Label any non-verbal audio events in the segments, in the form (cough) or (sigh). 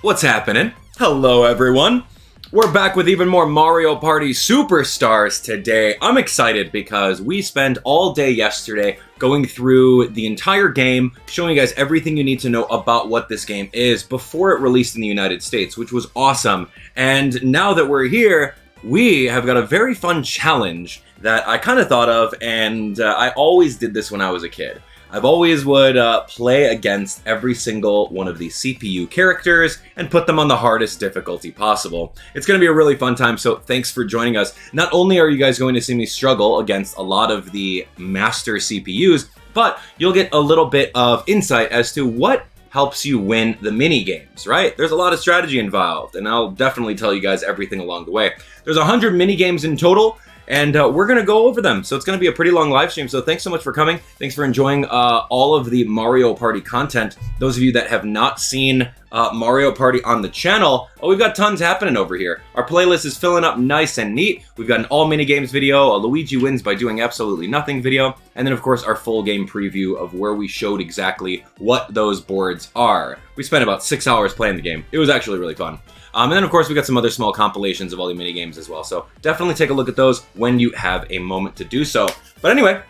What's happening? Hello, everyone. We're back with even more Mario Party Superstars today. I'm excited because we spent all day yesterday going through the entire game, showing you guys everything you need to know about what this game is before it released in the United States, which was awesome. And now that we're here, we have got a very fun challenge that I kind of thought of, and uh, I always did this when I was a kid. I've always would uh, play against every single one of these CPU characters and put them on the hardest difficulty possible. It's going to be a really fun time, so thanks for joining us. Not only are you guys going to see me struggle against a lot of the master CPUs, but you'll get a little bit of insight as to what helps you win the mini games, right? There's a lot of strategy involved, and I'll definitely tell you guys everything along the way. There's 100 mini games in total, and uh, we're going to go over them. So it's going to be a pretty long live stream. So thanks so much for coming. Thanks for enjoying uh, all of the Mario Party content. Those of you that have not seen uh, Mario Party on the channel, oh, we've got tons happening over here. Our playlist is filling up nice and neat. We've got an all mini games video, a Luigi wins by doing absolutely nothing video, and then of course our full game preview of where we showed exactly what those boards are. We spent about six hours playing the game. It was actually really fun. Um, and then, of course, we got some other small compilations of all the mini games as well. So definitely take a look at those when you have a moment to do so. But anyway,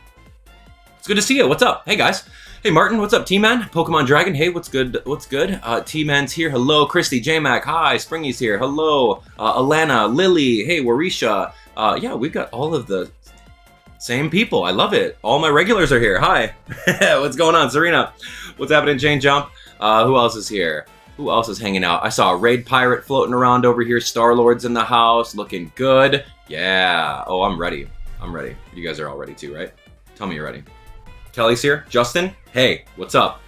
it's good to see you. What's up? Hey, guys. Hey, Martin. What's up, T-Man? Pokemon Dragon. Hey, what's good? What's good? Uh, T-Man's here. Hello. Christy, J-Mac. Hi. Springy's here. Hello. Uh, Alana, Lily. Hey, Warisha. Uh, yeah, we've got all of the same people. I love it. All my regulars are here. Hi. (laughs) what's going on, Serena? What's happening, Jane Jump? Uh, who else is here? Who else is hanging out? I saw a Raid Pirate floating around over here. Star-Lord's in the house, looking good. Yeah. Oh, I'm ready. I'm ready. You guys are all ready too, right? Tell me you're ready. Kelly's here. Justin, hey, what's up?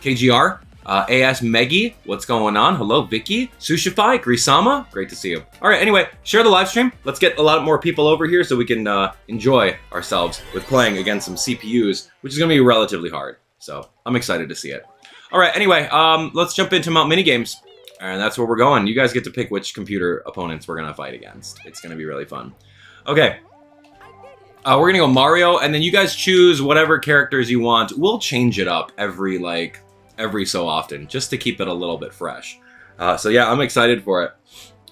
KGR, uh, AS Meggy, what's going on? Hello, Vicky, Sushify, Grisama, great to see you. All right, anyway, share the live stream. Let's get a lot more people over here so we can uh, enjoy ourselves with playing against some CPUs, which is going to be relatively hard. So I'm excited to see it. All right, anyway, um, let's jump into Mount Minigames. And that's where we're going. You guys get to pick which computer opponents we're going to fight against. It's going to be really fun. Okay. Uh, we're going to go Mario, and then you guys choose whatever characters you want. We'll change it up every, like, every so often, just to keep it a little bit fresh. Uh, so yeah, I'm excited for it.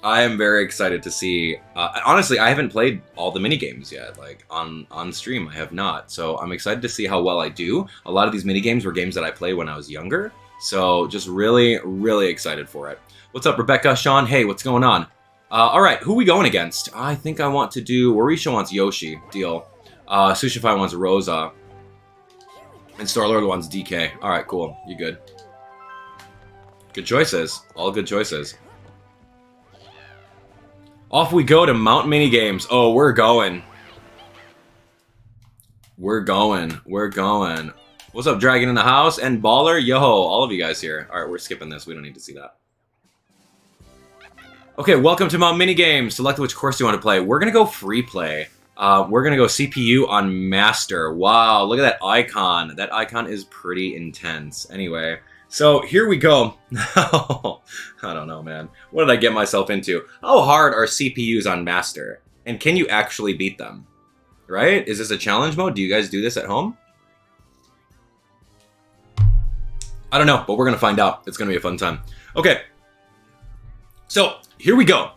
I am very excited to see. Uh, honestly, I haven't played all the mini games yet, like on on stream. I have not, so I'm excited to see how well I do. A lot of these mini games were games that I played when I was younger, so just really, really excited for it. What's up, Rebecca? Sean? Hey, what's going on? Uh, all right, who we going against? I think I want to do. Warisha wants Yoshi. Deal. Uh, Sushify wants Rosa. And Star-Lord wants DK. All right, cool. You good? Good choices. All good choices. Off we go to Mount Mini Games. Oh, we're going. We're going. We're going. What's up, Dragon in the house? And Baller? Yo, all of you guys here. All right, we're skipping this. We don't need to see that. Okay, welcome to Mount Mini Games. Select which course you want to play. We're going to go free play. Uh, we're going to go CPU on Master. Wow, look at that icon. That icon is pretty intense. Anyway, so here we go. (laughs) I don't know, man. What did I get myself into? How hard are CPUs on Master? And can you actually beat them? Right? Is this a challenge mode? Do you guys do this at home? I don't know, but we're going to find out. It's going to be a fun time. Okay. So here we go.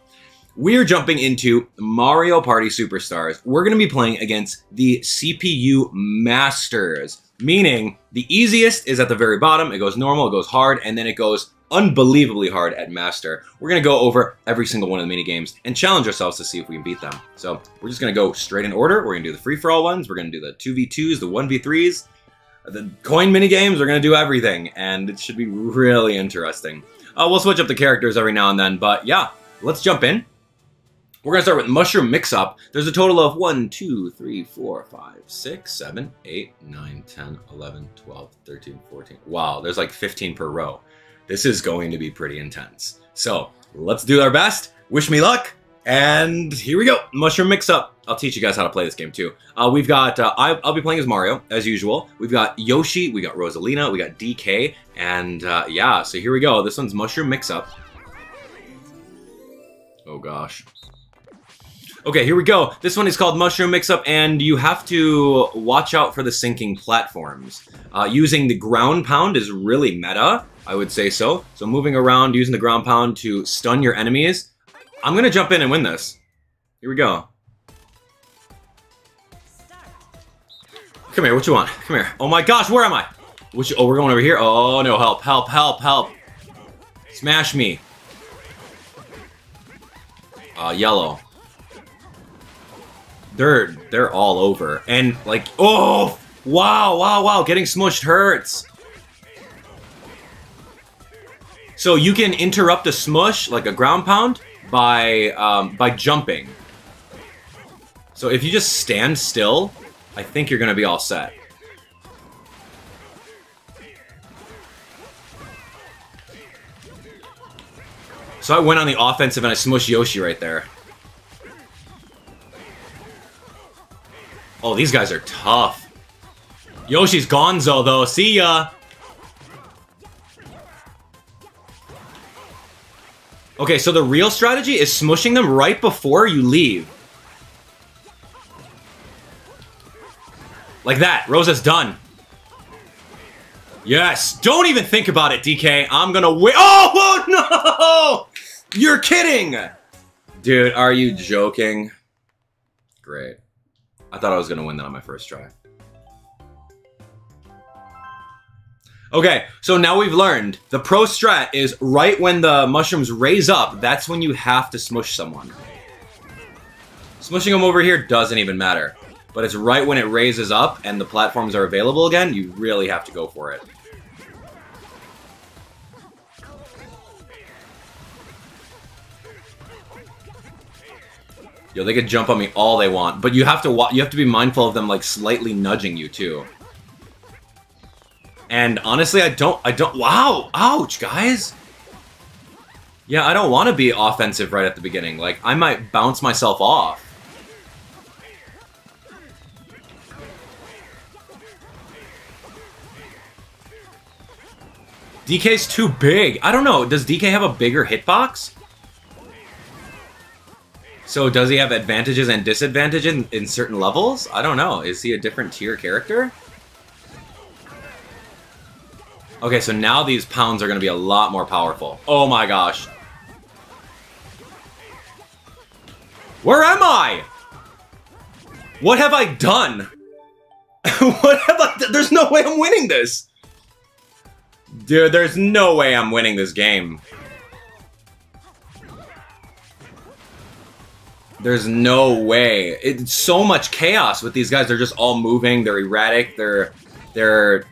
We're jumping into Mario Party Superstars. We're going to be playing against the CPU Masters meaning the easiest is at the very bottom. It goes normal, it goes hard, and then it goes unbelievably hard at master. We're to go over every single one of the mini games and challenge ourselves to see if we can beat them. So we're just to go straight in order. We're to do the free-for-all ones. We're to do the 2v2s, the 1v3s, the coin mini games. We're to do everything, and it should be really interesting. Uh, we'll switch up the characters every now and then, but yeah, let's jump in. We're going to start with Mushroom Mix-Up. There's a total of 1, 2, 3, 4, 5, 6, 7, 8, 9, 10, 11, 12, 13, 14. Wow, there's like 15 per row. This is going to be pretty intense. So let's do our best. Wish me luck. And here we go. Mushroom Mix-Up. I'll teach you guys how to play this game too. Uh, we've got, uh, I, will be playing as Mario, as usual. We've got Yoshi, we got Rosalina, we got DK, and uh, yeah, so here we go. This one's Mushroom Mix-Up. Oh gosh. Okay, here we go. This one is called Mushroom Mix-Up, and you have to watch out for the sinking platforms. Uh, using the ground pound is really meta, I would say so. So moving around, using the ground pound to stun your enemies. I'm going to jump in and win this. Here we go. Come here, what you want? Come here. Oh my gosh, where am I? Which, oh, we're going over here? Oh no, help, help, help, help. Smash me. Uh, yellow. They're, they're all over. And like, oh, wow, wow, wow, getting smushed hurts. So you can interrupt a smush, like a ground pound, by, um, by jumping. So if you just stand still, I think you're to be all set. So I went on the offensive and I smushed Yoshi right there. Oh, these guys are tough. Yoshi's gonzo, though. See ya! Okay, so the real strategy is smushing them right before you leave. Like that. Rosa's done. Yes. Don't even think about it, DK. I'm gonna win. Oh, (laughs) oh, no! You're kidding! Dude, are you joking? Great. I thought I was gonna win that on my first try. Okay, so now we've learned the pro strat is right when the mushrooms raise up, that's when you have to smush someone. Smushing them over here doesn't even matter. But it's right when it raises up and the platforms are available again, you really have to go for it. Yo, they could jump on me all they want, but you have to you have to be mindful of them like slightly nudging you too. And honestly, I don't I don't wow, ouch, guys. Yeah, I don't want to be offensive right at the beginning. Like I might bounce myself off. DK's too big. I don't know. Does DK have a bigger hitbox? So does he have advantages and disadvantages in, in certain levels? I don't know. Is he a different tier character? Okay, so now these pounds are going to be a lot more powerful. Oh my gosh. Where am I? What have I done? (laughs) what have I done? There's no way I'm winning this. Dude, there's no way I'm winning this game. There's no way. It's so much chaos with these guys. They're just all moving. They're erratic. They're... They're...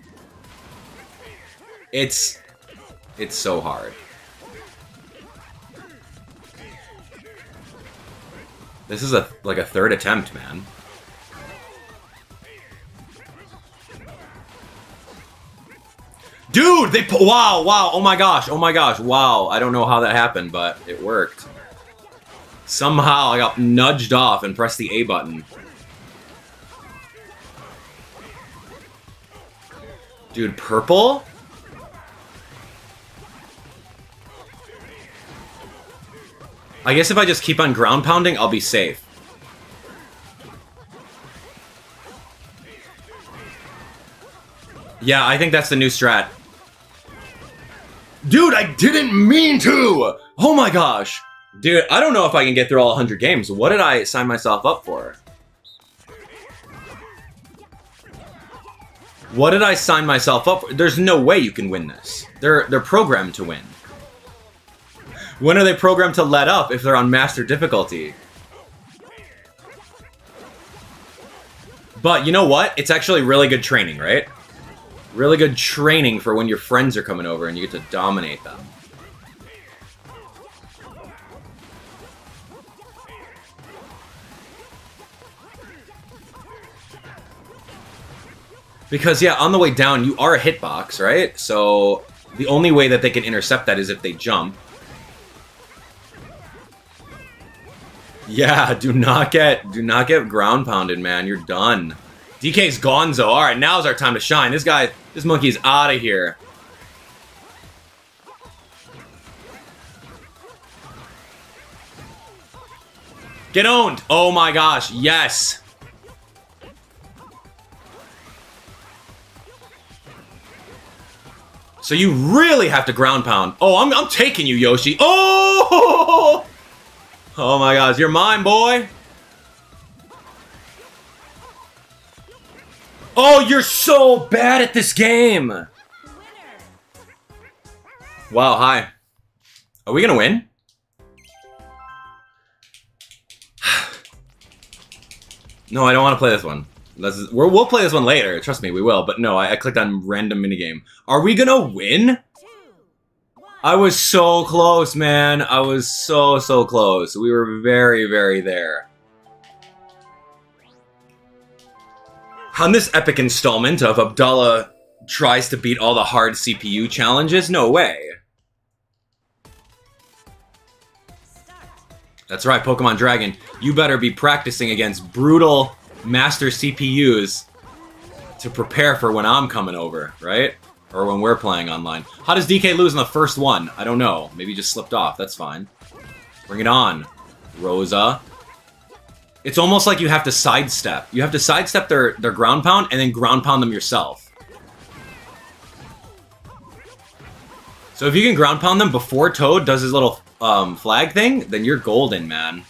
It's... It's so hard. This is a like a third attempt, man. Dude, they wow, wow, oh my gosh, oh my gosh, wow. I don't know how that happened, but it worked. Somehow I got nudged off and pressed the A button. Dude, purple? I guess if I just keep on ground pounding, I'll be safe. Yeah, I think that's the new strat. Dude, I didn't mean to! Oh my gosh! Dude, I don't know if I can get through all 100 games. What did I sign myself up for? What did I sign myself up for? There's no way you can win this. They're they're programmed to win. When are they programmed to let up if they're on master difficulty? But you know what? It's actually really good training, right? Really good training for when your friends are coming over and you get to dominate them. Because, yeah, on the way down, you are a hitbox, right? So, the only way that they can intercept that is if they jump. Yeah, (laughs) do not get do not get ground pounded, man. You're done. DK's gonzo. All right, now's our time to shine. This guy, this monkey's out of here. Get owned! Oh my gosh, yes! So you really have to ground pound. Oh, I'm, I'm taking you, Yoshi. Oh! Oh my gosh, you're mine, boy. Oh, you're so bad at this game. Wow, hi. Are we gonna win? (sighs) no, I don't want to play this one. Let's, we will play this one later. Trust me, we will. But no, I, I clicked on random minigame. Are we gonna win? I was so close, man. I was so, so close. We were very, very there. On this epic installment of Abdallah tries to beat all the hard CPU challenges, no way. That's right, Pokemon Dragon. You better be practicing against brutal master CPUs to prepare for when I'm coming over, right? Or when we're playing online. How does DK lose in the first one? I don't know. Maybe just slipped off. That's fine. Bring it on. Rosa. It's almost like you have to sidestep. You have to sidestep their, their ground pound and then ground pound them yourself. So if you can ground pound them before Toad does his little um, flag thing, then you're golden, man.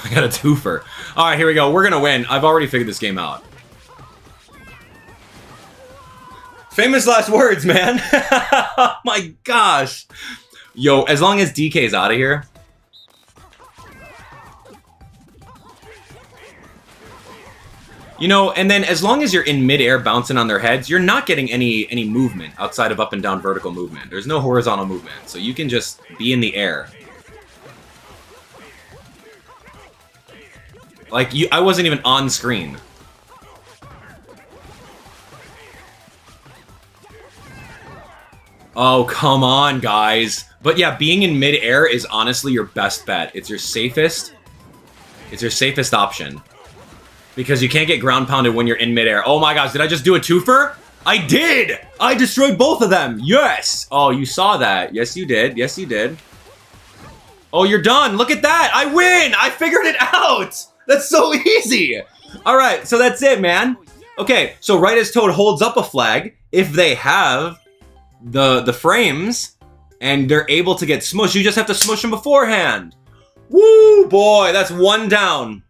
(laughs) I got a twofer. Alright, here we go. We're gonna win. I've already figured this game out. Famous last words, man. (laughs) oh my gosh. Yo, as long as DK's out of here. You know, and then as long as you're in midair bouncing on their heads, you're not getting any any movement outside of up and down vertical movement. There's no horizontal movement, so you can just be in the air. Like, you, I wasn't even on screen. Oh, come on, guys. But yeah, being in midair is honestly your best bet. It's your safest. It's your safest option. Because you can't get ground pounded when you're in midair. Oh my gosh, did I just do a twofer? I did! I destroyed both of them! Yes! Oh, you saw that. Yes, you did. Yes, you did. Oh, you're done. Look at that. I win! I figured it out! That's so easy! Alright, so that's it, man. Okay, so right as Toad holds up a flag, if they have the the frames and they're able to get smushed, you just have to smush them beforehand. Woo, boy, that's one down.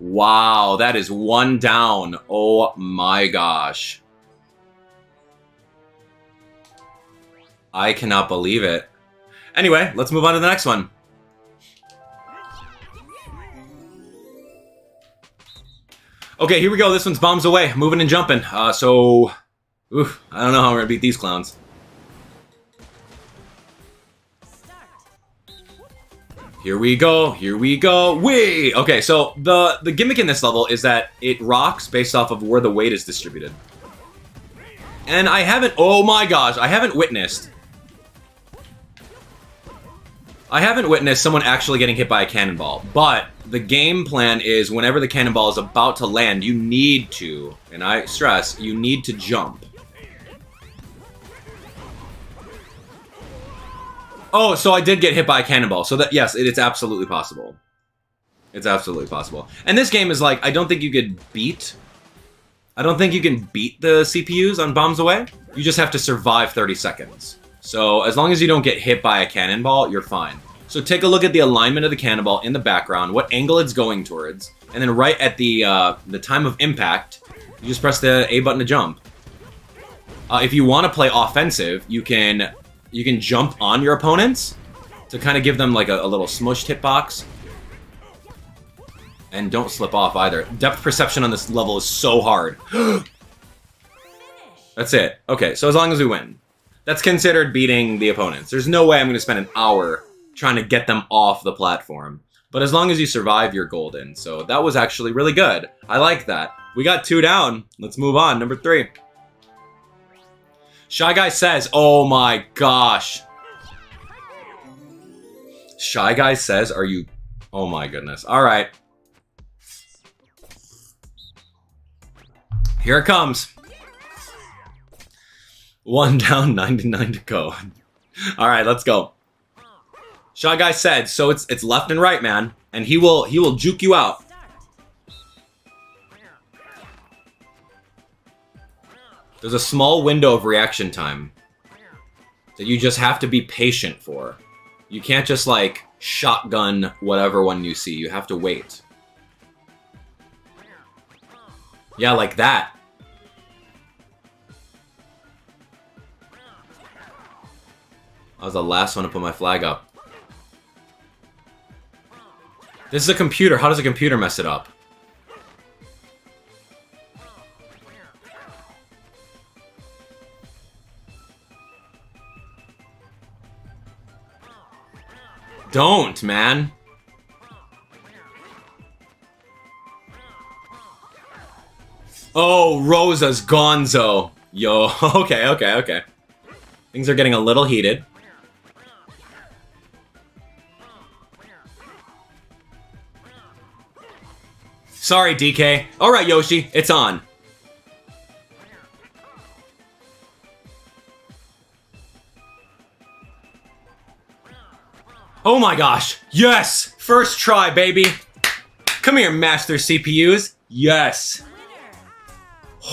Wow, that is one down. Oh my gosh. I cannot believe it. Anyway, let's move on to the next one. Okay, here we go. This one's bombs away. Moving and jumping. Uh, so, oof, I don't know how we're gonna beat these clowns. Here we go, here we go, wee! Okay, so the, the gimmick in this level is that it rocks based off of where the weight is distributed. And I haven't, oh my gosh, I haven't witnessed I haven't witnessed someone actually getting hit by a cannonball, but the game plan is whenever the cannonball is about to land, you need to, and I stress, you need to jump. Oh, so I did get hit by a cannonball. So that yes, it, it's absolutely possible. It's absolutely possible. And this game is like, I don't think you could beat... I don't think you can beat the CPUs on Bombs Away. You just have to survive 30 seconds. So as long as you don't get hit by a cannonball, you're fine. So take a look at the alignment of the cannonball in the background, what angle it's going towards, and then right at the uh, the time of impact, you just press the A button to jump. Uh, if you want to play offensive, you can you can jump on your opponents to kind of give them like a, a little smushed hitbox. And don't slip off either. Depth perception on this level is so hard. (gasps) That's it. Okay, so as long as we win. That's considered beating the opponents. There's no way I'm going to spend an hour trying to get them off the platform. But as long as you survive, you're golden. So that was actually really good. I like that. We got two down. Let's move on. Number three. Shy Guy says, oh my gosh. Shy Guy says, are you... Oh my goodness. All right. Here it comes. One down, 99 to go. All right, let's go. Shy Guy said, so it's it's left and right, man. And he will he will juke you out. There's a small window of reaction time that you just have to be patient for. You can't just like shotgun whatever one you see. You have to wait. Yeah, like that. I was the last one to put my flag up. This is a computer. How does a computer mess it up? Don't, man. Oh, Rosa's gonzo. Yo, (laughs) okay, okay, okay. Things are getting a little heated. Sorry, DK. Alright, Yoshi, it's on. Oh my gosh. Yes! First try, baby. Come here, master CPUs. Yes.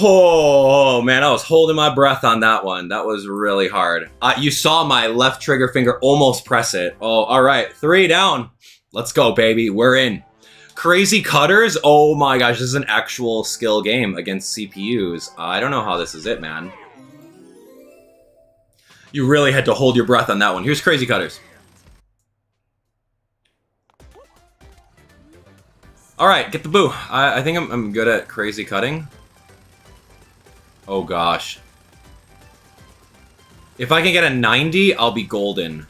Oh, man, I was holding my breath on that one. That was really hard. Uh, you saw my left trigger finger almost press it. Oh, all right. Three down. Let's go, baby. We're in. Crazy Cutters? Oh my gosh, this is an actual skill game against CPUs. I don't know how this is it, man. You really had to hold your breath on that one. Here's Crazy Cutters. Alright, get the boo. I, I think I'm, I'm good at crazy cutting. Oh gosh. If I can get a 90, I'll be golden.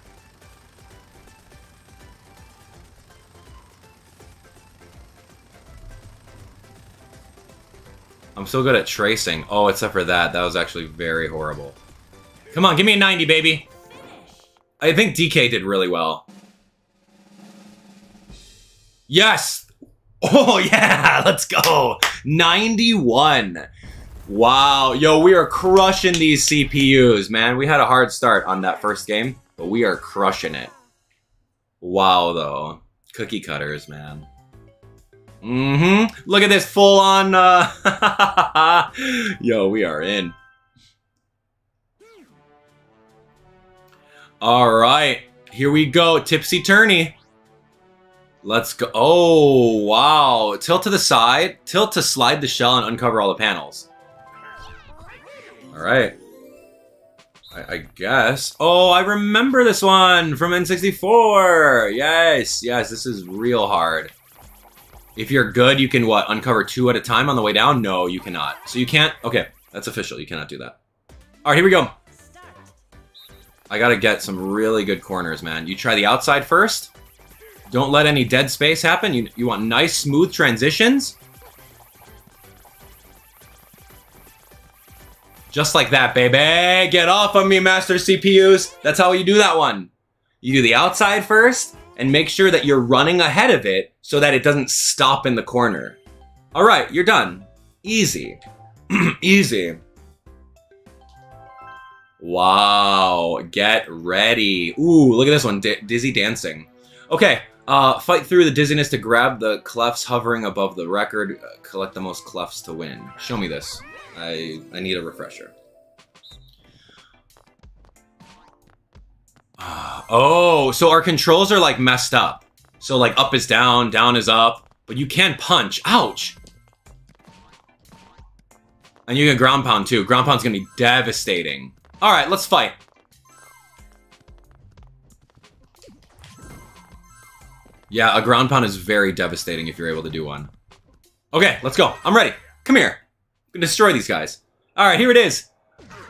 I'm so good at tracing. Oh, except for that. That was actually very horrible. Come on, give me a 90, baby. I think DK did really well. Yes! (laughs) Oh, yeah, let's go. 91. Wow. Yo, we are crushing these CPUs, man. We had a hard start on that first game, but we are crushing it. Wow, though. Cookie cutters, man. Mm-hmm. Look at this full-on, uh... (laughs) Yo, we are in. All right. Here we go. Tipsy Tourney. Let's go. Oh, wow. Tilt to the side. Tilt to slide the shell and uncover all the panels. All right. I, I, guess. Oh, I remember this one from N64. Yes, yes, this is real hard. If you're good, you can, what, uncover two at a time on the way down? No, you cannot. So you can't, okay, that's official. You cannot do that. All right, here we go. I gotta get some really good corners, man. You try the outside first. Don't let any dead space happen. You, you want nice, smooth transitions. Just like that, baby. Get off of me, Master CPUs. That's how you do that one. You do the outside first, and make sure that you're running ahead of it so that it doesn't stop in the corner. All right, you're done. Easy. (clears throat) Easy. Wow, get ready. Ooh, look at this one, D Dizzy Dancing. Okay, uh, fight through the dizziness to grab the clefs hovering above the record. Uh, collect the most clefs to win. Show me this. I, I need a refresher. Oh, so our controls are like messed up. So like up is down, down is up, but you can punch. Ouch! And you can ground pound too. Ground pound's gonna be devastating. Alright, let's fight. Yeah, a ground pound is very devastating if you're able to do one. Okay, let's go. I'm ready. Come here. I'm gonna destroy these guys. Alright, here it is.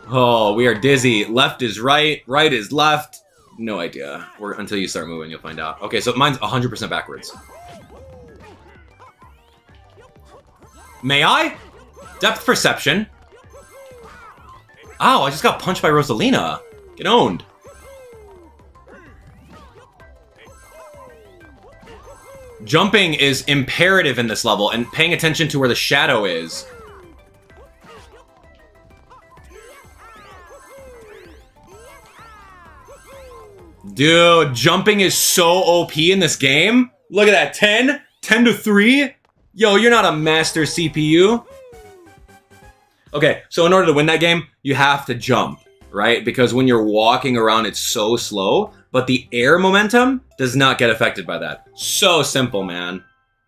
Oh, we are dizzy. Left is right, right is left. No idea. We're, until you start moving, you'll find out. Okay, so mine's 100% backwards. May I? Depth perception. Ow, I just got punched by Rosalina. Get owned. Jumping is imperative in this level, and paying attention to where the shadow is. Dude, jumping is so OP in this game. Look at that, 10? 10 to 3? Yo, you're not a master CPU. Okay, so in order to win that game, you have to jump, right? Because when you're walking around, it's so slow, but the air momentum does not get affected by that. So simple, man.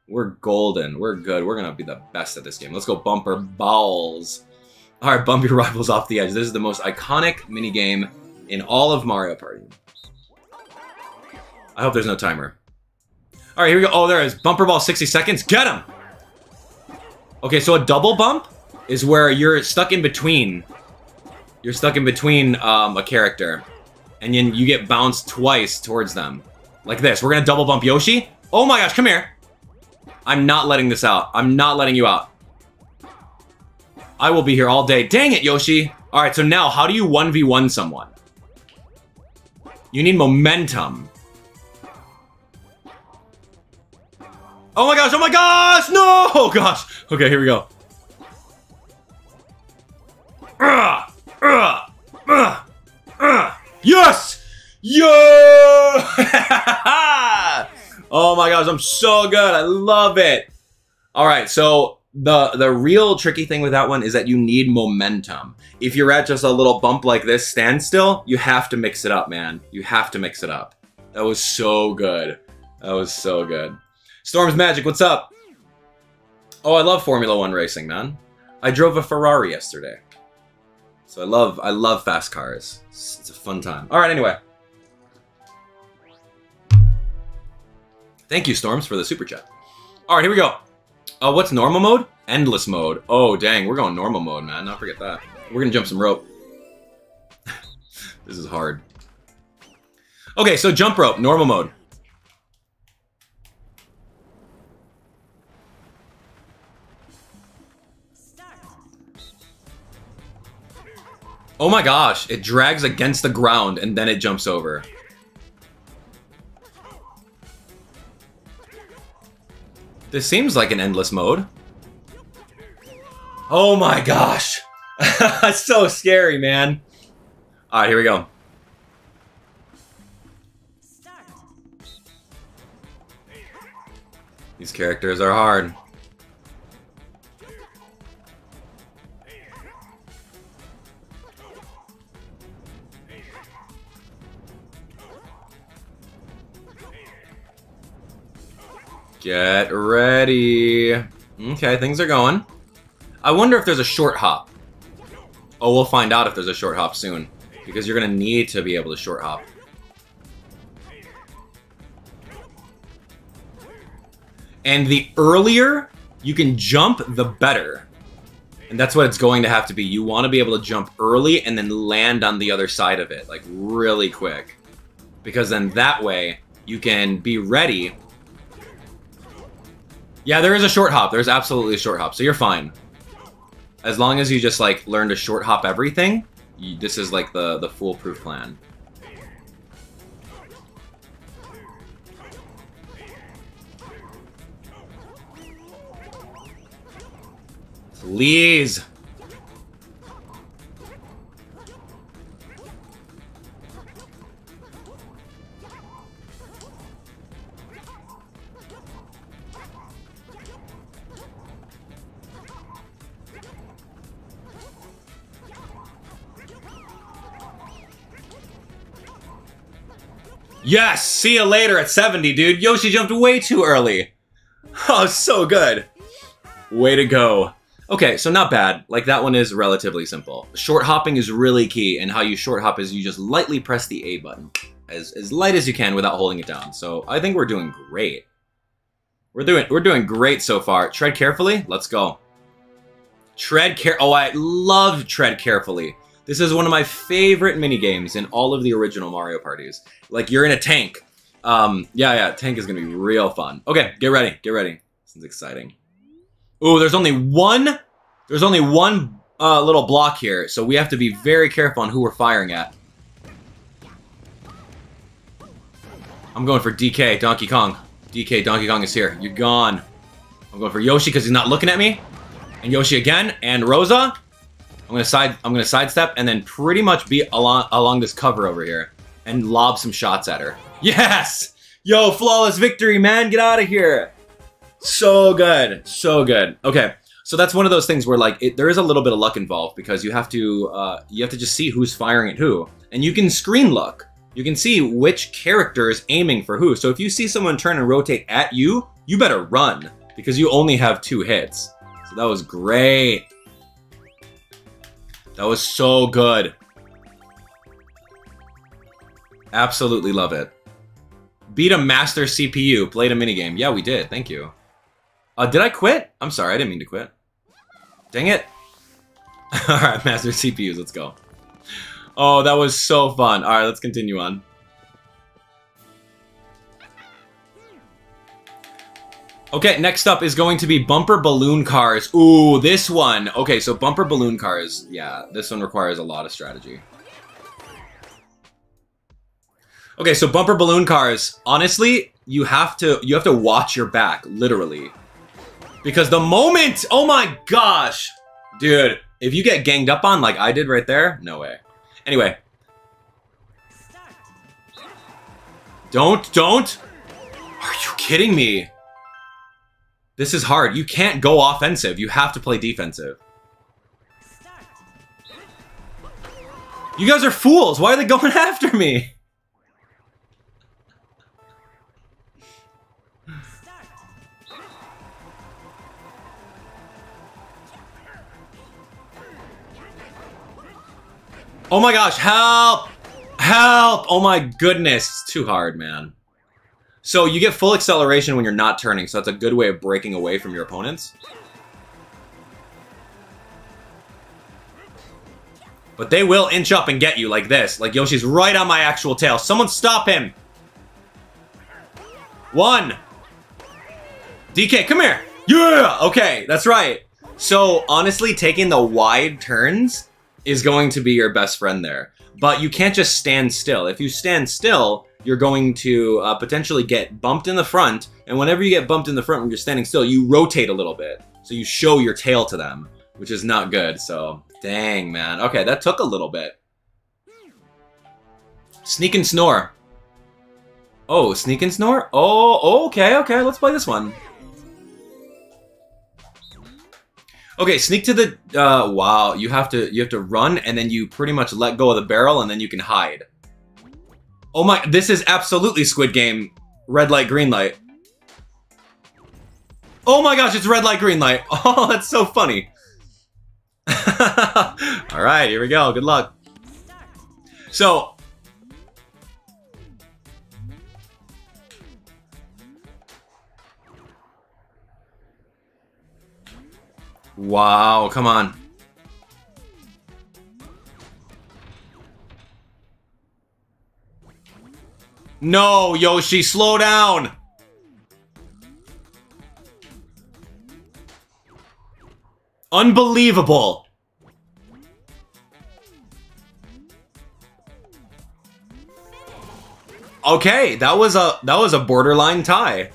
We're golden. We're good. We're going to be the best at this game. Let's go bumper balls. All right, bump your (laughs) rivals off the edge. This is the most iconic mini game in all of Mario Party. I hope there's no timer. All right, here we go. Oh, there is. Bumper ball, 60 seconds. Get him! Okay, so a double bump is where you're stuck in between. You're stuck in between um, a character. And then you get bounced twice towards them. Like this. We're going to double bump Yoshi. Oh my gosh, come here. I'm not letting this out. I'm not letting you out. I will be here all day. Dang it, Yoshi. All right, so now how do you 1v1 someone? You need momentum. Oh my gosh, oh my gosh, no! Oh gosh. Okay, here we go. Yes! Yeah! (laughs) Oh my gosh, I'm so good. I love it. All right, so the the real tricky thing with that one is that you need momentum. If you're at just a little bump like this standstill, you have to mix it up, man. You have to mix it up. That was so good. That was so good. Storm's Magic, what's up? Oh, I love Formula One racing, man. I drove a Ferrari yesterday. So I love I love fast cars. It's, it's a fun time. All right, anyway. Thank you, Storms, for the super chat. All right, here we go. Uh, what's normal mode? Endless mode. Oh, dang, we're going normal mode, man. Not forget that. We're gonna jump some rope. (laughs) this is hard. Okay, so jump rope, normal mode. Oh my gosh, it drags against the ground and then it jumps over. This seems like an endless mode. Oh my gosh. (laughs) That's so scary, man. Alright, here we go. These characters are hard. Get ready. Okay, things are going. I wonder if there's a short hop. Oh, we'll find out if there's a short hop soon. Because you're going to need to be able to short hop. And the earlier you can jump, the better. And that's what it's going to have to be. You want to be able to jump early and then land on the other side of it, like really quick. Because then that way, you can be ready yeah, there is a short hop. There's absolutely a short hop, so you're fine. As long as you just, like, learn to short hop everything, you, this is, like, the, the foolproof plan. Please! Yes! See you later at 70, dude. Yoshi jumped way too early. Oh, so good. Way to go. Okay, so not bad. Like, that one is relatively simple. Short hopping is really key, and how you short hop is you just lightly press the A button. As, as light as you can without holding it down. So, I think we're doing great. We're doing, we're doing great so far. Tread carefully. Let's go. Tread care- Oh, I love tread carefully. This is one of my favorite mini games in all of the original Mario parties. Like you're in a tank. Um, yeah, yeah, tank is gonna be real fun. Okay, get ready, get ready. This is exciting. Ooh, there's only one. There's only one uh, little block here, so we have to be very careful on who we're firing at. I'm going for DK, Donkey Kong. DK, Donkey Kong is here. You're gone. I'm going for Yoshi because he's not looking at me. And Yoshi again, and Rosa. I'm gonna side I'm gonna sidestep and then pretty much be along along this cover over here and lob some shots at her. Yes! Yo, flawless victory, man. Get out of here. So good. So good. Okay. So that's one of those things where like it, there is a little bit of luck involved because you have to uh, you have to just see who's firing at who, and you can screen look. You can see which character is aiming for who. So if you see someone turn and rotate at you, you better run because you only have two hits. So that was great. That was so good. Absolutely love it. Beat a master CPU. Played a minigame. Yeah, we did. Thank you. Uh, did I quit? I'm sorry. I didn't mean to quit. Dang it. (laughs) Alright, master CPUs. Let's go. Oh, that was so fun. Alright, let's continue on. Okay, next up is going to be bumper balloon cars. Ooh, this one. Okay, so bumper balloon cars. Yeah, this one requires a lot of strategy. Okay, so bumper balloon cars. Honestly, you have to you have to watch your back, literally. Because the moment, oh my gosh, dude, if you get ganged up on like I did right there, no way. Anyway. Don't, don't. Are you kidding me? This is hard. You can't go offensive. You have to play defensive. You guys are fools. Why are they going (laughs) after me? Oh my gosh, help! Help! Oh my goodness, it's too hard, man. So you get full acceleration when you're not turning, so that's a good way of breaking away from your opponents. But they will inch up and get you like this. Like Yoshi's right on my actual tail. Someone stop him! One! DK, come here! Yeah! Okay, that's right. So, honestly, taking the wide turns is going to be your best friend there. But you can't just stand still. If you stand still, you're going to uh, potentially get bumped in the front. And whenever you get bumped in the front when you're standing still, you rotate a little bit. So you show your tail to them, which is not good. So, dang, man. Okay, that took a little bit. Sneak and snore. Oh, sneak and snore? Oh, okay, okay. Let's play this one. Okay, sneak to the. Uh, wow, you have to you have to run and then you pretty much let go of the barrel and then you can hide. Oh my, this is absolutely Squid Game. Red light, green light. Oh my gosh, it's red light, green light. (laughs) Oh, that's so funny. (laughs) All right, here we go. Good luck. So, Wow, come on. No, Yoshi, slow down! Unbelievable! Okay, that was a that was a borderline tie.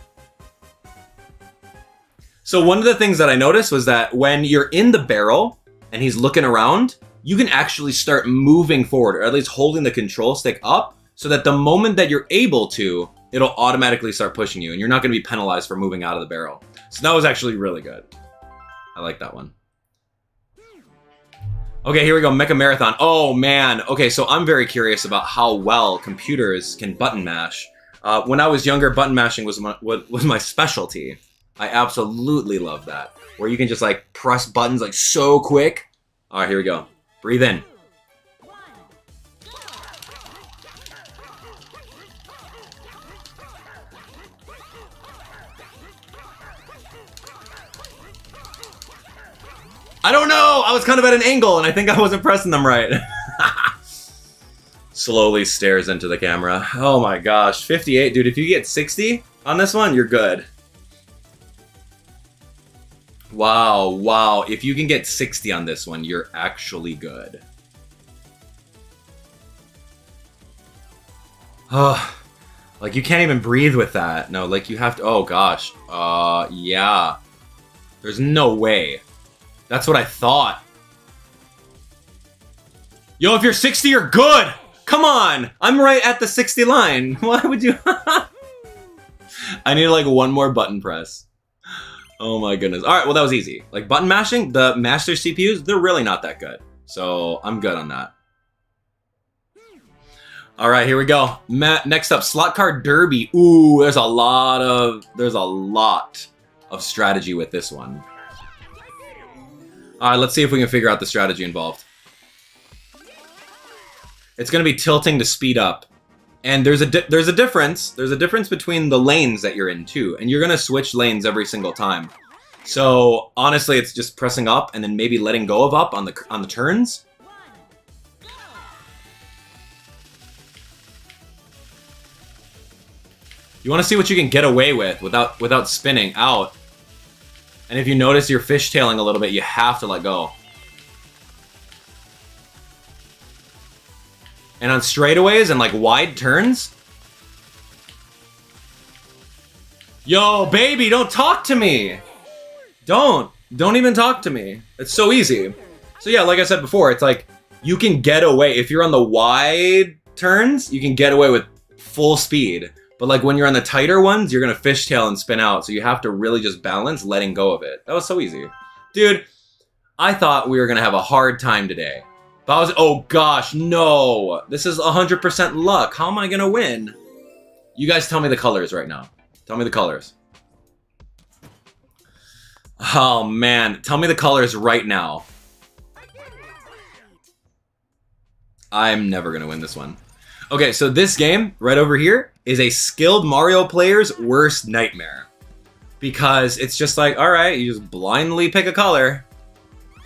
So one of the things that I noticed was that when you're in the barrel and he's looking around, you can actually start moving forward, or at least holding the control stick up, so that the moment that you're able to, it'll automatically start pushing you, and you're not going to be penalized for moving out of the barrel. So that was actually really good. I like that one. Okay, here we go, Mecha Marathon. Oh, man. Okay, so I'm very curious about how well computers can button mash. Uh, when I was younger, button mashing was my, was my specialty. I absolutely love that. Where you can just like press buttons like so quick. All right, here we go. Breathe in. I don't know! I was kind of at an angle and I think I wasn't pressing them right. (laughs) Slowly stares into the camera. Oh my gosh. 58, dude. If you get 60 on this one, you're good. Wow, wow. If you can get 60 on this one, you're actually good. Oh, (sighs) like you can't even breathe with that. No, like you have to, oh gosh. Uh, yeah. There's no way. That's what I thought. Yo, if you're 60, you're good! Come on! I'm right at the 60 line. (laughs) Why would you... (laughs) I need like one more button press. oh my goodness. All right, well, that was easy. Like button mashing, the master CPUs, they're really not that good. So I'm good on that. All right, here we go. Matt, next up, slot car derby. Ooh, there's a lot of there's a lot of strategy with this one. All right, let's see if we can figure out the strategy involved. It's going to be tilting to speed up. And there's a there's a difference. There's a difference between the lanes that you're in too, and you're gonna switch lanes every single time. So honestly, it's just pressing up and then maybe letting go of up on the on the turns. You want to see what you can get away with without without spinning out. And if you notice you're fishtailing a little bit, you have to let go. And on straightaways and like wide turns. Yo, baby, don't talk to me. Don't. Don't even talk to me. It's so easy. So yeah, like I said before, it's like you can get away. If you're on the wide turns, you can get away with full speed. But like when you're on the tighter ones, you're gonna fishtail and spin out. So you have to really just balance letting go of it. That was so easy. Dude, I thought we were gonna have a hard time today. But I was, oh gosh, no. This is 100% luck. How am I gonna win? You guys tell me the colors right now. Tell me the colors. Oh man, tell me the colors right now. I'm never gonna win this one. Okay, so this game, right over here, is a skilled Mario player's worst nightmare. Because it's just like, alright, you just blindly pick a color,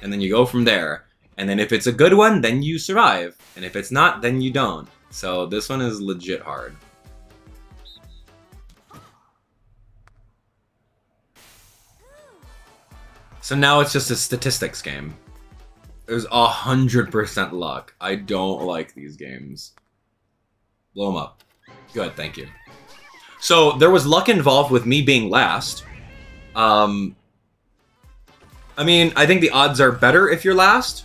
and then you go from there. And then if it's a good one, then you survive. And if it's not, then you don't. So this one is legit hard. So now it's just a statistics game. There's a hundred percent luck. I don't like these games. Blow them up. Good, thank you. So there was luck involved with me being last. Um, I mean, I think the odds are better if you're last.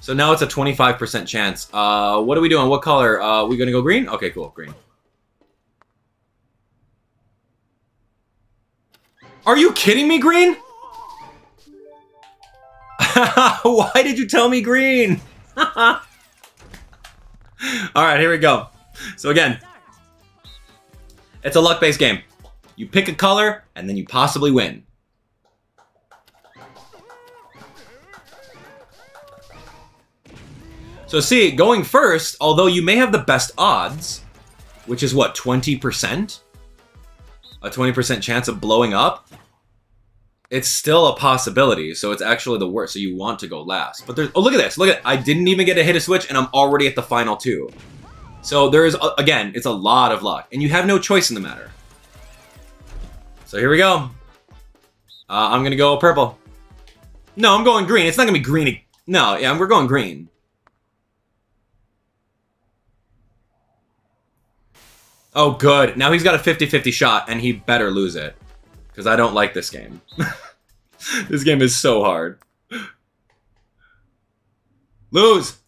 So now it's a 25% chance. Uh, what are we doing? What color? Uh, we gonna go green? Okay, cool, green. Are you kidding me, green? (laughs) Why did you tell me green? (laughs) (laughs) All right, here we go. So again, it's a luck-based game. You pick a color, and then you possibly win. So see, going first, although you may have the best odds, which is what, 20%? A 20% chance of blowing up? It's still a possibility, so it's actually the worst, so you want to go last. But there's, oh look at this, look at, I didn't even get to hit a switch and I'm already at the final two. So there's, again, it's a lot of luck, and you have no choice in the matter. So here we go. Uh, I'm gonna go purple. No, I'm going green. It's not gonna be green. No, yeah, we're going green. Oh, good. Now he's got a 50-50 shot, and he better lose it. Because I don't like this game. (laughs) this game is so hard. Lose!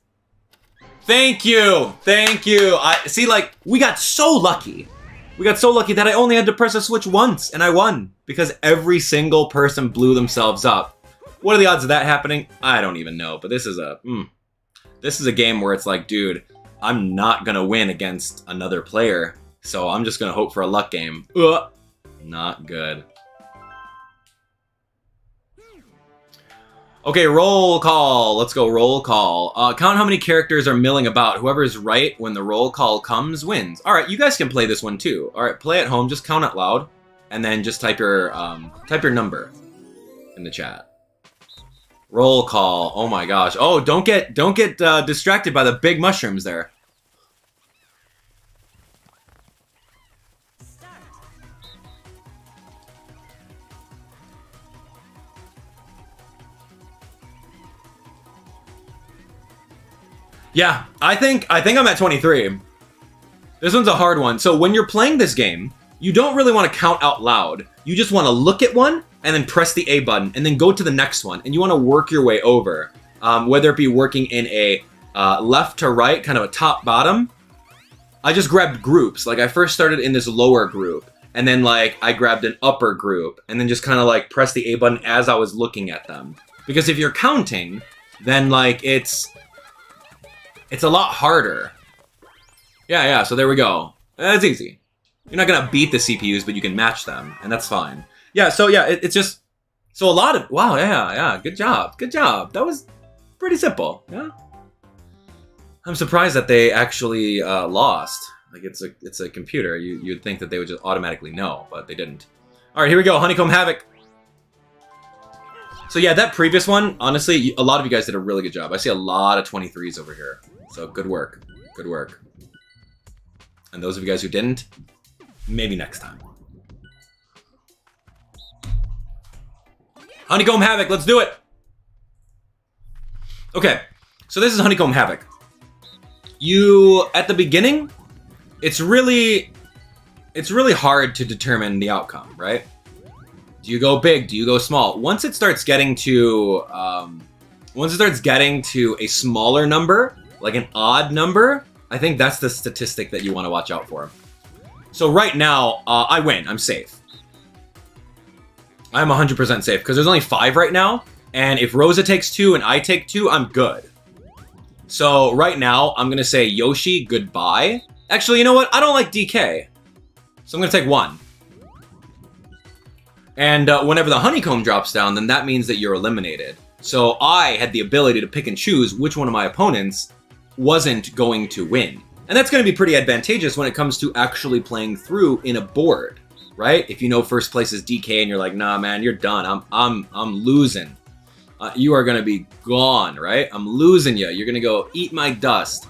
Thank you! Thank you! I See, like, we got so lucky. We got so lucky that I only had to press a switch once, and I won. Because every single person blew themselves up. What are the odds of that happening? I don't even know, but this is a... Mm, this is a game where it's like, dude, I'm not gonna win against another player. So I'm just to hope for a luck game. Ugh, not good. Okay, roll call. Let's go roll call. Uh, count how many characters are milling about. Whoever's right when the roll call comes wins. All right, you guys can play this one too. All right, play at home. Just count out loud, and then just type your um, type your number in the chat. Roll call. Oh my gosh. Oh, don't get don't get uh, distracted by the big mushrooms there. Yeah, I think I think I'm at 23. This one's a hard one. So when you're playing this game, you don't really want to count out loud. You just want to look at one and then press the A button and then go to the next one. And you want to work your way over. Um, whether it be working in a uh, left to right, kind of a top bottom. I just grabbed groups. Like I first started in this lower group. and then like I grabbed an upper group, and then just kind of like press the A button as I was looking at them. Because if you're counting, then like it's it's a lot harder. Yeah, yeah, so there we go. That's easy. You're not gonna beat the CPUs, but you can match them, and that's fine. Yeah, so yeah, it, it's just so a lot of wow, yeah, yeah, good job, good job. That was pretty simple. Yeah, I'm surprised that they actually uh, lost. Like it's a it's a computer. You you'd think that they would just automatically know, but they didn't. All right, here we go. Honeycomb Havoc. So yeah, that previous one, honestly, a lot of you guys did a really good job. I see a lot of 23s over here. So good work. Good work. And those of you guys who didn't, maybe next time. Honeycomb Havoc, let's do it! Okay, so this is Honeycomb Havoc. You, at the beginning, it's really, it's really hard to determine the outcome, right? Do you go big? Do you go small? Once it starts getting to, um, once it starts getting to a smaller number, like an odd number, I think that's the statistic that you want to watch out for. So right now, uh, I win. I'm safe. I'm 100% safe because there's only five right now. And if Rosa takes two and I take two, I'm good. So right now, I'm going to say Yoshi, goodbye. Actually, you know what? I don't like DK. So I'm going to take one. And uh, whenever the honeycomb drops down, then that means that you're eliminated. So I had the ability to pick and choose which one of my opponents wasn't going to win. And that's going to be pretty advantageous when it comes to actually playing through in a board, right? If you know first place is DK and you're like, nah, man, you're done. I'm, I'm, I'm losing. Uh, you are going to be gone, right? I'm losing you. You're going to go eat my dust.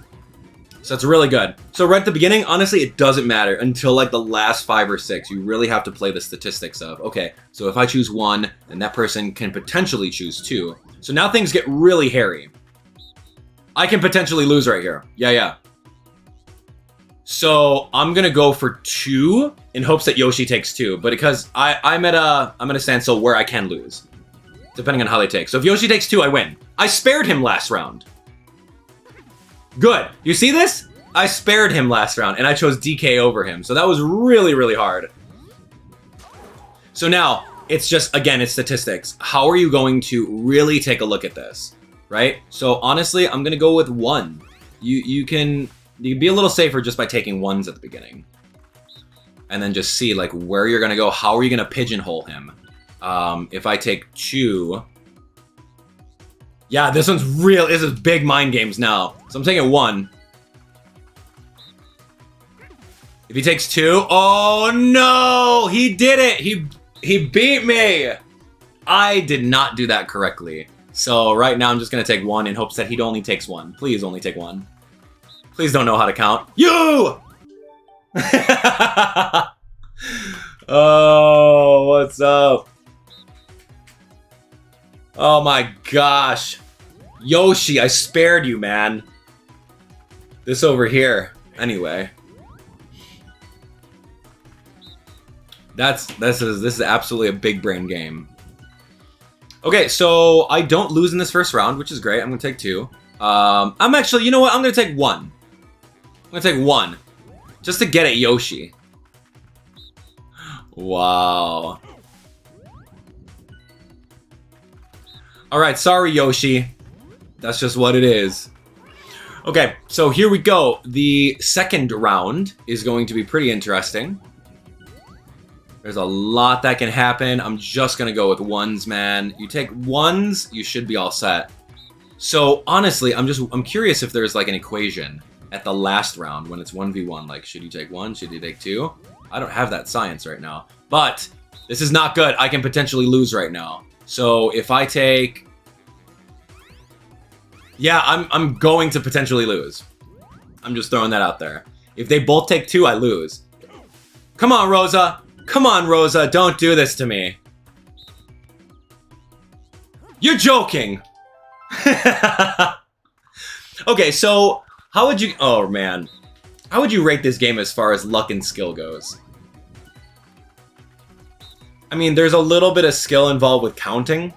So it's really good. So right at the beginning, honestly, it doesn't matter until like the last five or six. You really have to play the statistics of, okay, so if I choose one, then that person can potentially choose two. So now things get really hairy. I can potentially lose right here. Yeah, yeah. So I'm gonna go for two in hopes that Yoshi takes two, but because I, I'm at a I'm at a standstill where I can lose. Depending on how they take. So if Yoshi takes two, I win. I spared him last round. Good. You see this? I spared him last round, and I chose DK over him. So that was really, really hard. So now, it's just, again, it's statistics. How are you going to really take a look at this? Right? So honestly, I'm to go with one. You, you can you can be a little safer just by taking ones at the beginning. And then just see like where you're gonna go. How are you gonna pigeonhole him? Um, if I take two, yeah, this one's real. This is big mind games now. So I'm taking one. If he takes two, oh no, he did it. He he beat me. I did not do that correctly. So right now I'm just gonna take one in hopes that he only takes one. Please only take one. Please don't know how to count. You! (laughs) oh, what's up? Oh my gosh. Yoshi, I spared you, man. This over here. Anyway. That's this is this is absolutely a big brain game. Okay, so I don't lose in this first round, which is great. I'm gonna take two. Um, I'm actually, you know what? I'm gonna take one. I'm gonna take one. Just to get at Yoshi. Wow. Alright, sorry Yoshi. That's just what it is. Okay, so here we go. The second round is going to be pretty interesting. There's a lot that can happen. I'm just going to go with ones, man. You take ones, you should be all set. So honestly, I'm just I'm curious if there's like an equation at the last round when it's 1v1. Like, should you take one? Should you take two? I don't have that science right now. But this is not good. I can potentially lose right now. So if I take... Yeah, I'm, I'm going to potentially lose. I'm just throwing that out there. If they both take two, I lose. Come on, Rosa. Come on, Rosa. Don't do this to me. You're joking. (laughs) okay, so how would you... Oh, man. How would you rate this game as far as luck and skill goes? I mean, there's a little bit of skill involved with counting.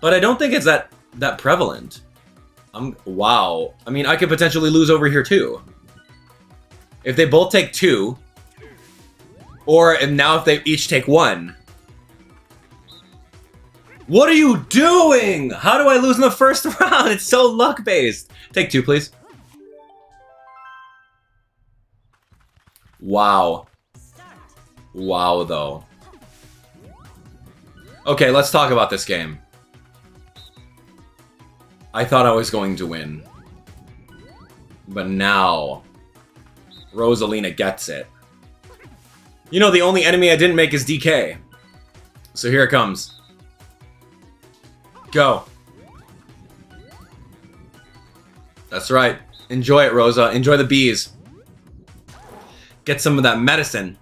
But I don't think it's that, that prevalent. I'm, wow. I mean, I could potentially lose over here, too. If they both take two, Or and now if they each take one. What are you doing? How do I lose in the first (laughs) round? It's so luck-based. Take two, please. Wow. Wow, though. Okay, let's talk about this game. I thought I was going to win. But now, Rosalina gets it. You know, the only enemy I didn't make is DK. So here it comes. Go. That's right. Enjoy it, Rosa. Enjoy the bees. Get some of that medicine.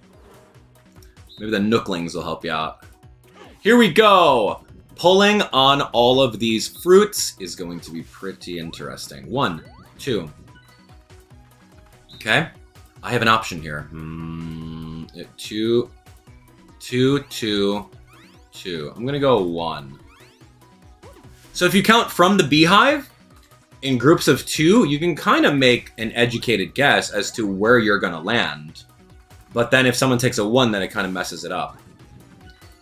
Maybe the Nooklings will help you out. Here we go! Pulling on all of these fruits is going to be pretty interesting. One, two. Okay. I have an option here. Mm, two, two, two, two. I'm gonna go one. So if you count from the beehive, in groups of two, you can kind of make an educated guess as to where you're gonna land. But then if someone takes a one, then it kind of messes it up.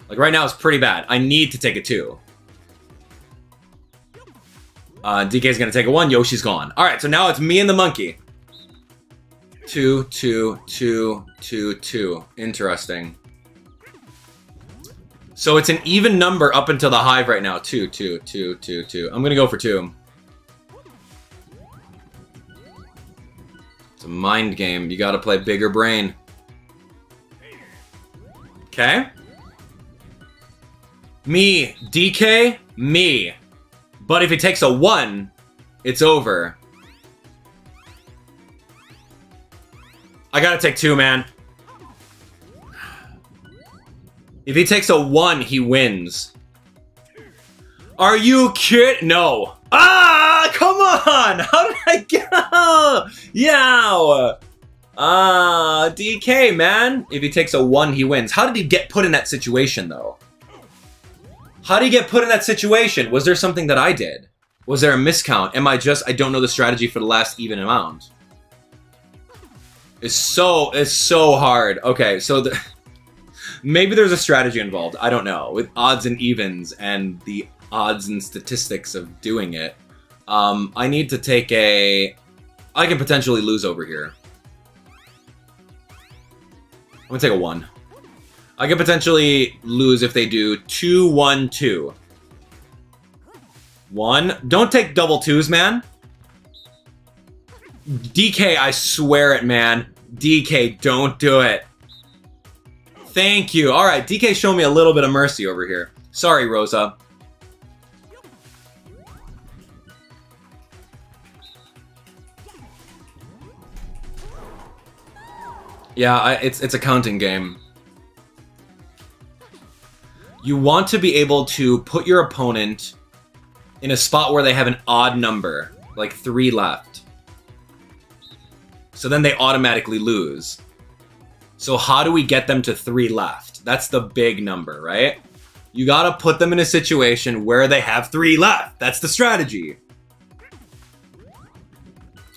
Like right now, it's pretty bad. I need to take a two. Uh, DK's gonna take a one. Yoshi's gone. All right, so now it's me and the monkey. Two, two, two, two, two. Interesting. So it's an even number up until the hive right now. Two, two, two, two, two. I'm gonna go for two. It's a mind game. You gotta play bigger brain. Okay. Me, DK, me. But if it takes a 1, it's over. I gotta take 2, man. If he takes a 1, he wins. Are you kidding? No. Ah, come on! (laughs) How did I get... Yeah! Ah, DK, man. If he takes a 1, he wins. How did he get put in that situation, though? How did he get put in that situation? Was there something that I did? Was there a miscount? Am I just, I don't know the strategy for the last even amount? It's so, it's so hard. Okay, so the, (laughs) maybe there's a strategy involved. I don't know. With odds and evens and the odds and statistics of doing it. Um, I need to take a, I can potentially lose over here. I'm gonna take a one. I could potentially lose if they do two, one, two. One. Don't take double twos, man. DK, I swear it, man. DK, don't do it. Thank you. All right, DK showed me a little bit of mercy over here. Sorry, Rosa. Yeah, I, it's it's a counting game. You want to be able to put your opponent in a spot where they have an odd number, like three left. So then they automatically lose. So how do we get them to three left? That's the big number, right? You gotta put them in a situation where they have three left. That's the strategy.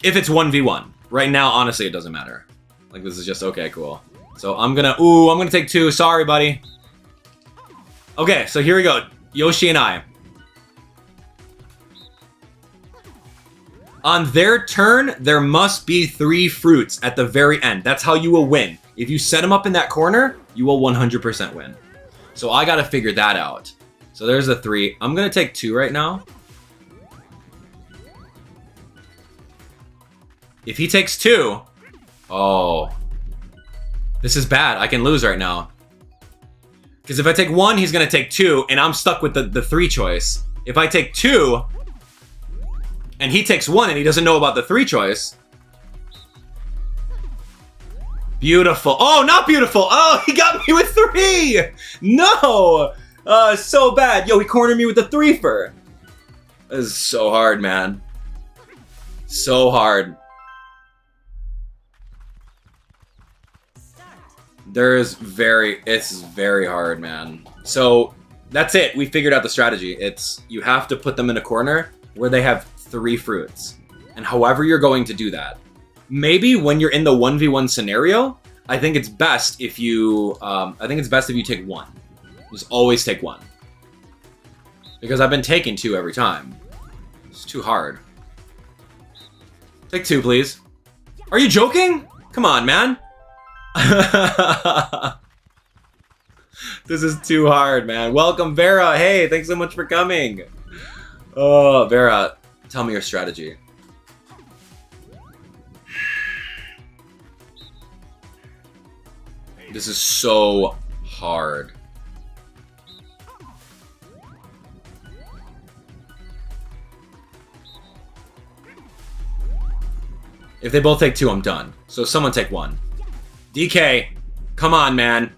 If it's 1v1. Right now, honestly, it doesn't matter. Like, this is just, okay, cool. So I'm gonna, ooh, I'm gonna take two. Sorry, buddy. Okay, so here we go. Yoshi and I. On their turn, there must be three fruits at the very end. That's how you will win. If you set them up in that corner, you will 100% win. So I gotta figure that out. So there's a three. I'm gonna take two right now. If he takes two, Oh. This is bad. I can lose right now. Because if I take one, he's going to take two, and I'm stuck with the, the three choice. If I take two, and he takes one, and he doesn't know about the three choice. Beautiful. Oh, not beautiful. Oh, he got me with three. No. Uh, so bad. Yo, he cornered me with the three. This is so hard, man. So hard. There's very, it's very hard, man. So that's it. We figured out the strategy. It's you have to put them in a corner where they have three fruits. And however you're going to do that. Maybe when you're in the 1v1 scenario, I think it's best if you, um, I think it's best if you take one. Just always take one. Because I've been taking two every time. It's too hard. Take two, please. Are you joking? Come on, man. (laughs) this is too hard, man. Welcome, Vera. Hey, thanks so much for coming. Oh, Vera, tell me your strategy. This is so hard. If they both take two, I'm done. So someone take one. DK, come on, man.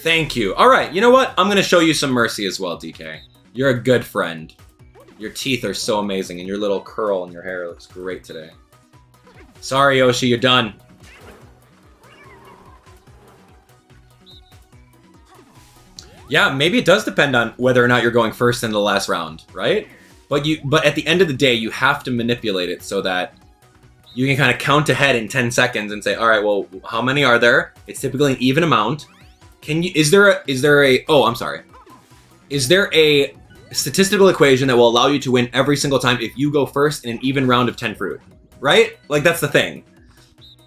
Thank you. All right, you know what? I'm going to show you some mercy as well, DK. You're a good friend. Your teeth are so amazing, and your little curl in your hair looks great today. Sorry, Yoshi, you're done. Yeah, maybe it does depend on whether or not you're going first in the last round, right? But you, but at the end of the day, you have to manipulate it so that you can kind of count ahead in 10 seconds and say, all right, well, how many are there? It's typically an even amount. Can you, is there a, is there a, oh, I'm sorry. Is there a statistical equation that will allow you to win every single time if you go first in an even round of 10 fruit? Right? Like, that's the thing.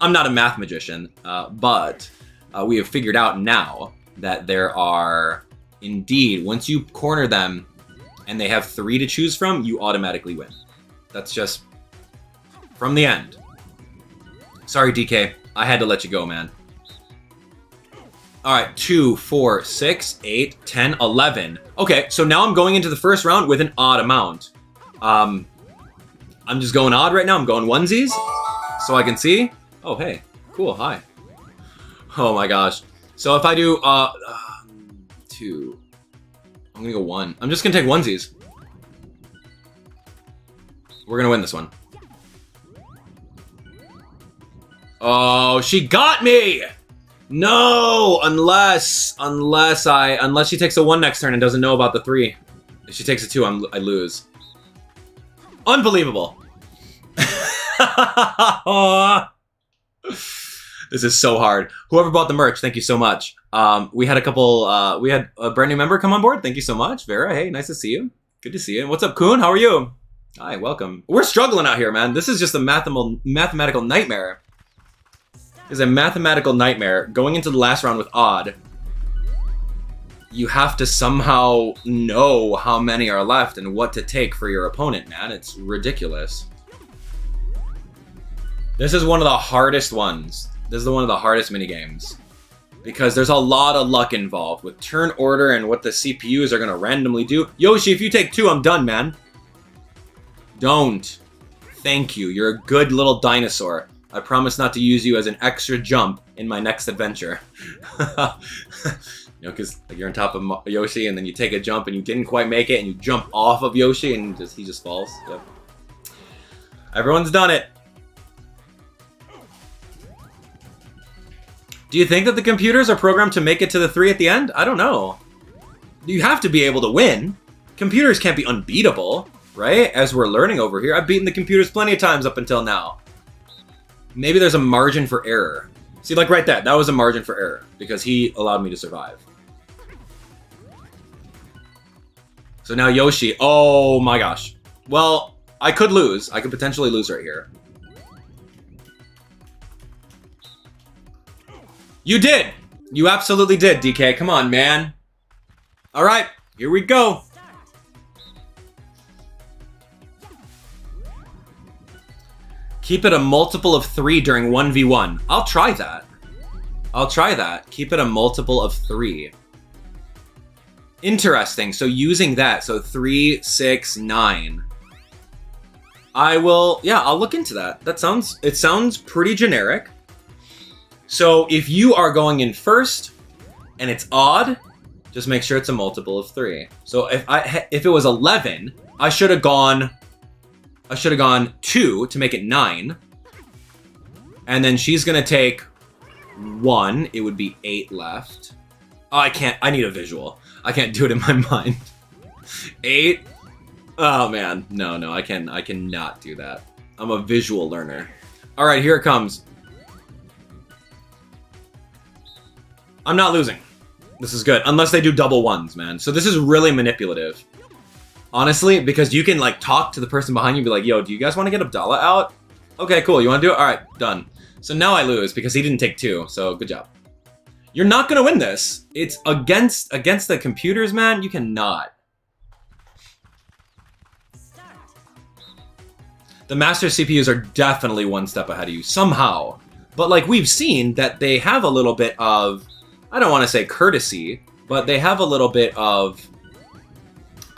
I'm not a math magician, uh, but uh, we have figured out now that there are, indeed, once you corner them and they have three to choose from, you automatically win. That's just from the end. Sorry, DK. I had to let you go, man. All right, two, four, six, eight, ten, eleven. Okay, so now I'm going into the first round with an odd amount. Um, I'm just going odd right now. I'm going onesies, so I can see. Oh, hey, cool, hi. Oh my gosh. So if I do, uh, um, two, I'm gonna go one. I'm just gonna take onesies. We're gonna win this one. Oh, she got me! No! Unless, unless I, unless she takes a one next turn and doesn't know about the three. If she takes a two, I'm, I lose. Unbelievable. (laughs) this is so hard. Whoever bought the merch, thank you so much. Um, we had a couple, uh, we had a brand new member come on board. Thank you so much. Vera, hey, nice to see you. Good to see you. What's up, Kuhn? How are you? Hi, welcome. We're struggling out here, man. This is just a mathematical mathematical nightmare. Is a mathematical nightmare. Going into the last round with odd, you have to somehow know how many are left and what to take for your opponent, man. It's ridiculous. This is one of the hardest ones. This is one of the hardest mini games because there's a lot of luck involved with turn order and what the CPUs are going to randomly do. Yoshi, if you take two, I'm done, man. Don't. Thank you. You're a good little dinosaur. I promise not to use you as an extra jump in my next adventure. (laughs) you know, because you're on top of Yoshi and then you take a jump and you didn't quite make it and you jump off of Yoshi and just he just falls. Yep. Everyone's done it. Do you think that the computers are programmed to make it to the three at the end? I don't know. You have to be able to win. Computers can't be unbeatable, right? As we're learning over here. I've beaten the computers plenty of times up until now. Maybe there's a margin for error. See, like right there, that was a margin for error because he allowed me to survive. So now Yoshi, oh my gosh. Well, I could lose. I could potentially lose right here. You did! You absolutely did, DK. Come on, man. All right, here we go. Keep it a multiple of three during 1v1. I'll try that. I'll try that. Keep it a multiple of three. Interesting. So using that, so three, six, nine. I will, yeah, I'll look into that. That sounds, it sounds pretty generic. So if you are going in first and it's odd, just make sure it's a multiple of three. So if I if it was 11, I should have gone I should have gone two to make it nine. And then she's gonna take one. It would be eight left. Oh, I can't. I need a visual. I can't do it in my (laughs) mind. eight. Oh man, no, no, I can. I cannot do that. I'm a visual learner. All right, here it comes. I'm not losing. This is good. Unless they do double ones, man. So this is really manipulative. Honestly, because you can, like, talk to the person behind you be like, yo, do you guys want to get Abdallah out? Okay, cool. You want to do it? All right, done. So now I lose because he didn't take two. So good job. You're not going to win this. It's against against the computers, man. You cannot. The master CPUs are definitely one step ahead of you, somehow. But, like, we've seen that they have a little bit of I don't want to say courtesy, but they have a little bit of,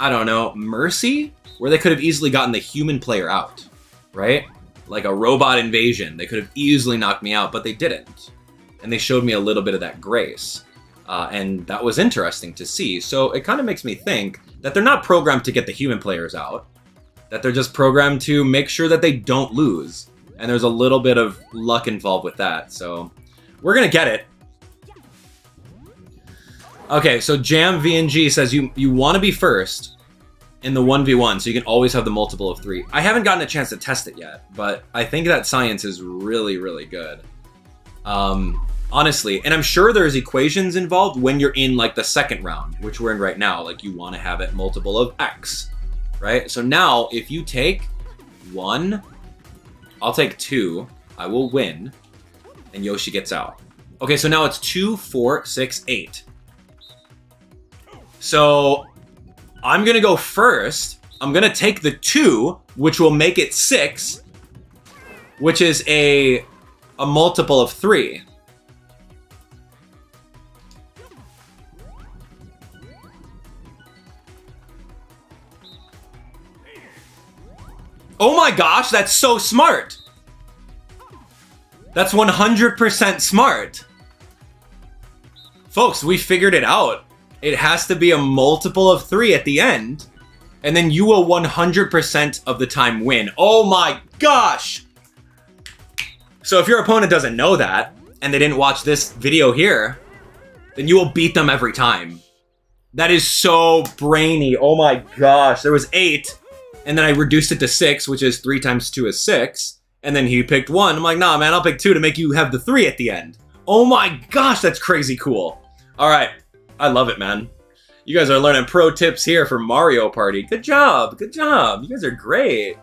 I don't know, mercy, where they could have easily gotten the human player out, right? Like a robot invasion. They could have easily knocked me out, but they didn't. And they showed me a little bit of that grace. Uh, and that was interesting to see. So it kind of makes me think that they're not programmed to get the human players out, that they're just programmed to make sure that they don't lose. And there's a little bit of luck involved with that. So we're going to get it. Okay, so Jam VNG says you you want to be first in the 1v1, so you can always have the multiple of three. I haven't gotten a chance to test it yet, but I think that science is really, really good. Um, honestly, and I'm sure there's equations involved when you're in like the second round, which we're in right now. Like you want to have it multiple of x, right? So now if you take one, I'll take two, I will win, and Yoshi gets out. Okay, so now it's two, four, six, eight. So I'm to go first. I'm to take the 2, which will make it 6, which is a, a multiple of 3. Oh my gosh, that's so smart! That's 100% smart! Folks, we figured it out it has to be a multiple of three at the end, and then you will 100% of the time win. Oh my gosh! So if your opponent doesn't know that, and they didn't watch this video here, then you will beat them every time. That is so brainy. Oh my gosh. There was eight, and then I reduced it to six, which is three times two is six. And then he picked one. I'm like, nah, man, I'll pick two to make you have the three at the end. Oh my gosh, that's crazy cool. All right, I love it, man. You guys are learning pro tips here for Mario Party. Good job. Good job. You guys are great.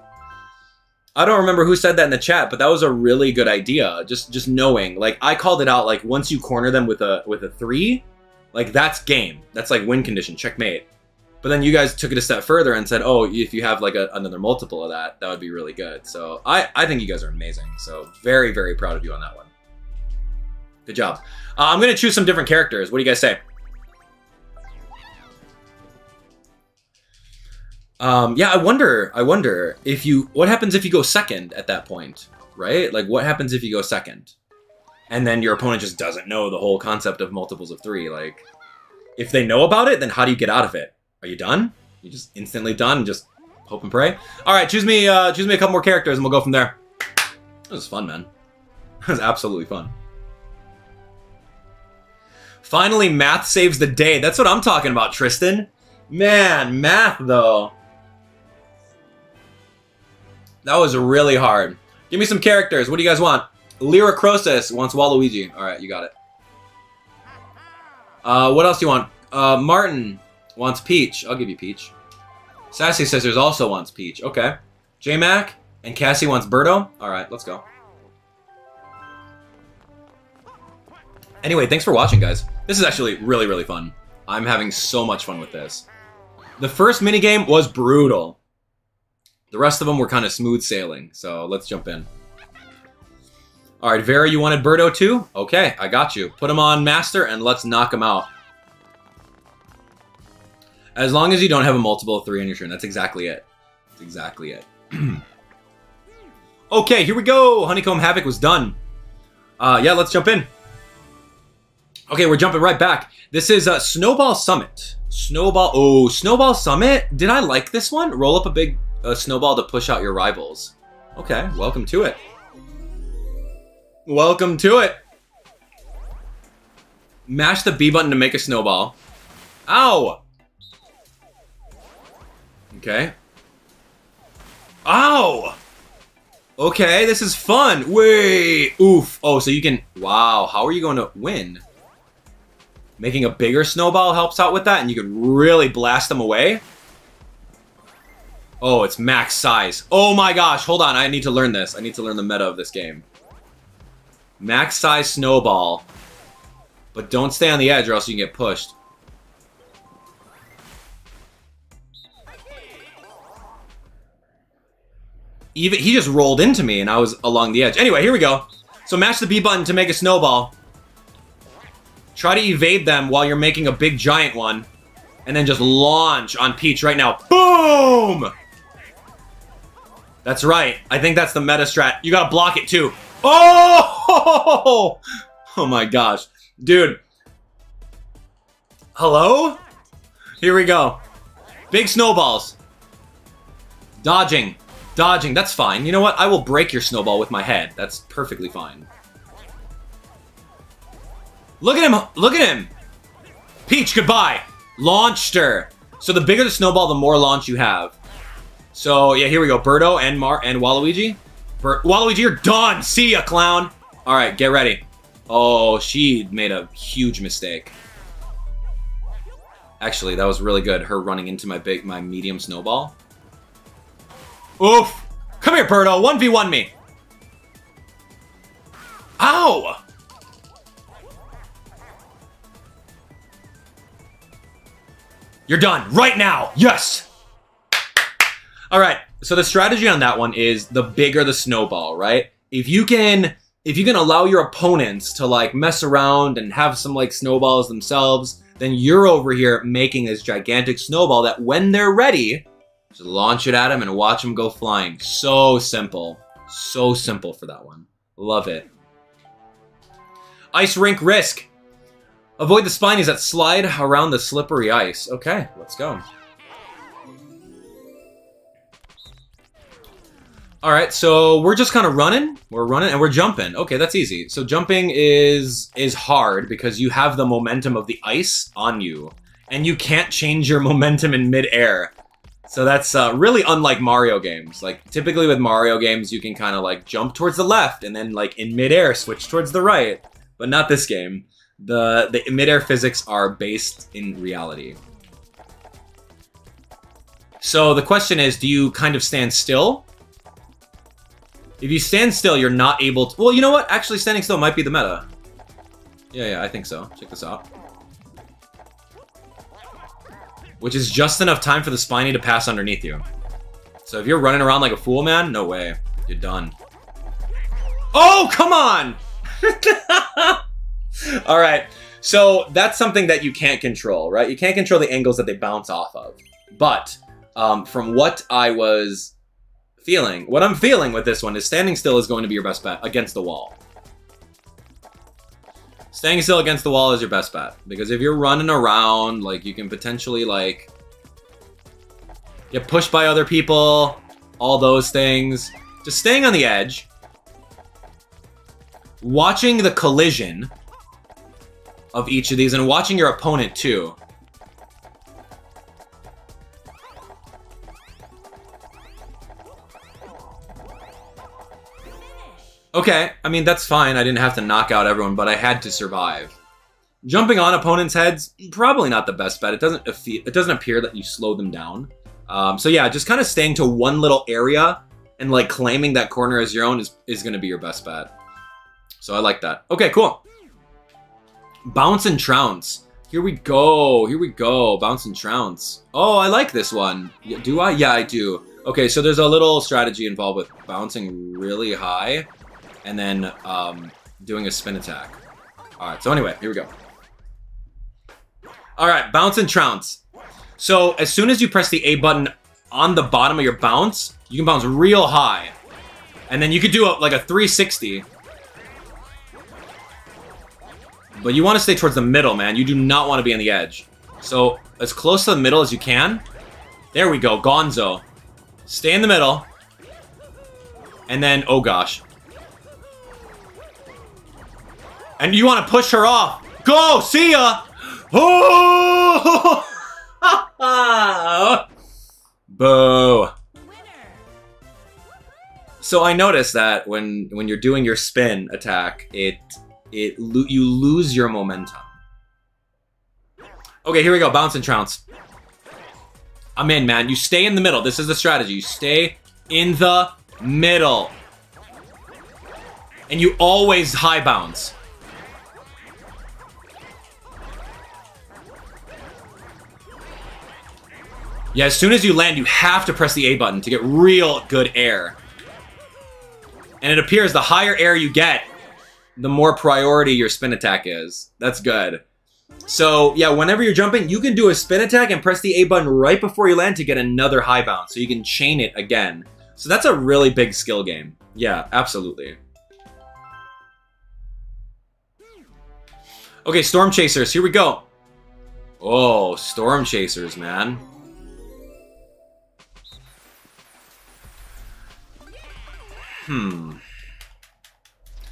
I don't remember who said that in the chat, but that was a really good idea. Just just knowing. Like I called it out like once you corner them with a with a 3, like that's game. That's like win condition, checkmate. But then you guys took it a step further and said, "Oh, if you have like a, another multiple of that, that would be really good." So, I I think you guys are amazing. So, very very proud of you on that one. Good job. Uh, I'm going to choose some different characters. What do you guys say? Um, yeah, I wonder. I wonder if you. What happens if you go second at that point, right? Like, what happens if you go second, and then your opponent just doesn't know the whole concept of multiples of three? Like, if they know about it, then how do you get out of it? Are you done? You just instantly done and just hope and pray. All right, choose me. Uh, choose me a couple more characters, and we'll go from there. This was fun, man. (laughs) It was absolutely fun. Finally, math saves the day. That's what I'm talking about, Tristan. Man, math though. That was really hard. Give me some characters. What do you guys want? Lyra Croesus wants Waluigi. All right, you got it. Uh, what else do you want? Uh, Martin wants Peach. I'll give you Peach. Sassy Sisters also wants Peach. Okay. J-Mac and Cassie wants Birdo. All right, let's go. Anyway, thanks for watching, guys. This is actually really, really fun. I'm having so much fun with this. The first minigame was brutal. The rest of them were kind of smooth sailing, so let's jump in. All right, Vera, you wanted Birdo too? Okay, I got you. Put him on Master and let's knock him out. As long as you don't have a multiple of three on your turn. That's exactly it. That's exactly it. (clears throat) okay, here we go. Honeycomb Havoc was done. Uh, yeah, let's jump in. Okay, we're jumping right back. This is uh, Snowball Summit. Snowball. Oh, Snowball Summit. Did I like this one? Roll up a big a snowball to push out your rivals. Okay, welcome to it. Welcome to it. Mash the B button to make a snowball. Ow! Okay. Ow! Okay, this is fun. Wait, oof. Oh, so you can, wow, how are you going to win? Making a bigger snowball helps out with that, and you can really blast them away. Oh, it's max size. Oh my gosh, hold on, I need to learn this. I need to learn the meta of this game. Max size snowball. But don't stay on the edge or else you can get pushed. Even He just rolled into me and I was along the edge. Anyway, here we go. So mash the B button to make a snowball. Try to evade them while you're making a big giant one. And then just launch on Peach right now. Boom! That's right. I think that's the meta strat. You gotta block it too. Oh! (laughs) Oh my gosh. Dude. Hello? Here we go. Big snowballs. Dodging. Dodging. That's fine. You know what? I will break your snowball with my head. That's perfectly fine. Look at him! Look at him! Peach, goodbye! Launched her. So the bigger the snowball, the more launch you have. So, yeah, here we go. Birdo and Mar and Waluigi. Bir Waluigi, you're done! See ya, clown! Alright, get ready. Oh, she made a huge mistake. Actually, that was really good. Her running into my big, my medium snowball. Oof! Come here, Birdo! 1v1 me! Ow! You're done. Right now. Yes! All right. So the strategy on that one is the bigger the snowball, right? If you can if you can allow your opponents to like mess around and have some like snowballs themselves, then you're over here making this gigantic snowball that when they're ready, just launch it at them and watch them go flying. So simple. So simple for that one. Love it. Ice rink risk. Avoid the spinies that slide around the slippery ice. Okay, let's go. All right, so we're just kind of running. We're running and we're jumping. Okay, that's easy. So jumping is is hard because you have the momentum of the ice on you, and you can't change your (laughs) momentum in midair. So that's uh, really unlike Mario games. Like typically with Mario games, you can kind of like jump towards the left and then like in midair switch towards the right, but not this game the the midair physics are based in reality. So the question is, do you kind of stand still? If you stand still, you're not able to... Well, you know what? Actually, standing still might be the meta. Yeah, yeah, I think so. Check this out. Which is just enough time for the Spiny to pass underneath you. So if you're running around like a fool, man, no way. You're done. Oh, come on! (laughs) All right. So that's something that you can't control, right? You can't control the angles that they bounce off of. But um, from what I was feeling, what I'm feeling with this one is standing still is going to be your best bet against the wall. Staying still against the wall is your best bet. Because if you're running around, like, you can potentially, like, get pushed by other people, all those things. Just staying on the edge, watching the collision of each of these and watching your opponent too. Okay, I mean, that's fine. I didn't have to knock out everyone, but I had to survive. Jumping on opponents' heads, probably not the best bet. It doesn't it doesn't appear that you slow them down. Um, so yeah, just kind of staying to one little area and like claiming that corner as your own is, is going to be your best bet. So I like that. Okay, cool. Bounce and Trounce. Here we go. Here we go. Bounce and Trounce. Oh, I like this one. Do I? Yeah, I do. Okay, so there's a little strategy involved with bouncing really high and then um, doing a spin attack. All right, so anyway, here we go. All right, bounce and trounce. So as soon as you press the A button on the bottom of your bounce, you can bounce real high. And then you could do a, like a 360 but you want to stay towards the middle, man. You do not want to be on the edge. So, as close to the middle as you can. There we go, Gonzo. Stay in the middle. And then, oh gosh. And you want to push her off. Go! See ya! (laughs) Boo. So I noticed that when when you're doing your spin attack, it it lo you lose your momentum. Okay, here we go. Bounce and trounce. I'm in, man. You stay in the middle. This is the strategy. You stay in the middle. And you always high bounce. Yeah, as soon as you land, you have to press the A button to get real good air. And it appears the higher air you get, the more priority your spin attack is. That's good. So, yeah, whenever you're jumping, you can do a spin attack and press the A button right before you land to get another high bounce. So you can chain it again. So that's a really big skill game. Yeah, absolutely. Okay, Storm Chasers, here we go. Oh, Storm Chasers, man. Hmm.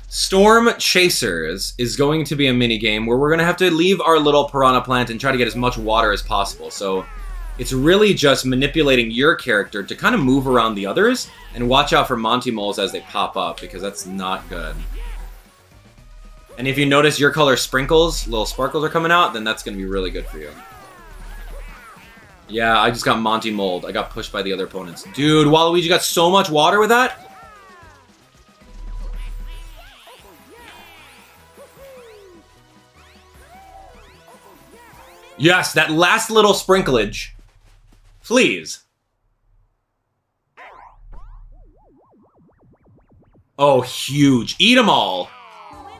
Storm Chasers is going to be a mini game where we're going to have to leave our little piranha plant and try to get as much water as possible. So it's really just manipulating your character to kind of move around the others and watch out for Monty Moles as they pop up because that's not good. And if you notice your color sprinkles, little sparkles are coming out, then that's going to be really good for you. Yeah, I just got Monty Mold. I got pushed by the other opponents. Dude, Waluigi got so much water with that. Yes, that last little sprinklage. Please. Oh, huge. Eat them all.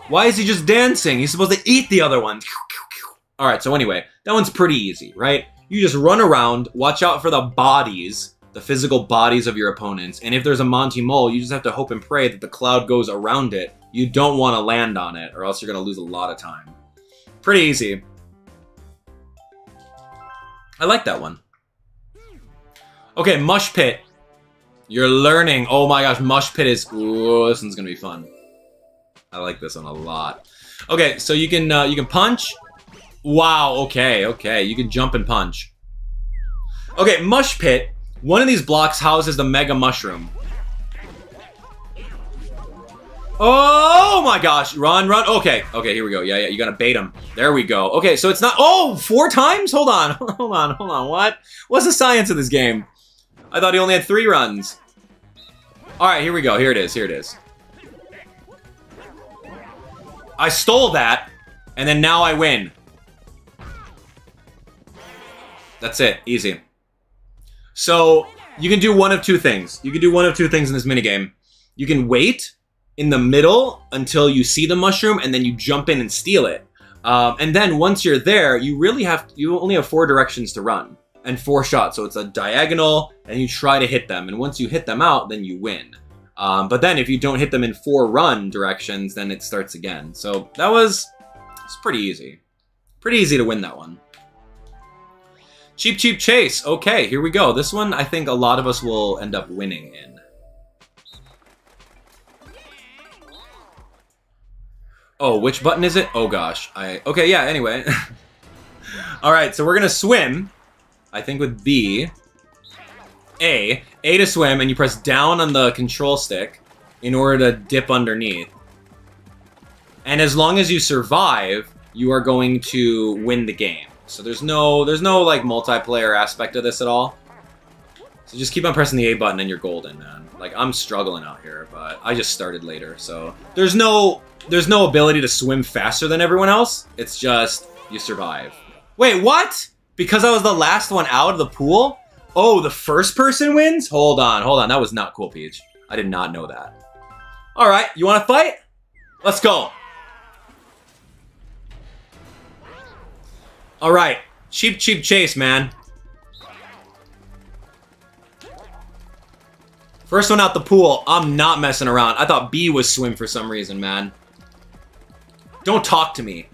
Why is he just dancing? He's supposed to eat the other ones. Alright, so anyway, that one's pretty easy, right? You just run around, watch out for the bodies, the physical bodies of your opponents, and if there's a Monty Mole, you just have to hope and pray that the cloud goes around it. You don't want to land on it, or else you're going to lose a lot of time. Pretty easy. I like that one. Okay, Mush Pit. You're learning. Oh my gosh, Mush Pit is... Ooh, this one's gonna be fun. I like this one a lot. Okay, so you can uh, you can punch. Wow, okay, okay. You can jump and punch. Okay, Mush Pit. One of these blocks houses the Mega Mushroom. Oh my gosh. Run, run. Okay. Okay, here we go. Yeah, yeah. You gotta bait him. There we go. Okay, so it's not... Oh, four times? Hold on. (laughs) Hold on. Hold on. What? What's the science of this game? I thought he only had three runs. Alright, here we go. Here it is. Here it is. I stole that, and then now I win. That's it. Easy. So, you can do one of two things. You can do one of two things in this minigame. You can wait in the middle until you see the mushroom and then you jump in and steal it. Um, and then once you're there, you really have, you only have four directions to run and four shots. So it's a diagonal and you try to hit them. And once you hit them out, then you win. Um, but then if you don't hit them in four run directions, then it starts again. So that was, it's pretty easy. Pretty easy to win that one. Cheep Cheep Chase. Okay, here we go. This one I think a lot of us will end up winning in. Oh, which button is it? Oh gosh. I okay, yeah, anyway. (laughs) Alright, so we're gonna swim. I think with B. A. A to swim, and you press down on the control stick in order to dip underneath. And as long as you survive, you are going to win the game. So there's no there's no like multiplayer aspect of this at all. So just keep on pressing the A button and you're golden, man. Like I'm struggling out here, but I just started later, so there's no there's no ability to swim faster than everyone else. It's just you survive. Wait, what? Because I was the last one out of the pool? Oh, the first person wins? Hold on, hold on. That was not cool, Peach. I did not know that. All right, you want to fight? Let's go. All right, cheep, cheep chase, man. First one out the pool. I'm not messing around. I thought B was swim for some reason, man. Don't talk to me.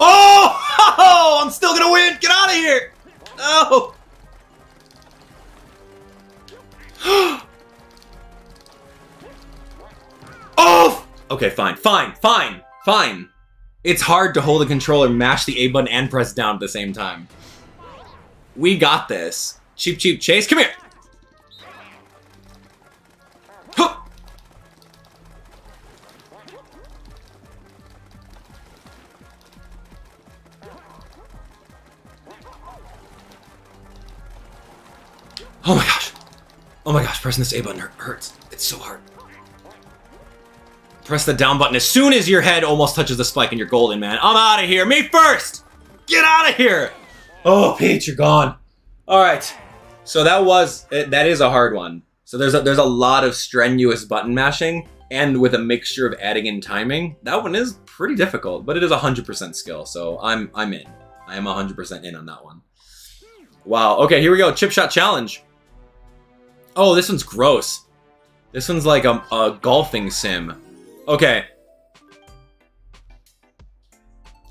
Oh! oh! (laughs) I'm still gonna win! Get out of here! No! Oh. (gasps) oh! Okay, fine, fine, fine, fine. It's hard to hold a controller, mash the A button, and press down at the same time. We got this. Cheep, cheep, Chase, come here! Oh my gosh. Oh my gosh, pressing this A button hurts. It's so hard. Press the down button as soon as your head almost touches the spike and you're golden, man. I'm out of here. Me first! Get out of here! Oh, Peach, you're gone. All right. So that was, eh, that is a hard one. So there's a, there's a lot of strenuous button mashing and with a mixture of adding in timing. That one is pretty difficult, but it is 100% skill. So I'm, I'm in. I am 100% in on that one. Wow. Okay, here we go. Chip shot challenge. Oh, this one's gross. This one's like a, a golfing sim. Okay.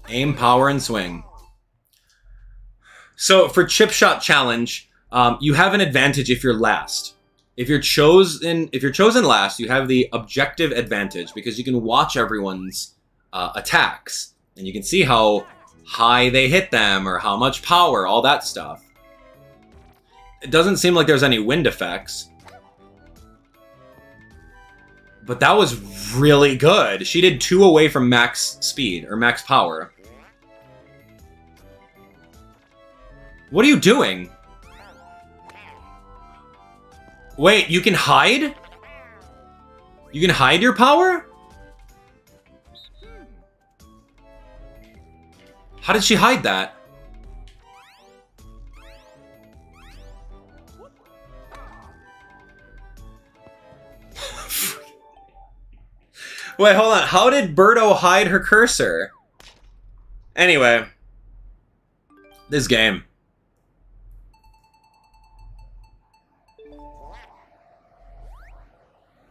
Aim, power, and swing. So for chip shot challenge, um, you have an advantage if you're last. If you're chosen, if you're chosen last, you have the objective advantage because you can watch everyone's uh, attacks and you can see how high they hit them or how much power, all that stuff. It doesn't seem like there's any wind effects. But that was really good. She did two away from max speed, or max power. What are you doing? Wait, you can hide? You can hide your power? How did she hide that? Wait, hold on. How did Birdo hide her cursor? Anyway. This game.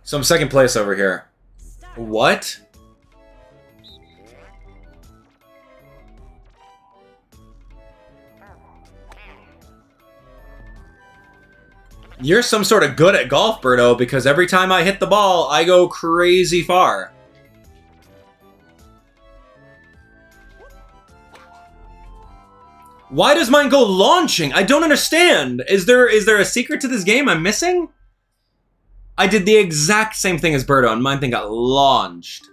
So I'm second place over here. What? You're some sort of good at golf, Birdo, because every time I hit the ball, I go crazy far. Why does mine go launching? I don't understand. Is there is there a secret to this game I'm missing? I did the exact same thing as Birdo, and mine thing got launched.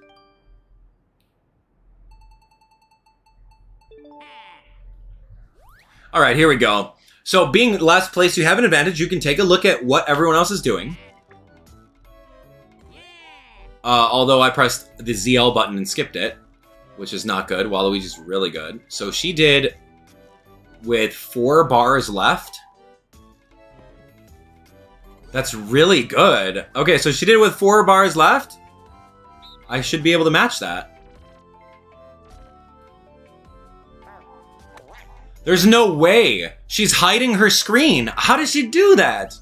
Alright, here we go. So being last place, you have an advantage. You can take a look at what everyone else is doing. Uh, although I pressed the ZL button and skipped it, which is not good. Waluigi's really good. So she did with four bars left. That's really good. Okay, so she did it with four bars left. I should be able to match that. There's no way. She's hiding her screen. How does she do that?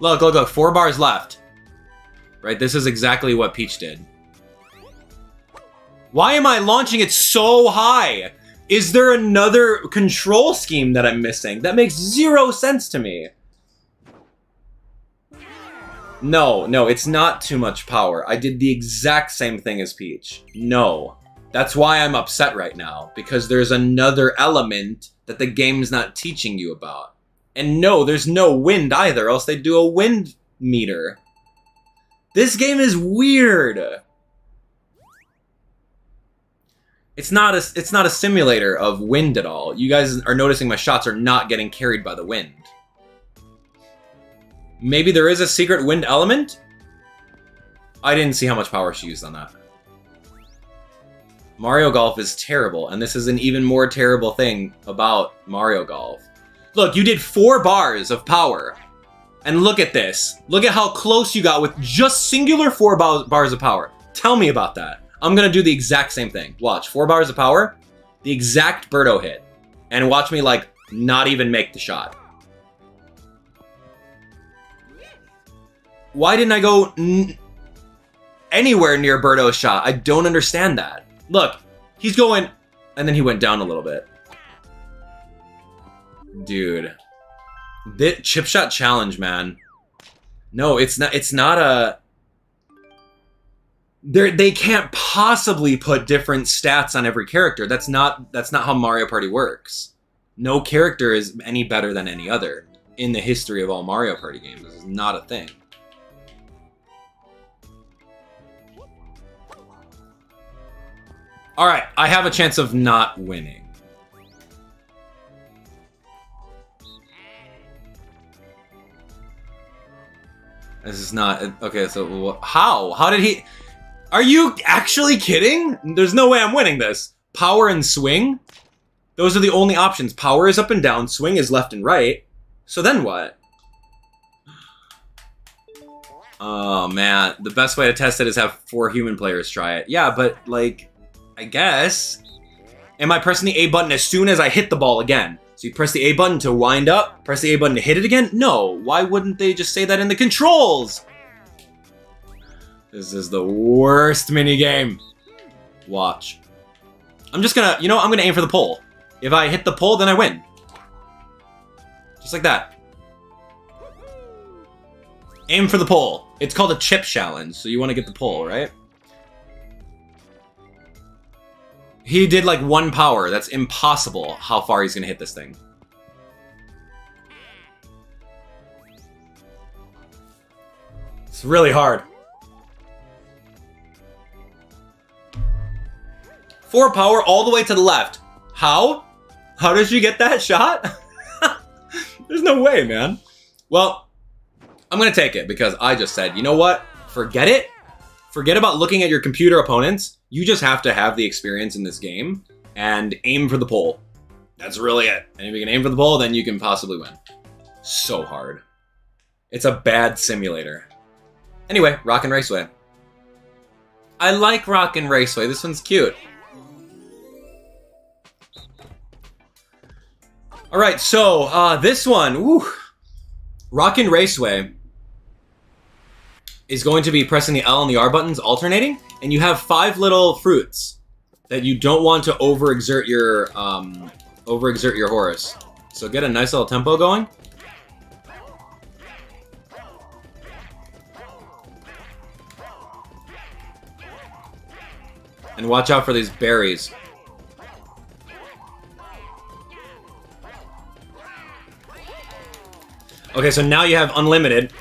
Look, look, look. Four bars left. Right, this is exactly what Peach did. Why am I launching it so high? Is there another control scheme that I'm missing? That makes zero sense to me. No, no, it's not too much power. I did the exact same thing as Peach. No. That's why I'm upset right now, because there's another element that the game's not teaching you about. And no, there's no wind either, else they'd do a wind meter. This game is weird. It's not a it's not a simulator of wind at all. You guys are noticing my shots are not getting carried by the wind. Maybe there is a secret wind element? I didn't see how much power she used on that. Mario Golf is terrible, and this is an even more terrible thing about Mario Golf. Look, you did four bars of power. And look at this. Look at how close you got with just singular four bars of power. Tell me about that. I'm gonna do the exact same thing. Watch, four bars of power, the exact Birdo hit. And watch me, like, not even make the shot. Why didn't I go anywhere near Birdo's shot? I don't understand that. Look, he's going... And then he went down a little bit. Dude. The chip shot challenge, man. No, it's not it's not a they they can't possibly put different stats on every character. That's not that's not how Mario Party works. No character is any better than any other in the history of all Mario Party games. This is not a thing. All right, I have a chance of not winning. This is not okay. So how? How did he? Are you actually kidding? There's no way I'm winning this. Power and swing. Those are the only options. Power is up and down. Swing is left and right. So then what? Oh man, the best way to test it is have four human players try it. Yeah, but like, I guess. Am I pressing the A button as soon as I hit the ball again? So you press the A button to wind up, press the A button to hit it again? No, why wouldn't they just say that in the controls? This is the worst minigame. Watch. I'm just gonna, you know, I'm gonna aim for the pole. If I hit the pole, then I win. Just like that. Aim for the pole. It's called a chip challenge, so you want to get the pole, right? He did like one power. That's impossible how far he's going to hit this thing. It's really hard. Four power all the way to the left. How? How did you get that shot? (laughs) There's no way, man. Well, I'm going to take it because I just said, you know what? Forget it. Forget about looking at your computer opponents. You just have to have the experience in this game and aim for the pole. That's really it. And if you can aim for the pole, then you can possibly win. So hard. It's a bad simulator. Anyway, Rockin' Raceway. I like Rockin' Raceway. This one's cute. All right, so uh, this one, woo, Rockin' Raceway is going to be pressing the L and the R buttons alternating, and you have five little fruits that you don't want to overexert your um, overexert your horse. So get a nice little tempo going. And watch out for these berries. Okay, so now you have unlimited.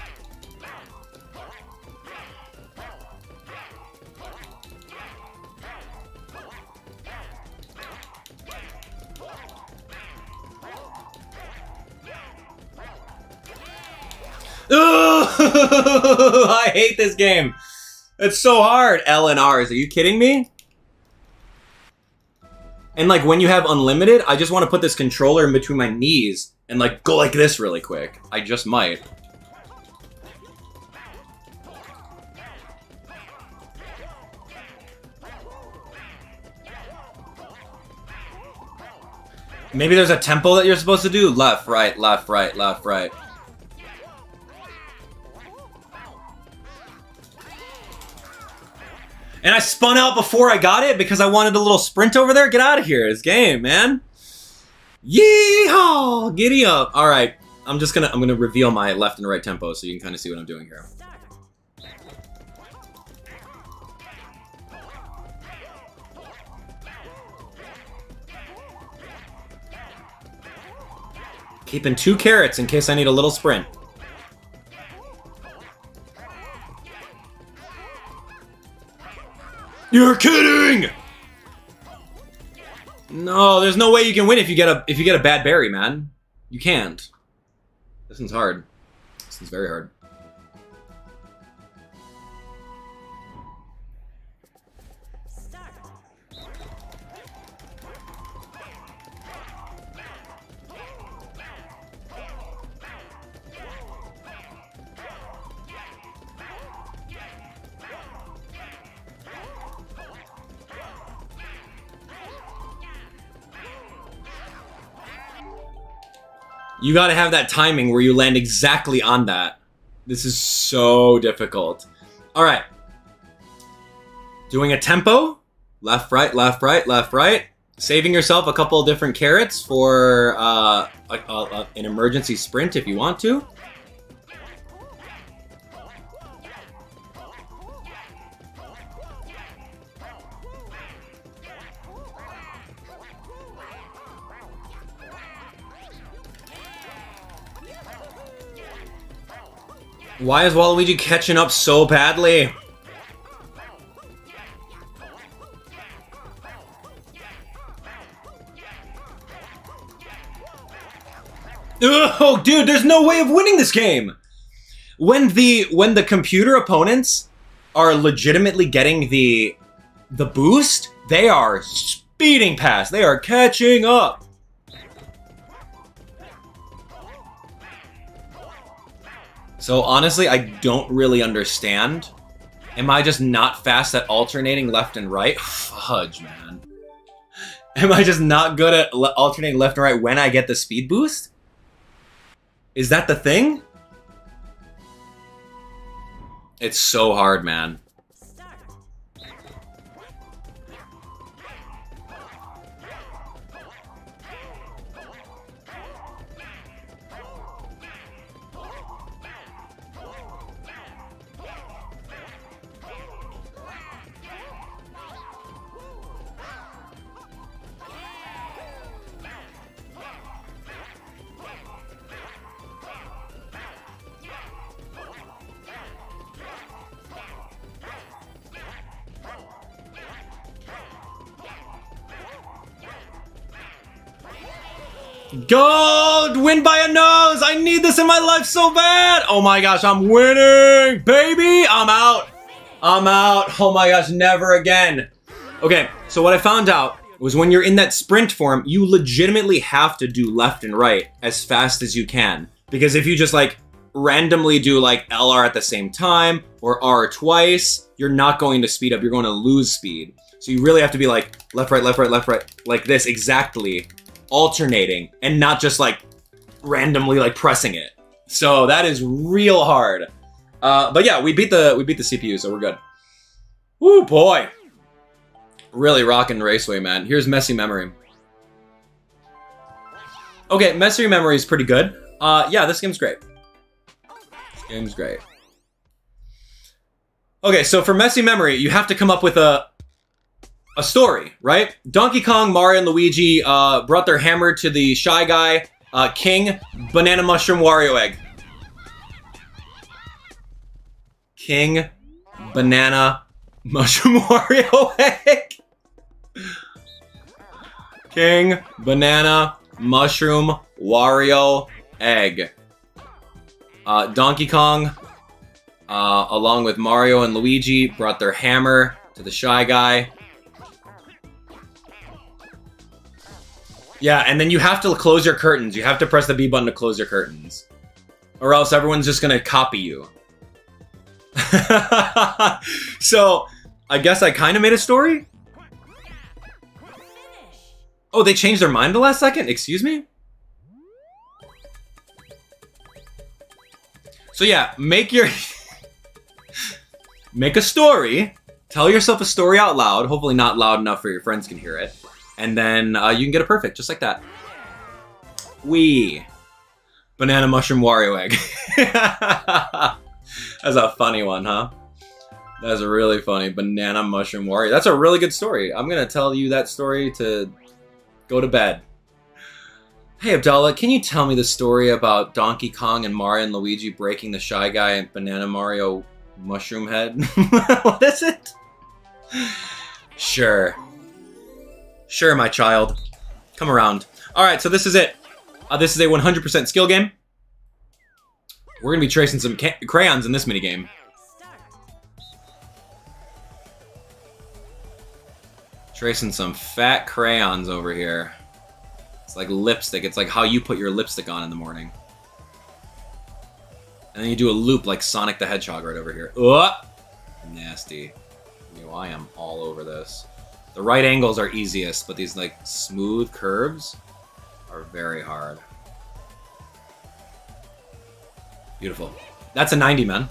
(laughs) I hate this game. It's so hard. L and R's. Are you kidding me? And like when you have unlimited, I just want to put this controller in between my knees and like go like this really quick. I just might. Maybe there's a tempo that you're supposed to do? Left, right, left, right, left, right. And I spun out before I got it because I wanted a little sprint over there. Get out of here. It's game, man. Yeehaw! Giddy up. All right. I'm just gonna I'm gonna reveal my left and right tempo so you can kind of see what I'm doing here. Keeping two carrots in case I need a little sprint. You're kidding! No, there's no way you can win if you get a if you get a bad berry, man. You can't. This one's hard. This one's very hard. You gotta have that timing where you land exactly on that. This is so difficult. Alright. Doing a tempo. Left, right, left, right, left, right. Saving yourself a couple of different carrots for uh, a, a, an emergency sprint if you want to. Why is Waluigi catching up so badly? Oh, dude, there's no way of winning this game! when the when the computer opponents are legitimately getting the the boost, they are speeding past. They are catching up. So honestly, I don't really understand. Am I just not fast at alternating left and right? (sighs) Fudge, man. Am I just not good at alternating left and right when I get the speed boost? Is that the thing? It's so hard, man. Go! Win by a nose! I need this in my life so bad! Oh my gosh, I'm winning! Baby! I'm out! I'm out! Oh my gosh, never again! Okay, so what I found out was when you're in that sprint form, you legitimately have to do left and right as fast as you can. Because if you just like randomly do like LR at the same time or R twice, you're not going to speed up, you're going to lose speed. So you really have to be like left, right, left, right, left, right, like this exactly alternating and not just like randomly like pressing it. So that is real hard. Uh, but yeah, we beat the we beat the CPU, so we're good. Woo boy. Really rocking Raceway, man. Here's Messy Memory. Okay, Messy Memory is pretty good. Uh, yeah, this game's great. This game's great. Okay, so for Messy Memory, you have to come up with a a story, right? Donkey Kong, Mario, and Luigi uh, brought their hammer to the Shy Guy, uh, King, Banana Mushroom, Wario Egg. King, Banana, Mushroom, (laughs) Wario Egg. King, Banana, Mushroom, Wario, Egg. Uh, Donkey Kong, uh, along with Mario and Luigi, brought their hammer to the Shy Guy. Yeah, and then you have to close your curtains. You have to press the B button to close your curtains. Or else everyone's just gonna copy you. (laughs) so, I guess I kind of made a story? Oh, they changed their mind the last second? Excuse me? So yeah, make your... (laughs) make a story. Tell yourself a story out loud. Hopefully not loud enough for your friends can hear it. And then uh, you can get a perfect, just like that. We Banana Mushroom Wario Egg. (laughs) That's a funny one, huh? That's a really funny. Banana Mushroom Wario. That's a really good story. I'm going to tell you that story to go to bed. Hey Abdallah, can you tell me the story about Donkey Kong and Mario and Luigi breaking the Shy Guy and Banana Mario Mushroom Head? (laughs) what is it? Sure. Sure, my child. Come around. Alright, so this is it. Uh, this is a 100% skill game. We're going to be tracing some crayons in this minigame. Tracing some fat crayons over here. It's like lipstick. It's like how you put your lipstick on in the morning. And then you do a loop like Sonic the Hedgehog right over here. Oh, nasty. You know, I am all over this. The right angles are easiest, but these like smooth curves are very hard. Beautiful. That's a 90, man.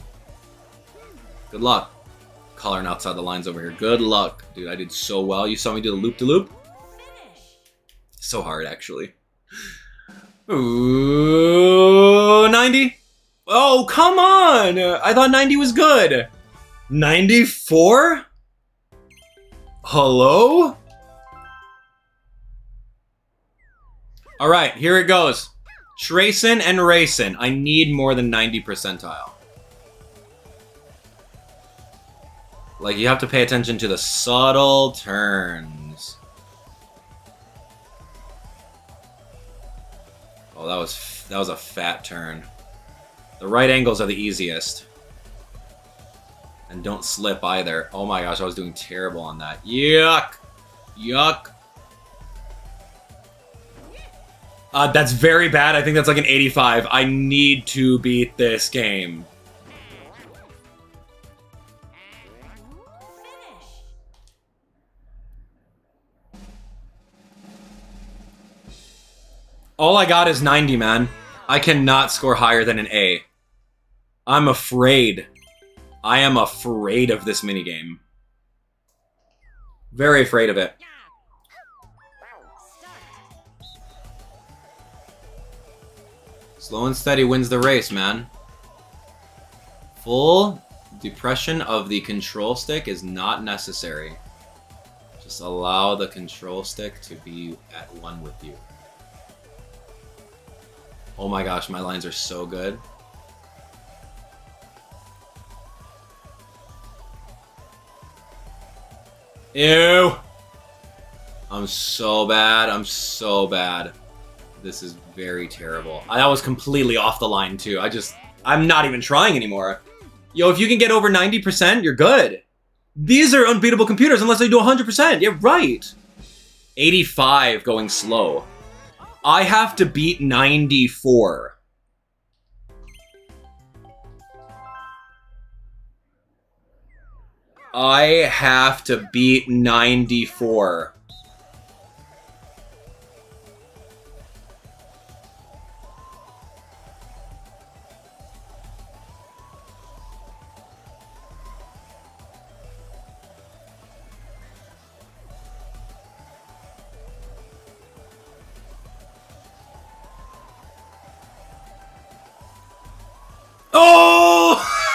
Good luck. Coloring outside the lines over here. Good luck. Dude, I did so well. You saw me do the loop-de-loop? -loop? So hard, actually. Ooh, 90? Oh, come on! I thought 90 was good. 94? Hello? Alright, here it goes. Tracing and racing. I need more than 90 percentile. Like, you have to pay attention to the subtle turns. Oh, that was that was a fat turn. The right angles are the easiest. And don't slip either. Oh my gosh, I was doing terrible on that. Yuck! Yuck! Uh, that's very bad. I think that's like an 85. I need to beat this game. All I got is 90, man. I cannot score higher than an A. I'm afraid. I am afraid of this minigame. Very afraid of it. Slow and steady wins the race, man. Full depression of the control stick is not necessary. Just allow the control stick to be at one with you. Oh my gosh, my lines are so good. Ew! I'm so bad. I'm so bad. This is very terrible. I was completely off the line, too. I just... I'm not even trying anymore. Yo, if you can get over 90%, you're good. These are unbeatable computers unless they do 100%. You're right. 85 going slow. I have to beat 94. I have to beat 94. (laughs)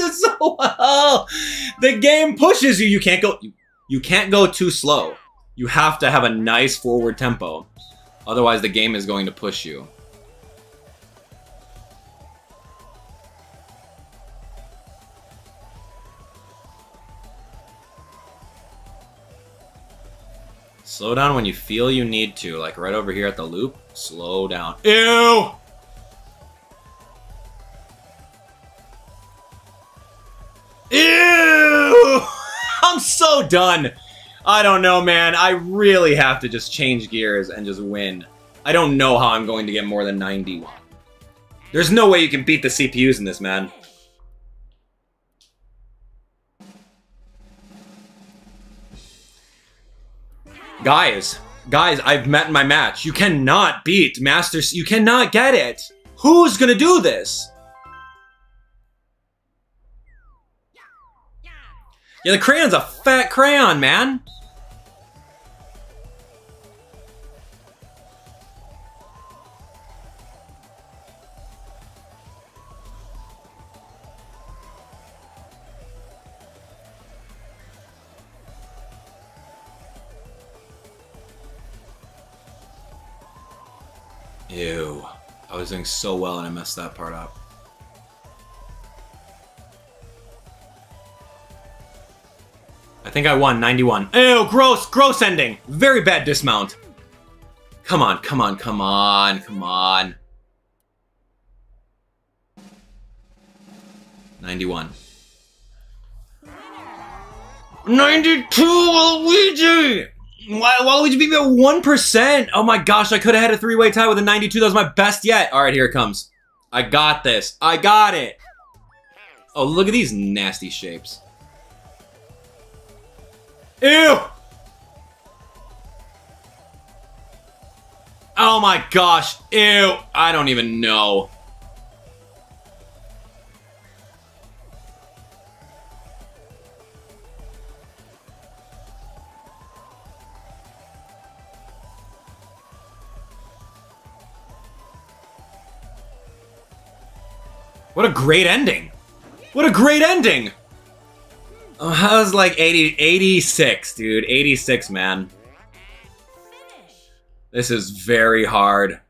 (laughs) well. The game pushes you. You can't go. You, you can't go too slow. You have to have a nice forward tempo. Otherwise, the game is going to push you. Slow down when you feel you need to, like right over here at the loop. Slow down. Ew! Ew! (laughs) I'm so done. I don't know, man. I really have to just change gears and just win. I don't know how I'm going to get more than 91. There's no way you can beat the CPUs in this, man. Guys, guys, I've met my match. You cannot beat Masters. You cannot get it. Who's gonna do this? Yeah, the crayon's a fat crayon, man. Ew. I was doing so well and I messed that part up. I think I won, 91. Ew, gross, gross ending. Very bad dismount. Come on, come on, come on, come on. 91. 92, Luigi! Why, Waluigi beat me at 1%? Oh my gosh, I could have had a three-way tie with a 92. That was my best yet. All right, here it comes. I got this. I got it. Oh, look at these nasty shapes. Ew! Oh my gosh, ew! I don't even know. What a great ending! What a great ending! Oh, I was like 80, 86, dude. 86, man. This is very hard.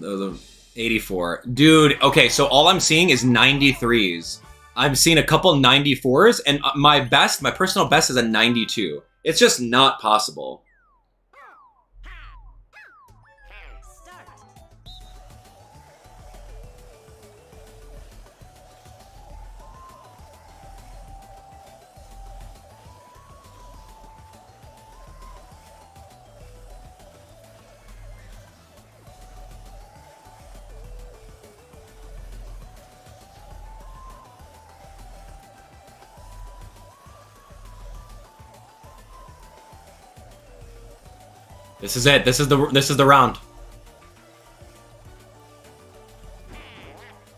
The, 84. Dude, okay, so all I'm seeing is 93s. I'm seeing a couple 94s, and uh, my best, my personal best is a 92. It's just not possible. This is it. This is the this is the round.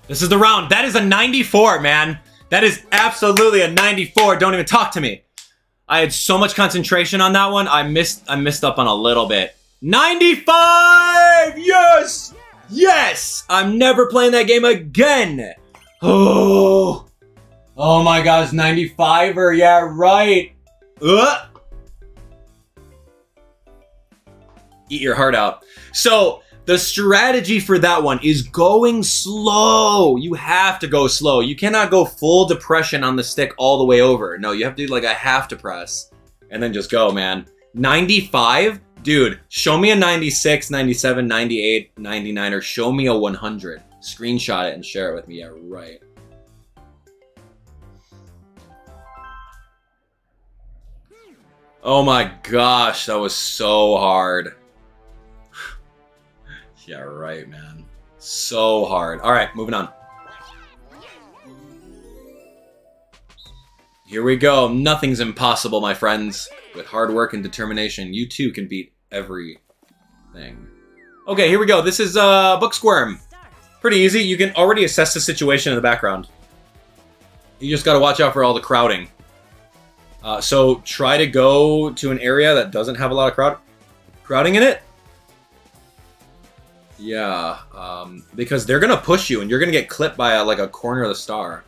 This is the round. That is a 94, man. That is absolutely a 94. Don't even talk to me. I had so much concentration on that one. I missed I missed up on a little bit. 95! Yes! Yes! I'm never playing that game again. Oh. Oh my gosh, 95er. Yeah, right. Eat your heart out. So, the strategy for that one is going slow. You have to go slow. You cannot go full depression on the stick all the way over. No, you have to do like a half depress and then just go, man. 95? Dude, show me a 96, 97, 98, 99, or show me a 100. Screenshot it and share it with me. Yeah, right. Oh my gosh, that was so hard. Yeah, right, man. So hard. All right, moving on. Here we go. Nothing's impossible, my friends. With hard work and determination, you too can beat everything. Okay, here we go. This is uh, Book Squirm. Pretty easy. You can already assess the situation in the background. You just gotta watch out for all the crowding. Uh, so try to go to an area that doesn't have a lot of crowd crowding in it. Yeah, um, because they're gonna push you and you're gonna get clipped by a, like a corner of the star.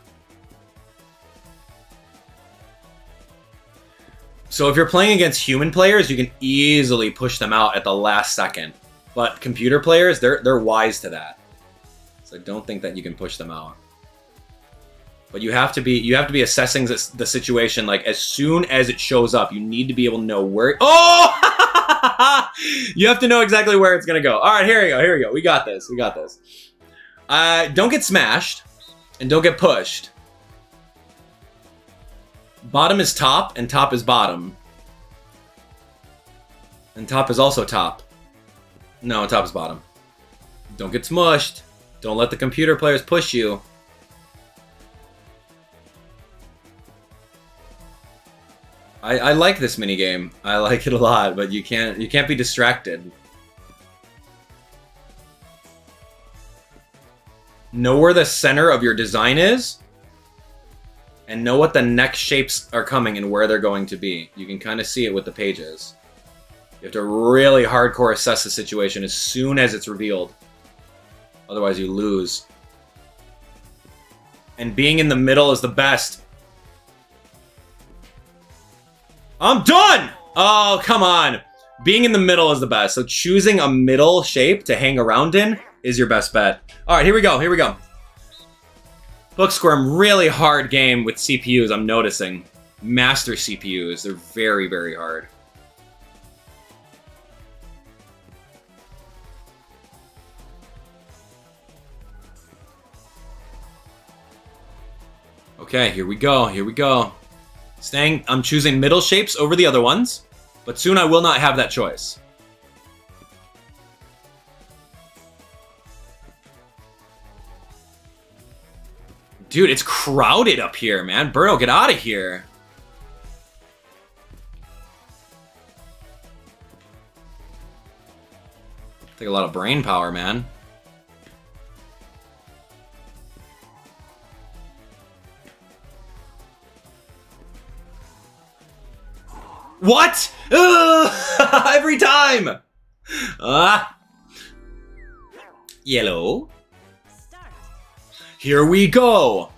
So if you're playing against human players, you can easily push them out at the last second. But computer players, they're they're wise to that. So don't think that you can push them out. But you have to be you have to be assessing this, the situation like as soon as it shows up. You need to be able to know where. Oh, (laughs) (laughs) you have to know exactly where it's gonna go. All right, here we go. Here we go. We got this. We got this. Uh, don't get smashed, and don't get pushed. Bottom is top, and top is bottom. And top is also top. No, top is bottom. Don't get smushed. Don't let the computer players push you. I, I like this mini game. I like it a lot, but you can't you can't be distracted. Know where the center of your design is, and know what the next shapes are coming and where they're going to be. You can kind of see it with the pages. You have to really hardcore assess the situation as soon as it's revealed. Otherwise, you lose. And being in the middle is the best. I'm done! Oh, come on. Being in the middle is the best. So choosing a middle shape to hang around in is your best bet. All right, here we go. Here we go. Book Squirm, really hard game with CPUs, I'm noticing. Master CPUs, they're very, very hard. Okay, here we go, here we go. Staying, I'm choosing middle shapes over the other ones, but soon I will not have that choice. Dude, it's crowded up here, man. Birdo, get out of here. Take a lot of brain power, man. What? (laughs) every time! Ah! Yellow. Here we go!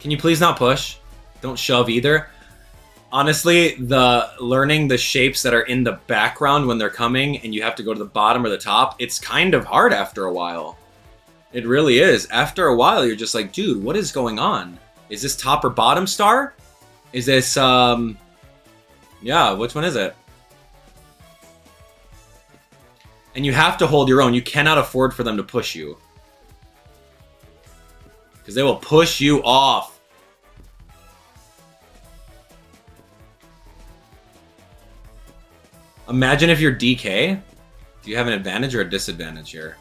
Can you please not push? Don't shove either. Honestly, the learning the shapes that are in the background when they're coming and you have to go to the bottom or the top, it's kind of hard after a while. It really is. After a while, you're just like, dude, what is going on? Is this top or bottom star? Is this, um... Yeah, which one is it? And you have to hold your own. You cannot afford for them to push you. Because they will push you off. Imagine if you're DK. Do you have an advantage or a disadvantage here?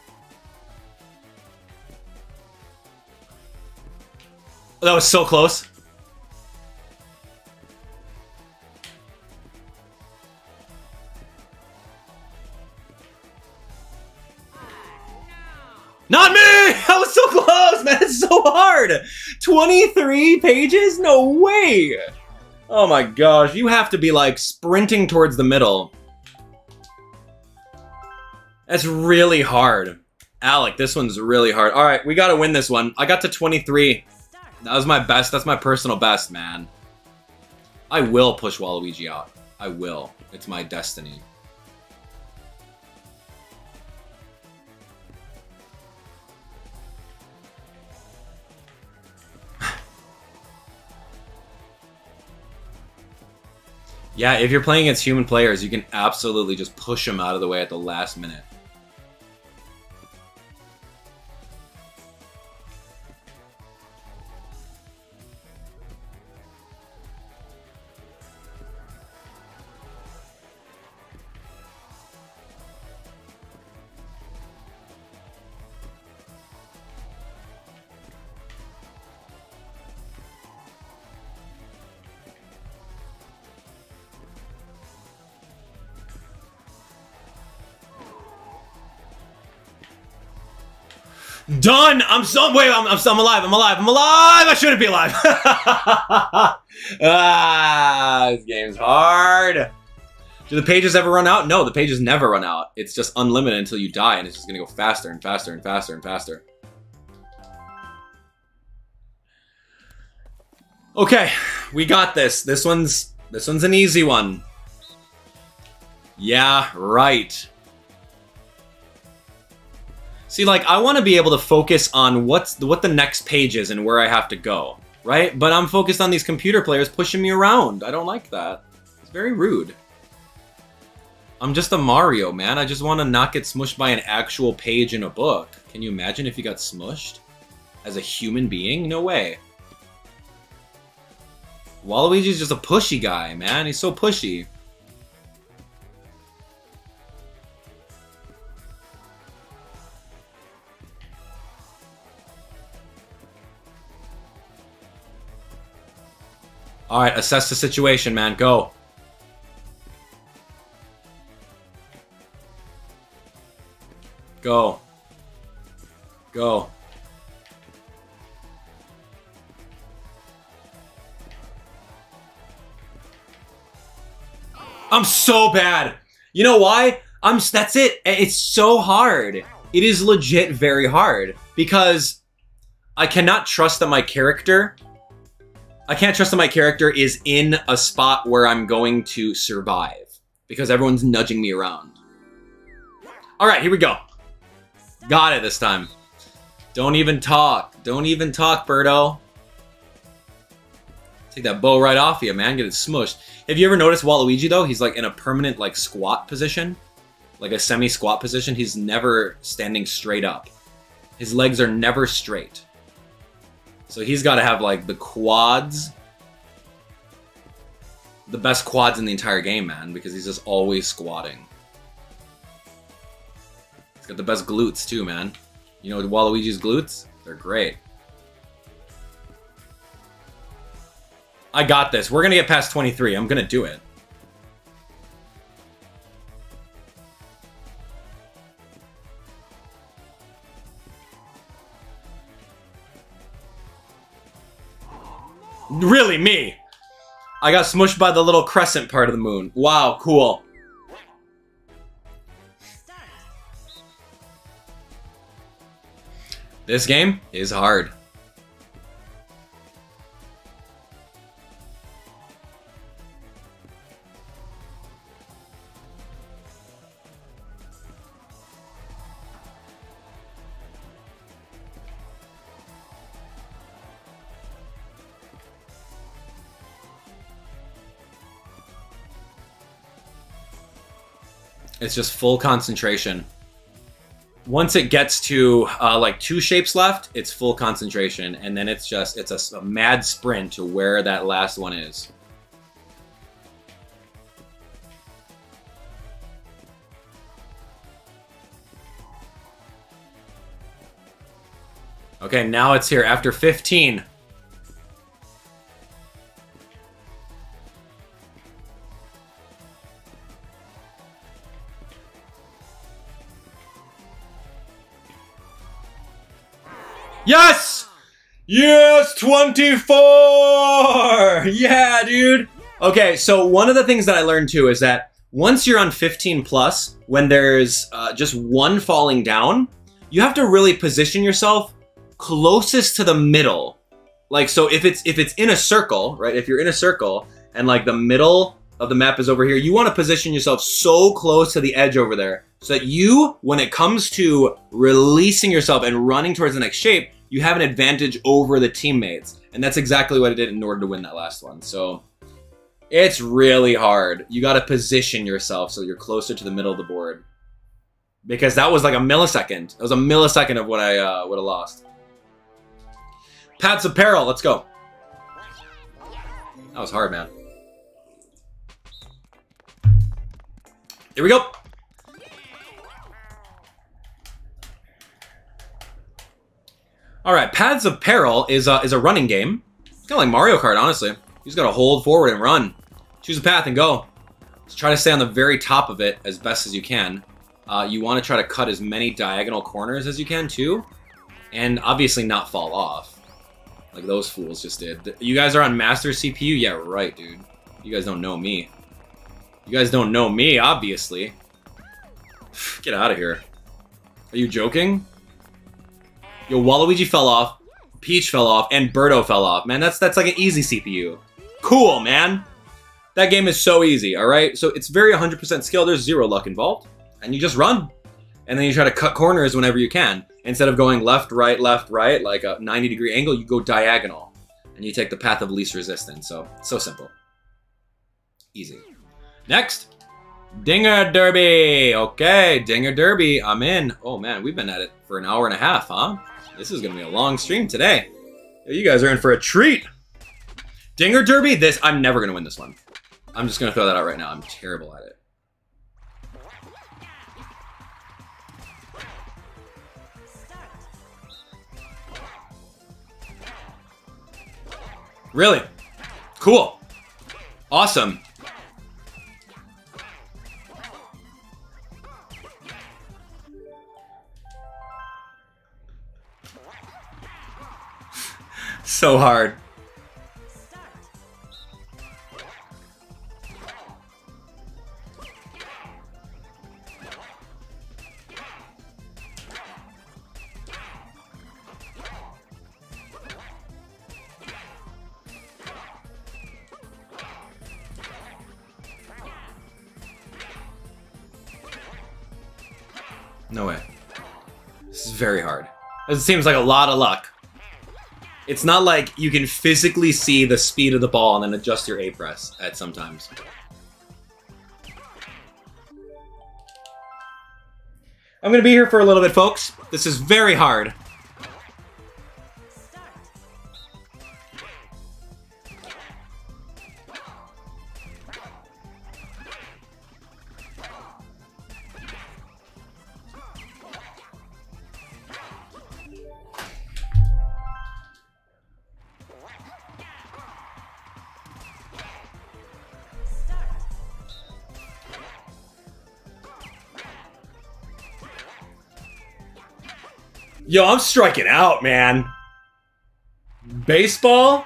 That was so close. Not me! (laughs) That was so close, man. It's so hard. 23 pages? No way. Oh my gosh, you have to be like sprinting towards the middle. That's really hard. Alec, this one's really hard. All right, we got to win this one. I got to 23. That was my best. That's my personal best, man. I will push Waluigi out. I will. It's my destiny. (sighs) yeah, if you're playing against human players, you can absolutely just push them out of the way at the last minute. Done! I'm so- wait, I'm, I'm, I'm alive, I'm alive, I'm alive! I shouldn't be alive! (laughs) ah, this game's hard. Do the pages ever run out? No, the pages never run out. It's just unlimited until you die, and it's just gonna go faster and faster and faster and faster. Okay, we got this. This one's this one's an easy one. Yeah, right. See, like, I want to be able to focus on what's what the next page is and where I have to go, right? But I'm focused on these computer players pushing me around. I don't like that. It's very rude. I'm just a Mario, man. I just want to not get smushed by an actual page in a book. Can you imagine if you got smushed? As a human being? No way. Waluigi's just a pushy guy, man. He's so pushy. All right, assess the situation, man. Go. Go. Go. I'm so bad. You know why? I'm that's it. It's so hard. It is legit very hard because I cannot trust that my character I can't trust that my character is in a spot where I'm going to survive because everyone's nudging me around. All right, here we go. Got it this time. Don't even talk. Don't even talk, Birdo. Take that bow right off you, man. Get it smushed. Have you ever noticed Waluigi, though? He's like in a permanent like squat position. Like a semi-squat position. He's never standing straight up. His legs are never straight. So he's got to have like the quads. The best quads in the entire game, man, because he's just always squatting. He's got the best glutes too, man. You know Waluigi's glutes? They're great. I got this. We're going to get past 23. I'm going to do it. Really, me. I got smushed by the little crescent part of the moon. Wow, cool. This game is hard. It's just full concentration. Once it gets to uh, like two shapes left, it's full concentration, and then it's just it's a, a mad sprint to where that last one is. Okay, now it's here after 15. Yes! Yes, 24! Yeah, dude! Okay, so one of the things that I learned too is that once you're on 15 plus, when there's uh, just one falling down, you have to really position yourself closest to the middle. Like, so if it's if it's in a circle, right? If you're in a circle and like the middle of the map is over here, you want to position yourself so close to the edge over there so that you, when it comes to releasing yourself and running towards the next shape, you have an advantage over the teammates. And that's exactly what I did in order to win that last one. So it's really hard. You got to position yourself so you're closer to the middle of the board. Because that was like a millisecond. It was a millisecond of what I uh, would have lost. Paths of Peril, let's go. That was hard, man. Here we go. All right, Paths of Peril is a, is a running game. Kind of like Mario Kart, honestly. You just gotta hold forward and run. Choose a path and go. Just try to stay on the very top of it as best as you can. Uh, you want to try to cut as many diagonal corners as you can, too. And obviously not fall off. Like those fools just did. You guys are on Master CPU? Yeah, right, dude. You guys don't know me. You guys don't know me, obviously. (sighs) Get out of here. Are you joking? Yo, Waluigi fell off, Peach fell off, and Birdo fell off. Man, that's that's like an easy CPU. Cool, man. That game is so easy, alright? So it's very 100% skill, there's zero luck involved. And you just run. And then you try to cut corners whenever you can. Instead of going left, right, left, right, like a 90 degree angle, you go diagonal. And you take the path of least resistance. So, so simple. Easy. Next. Dinger Derby. Okay, Dinger Derby. I'm in. Oh man, we've been at it for an hour and a half, huh? This is to be a long stream today. You guys are in for a treat. Dinger Derby, this, I'm never to win this one. I'm just to throw that out right now. I'm terrible at it. Really? Cool. Awesome. So hard. No way. This is very hard. It seems like a lot of luck. It's not like you can physically see the speed of the ball and then adjust your A press at sometimes. I'm going to be here for a little bit, folks. This is very hard. Yo, I'm striking out, man. Baseball?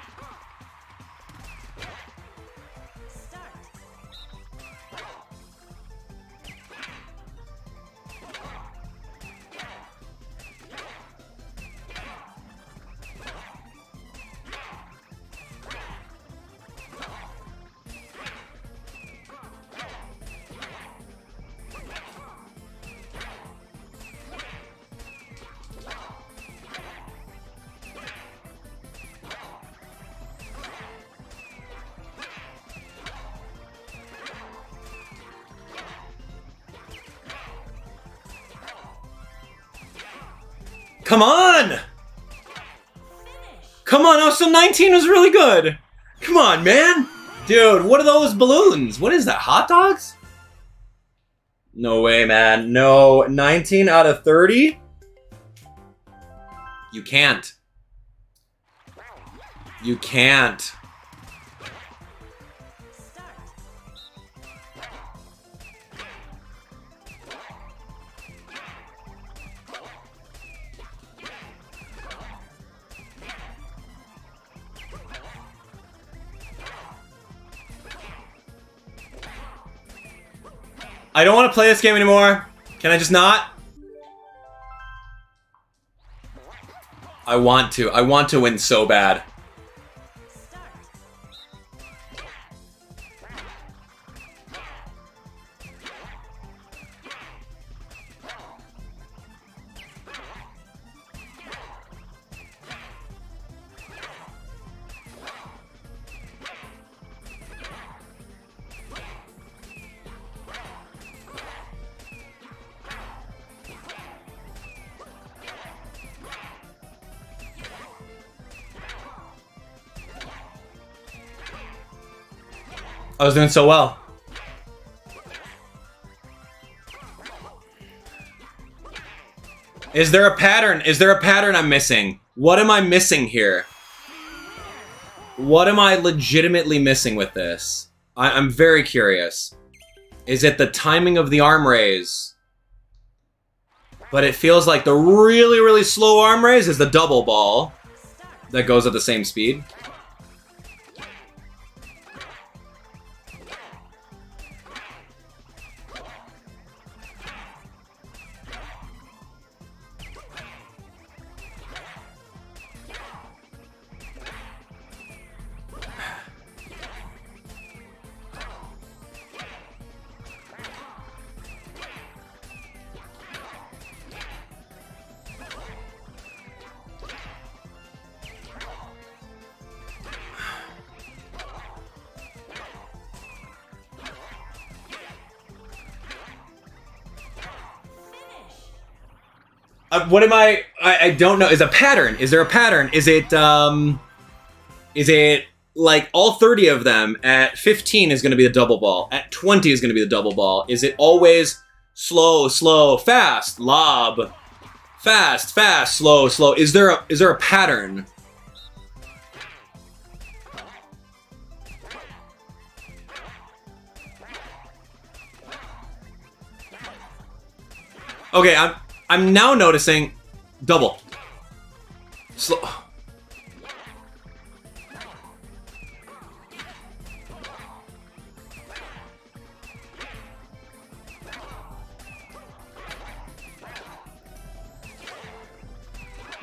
Come on! Come on, oh, so 19 was really good. Come on, man. Dude, what are those balloons? What is that, hot dogs? No way, man. No, 19 out of 30? You can't. You can't. I don't want to play this game anymore. Can I just not? I want to. I want to win so bad. I was doing so well. Is there a pattern? Is there a pattern I'm missing? What am I missing here? What am I legitimately missing with this? I am very curious. Is it the timing of the arm raise? But it feels like the really, really slow arm raise is the double ball that goes at the same speed. Uh, what am I, I? I don't know. Is a pattern? Is there a pattern? Is it? um Is it like all thirty of them at fifteen is going to be the double ball? At twenty is going to be the double ball. Is it always slow, slow, fast, lob, fast, fast, slow, slow? Is there a? Is there a pattern? Okay, I'm I'm now noticing double. Slow.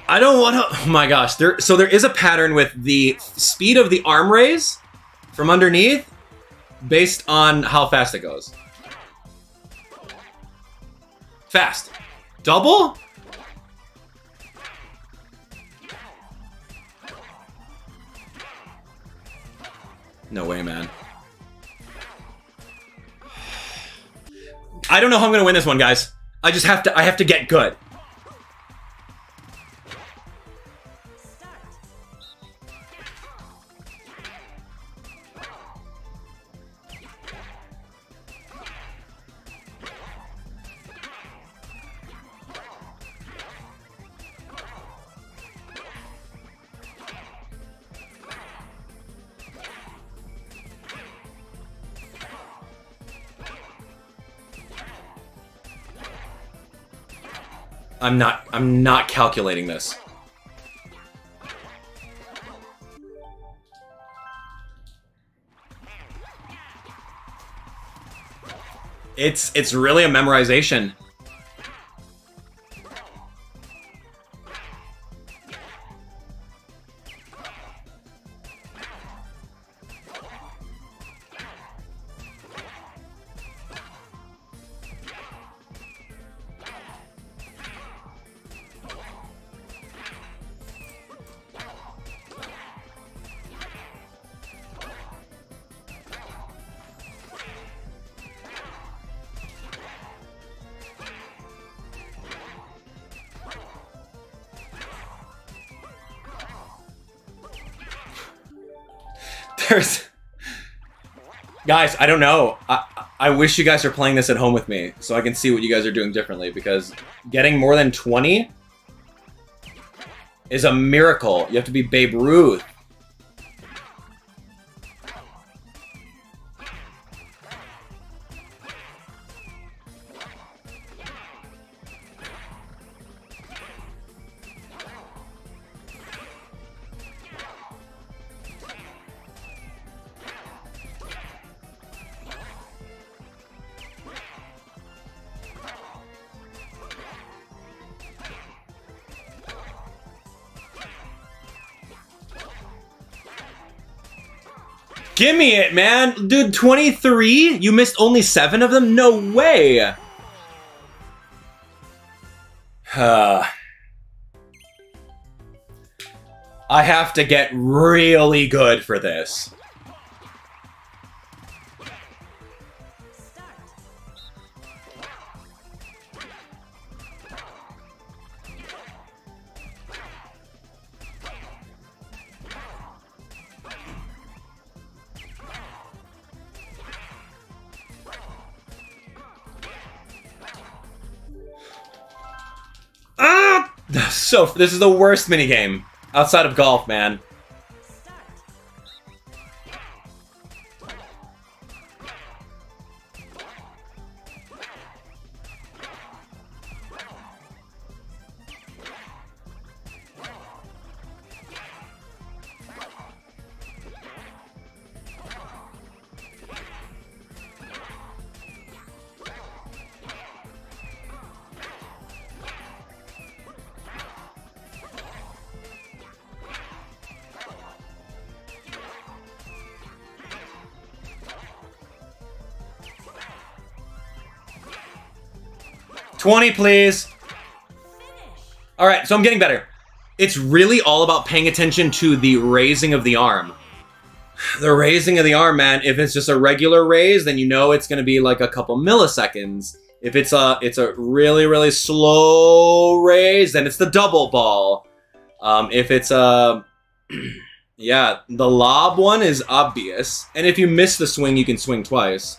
I don't want to. Oh my gosh! There. So there is a pattern with the speed of the arm raise from underneath, based on how fast it goes. Fast. Double? No way, man. (sighs) I don't know how I'm gonna win this one, guys. I just have to, I have to get good. I'm not I'm not calculating this. It's it's really a memorization. Guys, I don't know. I, I wish you guys are playing this at home with me so I can see what you guys are doing differently because getting more than 20 is a miracle. You have to be Babe Ruth. Give me it, man. Dude, 23? You missed only seven of them? No way. (sighs) I have to get really good for this. So, this is the worst minigame outside of golf, man. Twenty, please. All right, so I'm getting better. It's really all about paying attention to the raising of the arm. The raising of the arm, man. If it's just a regular raise, then you know it's going to be like a couple milliseconds. If it's a it's a really really slow raise, then it's the double ball. Um, if it's a (clears throat) yeah, the lob one is obvious, and if you miss the swing, you can swing twice.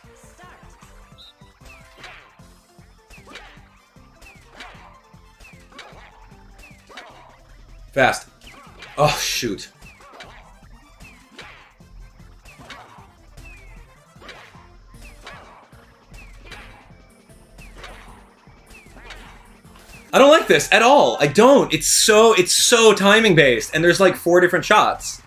Fast. Oh shoot. I don't like this at all. I don't. It's so it's so timing based, and there's like four different shots.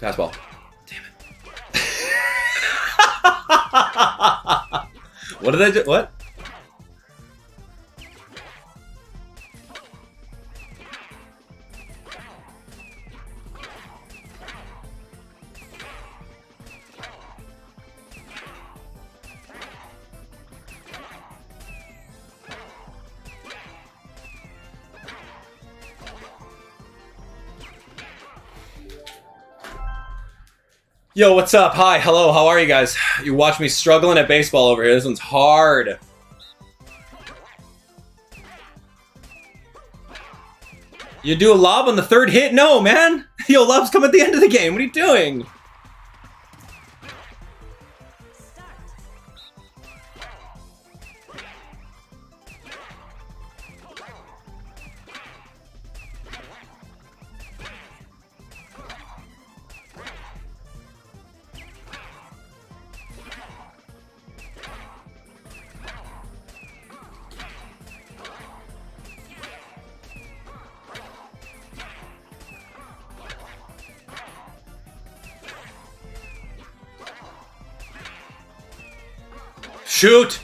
Fastball. Damn it. (laughs) what did I do? What? Yo, what's up? Hi, hello, how are you guys? You watch me struggling at baseball over here. This one's hard. You do a lob on the third hit? No, man! (laughs) Yo, lobs come at the end of the game. What are you doing? Shoot!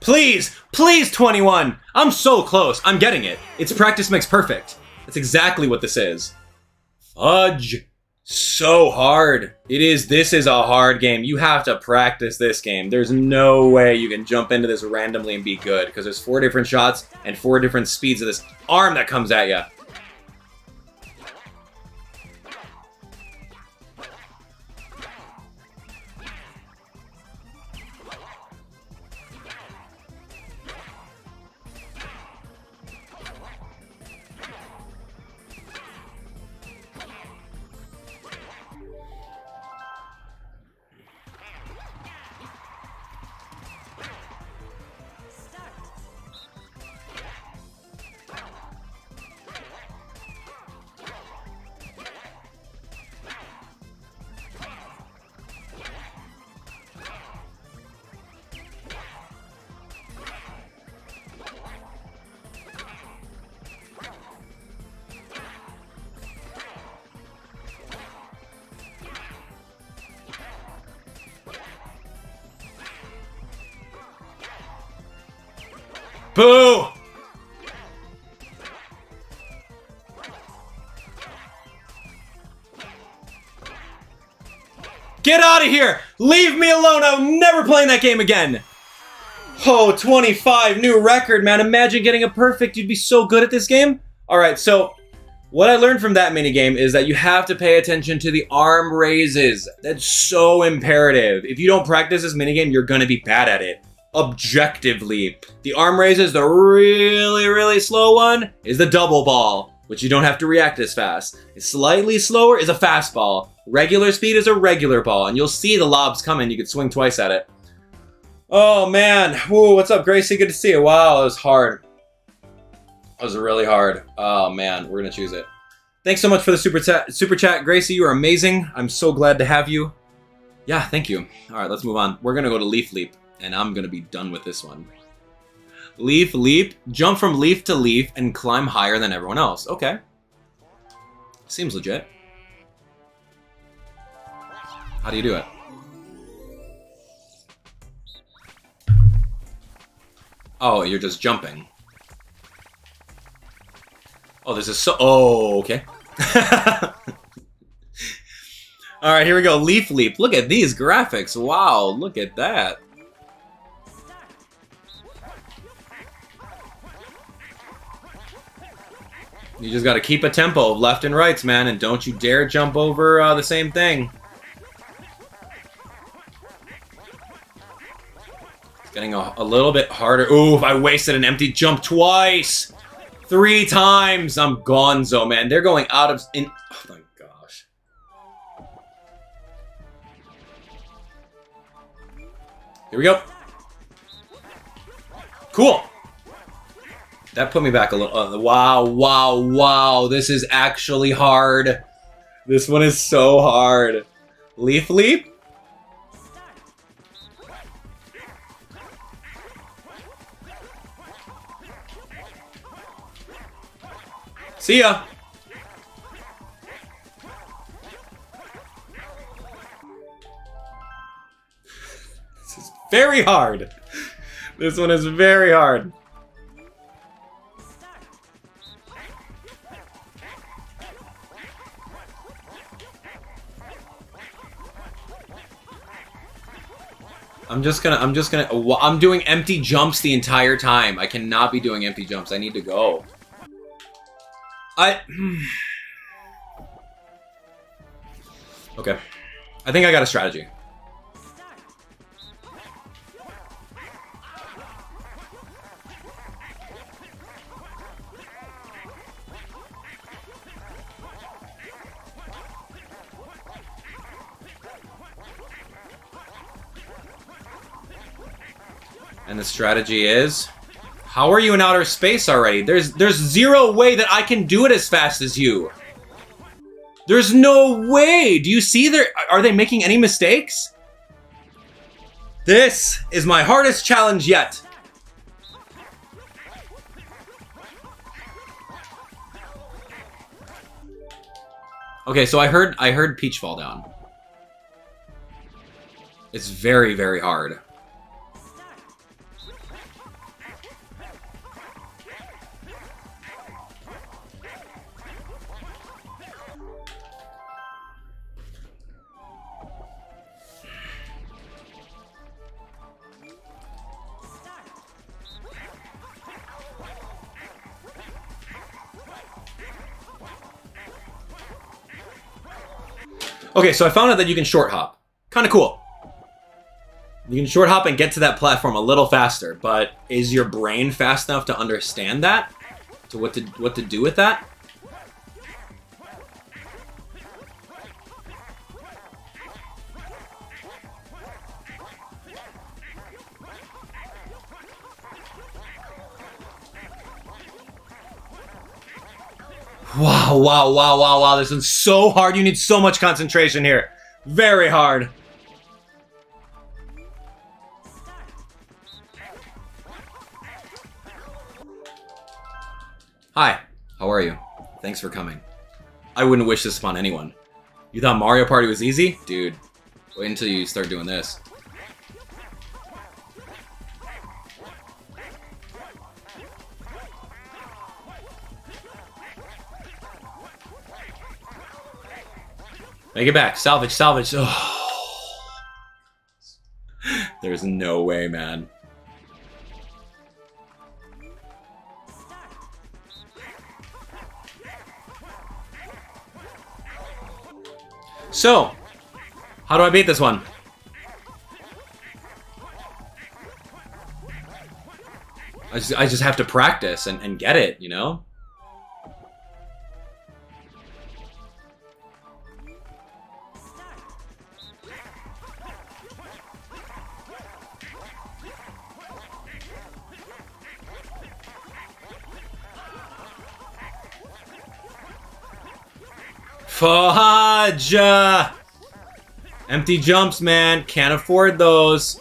Please! Please, 21! I'm so close. I'm getting it. It's practice makes perfect. That's exactly what this is. Fudge. So hard. It is, this is a hard game. You have to practice this game. There's no way you can jump into this randomly and be good, because there's four different shots and four different speeds of this arm that comes at you. Out of here! Leave me alone! I'm never playing that game again! Oh, 25, new record, man. Imagine getting a perfect. You'd be so good at this game. All right, so what I learned from that minigame is that you have to pay attention to the arm raises. That's so imperative. If you don't practice this minigame, you're gonna be bad at it. Objectively. The arm raises, the really, really slow one, is the double ball, which you don't have to react as fast. It's slightly slower is a fastball. Regular speed is a regular ball, and you'll see the lobs coming. You could swing twice at it. Oh man, what's up, Gracie? Good to see you. Wow, that was hard. That was really hard. Oh man, we're gonna choose it. Thanks so much for the super chat, super chat, Gracie. You are amazing. I'm so glad to have you. Yeah, thank you. All right, let's move on. We're gonna go to Leaf Leap, and I'm gonna be done with this one. Leaf Leap, jump from leaf to leaf and climb higher than everyone else. Okay. Seems legit. How do you do it? Oh, you're just jumping. Oh, this is so... Oh, okay. (laughs) Alright, here we go. Leaf Leap. Look at these graphics. Wow, look at that. You just gotta keep a tempo of left and rights, man, and don't you dare jump over uh, the same thing. It's getting a, a little bit harder. Ooh, I wasted an empty jump twice! Three times! I'm gonzo, man. They're going out of... In, oh my gosh. Here we go. Cool. That put me back a little. Uh, wow, wow, wow. This is actually hard. This one is so hard. Leaf Leap? See ya! (laughs) this is very hard. This one is very hard. I'm just gonna, I'm just gonna, I'm doing empty jumps the entire time. I cannot be doing empty jumps. I need to go. I... (sighs) okay. I think I got a strategy. And the strategy is... How are you in outer space already? There's there's zero way that I can do it as fast as you. There's no way. Do you see there are they making any mistakes? This is my hardest challenge yet. Okay, so I heard I heard Peach fall down. It's very very hard. Okay, so I found out that you can short hop. Kind of cool. You can short hop and get to that platform a little faster, but is your brain fast enough to understand that? To what to what to do with that? Wow, wow, wow, wow, wow. This is so hard. You need so much concentration here. Very hard. Hi, how are you? Thanks for coming. I wouldn't wish this upon anyone. You thought Mario Party was easy? Dude, wait until you start doing this. Make it back. Salvage, salvage. Oh. There's no way, man. So, how do I beat this one? I just, I just have to practice and, and get it, you know? Fudge! Empty jumps, man. Can't afford those.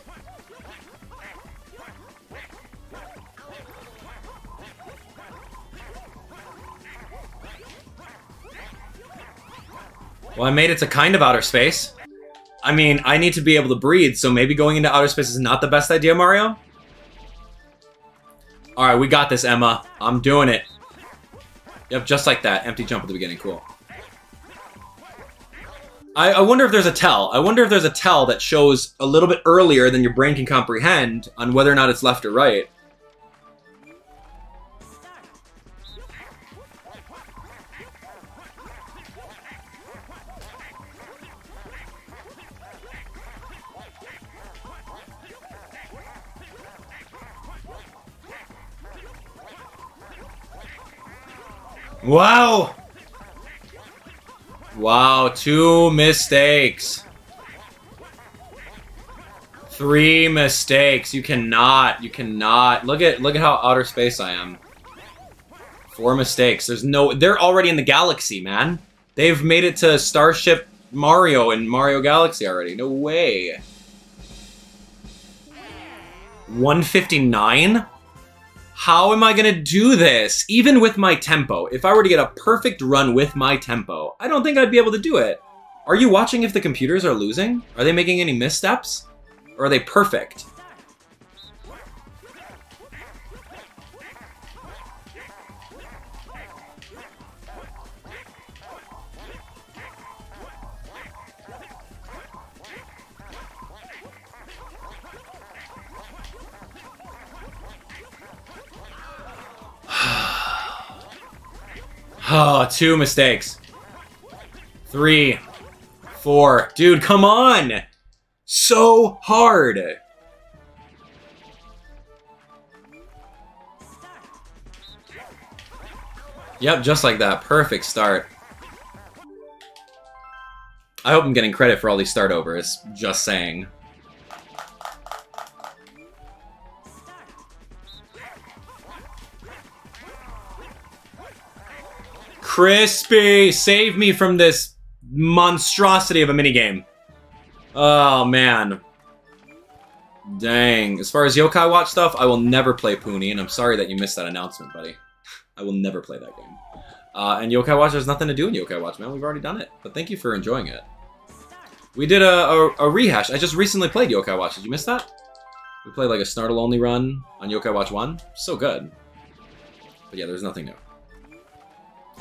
Well, I made it to kind of outer space. I mean, I need to be able to breathe, so maybe going into outer space is not the best idea, Mario? Alright, we got this, Emma. I'm doing it. Yep, just like that. Empty jump at the beginning. Cool. I, I, wonder if there's a tell. I wonder if there's a tell that shows a little bit earlier than your brain can comprehend on whether or not it's left or right. Wow! Wow, two mistakes. Three mistakes. You cannot. You cannot. Look at look at how outer space I am. Four mistakes. There's no they're already in the galaxy, man. They've made it to Starship Mario and Mario Galaxy already. No way. 159? How am I gonna do this? Even with my tempo, if I were to get a perfect run with my tempo, I don't think I'd be able to do it. Are you watching if the computers are losing? Are they making any missteps? Or are they perfect? Oh, two mistakes. Three. Four. Dude, come on! So hard! Yep, just like that. Perfect start. I hope I'm getting credit for all these start overs. Just saying. Crispy, save me from this monstrosity of a minigame. Oh, man. Dang. As far as Yokai Watch stuff, I will never play Puni, and I'm sorry that you missed that announcement, buddy. (laughs) I will never play that game. Uh, and Yokai Watch, there's nothing to do in Yokai Watch, man. We've already done it. But thank you for enjoying it. We did a, a, a rehash. I just recently played Yokai Watch. Did you miss that? We played like a Snartle-only run on Yokai Watch 1. So good. But yeah, there's nothing new.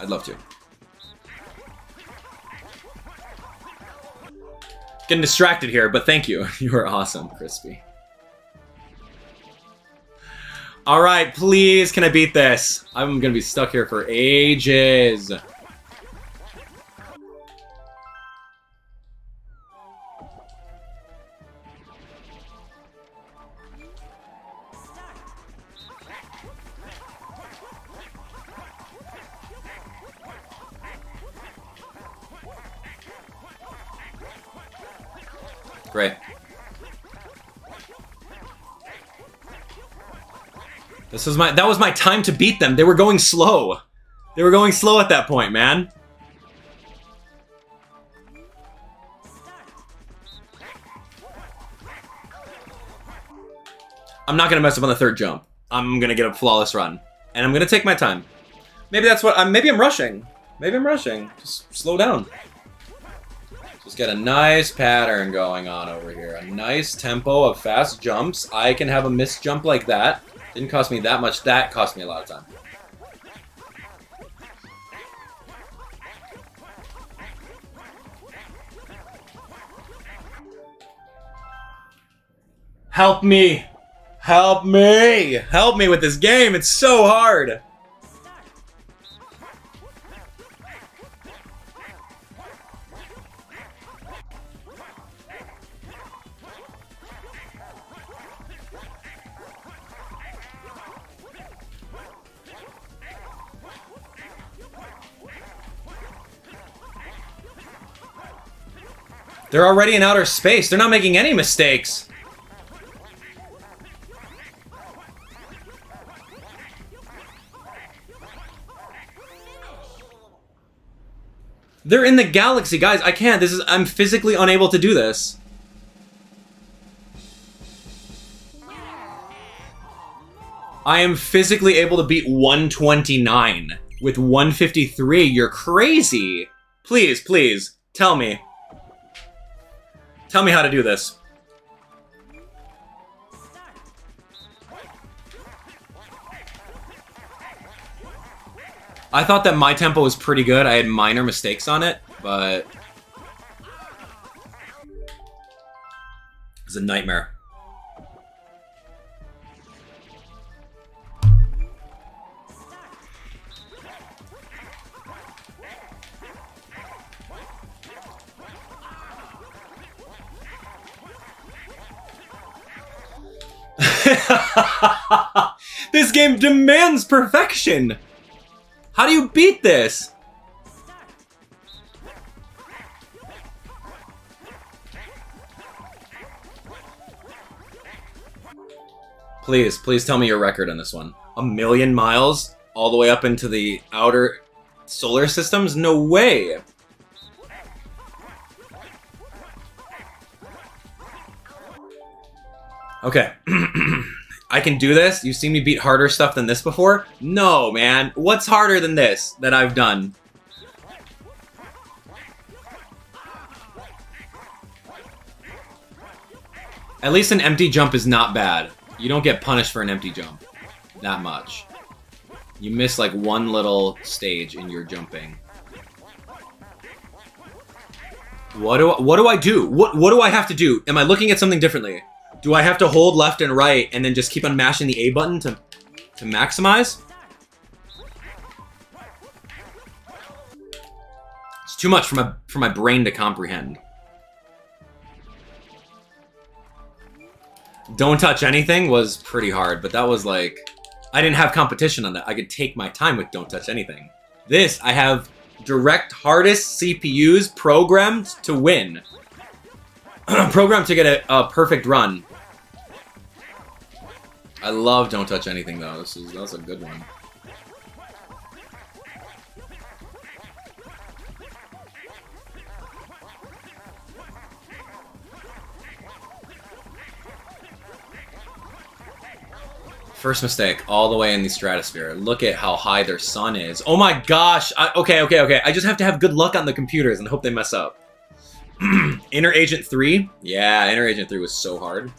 I'd love to. Getting distracted here, but thank you. (laughs) You are awesome, Crispy. Alright, please, can I beat this? I'm gonna be stuck here for ages. Great. This was my that was my time to beat them. They were going slow. They were going slow at that point, man. I'm not gonna mess up on the third jump. I'm gonna get a flawless run. And I'm gonna take my time. Maybe that's what I'm maybe I'm rushing. Maybe I'm rushing. Just slow down. It's get a nice pattern going on over here. A nice tempo of fast jumps. I can have a missed jump like that. Didn't cost me that much. That cost me a lot of time. Help me! Help me! Help me with this game! It's so hard! They're already in outer space. They're not making any mistakes. They're in the galaxy, guys. I can't. This is I'm physically unable to do this. I am physically able to beat 129 with 153. You're crazy. Please, please, tell me. Tell me how to do this. I thought that my tempo was pretty good. I had minor mistakes on it, but... It's a nightmare. (laughs) this game demands perfection! How do you beat this? Please, please tell me your record on this one. A million miles? All the way up into the outer solar systems? No way! Okay. (clears throat) I can do this? You've seen me beat harder stuff than this before? No, man. What's harder than this that I've done? At least an empty jump is not bad. You don't get punished for an empty jump. That much. You miss like one little stage in your jumping. What do I, what do I do? What what do I have to do? Am I looking at something differently? Do I have to hold left and right and then just keep on mashing the A button to, to maximize? It's too much for my, for my brain to comprehend. Don't touch anything was pretty hard, but that was like... I didn't have competition on that. I could take my time with don't touch anything. This, I have direct hardest CPUs programmed to win. (clears throat) programmed to get a, a perfect run. I love Don't Touch Anything, though. This is That's a good one. First mistake, all the way in the stratosphere. Look at how high their sun is. Oh my gosh! I, okay, okay, okay. I just have to have good luck on the computers and hope they mess up. (clears throat) Inner Agent 3? Yeah, Inner Agent 3 was so hard.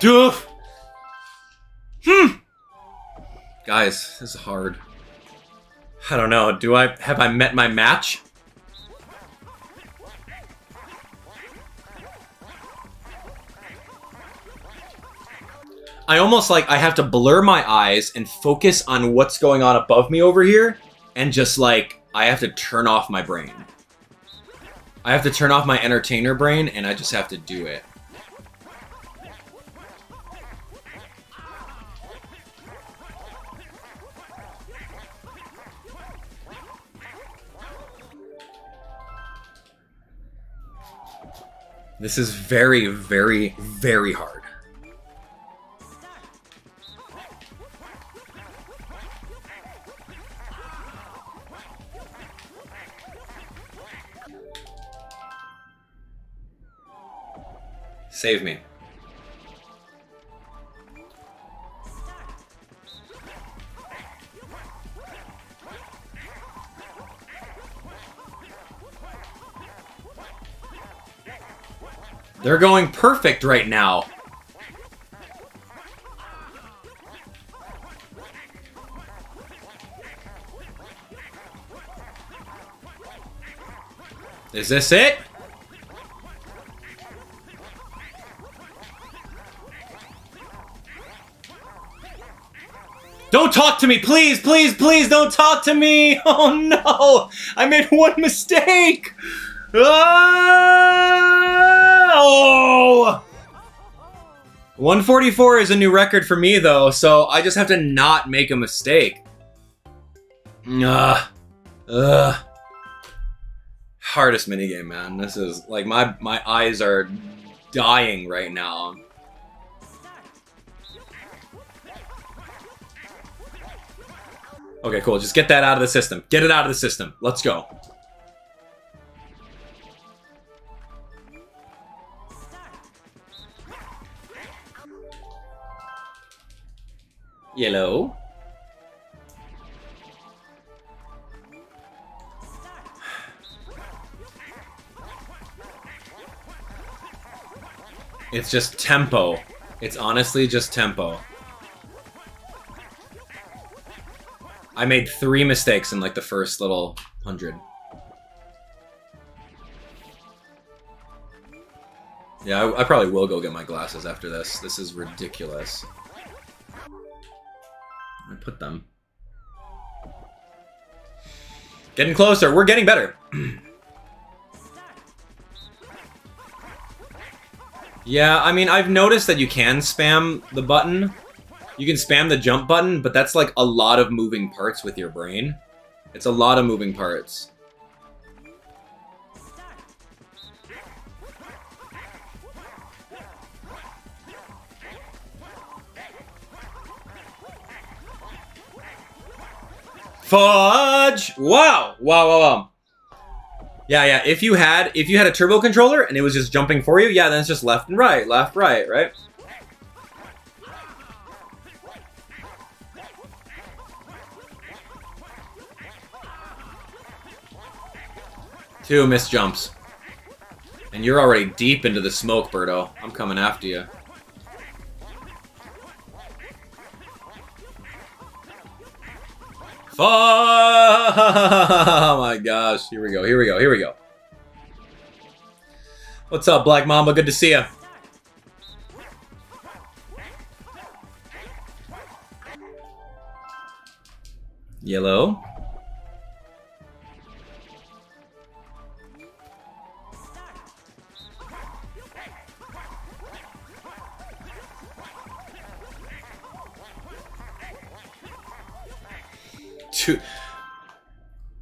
Doof! Hmm! Guys, this is hard. I don't know. Do I... Have I met my match? I almost like I have to blur my eyes and focus on what's going on above me over here and just like I have to turn off my brain. I have to turn off my entertainer brain and I just have to do it. This is very, very, very hard. Save me. They're going perfect right now. Is this it? Don't talk to me, please, please, please don't talk to me! (laughs) Oh no! I made one mistake! Ah! Oh! 144 is a new record for me, though, so I just have to not make a mistake. Ugh. Ugh. Hardest minigame, man. This is, like, my, my eyes are dying right now. Okay, cool. Just get that out of the system. Get it out of the system. Let's go. Yellow. It's just tempo. It's honestly just tempo. I made three mistakes in like the first little hundred. Yeah, I, I, probably will go get my glasses after this. This is ridiculous. I put them. Getting closer. We're getting better. (clears throat) yeah, I mean, I've noticed that you can spam the button you can spam the jump button, but that's like a lot of moving parts with your brain. It's a lot of moving parts. Fudge! Wow! Wow, wow, wow. Yeah, yeah. If you had if you had a turbo controller and it was just jumping for you, yeah, then it's just left and right, left, right, right? Two missed jumps. And you're already deep into the smoke, Birdo. I'm coming after you. Oh my gosh. Here we go, here we go, here we go. What's up, Black Mamba? Good to see you. Yellow. Two.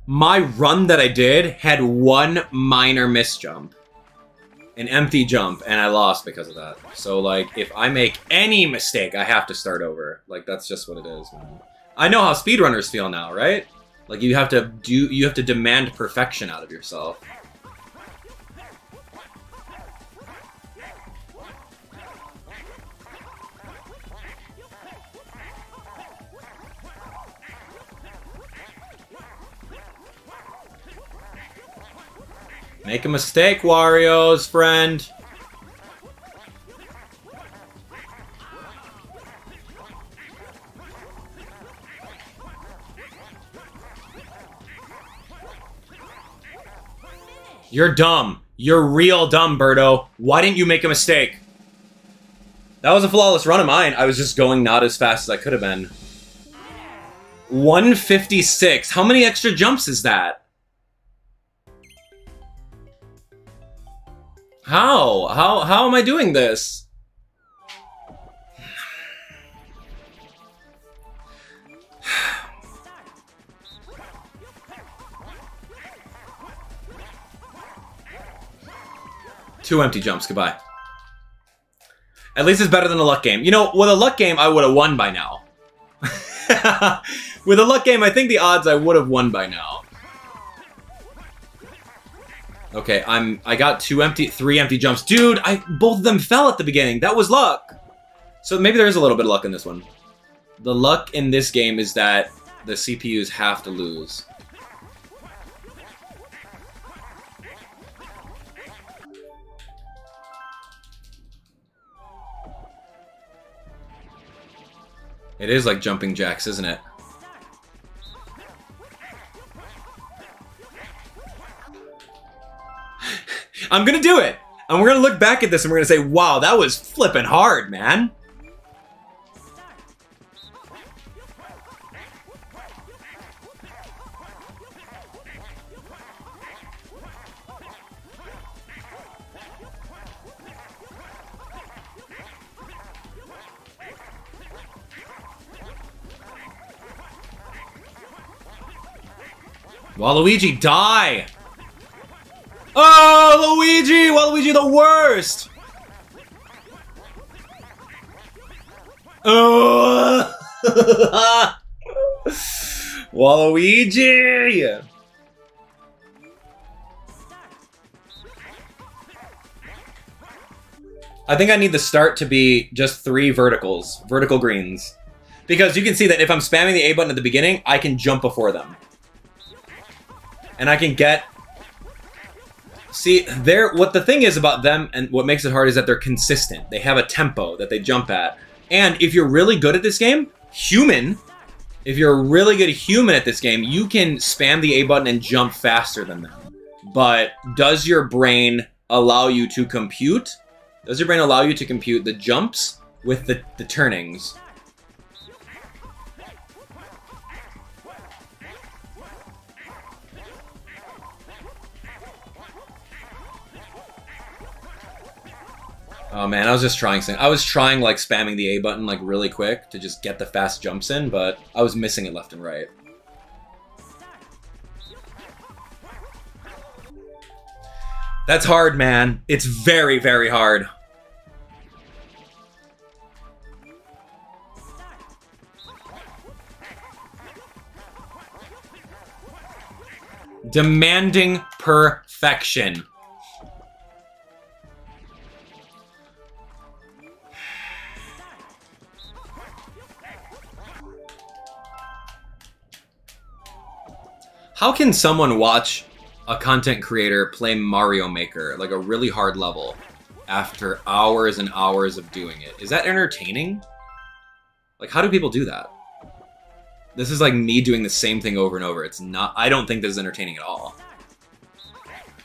My run that I did had one minor misjump. An empty jump, and I lost because of that. So, like, if I make any mistake, I have to start over. Like, that's just what it is, man. I know how speedrunners feel now, right? Like, you have to do, you have to demand perfection out of yourself. Make a mistake, Wario's friend. You're dumb. You're real dumb, Birdo. Why didn't you make a mistake? That was a flawless run of mine. I was just going not as fast as I could have been. 156. How many extra jumps is that? How? How how am I doing this? (sighs) Two empty jumps, goodbye. At least it's better than a luck game. You know, with a luck game, I would have won by now. (laughs) with a luck game, I think the odds I would have won by now. Okay, I'm I got two empty three empty jumps. Dude, I both of them fell at the beginning. That was luck. So maybe there is a little bit of luck in this one. The luck in this game is that the CPUs have to lose. It is like jumping jacks, isn't it? I'm gonna do it! And we're gonna look back at this and we're gonna say, wow, that was flipping hard, man. Waluigi, die! Oh, Luigi! Waluigi the worst! Oh! (laughs) Waluigi! I think I need the start to be just three verticals, vertical greens. Because you can see that if I'm spamming the A button at the beginning, I can jump before them. And I can get See, they're what the thing is about them and what makes it hard is that they're consistent. They have a tempo that they jump at. And if you're really good at this game, human, if you're a really good human at this game, you can spam the A button and jump faster than them. But does your brain allow you to compute? Does your brain allow you to compute the jumps with the, the turnings? Oh man, I was just trying something. I was trying like spamming the A button like really quick to just get the fast jumps in, but I was missing it left and right. That's hard, man. It's very, very hard. Demanding perfection. How can someone watch a content creator play Mario Maker, like a really hard level, after hours and hours of doing it? Is that entertaining? Like, how do people do that? This is like me doing the same thing over and over. It's not, I don't think this is entertaining at all.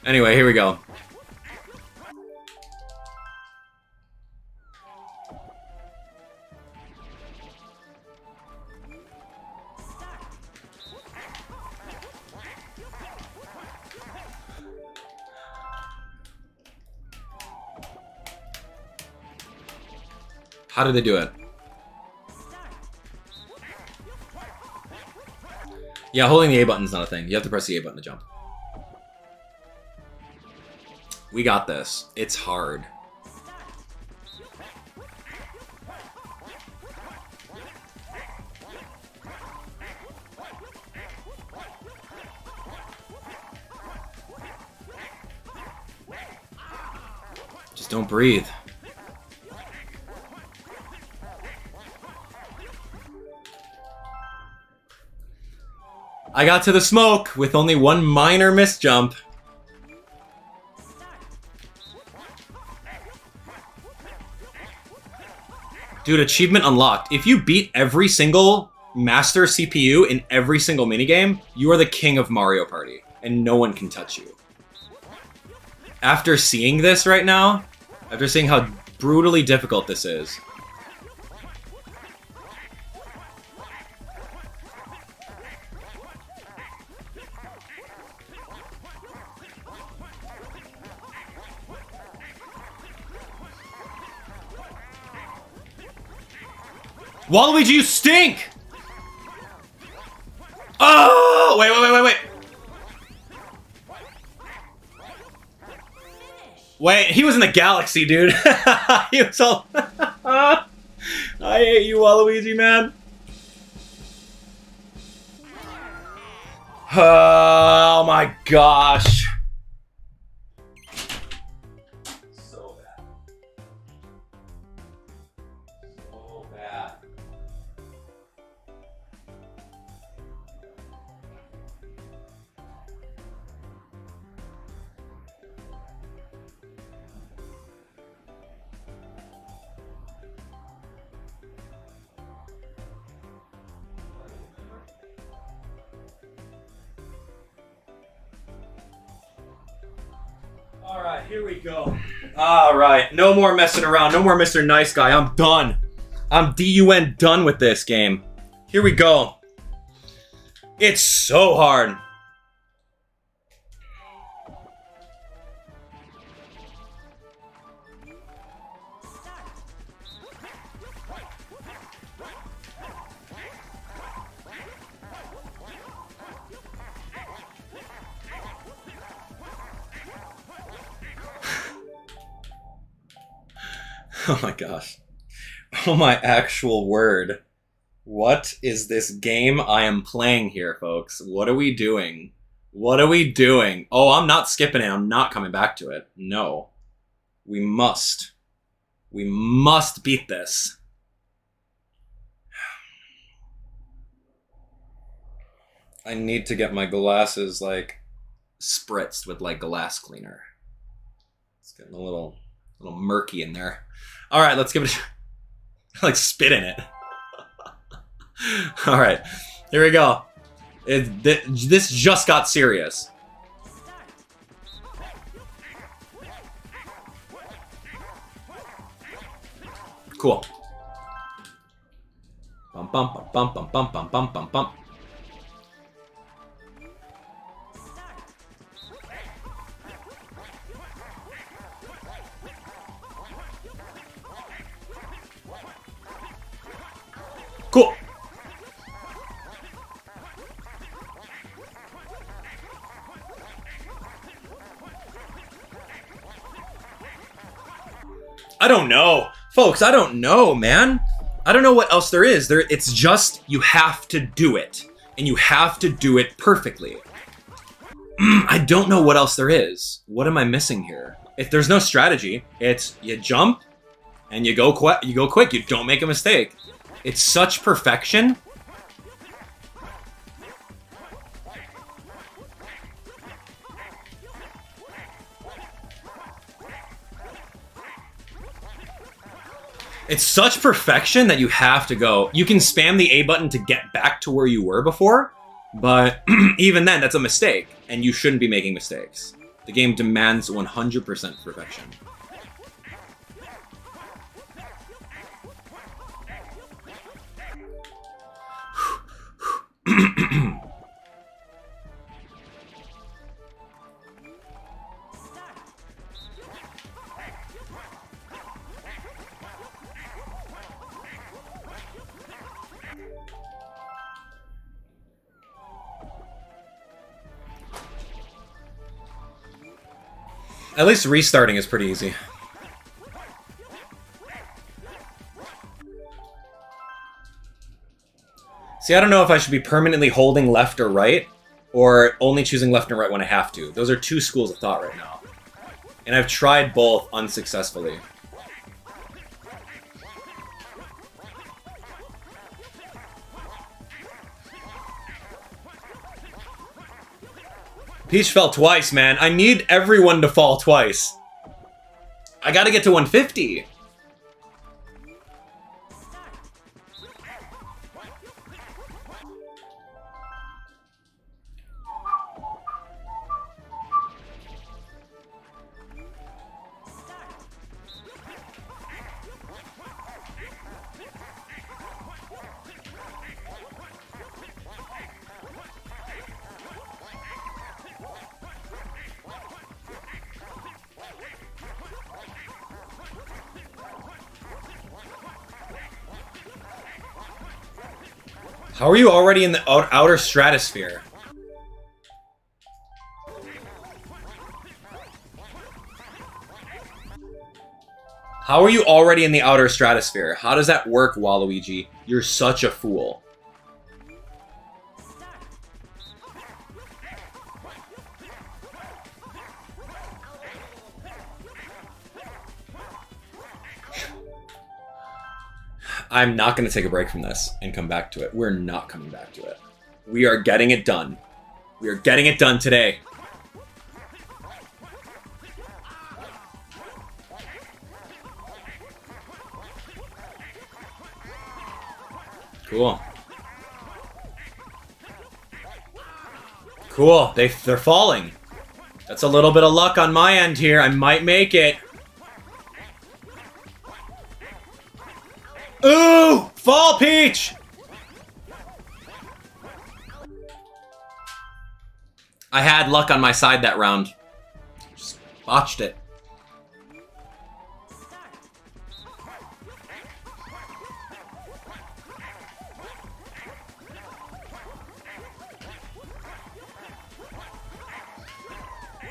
Anyway, here we go. How did they do it? Yeah, holding the A button's not a thing. You have to press the A button to jump. We got this. It's hard. Just don't breathe. I got to the smoke with only one minor misjump. Dude, achievement unlocked. If you beat every single master CPU in every single minigame, you are the king of Mario Party, and no one can touch you. After seeing this right now, after seeing how brutally difficult this is, Waluigi, you stink! Oh! Wait, wait, wait, wait, wait. Wait, he was in the galaxy, dude. (laughs) he was all... (laughs) I hate you, Waluigi, man. (sighs) Oh my gosh. Here we go. All right, no more messing around. No more Mr. Nice Guy. I'm done. I'm D-U-N done with this game. Here we go. It's so hard. (laughs) Oh my gosh. Oh my actual word. What is this game I am playing here, folks? What are we doing? What are we doing? Oh, I'm not skipping it. I'm not coming back to it. No. We must. We must beat this. I need to get my glasses, like, spritzed with, like, glass cleaner. It's getting a little, little murky in there. All right, let's give it a, (laughs) like spit in it. (laughs) All right, here we go. It, th this just got serious. Cool. Bum bum bum bum bum bum bum bum bum. Cool. I don't know. Folks, I don't know, man. I don't know what else there is. There it's just you have to do it and you have to do it perfectly. Mm, I don't know what else there is. What am I missing here? If there's no strategy, it's you jump and you go quick, you go quick, you don't make a mistake. It's such perfection. It's such perfection that you have to go. You can spam the A button to get back to where you were before, but (clears throat) even then, that's a mistake, and you shouldn't be making mistakes. The game demands 100% perfection. At least restarting is pretty easy. See, I don't know if I should be permanently holding left or right, or only choosing left and right when I have to. Those are two schools of thought right now. And I've tried both unsuccessfully. Peach fell twice, man. I need everyone to fall twice. I gotta get to 150. You already in the outer stratosphere? How are you already in the outer stratosphere? How does that work, Waluigi? You're such a fool. I'm not going to take a break from this and come back to it. We're not coming back to it. We are getting it done. We are getting it done today. Cool. Cool. They, they're falling. That's a little bit of luck on my end here. I might make it. Ooh! Fall Peach! I had luck on my side that round. Just botched it.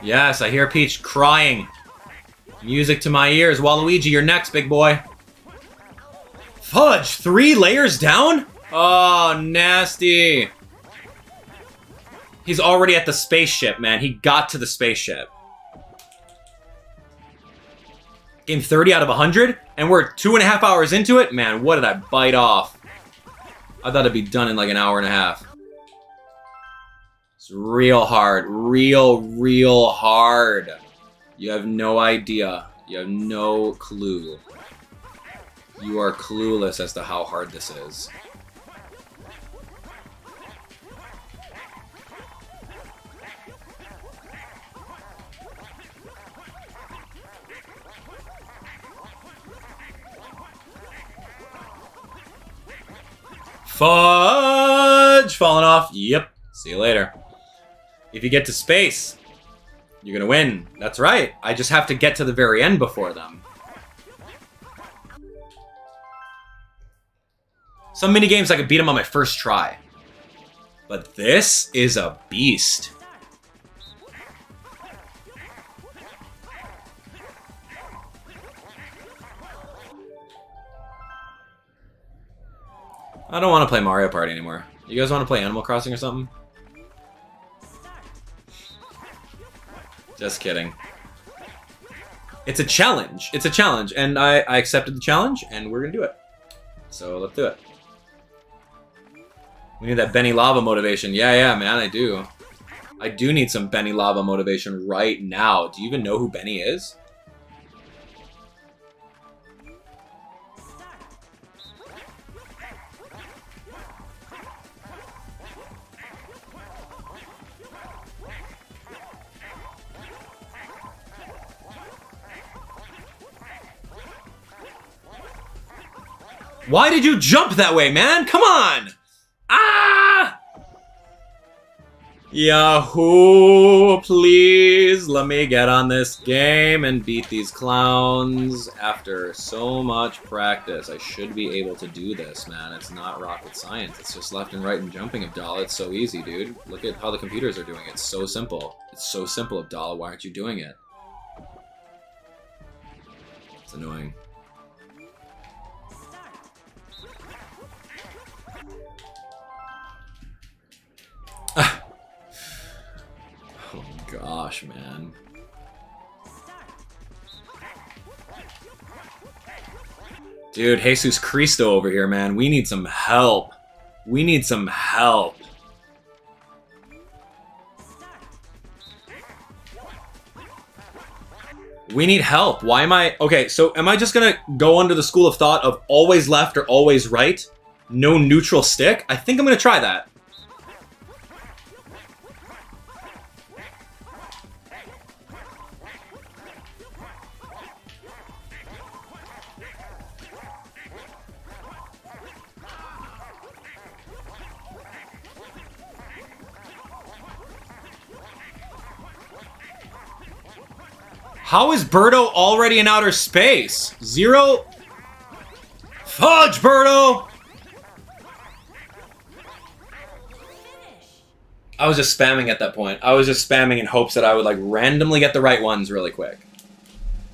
Yes, I hear Peach crying. Music to my ears. Waluigi, you're next, big boy. Fudge, three layers down? Oh, nasty. He's already at the spaceship, man. He got to the spaceship. Game 30 out of 100? And we're two and a half hours into it? Man, what did I bite off? I thought it'd be done in like an hour and a half. It's real hard. Real, real hard. You have no idea. You have no clue. You are clueless as to how hard this is. Fudge! Falling off. Yep. See you later. If you get to space, you're gonna win. That's right. I just have to get to the very end before them. Some mini games I could beat them on my first try. But this is a beast. I don't want to play Mario Party anymore. You guys want to play Animal Crossing or something? Just kidding. It's a challenge. It's a challenge, and I, I accepted the challenge, and we're gonna do it. So let's do it. We need that Benny Lava motivation. Yeah, yeah, man, I do. I do need some Benny Lava motivation right now. Do you even know who Benny is? Why did you jump that way, man? Come on! Ah! Yahoo, please let me get on this game and beat these clowns. After so much practice, I should be able to do this, man. It's not rocket science. It's just left and right and jumping, Abdallah. It's so easy, dude. Look at how the computers are doing it. It's so simple. It's so simple, Abdallah. Why aren't you doing it? It's annoying. Gosh, man. Dude, Jesus Cristo over here, man. We need some help. We need some help. We need help. Why am I... Okay, so am I just gonna go under the school of thought of always left or always right? No neutral stick? I think I'm gonna try that. How is Birdo already in outer space? Zero? Fudge, Birdo! I was just spamming at that point. I was just spamming in hopes that I would like randomly get the right ones really quick.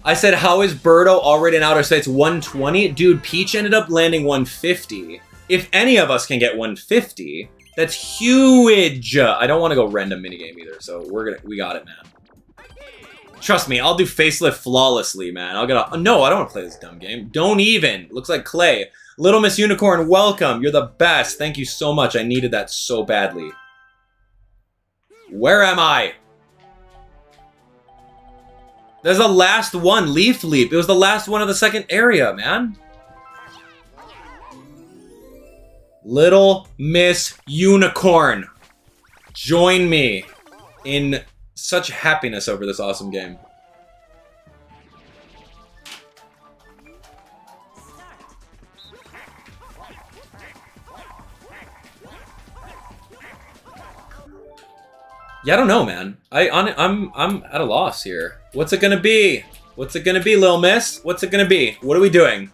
I said, how is Birdo already in outer space? 120? Dude, Peach ended up landing 150. If any of us can get 150, that's huge. I don't want to go random minigame either, so we're gonna we got it, man. Trust me, I'll do facelift flawlessly, man. I'll get a- No, I don't want to play this dumb game. Don't even. Looks like clay. Little Miss Unicorn, welcome. You're the best. Thank you so much. I needed that so badly. Where am I? There's the last one, Leaf Leap. It was the last one of the second area, man. Little Miss Unicorn. Join me in such happiness over this awesome game. Yeah, I don't know, man. I on, I'm I'm at a loss here. What's it gonna be? What's it gonna be, Lil Miss? What's it gonna be? What are we doing?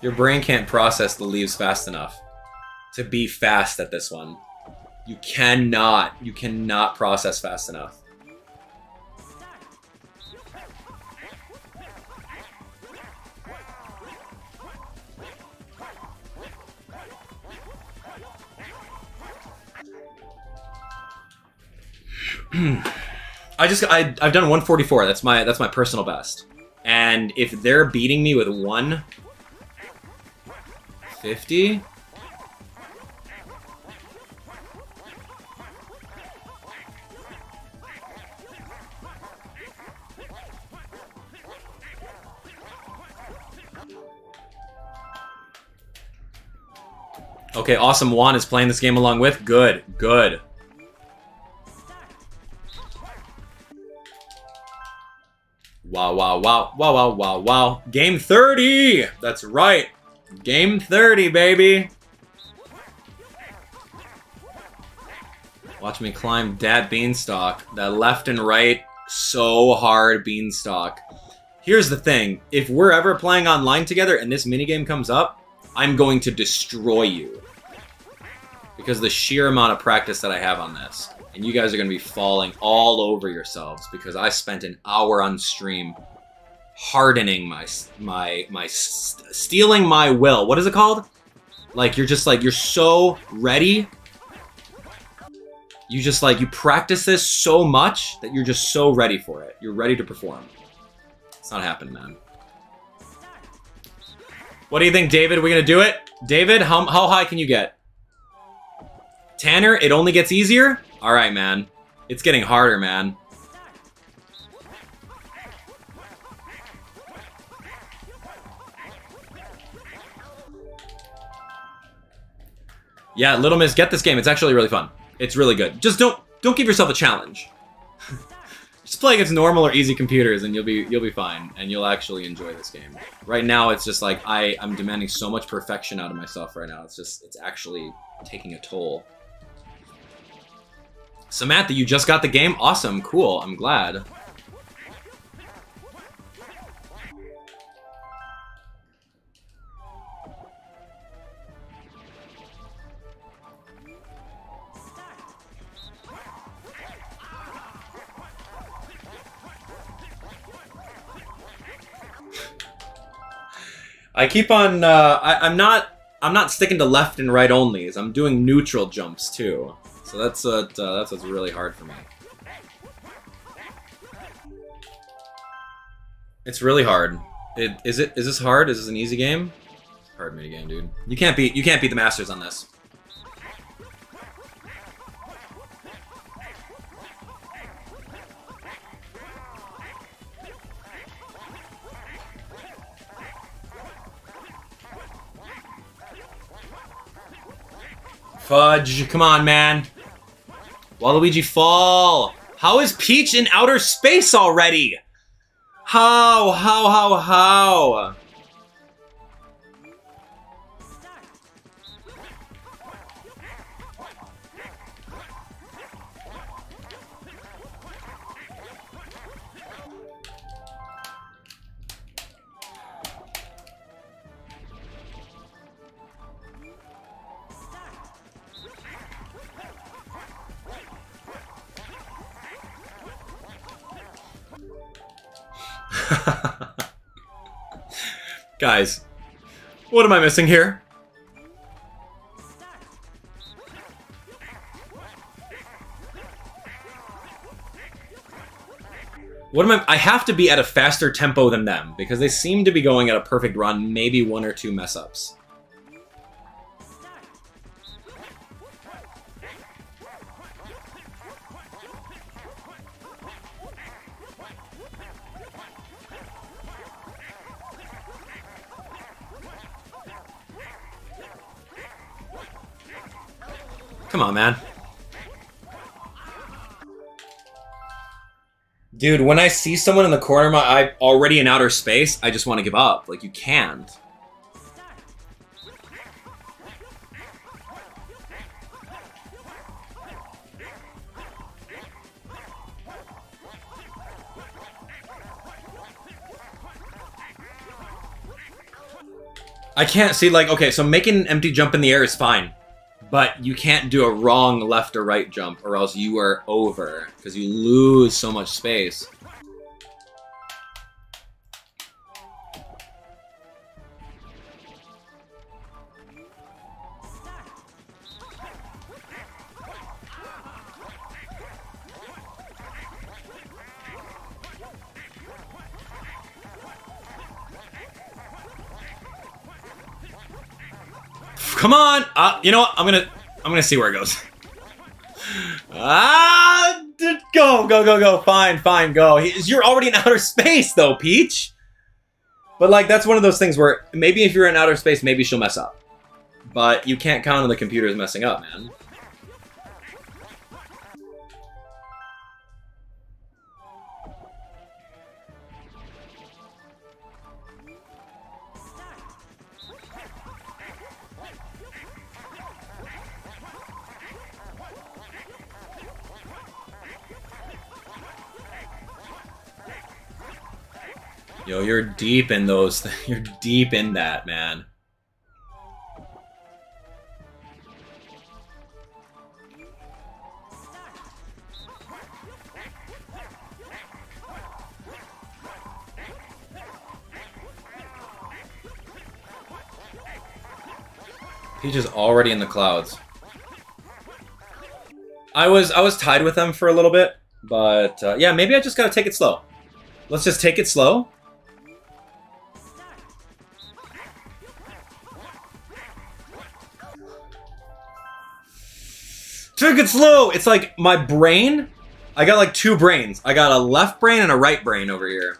Your brain can't process the leaves fast enough to be fast at this one. You cannot. You cannot process fast enough. I just I I've done 144. That's my that's my personal best. And if they're beating me with 150, Okay, awesome. Juan is playing this game along with. Good, good. Wow, wow, wow, wow, wow, wow, wow. Game 30! That's right. Game 30, baby. Watch me climb that beanstalk. That left and right, so hard beanstalk. Here's the thing. If we're ever playing online together and this minigame comes up, I'm going to destroy you. Because the sheer amount of practice that I have on this and you guys are going to be falling all over yourselves because I spent an hour on stream hardening my my my st stealing my will. What is it called? Like you're just like you're so ready. You just like you practice this so much that you're just so ready for it. You're ready to perform. It's not happening, man. What do you think, David? Are we gonna do it? David, how, how high can you get? Tanner, it only gets easier? Alright, man. It's getting harder, man. Yeah, Little Miss, get this game. It's actually really fun. It's really good. Just don't don't give yourself a challenge. (laughs) just play against normal or easy computers and you'll be you'll be fine and you'll actually enjoy this game. Right now it's just like I I'm demanding so much perfection out of myself right now. It's just it's actually taking a toll. Samantha, you just got the game? Awesome, cool, I'm glad. I keep on, uh, I, I'm not, I'm not sticking to left and right onlys. I'm doing neutral jumps too. So that's what uh, that's what's really hard for me. It's really hard. It, is it is this hard? Is this an easy game? Hard mini game, dude. You can't beat you can't beat the masters on this. Fudge, come on, man. Waluigi fall! How is Peach in outer space already? How, how, how, how? (laughs) Guys, what am I missing here? What am I? I have to be at a faster tempo than them because they seem to be going at a perfect run, maybe one or two mess ups. Come on, man. Dude, when I see someone in the corner of my eye already in outer space, I just want to give up. Like, you can't. I can't see, like, okay, so making an empty jump in the air is fine. But you can't do a wrong left or right jump, or else you are over, because you lose so much space. Come on! Uh, you know what? I'm gonna, I'm gonna see where it goes. ah, go, go, go, go. Fine, fine, go. You're already in outer space, though, Peach. But like, that's one of those things where maybe if you're in outer space, maybe she'll mess up. But you can't count on the computers messing up, man. Yo, you're deep in those. (laughs) You're deep in that, man. Peach is already in the clouds. I was I was tied with them for a little bit, but uh, yeah, maybe I just gotta take it slow. Let's just take it slow. Took it slow. It's like my brain. I got like two brains. I got a left brain and a right brain over here.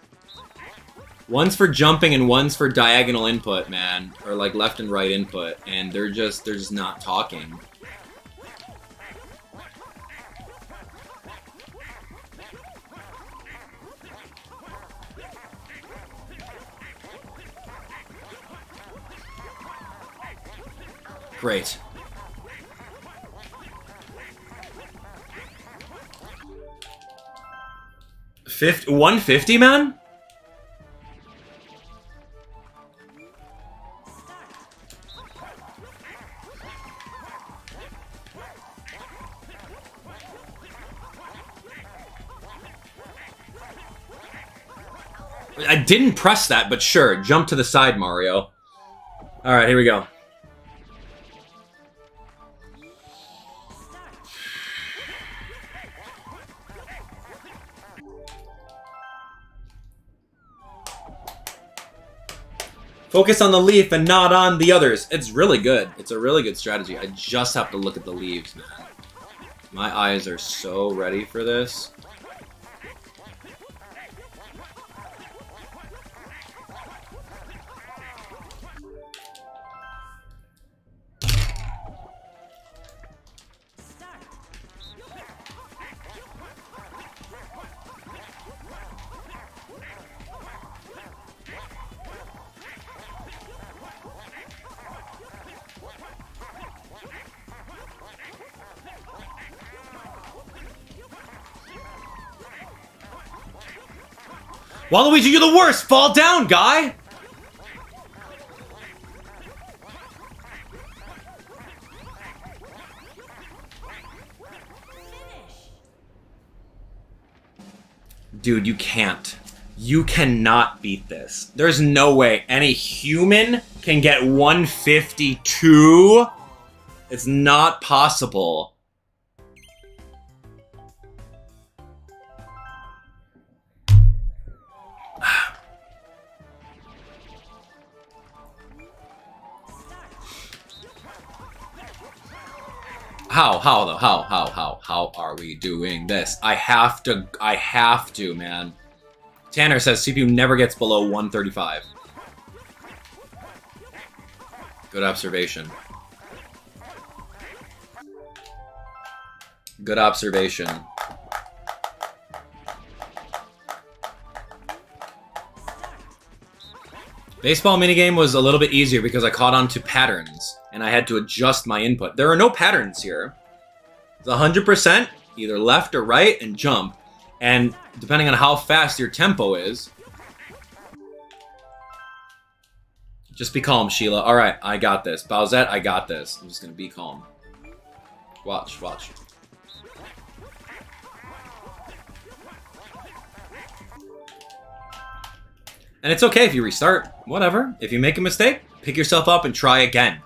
One's for jumping and one's for diagonal input, man. Or like left and right input. And they're just, they're just not talking. Great. 50, 150, man? I didn't press that, but sure. Jump to the side, Mario. Alright, here we go. Focus on the leaf and not on the others. It's really good. It's a really good strategy. I just have to look at the leaves, man. My eyes are so ready for this. Waluigi, you're the worst! Fall down, guy! Dude, you can't. You cannot beat this. There's no way any human can get 152. It's not possible. Doing this? I have to, I have to, man. Tanner says CPU never gets below 135. Good observation. Good observation. Baseball minigame was a little bit easier because I caught on to patterns and I had to adjust my input. There are no patterns here. It's 100% either left or right and jump. And depending on how fast your tempo is, just be calm, Sheila. All right, I got this. Bowsette, I got this. I'm just to be calm. Watch, watch. And it's okay if you restart. Whatever. If you make a mistake, pick yourself up and try again.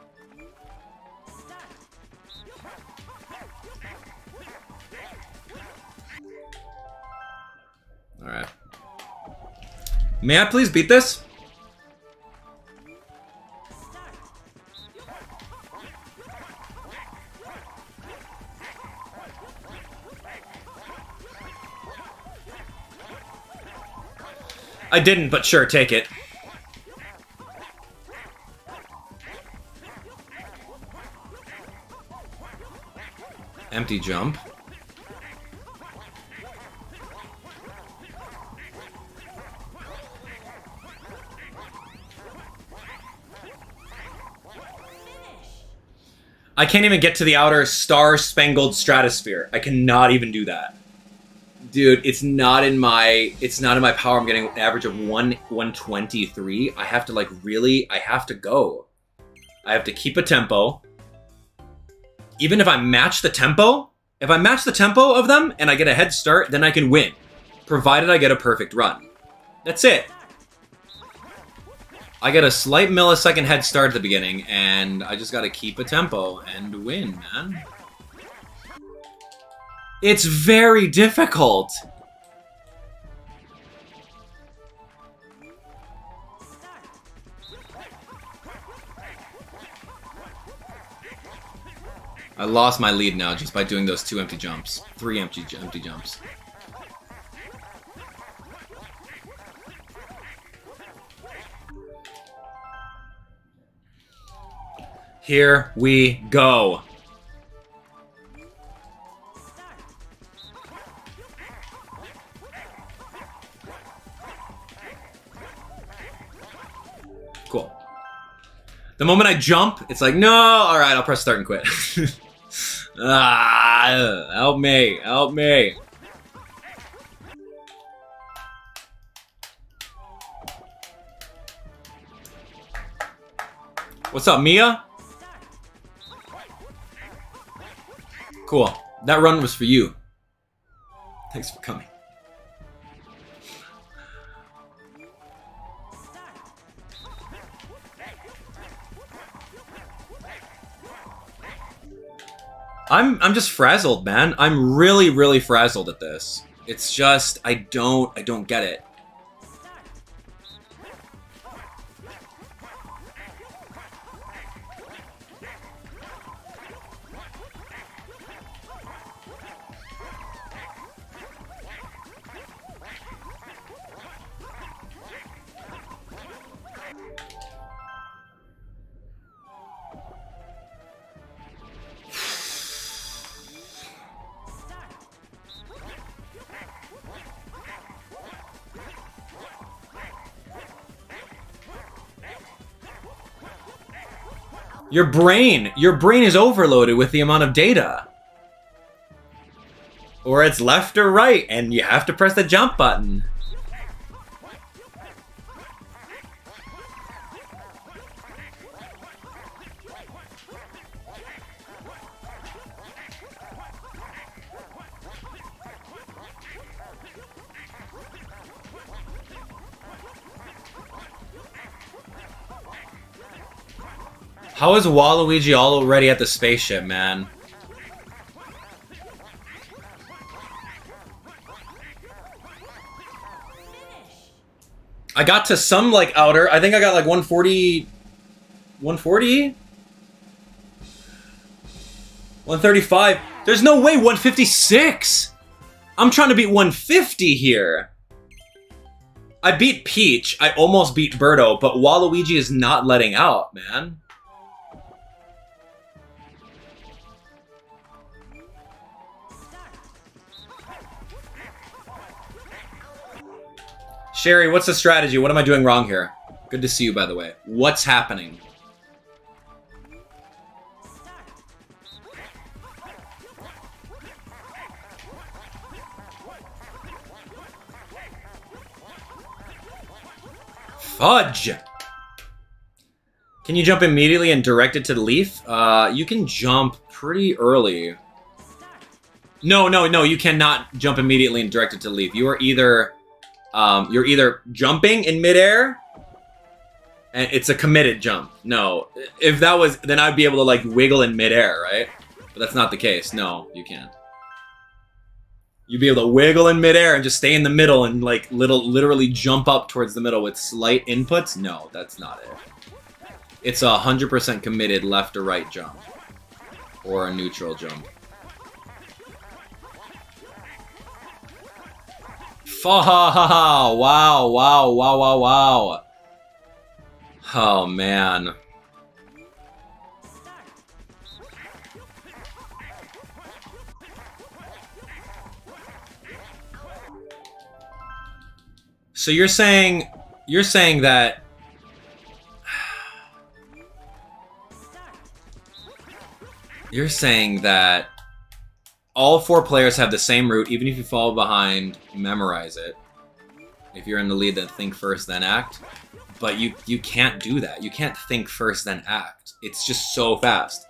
May I please beat this? I didn't, but sure, take it. Empty jump. I can't even get to the outer star-spangled stratosphere. I cannot even do that dude, it's not in my it's not in my power. I'm getting an average of one 123. I have to like really I have to go. I have to keep a tempo. Even if I match the tempo, if I match the tempo of them and I get a head start, then I can win. Provided I get a perfect run. That's it. I get a slight millisecond head start at the beginning, and I just gotta keep a tempo and win, man. It's very difficult. I lost my lead now just by doing those two empty jumps. Three empty, empty jumps. Here we go. Cool. The moment I jump, it's like, no, all right, I'll press start and quit. (laughs) ah, help me, help me. What's up, Mia? Cool. That run was for you. Thanks for coming. I'm I'm just frazzled, man. I'm really really frazzled at this. It's just I don't I don't get it. Your brain, your brain is overloaded with the amount of data. Or it's left or right, and you have to press the jump button. How is Waluigi already at the spaceship, man? I got to some, like, outer. I think I got, like, 140... 140? 135. There's no way 156! I'm trying to beat 150 here. I beat Peach. I almost beat Birdo, but Waluigi is not letting out, man. Sherry, what's the strategy? What am I doing wrong here? Good to see you, by the way. What's happening? Fudge! Can you jump immediately and direct it to the leaf? Uh, you can jump pretty early. No, no, no, you cannot jump immediately and direct it to the leaf. You are either, um, you're either jumping in midair, and it's a committed jump. No, if that was, then I'd be able to like wiggle in midair, right? But that's not the case. No, you can't. You'd be able to wiggle in midair and just stay in the middle and like little, literally jump up towards the middle with slight inputs. No, that's not it. It's a 100% committed left or right jump. Or a neutral jump. Wow, wow, wow, wow, wow. Oh, man. So you're saying you're saying that you're saying that all four players have the same route, even if you fall behind, memorize it. If you're in the lead, then think first, then act. But you you can't do that. You can't think first, then act. It's just so fast.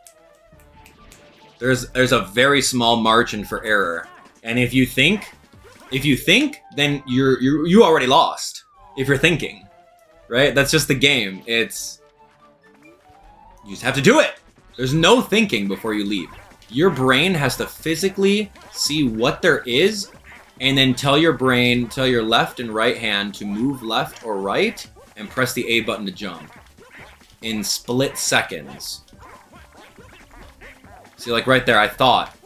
There's there's a very small margin for error, and if you think, if you think, then you're you you already lost. If you're thinking, right? That's just the game. It's you just have to do it. There's no thinking before you leave. Your brain has to physically see what there is and then tell your brain, tell your left and right hand to move left or right and press the A button to jump in split seconds. See, like right there, I thought,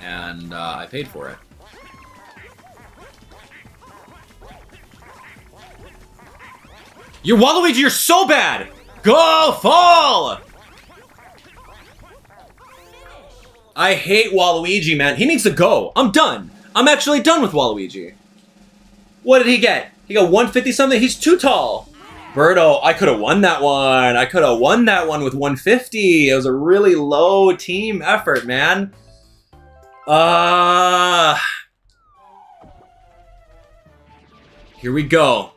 and uh, I paid for it. Your Waluigi, you're so bad! Go fall! I hate Waluigi, man. He needs to go. I'm done. I'm actually done with Waluigi. What did he get? He got 150 something? He's too tall. Birdo, I could have won that one. I could have won that one with 150. It was a really low team effort, man. Uh... Here we go.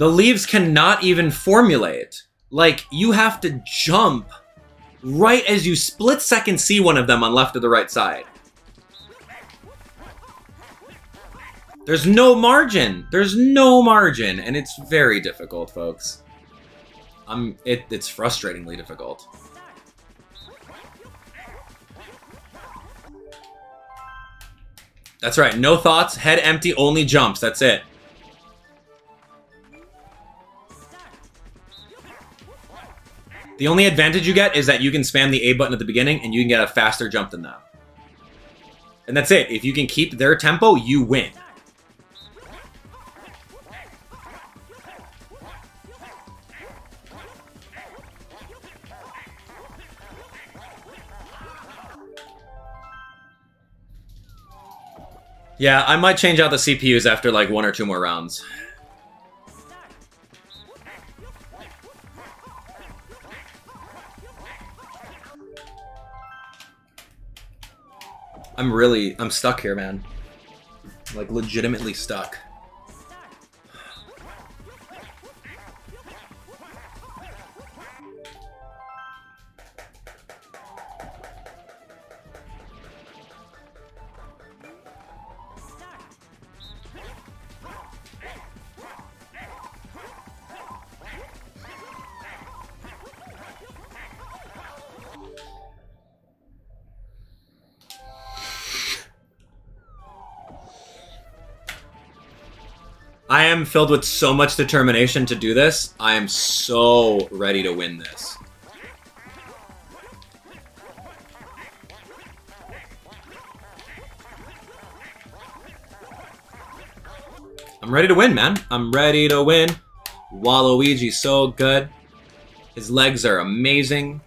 The leaves cannot even formulate. Like, you have to jump right as you split second see one of them on left or the right side. There's no margin. There's no margin, and it's very difficult, folks. I'm it, it's frustratingly difficult. That's right, no thoughts, head empty, only jumps, that's it. The only advantage you get is that you can spam the A button at the beginning and you can get a faster jump than them. And that's it. If you can keep their tempo, you win. Yeah, I might change out the CPUs after like one or two more rounds. I'm really, I'm stuck here, man. like, legitimately stuck. I am filled with so much determination to do this. I am so ready to win this. I'm ready to win, man. I'm ready to win. Waluigi's so good. His legs are amazing.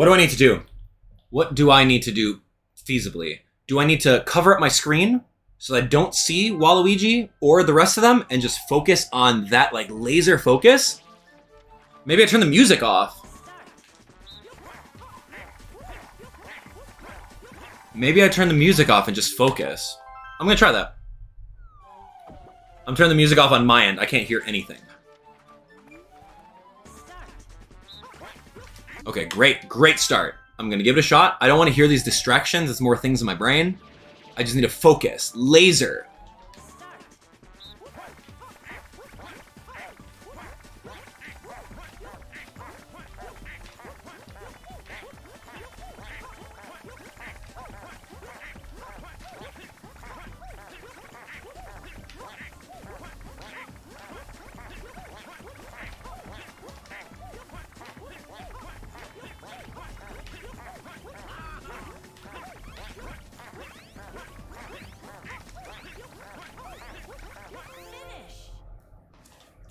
What do I need to do? What do I need to do feasibly? Do I need to cover up my screen so I don't see Waluigi or the rest of them and just focus on that like laser focus? Maybe I turn the music off. Maybe I turn the music off and just focus. I'm gonna try that. I'm turning the music off on my end. I can't hear anything. Okay, great, great start. I'm gonna give it a shot. I don't want to hear these distractions. It's more things in my brain. I just need to focus. Laser.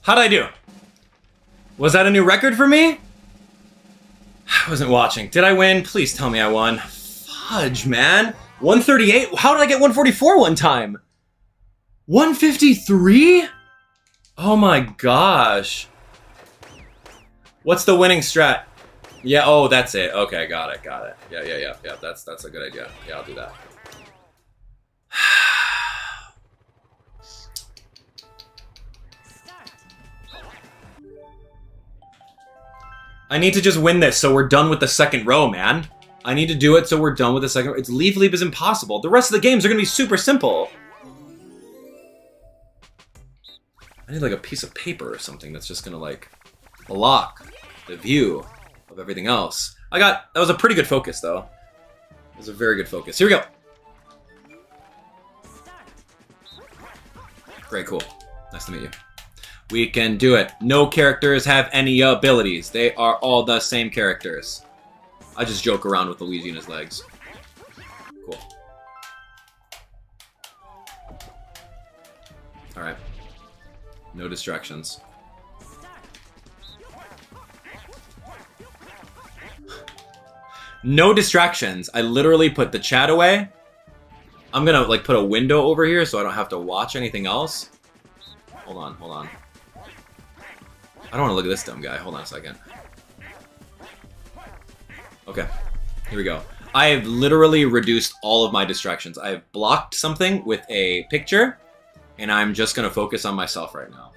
How'd I do? Was that a new record for me? (sighs) I wasn't watching. Did I win? Please tell me I won. Fudge, man. 138? How did I get 144 one time? 153? Oh my gosh. What's the winning strat? Yeah, oh, that's it. Okay, got it, got it. Yeah, yeah, yeah, yeah, that's, that's a good idea. Yeah, I'll do that. (sighs) I need to just win this so we're done with the second row, man. I need to do it so we're done with the second row. It's Leaf Leap is impossible. The rest of the games are to be super simple. I need like a piece of paper or something that's just to like block the view of everything else. I got, that was a pretty good focus though. It was a very good focus. Here we go. Great, cool. Nice to meet you. We can do it. No characters have any abilities. They are all the same characters. I just joke around with Luigi and his legs. Cool. Alright. No distractions. no distractions. I literally put the chat away. I'm gonna like put a window over here so I don't have to watch anything else. Hold on, hold on. I don't want to look at this dumb guy. Hold on a second. Okay, here we go. I have literally reduced all of my distractions. I have blocked something with a picture, and I'm just going to focus on myself right now.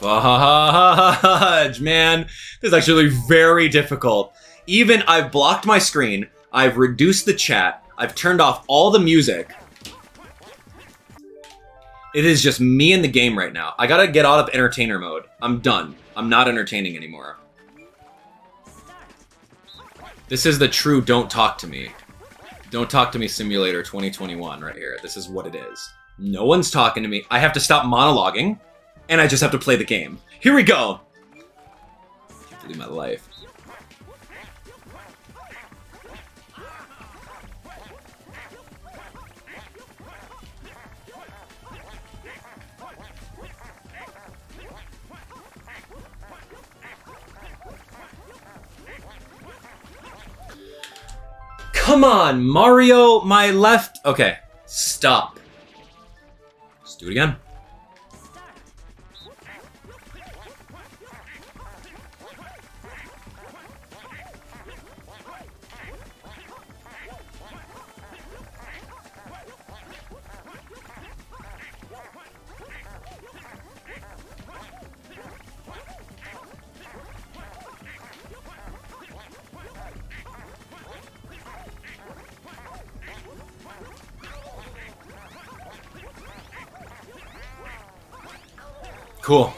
Fudge, man. This is actually very difficult. Even I've blocked my screen, I've reduced the chat, I've turned off all the music. It is just me in the game right now. I gotta get out of entertainer mode. I'm done. I'm not entertaining anymore. This is the true don't talk to me. Don't talk to me simulator 2021 right here. This is what it is. No one's talking to me. I have to stop monologuing and I just have to play the game. Here we go! My life. Come on, Mario, my left. Okay, stop. Let's do it again. Cool.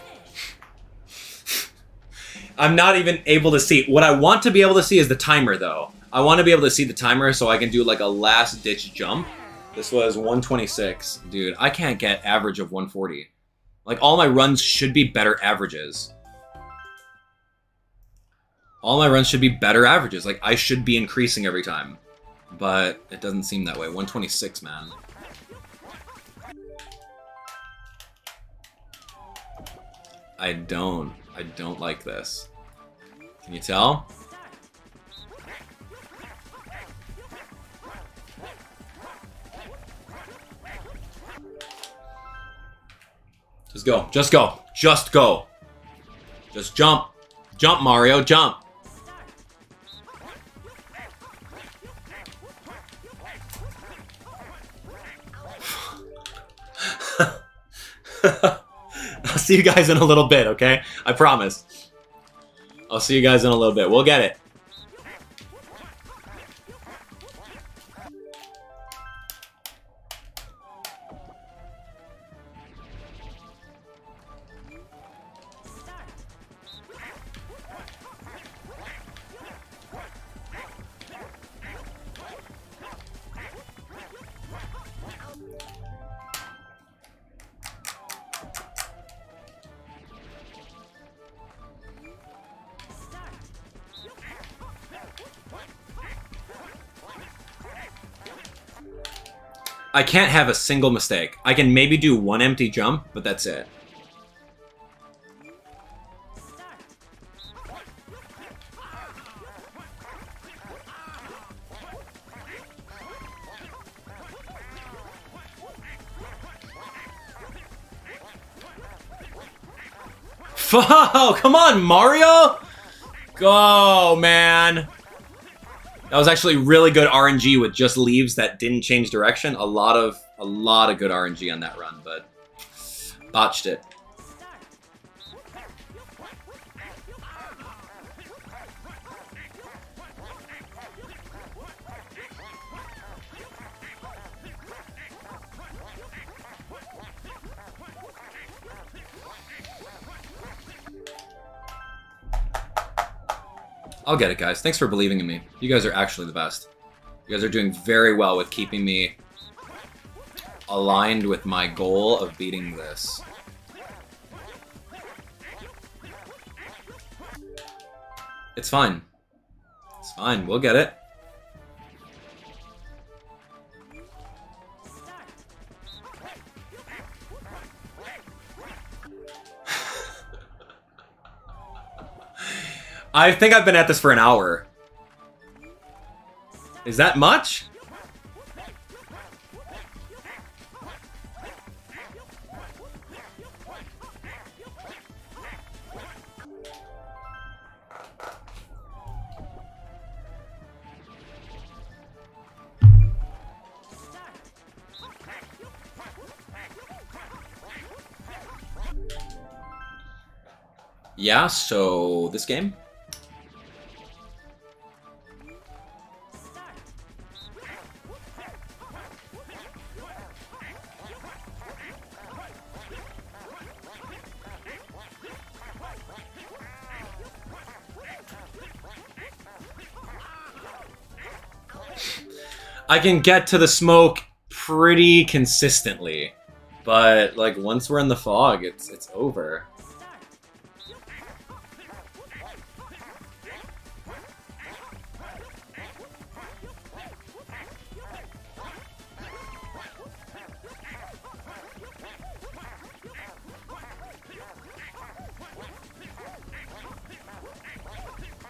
I'm not even able to see. What I want to be able to see is the timer, though. I want to be able to see the timer so I can do like a last ditch jump. This was 126. Dude, I can't get average of 140. Like, all my runs should be better averages. All my runs should be better averages. Like, I should be increasing every time. But it doesn't seem that way. 126, man. I don't. I don't like this. Can you tell? Just go. Just go. Just go. Just jump. Jump, Mario. Jump. (laughs) I'll see you guys in a little bit, okay? I promise. I'll see you guys in a little bit. We'll get it. I can't have a single mistake. I can maybe do one empty jump, but that's it. (laughs) Oh, come on, Mario! Go, man! That was actually really good RNG with just leaves that didn't change direction. A lot of a lot of good RNG on that run, but botched it. I'll get it, guys. Thanks for believing in me. You guys are actually the best. You guys are doing very well with keeping me aligned with my goal of beating this. It's fine. It's fine. We'll get it. I think I've been at this for an hour. Is that much? Yeah, so this game? I can get to the smoke pretty consistently. But like once we're in the fog, it's it's over.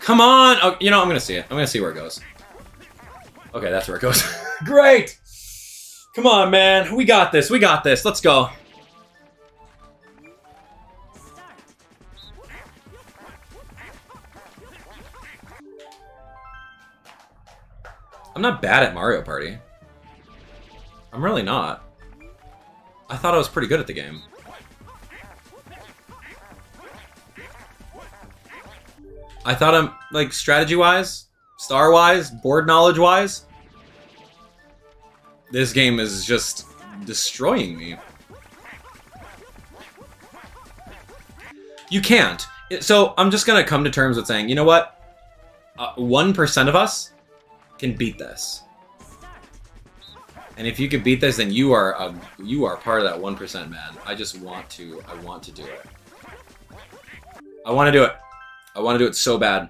Come on! Oh, you know, I'm gonna see it. I'm gonna see where it goes. Okay, that's where it goes. (laughs) Great! Come on, man. We got this. We got this. Let's go. I'm not bad at Mario Party. I'm really not. I thought I was pretty good at the game. I thought I'm, like, strategy-wise, Star wise, board knowledge wise, this game is just destroying me. You can't. So I'm just gonna come to terms with saying, you know what? Uh, one uh, of us can beat this. And if you can beat this, then you are a, you are part of that one percent, man. I just want to. I want to do it. I want to do it. I want to do it so bad.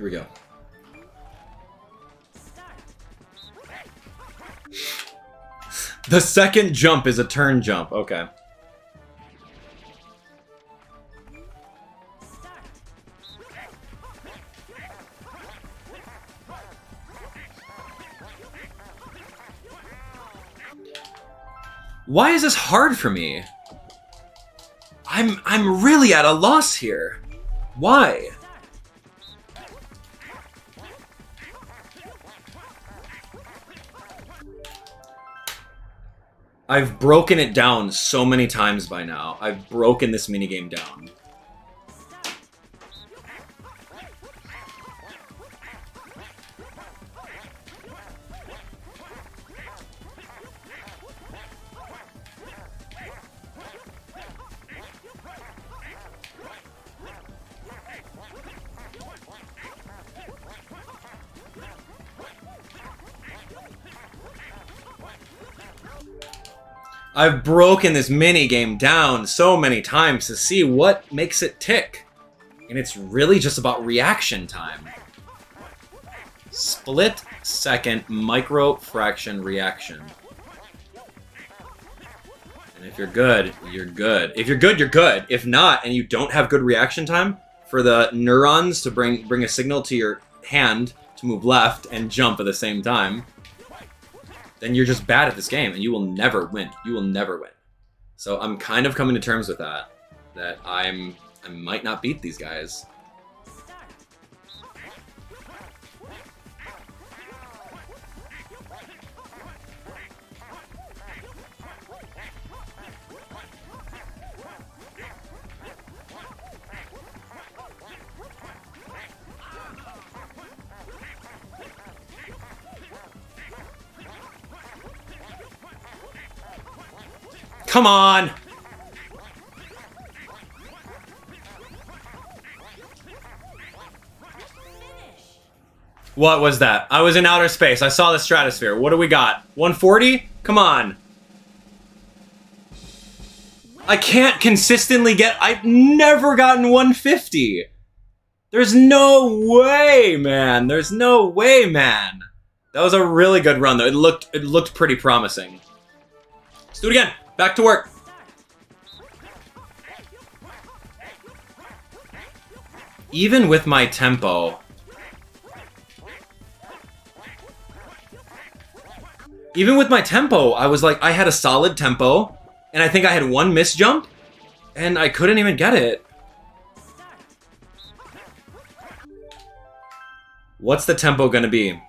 Here we go. The second jump is a turn jump. Okay. Why is this hard for me? I'm I'm really at a loss here. Why? I've broken it down so many times by now. I've broken this minigame down. I've broken this mini game down so many times to see what makes it tick. And it's really just about reaction time. Split second micro fraction reaction. And if you're good, you're good. If you're good, you're good. If not, and you don't have good reaction time for the neurons to bring bring a signal to your hand to move left and jump at the same time, then you're just bad at this game and you will never win. You will never win. So I'm kind of coming to terms with that. That I'm I might not beat these guys. Come on! What was that? I was in outer space. I saw the stratosphere. What do we got? 140? Come on. I can't consistently get... I've never gotten 150. There's no way, man. There's no way, man. That was a really good run, though. It looked it looked pretty promising. Let's do it again. Back to work. Even with my tempo... Even with my tempo, I was like, I had a solid tempo, and I think I had one miss jump, and I couldn't even get it. What's the tempo gonna be?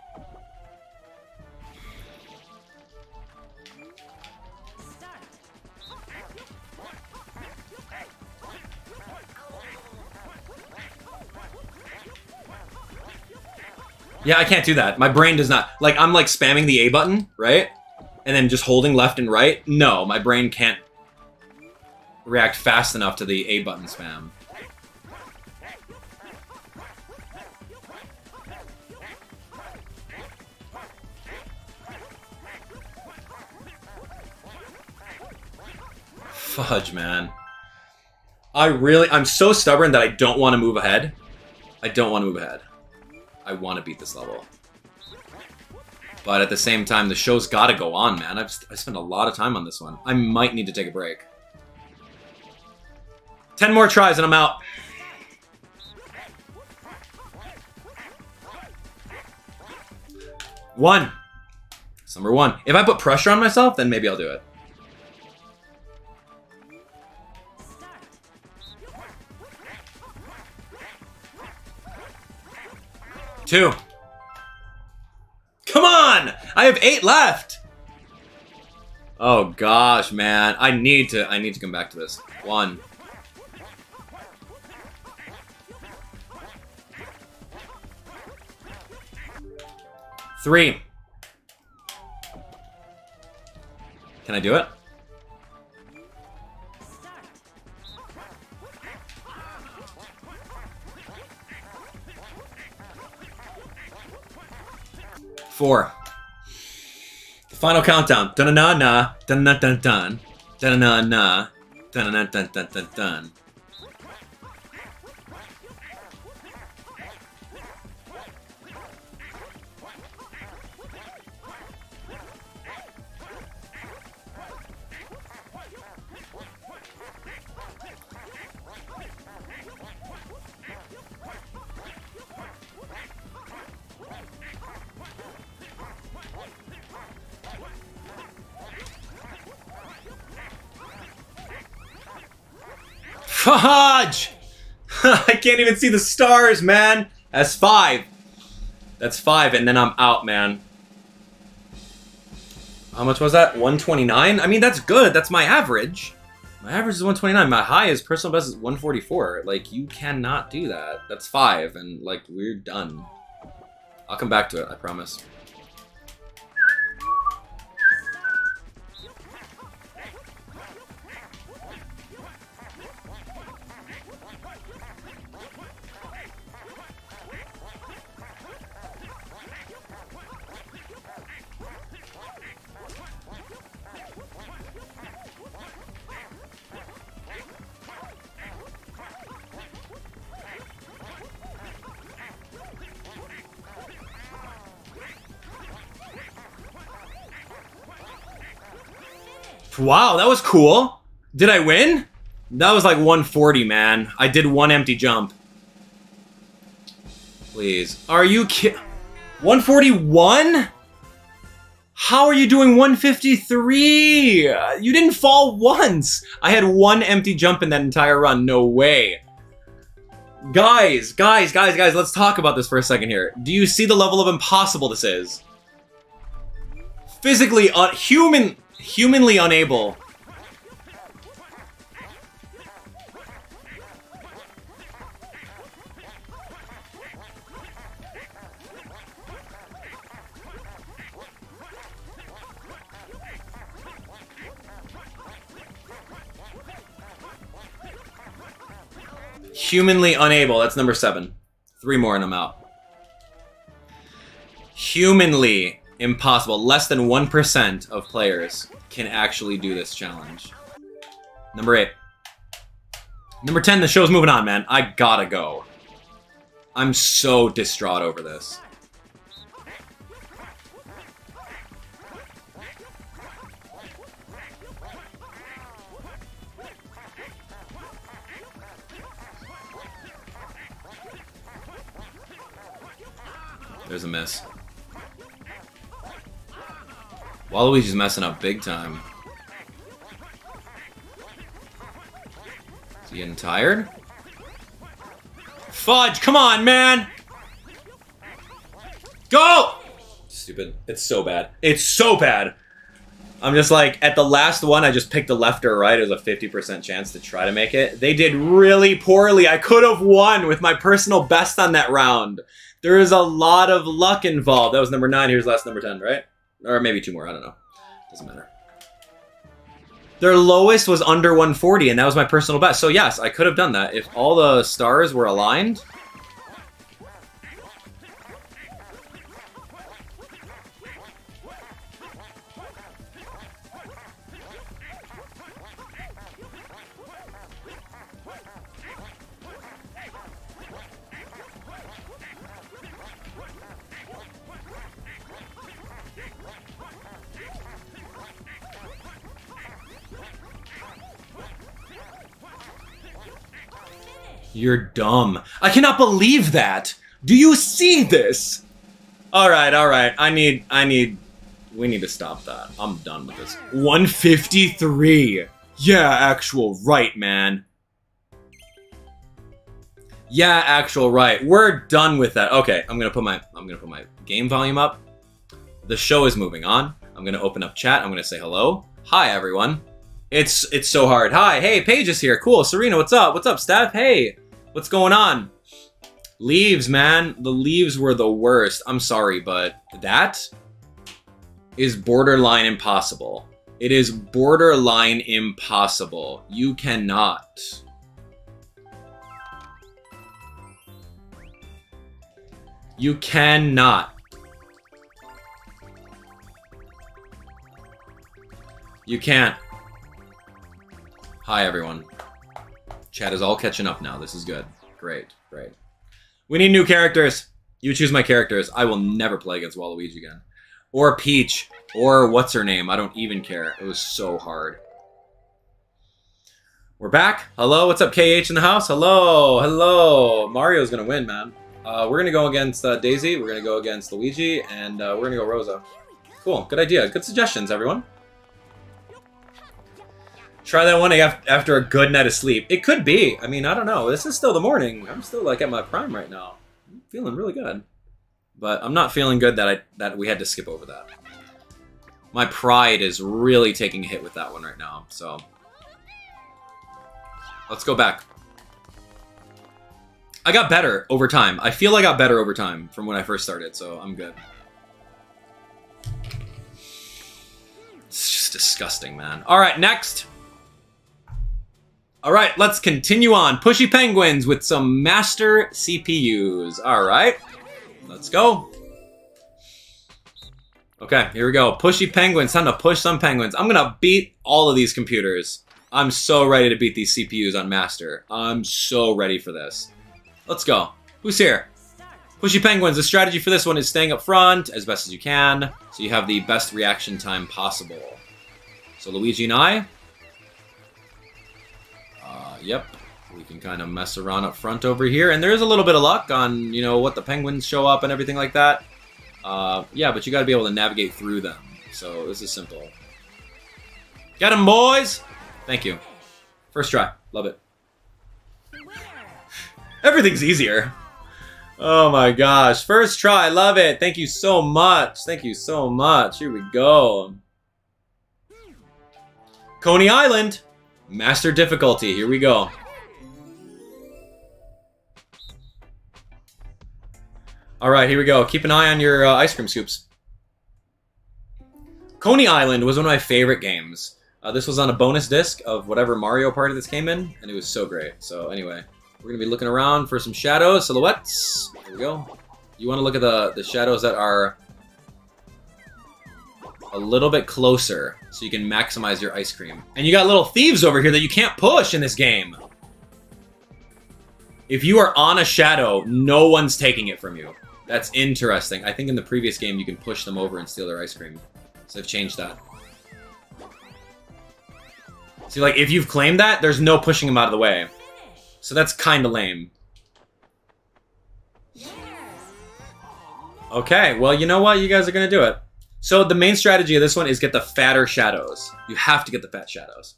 Yeah, I can't do that. My brain does not. Like, I'm like spamming the A button, right? And then just holding left and right. No, my brain can't react fast enough to the A button spam. Fudge, man. I really, I'm so stubborn that I don't want to move ahead. I don't want to move ahead. I want to beat this level. But at the same time, the show's got to go on, man. I've I spent a lot of time on this one. I might need to take a break. Ten more tries and I'm out. One. Number one. If I put pressure on myself, then maybe I'll do it. Two. Come on! I have eight left! Oh gosh, man. I need to I need to come back to this. One. Three. Can I do it? Four. The final countdown. Dun na na dun dun dun dun dun na na dun dun dun dun dun dun. Fudge! (laughs) I can't even see the stars, man! That's five. That's five, and then I'm out, man. How much was that? 129? I mean, that's good. That's my average. My average is 129. My high is personal best is 144. Like, you cannot do that. That's five, and, like, we're done. I'll come back to it, I promise. Wow, that was cool. Did I win? That was like 140, man. I did one empty jump. Please. Are you ki- 141? How are you doing 153? You didn't fall once. I had one empty jump in that entire run. No way. Guys, guys, guys, guys, let's talk about this for a second here. Do you see the level of impossible this is? Physically, uh, human, humanly unable. Humanly unable. That's number seven. Three more and I'm out. Humanly impossible. Less than 1% of players can actually do this challenge. Number 8. Number 10, the show's moving on, man. I gotta go. I'm so distraught over this. There's a miss. Waluigi's messing up big time. Is he getting tired? Fudge, come on, man! Go! Stupid. It's so bad. It's so bad. I'm just like, at the last one, I just picked the left or right. It was a 50% chance to try to make it. They did really poorly. I could have won with my personal best on that round. There is a lot of luck involved. That was number nine. Here's last number 10, right? Or maybe two more. I don't know. Doesn't matter. Their lowest was under 140, and that was my personal best. So yes, I could have done that. If all the stars were aligned, You're dumb. I cannot believe that. Do you see this? All right, all right. I need, I need, we need to stop that. I'm done with this. 153. Yeah, actual right, man. Yeah, actual right. We're done with that. Okay, I'm gonna put my I'm gonna put my game volume up. The show is moving on. I'm gonna open up chat. I'm gonna say hello. Hi everyone. It's it's so hard. Hi, hey, Paige is here. Cool. Serena, what's up? What's up, Steph? Hey, what's going on? Leaves, man. The leaves were the worst. I'm sorry, but that is borderline impossible. It is borderline impossible. You cannot. You cannot. You can't. Hi, everyone. Chat is all catching up now. This is good. Great, great. We need new characters. You choose my characters. I will never play against Waluigi again. Or Peach. Or what's her name? I don't even care. It was so hard. We're back. Hello, what's up, KH in the house? Hello, hello. Mario's gonna win, man. Uh, we're gonna go against uh, Daisy, we're gonna go against Luigi, and uh, we're gonna go Rosa. Cool, good idea. Good suggestions, everyone. Try that one after a good night of sleep. It could be. I mean, I don't know. This is still the morning. I'm still like at my prime right now. I'm feeling really good. But I'm not feeling good that I that we had to skip over that. My pride is really taking a hit with that one right now, so... Let's go back. I got better over time. I feel I got better over time from when I first started, so I'm good. It's just disgusting, man. All right, next. All right, let's continue on. Pushy Penguins with some master CPUs. All right, let's go. Okay, here we go. Pushy Penguins. Time to push some penguins. I'm to beat all of these computers. I'm so ready to beat these CPUs on Master. I'm so ready for this. Let's go. Who's here? Pushy Penguins, the strategy for this one is staying up front as best as you can, so you have the best reaction time possible. So Luigi and I, yep, we can kind of mess around up front over here, and there is a little bit of luck on, you know, what the penguins show up and everything like that. Uh, yeah, but you gotta be able to navigate through them, so this is simple. Get them, boys! Thank you. First try. Love it. Everything's easier. Oh my gosh. First try. Love it. Thank you so much. Thank you so much. Here we go. Coney Island. Master difficulty. Here we go. Alright, here we go. Keep an eye on your uh, ice cream scoops. Coney Island was one of my favorite games. Uh, this was on a bonus disc of whatever Mario Party this came in, and it was so great. So anyway, we're going to be looking around for some shadows, silhouettes. There we go. You want to look at the, the shadows that are a little bit closer so you can maximize your ice cream. And you got little thieves over here that you can't push in this game. If you are on a shadow, no one's taking it from you. That's interesting. I think in the previous game you can push them over and steal their ice cream. So I've changed that. See, like, if you've claimed that, there's no pushing them out of the way. So that's kind of lame. Okay, well, you know what? You guys are going to do it. So the main strategy of this one is get the fatter shadows. You have to get the fat shadows.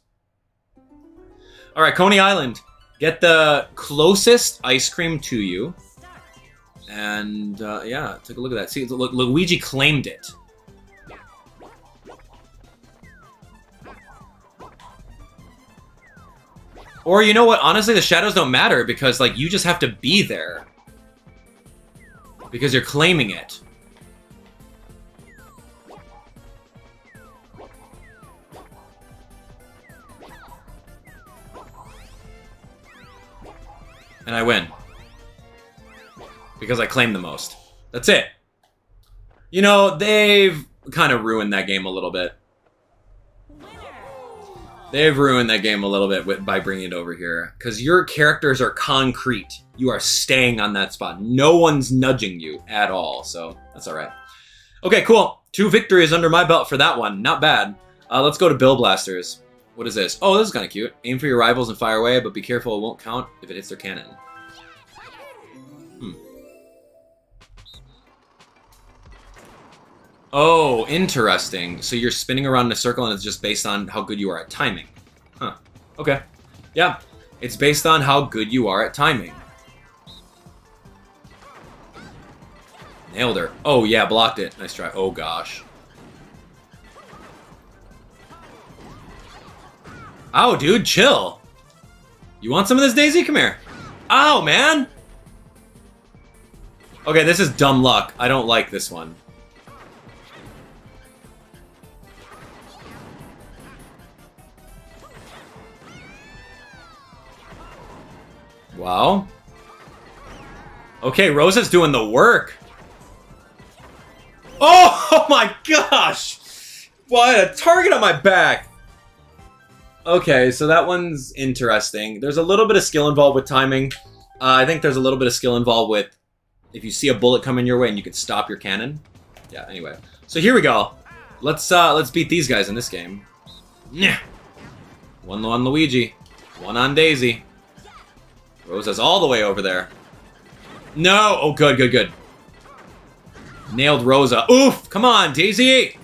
All right, Coney Island. Get the closest ice cream to you. And, uh, yeah, take a look at that. See, look, Luigi claimed it. Or you know what? Honestly, the shadows don't matter because like you just have to be there. Because you're claiming it. And I win. Because I claim the most. That's it. You know, they've kind of ruined that game a little bit. They've ruined that game a little bit with, by bringing it over here. Because your characters are concrete. You are staying on that spot. No one's nudging you at all. So that's all right. Okay, cool. Two victories under my belt for that one. Not bad. Uh, let's go to Bill Blasters. What is this? Oh, this is kind of cute. Aim for your rivals and fire away, but be careful it won't count if it hits their cannon. Hmm. Oh, interesting. So you're spinning around in a circle and it's just based on how good you are at timing. Huh. Okay. Yeah. It's based on how good you are at timing. Nailed her. Oh, yeah, blocked it. Nice try. Oh, gosh. Oh, dude, chill. You want some of this, Daisy? Come here. Oh, man! Okay, this is dumb luck. I don't like this one. Wow. Okay, Rosa's doing the work. Oh, (laughs) oh my gosh! What a target on my back! Okay, so that one's interesting. There's a little bit of skill involved with timing. Uh, I think there's a little bit of skill involved with if you see a bullet coming your way and you can stop your cannon. Yeah, anyway. So here we go. Let's uh let's beat these guys in this game. Yeah. One on Luigi. One on Daisy. Rosa's all the way over there. No! Oh, good, good, good. Nailed Rosa. Oof! Come on, Daisy!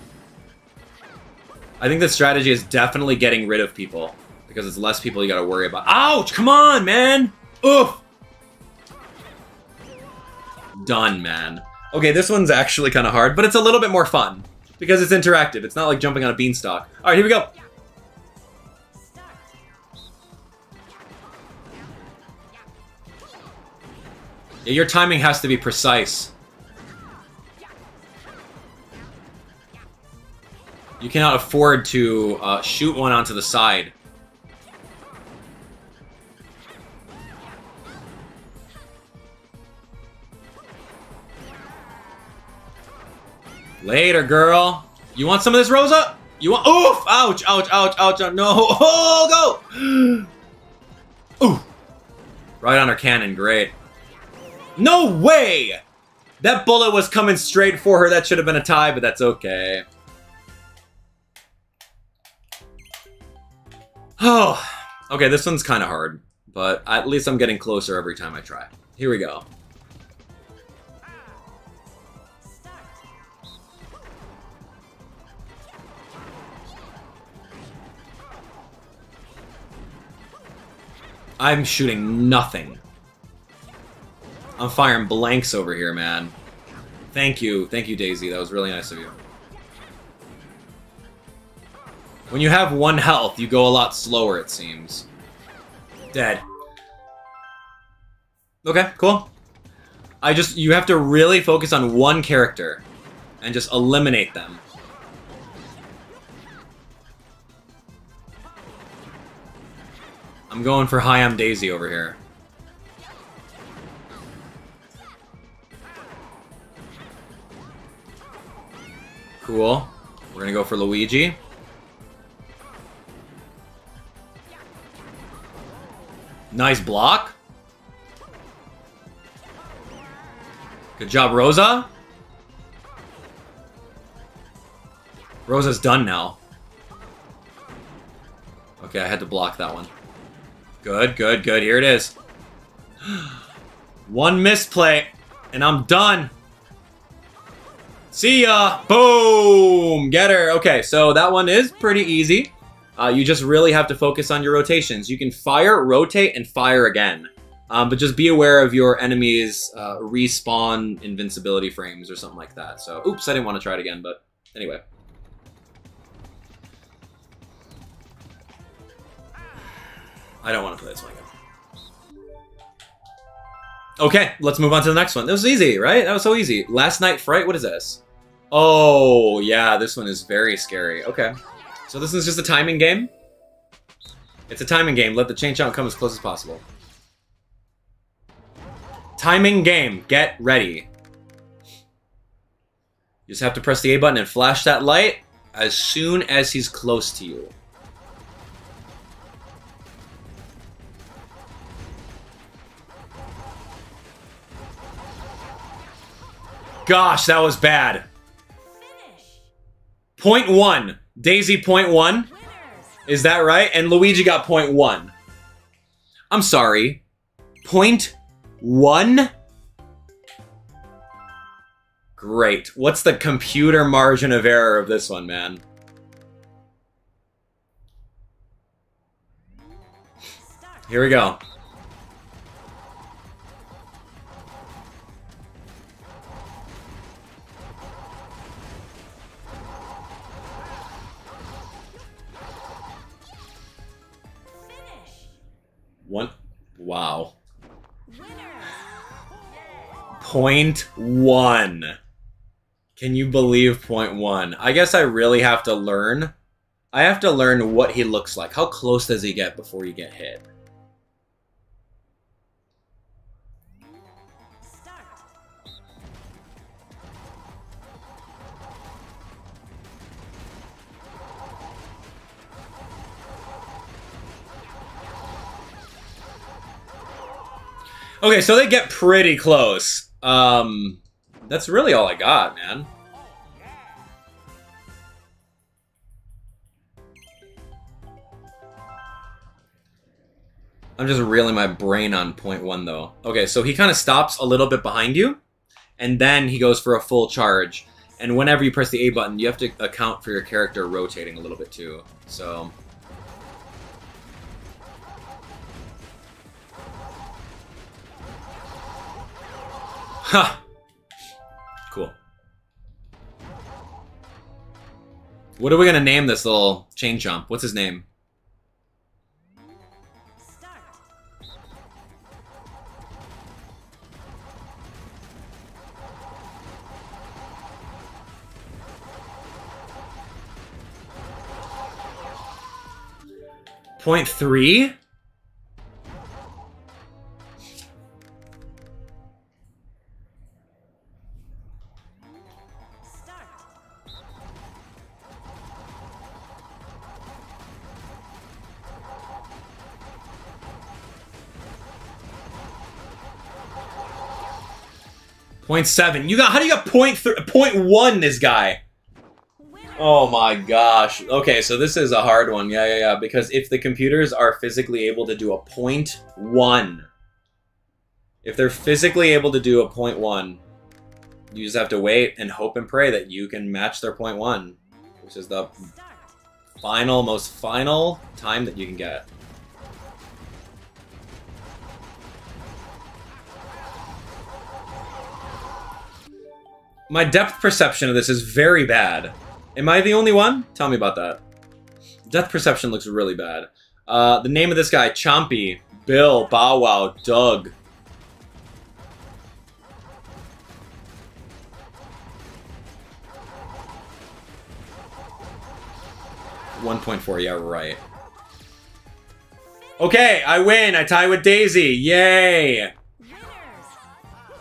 I think the strategy is definitely getting rid of people. Because it's less people you gotta worry about. Ouch! Come on, man! Oof! Done, man. Okay, this one's actually kind of hard, but it's a little bit more fun. Because it's interactive. It's not like jumping on a beanstalk. Alright, here we go. Yeah, your timing has to be precise. You cannot afford to uh, shoot one onto the side. Later, girl. You want some of this, Rosa? You want- Oof! Ouch, ouch, ouch, ouch, ouch. no! (laughs) Oh, go! (gasps) Ooh! Right on her cannon, great. No way! That bullet was coming straight for her. That should have been a tie, but that's okay. Oh, okay, this one's kind of hard, but at least I'm getting closer every time I try. Here we go. I'm shooting nothing. I'm firing blanks over here, man. Thank you. Thank you, Daisy. That was really nice of you. When you have one health, you go a lot slower, it seems. Dead. Okay, cool. I just, you have to really focus on one character and just eliminate them. I'm going for Hi, I'm Daisy over here. Cool. We're gonna go for Luigi. Nice block. Good job, Rosa. Rosa's done now. Okay, I had to block that one. Good, good, good. Here it is. (gasps) One misplay, and I'm done. See ya! Boom! Get her! Okay, so that one is pretty easy. Uh, you just really have to focus on your rotations. You can fire, rotate, and fire again. Um, but just be aware of your enemy's uh, respawn invincibility frames or something like that. So, oops, I didn't want to try it again, but anyway. I don't want to play this one again. Okay, let's move on to the next one. That was easy, right? That was so easy. Last Night Fright, what is this? Oh, yeah, this one is very scary. Okay. So this is just a timing game? It's a timing game. Let the chain chomp come as close as possible. Timing game. Get ready. You just have to press the A button and flash that light as soon as he's close to you. Gosh, that was bad. Point one. Daisy point one. Is that right? And Luigi got point one. I'm sorry. Point one? Great. What's the computer margin of error of this one, man? Here we go. One. Wow. Point one. Can you believe point one? I guess I really have to learn. I have to learn what he looks like. How close does he get before you get hit? Okay, so they get pretty close. Um, that's really all I got, man. I'm just reeling my brain on point one, though. Okay, so he kind of stops a little bit behind you, and then he goes for a full charge. And whenever you press the A button, you have to account for your character rotating a little bit, too. So... Ha! Cool. What are we gonna name this little chain chomp? What's his name? Point three? Point seven. You got how do you got point point one? This guy. Oh my gosh. Okay, so this is a hard one. Yeah, yeah, yeah. Because if the computers are physically able to do a point one, if they're physically able to do a point one, you just have to wait and hope and pray that you can match their point one, which is the final, most final time that you can get. My depth perception of this is very bad. Am I the only one? Tell me about that. Depth perception looks really bad. Uh, the name of this guy, Chompy, Bill, Bow Wow, Doug. One point four, yeah, right. Okay, I win. I tie with Daisy. Yay!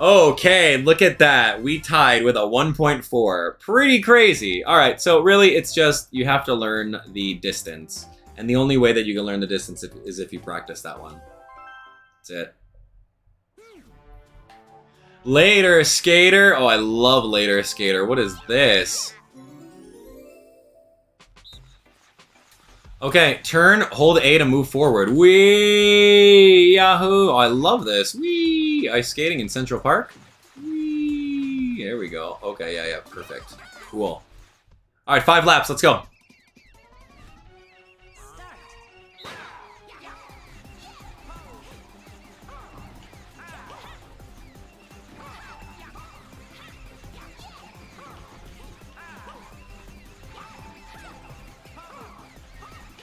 Okay, look at that. We tied with a 1.4. Pretty crazy. All right, so really it's just you have to learn the distance. And the only way that you can learn the distance is if you practice that one. That's it. Later, Skater. Oh, I love Later, Skater. What is this? Okay, turn, hold A to move forward. Wee! Yahoo! Oh, I love this. Wee! Ice skating in Central Park. Wee! There we go. Okay, yeah, yeah, perfect. Cool. Alright, five laps, let's go.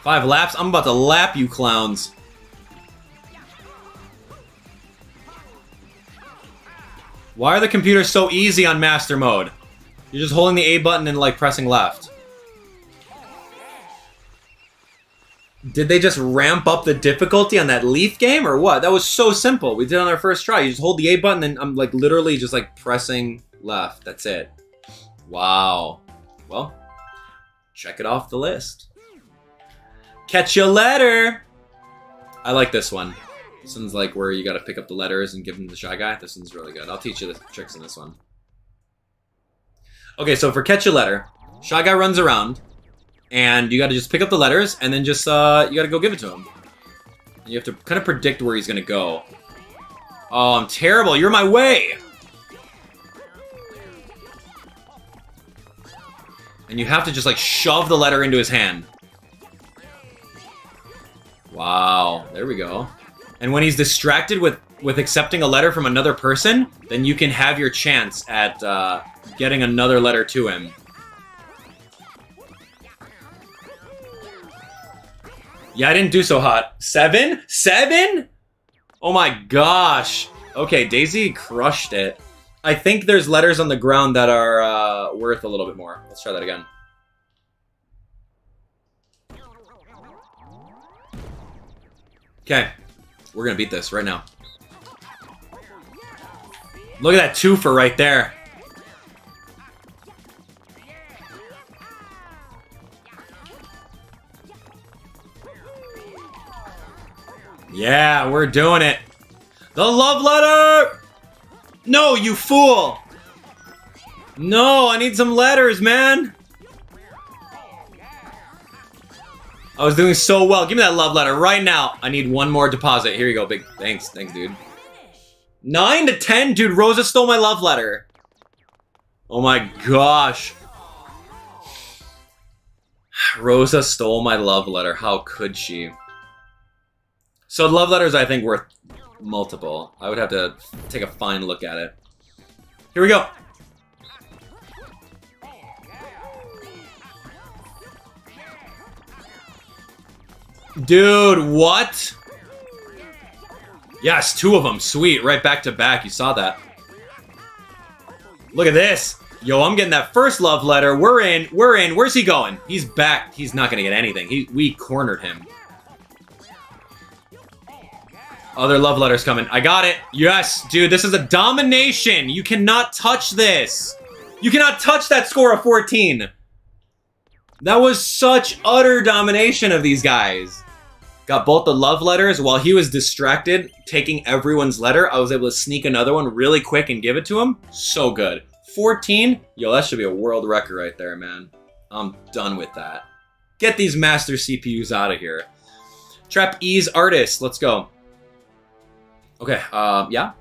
Five laps? I'm about to lap you clowns. Why are the computers so easy on master mode? You're just holding the A button and like pressing left. Did they just ramp up the difficulty on that Leaf game or what? That was so simple. We did on our first try. You just hold the A button and I'm like literally just like pressing left. That's it. Wow. Well, check it off the list. Catch you later! I like this one. This one's like where you gotta pick up the letters and give them to the Shy Guy. This one's really good. I'll teach you the tricks in this one. Okay, so for Catch a Letter, Shy Guy runs around, and you gotta just pick up the letters, and then just, uh, you gotta go give it to him. And you have to kind of predict where he's gonna go. Oh, I'm terrible. You're my way! And you have to just, like, shove the letter into his hand. Wow, there we go. And when he's distracted with, with accepting a letter from another person, then you can have your chance at uh, getting another letter to him. Yeah, I didn't do so hot. Seven? Seven? Oh my gosh. Okay, Daisy crushed it. I think there's letters on the ground that are uh, worth a little bit more. Let's try that again. Okay, we're gonna beat this right now. Look at that twofer right there. Yeah, we're doing it. The love letter! No, you fool! No, I need some letters, man! I was doing so well. Give me that love letter right now. I need one more deposit. Here you go, big. Thanks, thanks, dude. 9 to 10? Dude, Rosa stole my love letter. Oh my gosh. Rosa stole my love letter. How could she? So love letters, I think, worth multiple. I would have to take a fine look at it. Here we go. Dude, what? Yes, two of them. Sweet. Right back to back. You saw that. Look at this. Yo, I'm getting that first love letter. We're in. We're in. Where's he going? He's back. He's not going to get anything. He, we cornered him. Other love letters coming. I got it. Yes, dude, this is a domination. You cannot touch this. You cannot touch that score of 14. That was such utter domination of these guys. Got both the love letters while he was distracted, taking everyone's letter. I was able to sneak another one really quick and give it to him. So good. 14? Yo, that should be a world record right there, man. I'm done with that. Get these master CPUs out of here. Trap Ease Artist. Let's go. Okay, um, yeah?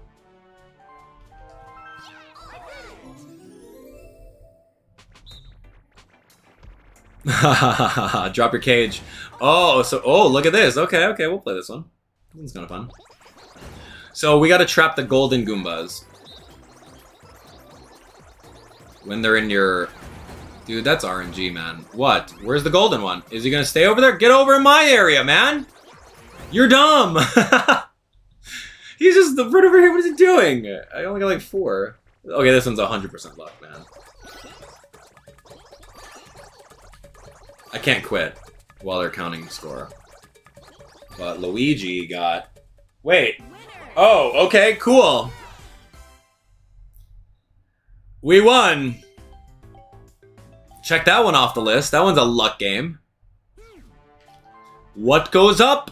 (laughs) Drop your cage. Oh, so, oh, look at this. Okay, okay, we'll play this one. This one's kind of fun. So, we gotta trap the golden Goombas. When they're in your... Dude, that's RNG, man. What? Where's the golden one? Is he gonna stay over there? Get over in my area, man! You're dumb! (laughs) He's just the right over here. What is he doing? I only got like four. Okay, this one's 100% luck, man. I can't quit while they're counting score. But Luigi got... Wait. Oh, okay, cool. We won. Check that one off the list. That one's a luck game. What goes up?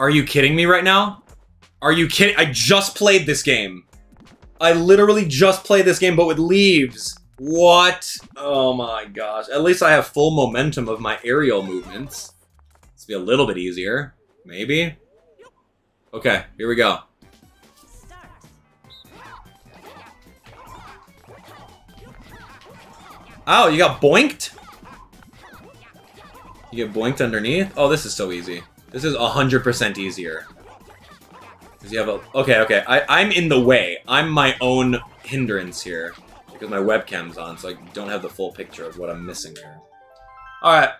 Are you kidding me right now? Are you kidding? I just played this game. I literally just played this game, but with leaves. What? Oh my gosh. At least I have full momentum of my aerial movements. This be a little bit easier. Maybe? Okay, here we go. Oh, you got boinked? You get boinked underneath? Oh, this is so easy. This is 100% easier. Because you have a... Okay, okay. I, I'm in the way. I'm my own hindrance here. Because my webcam's on, so I don't have the full picture of what I'm missing here. Alright.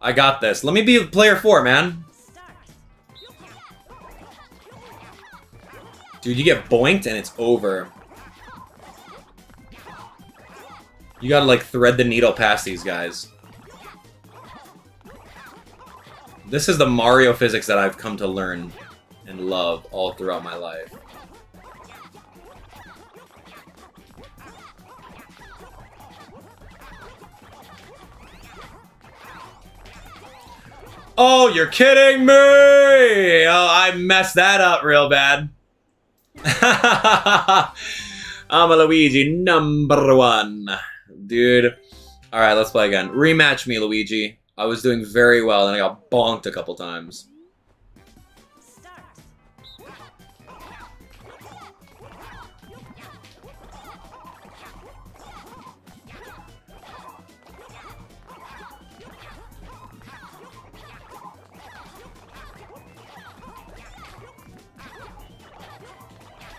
I got this. Let me be player four, man. Dude, you get boinked and it's over. You gotta, like, thread the needle past these guys. This is the Mario physics that I've come to learn and love all throughout my life. Oh, you're kidding me! Oh, I messed that up real bad. (laughs) I'm a Luigi number one. Dude. Alright, let's play again. Rematch me, Luigi. I was doing very well, and I got bonked a couple times.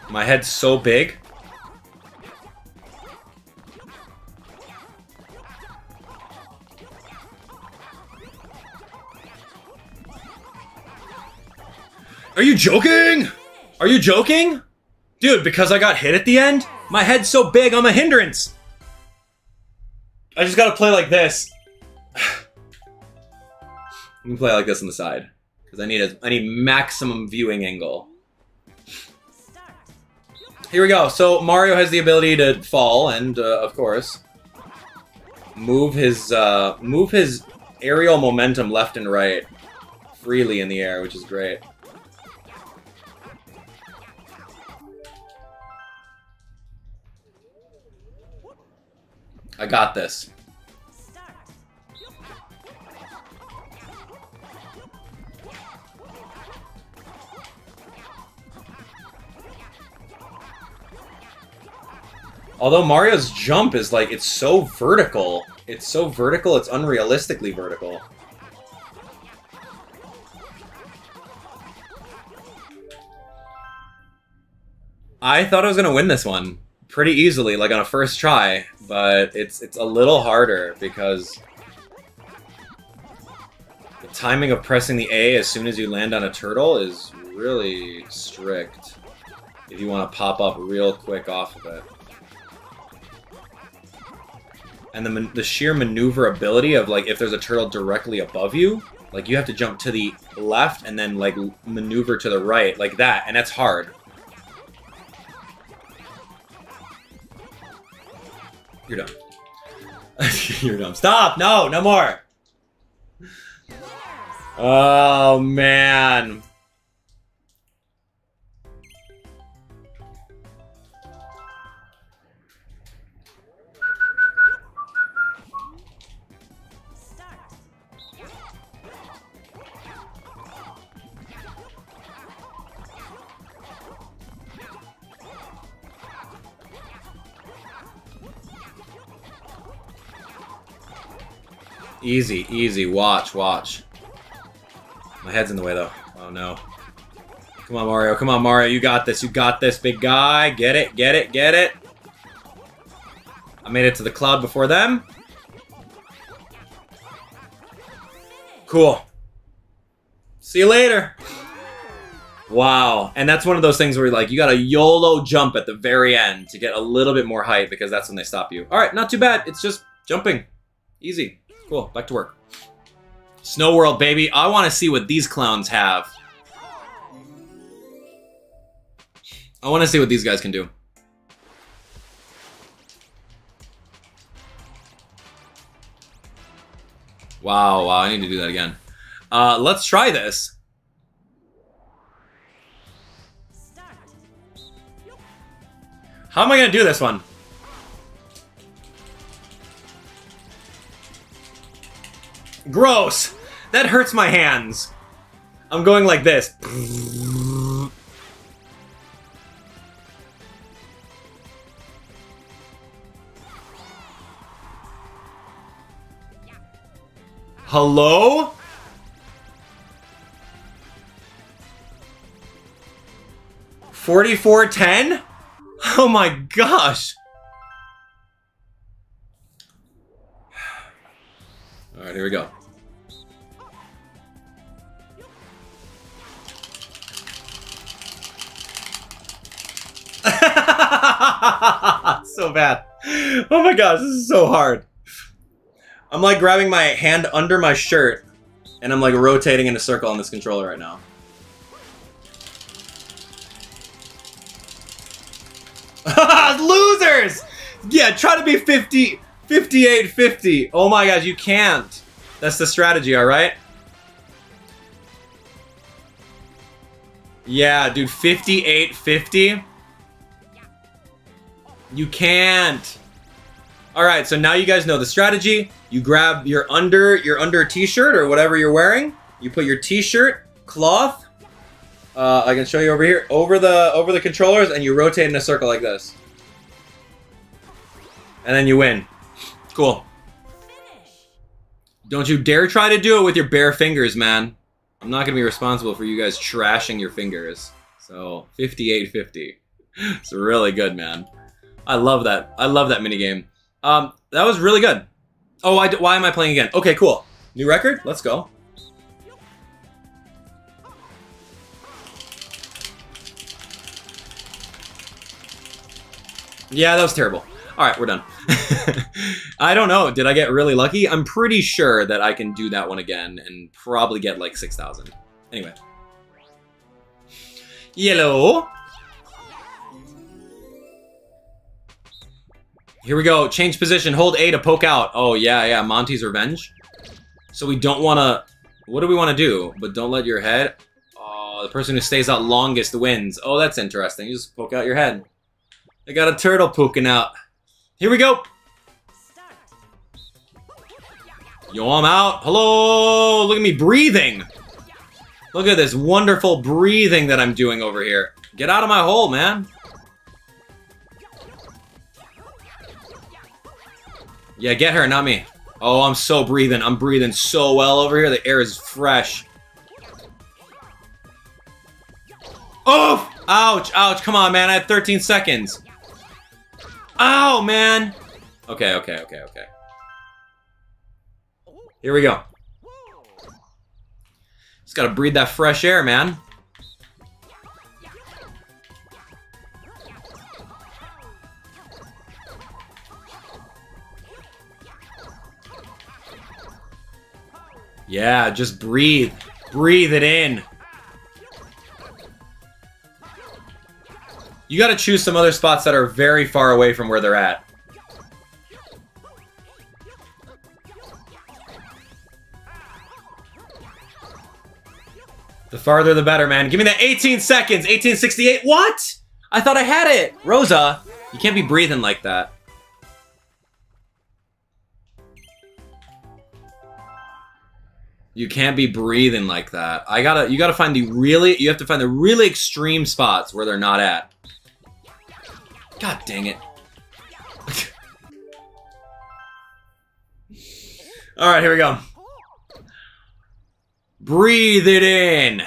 My head's so big. You joking? Are you joking? Dude, because I got hit at the end? My head's so big, I'm a hindrance. I just gotta play like this. (sighs) Let me play like this on the side. Because I need a I need maximum viewing angle. Here we go. So Mario has the ability to fall and, uh, of course, move his uh, move his aerial momentum left and right freely in the air, which is great. I got this. Although Mario's jump is like, it's so vertical. It's so vertical, it's unrealistically vertical. I thought I was gonna win this one pretty easily, like on a first try, but it's it's a little harder because the timing of pressing the A as soon as you land on a turtle is really strict if you want to pop up real quick off of it. And the, the sheer maneuverability of, like, if there's a turtle directly above you, like, you have to jump to the left and then, like, maneuver to the right, like that, and that's hard. You're done. (laughs) You're dumb. Stop! No! No more! Oh, man. Easy, easy. Watch, watch. My head's in the way, though. Oh, no. Come on, Mario. Come on, Mario. You got this. You got this, big guy. Get it, get it, get it. I made it to the cloud before them. Cool. See you later. Wow. And that's one of those things where you like you got a YOLO jump at the very end to get a little bit more height because that's when they stop you. All right, not too bad. It's just jumping. Easy. Cool, back to work. Snow World, baby. I want to see what these clowns have. I want to see what these guys can do. Wow, wow, I need to do that again. Uh, let's try this. How am I going to do this one? Gross! That hurts my hands. I'm going like this. Hello? Forty-four ten? Oh my gosh! All right, here we go. (laughs) so bad. Oh my gosh, this is so hard. I'm like grabbing my hand under my shirt and I'm like rotating in a circle on this controller right now. (laughs) Losers! Yeah, try to be 50, 58 50. Oh my gosh, you can't. That's the strategy, alright? Yeah, dude, 58 50. You can't. Alright, so now you guys know the strategy. You grab your under your under t-shirt or whatever you're wearing. You put your t-shirt, cloth, uh, I can show you over here, over the over the controllers, and you rotate in a circle like this. And then you win. Cool. Don't you dare try to do it with your bare fingers, man. I'm not to be responsible for you guys trashing your fingers. So, 58-50. (laughs) It's really good, man. I love that. I love that minigame. Um, that was really good. Oh, I, why am I playing again? Okay, cool. New record? Let's go. Yeah, that was terrible. All right, we're done. (laughs) I don't know. Did I get really lucky? I'm pretty sure that I can do that one again and probably get like 6,000. Anyway. Yellow. Here we go. Change position. Hold A to poke out. Oh, yeah, yeah. Monty's Revenge. So we don't want to... What do we want to do? But don't let your head... Oh, the person who stays out longest wins. Oh, that's interesting. You just poke out your head. I got a turtle poking out. Here we go. Yo, I'm out. Hello. Look at me breathing. Look at this wonderful breathing that I'm doing over here. Get out of my hole, man. Yeah, get her, not me. Oh, I'm so breathing. I'm breathing so well over here. The air is fresh. Oh! Ouch, ouch. Come on, man. I had 13 seconds. Ow, man! Okay, okay, okay, okay. Here we go. Just gotta breathe that fresh air, man. Yeah, just breathe. Breathe it in. You gotta choose some other spots that are very far away from where they're at. The farther the better, man. Give me that 18 seconds! 1868! What? I thought I had it! Rosa, you can't be breathing like that. You can't be breathing like that. I gotta, you gotta find the really, you have to find the really extreme spots where they're not at. God dang it. (laughs) Alright, here we go. Breathe it in.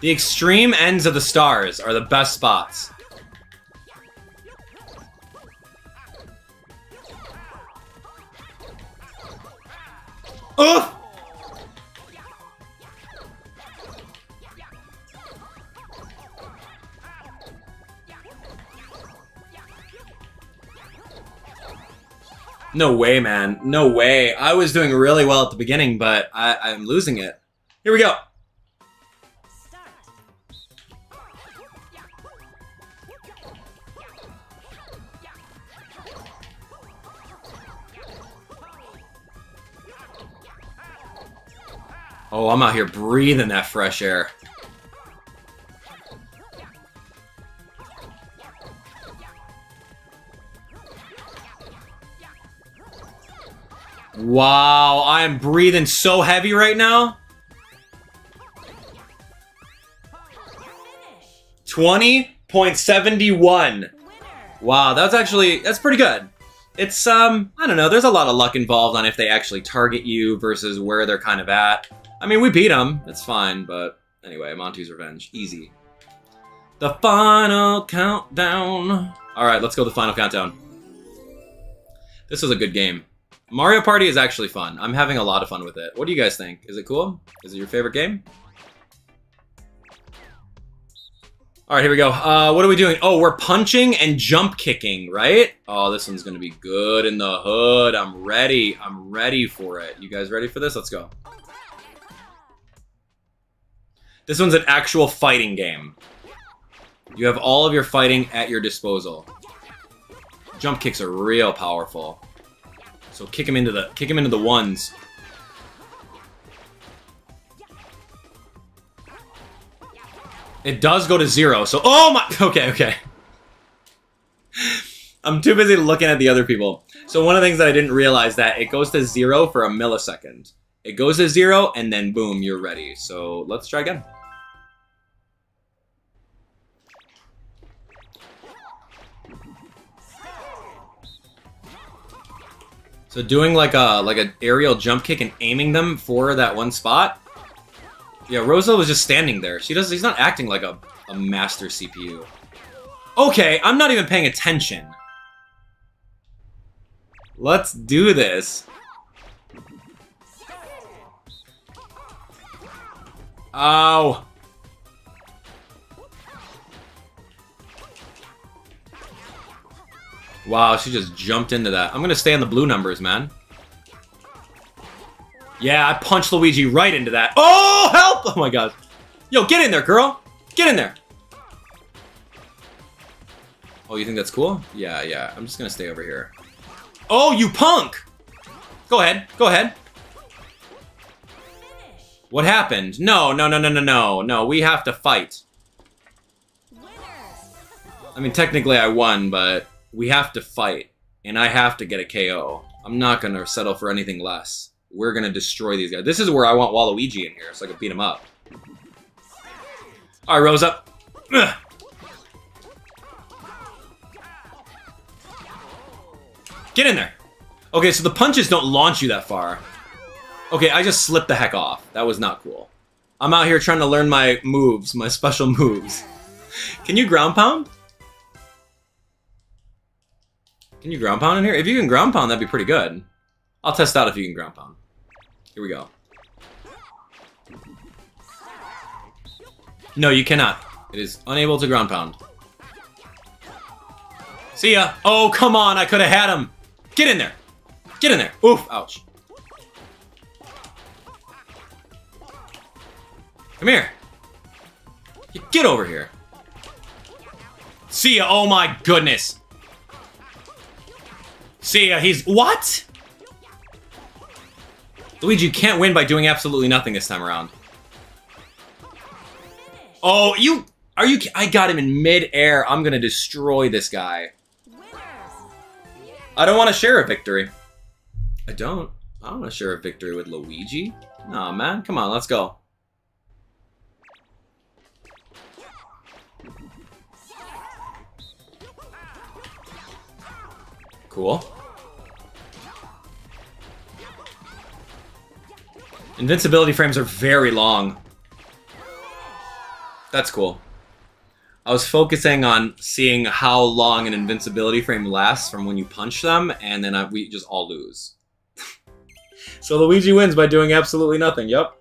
The extreme ends of the stars are the best spots. Ugh! No way, man. No way. I was doing really well at the beginning, but I, I'm losing it. Here we go. Oh, I'm out here breathing that fresh air. Wow, I am breathing so heavy right now. 20.71. Wow, that's actually, that's pretty good. It's, um, I don't know, there's a lot of luck involved on if they actually target you versus where they're kind of at. I mean, we beat them. It's fine, but anyway, Monty's Revenge. Easy. The final countdown. All right, let's go to the final countdown. This was a good game. Mario Party is actually fun. I'm having a lot of fun with it. What do you guys think? Is it cool? Is it your favorite game? All right, here we go. Uh, what are we doing? Oh, we're punching and jump kicking, right? Oh, this one's gonna be good in the hood. I'm ready. I'm ready for it. You guys ready for this? Let's go. This one's an actual fighting game. You have all of your fighting at your disposal. Jump kicks are real powerful. So kick him into the kick him into the ones. It does go to zero, so oh my (laughs) okay, okay. (laughs) I'm too busy looking at the other people. So one of the things that I didn't realize that it goes to zero for a millisecond. It goes to zero and then boom, you're ready. So let's try again. So doing like a like an aerial jump kick and aiming them for that one spot. Yeah, Rosa was just standing there. She does. He's not acting like a, a master CPU. Okay, I'm not even paying attention. Let's do this. Ow. Wow, she just jumped into that. I'm gonna stay on the blue numbers, man. Yeah, I punched Luigi right into that. Oh, help! Oh my god. Yo, get in there, girl! Get in there! Oh, you think that's cool? Yeah, yeah. I'm just gonna stay over here. Oh, you punk! Go ahead, go ahead. What happened? No, no, no, no, no, no. No, we have to fight. I mean, technically I won, but we have to fight. And I have to get a KO. I'm not gonna settle for anything less. We're gonna destroy these guys. This is where I want Waluigi in here, so I can beat him up. Alright, Rose up. Ugh. Get in there. Okay, so the punches don't launch you that far. Okay, I just slipped the heck off. That was not cool. I'm out here trying to learn my moves, my special (laughs) moves. Can you ground pound? Can you ground pound in here? If you can ground pound, that'd be pretty good. I'll test out if you can ground pound. Here we go. No, you cannot. It is unable to ground pound. See ya. Oh, come on. I could have had him. Get in there. Get in there. Oof. Ouch. Come here. Get over here. See ya. Oh my goodness. See ya. He's... What? Luigi, you can't win by doing absolutely nothing this time around. Oh, you... Are you... I got him in mid-air. I'm gonna destroy this guy. I don't want to share a victory. I don't. I don't want to share a victory with Luigi. Nah, man. Come on, let's go. Cool. Invincibility frames are very long. That's cool. I was focusing on seeing how long an invincibility frame lasts from when you punch them, and then I, we just all lose. (laughs) so Luigi wins by doing absolutely nothing, yep.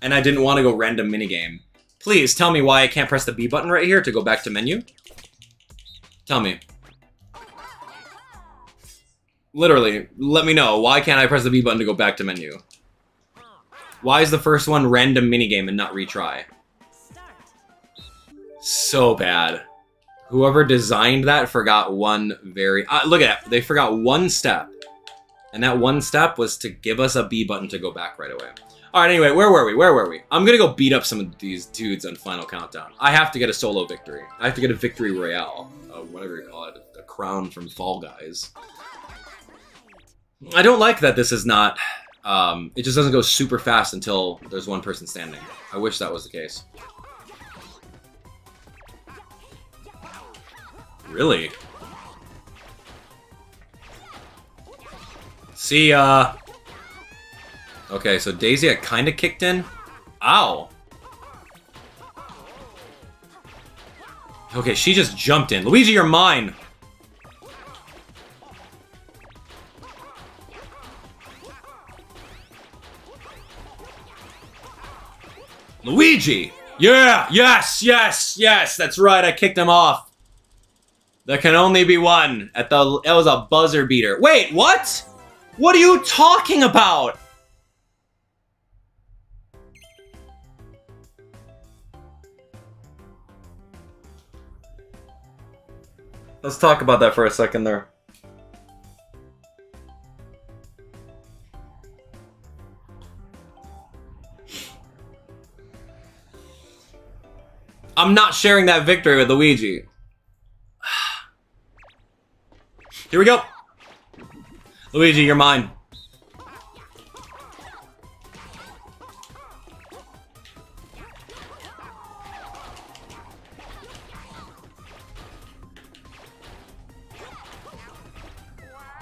And I didn't want to go random minigame. Please, tell me why I can't press the B button right here to go back to menu. Tell me. Literally, let me know. Why can't I press the B button to go back to menu? Why is the first one random minigame and not retry? So bad. Whoever designed that forgot one very... Uh, look at that. They forgot one step. And that one step was to give us a B button to go back right away. Alright, anyway, where were we? Where were we? I'm gonna go beat up some of these dudes on Final Countdown. I have to get a solo victory. I have to get a victory royale. Uh, whatever you call it. A crown from Fall Guys. I don't like that this is not um, it just doesn't go super fast until there's one person standing. I wish that was the case. Really? See, ya. Okay, so Daisy I kind of kicked in. Ow! Okay, she just jumped in. Luigi, you're mine! Luigi! Yeah! Yes! Yes! Yes! That's right, I kicked him off. There can only be one. At the it was a buzzer beater. Wait, what? What are you talking about? Let's talk about that for a second there. I'm not sharing that victory with Luigi. (sighs) Here we go. Luigi, you're mine.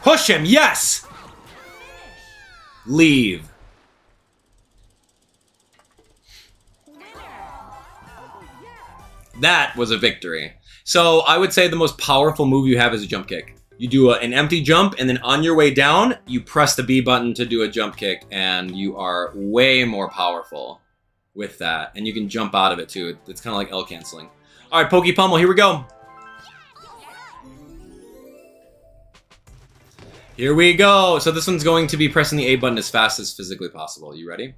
Push him, yes! Leave. That was a victory. So I would say the most powerful move you have is a jump kick. You do a, an empty jump, and then on your way down, you press the B button to do a jump kick, and you are way more powerful. with that. And you can jump out of it too. It's kind of like L canceling. All right, Pokey Pummel, here we go. Here we go. So this one's going to be pressing the A button as fast as physically possible. You ready?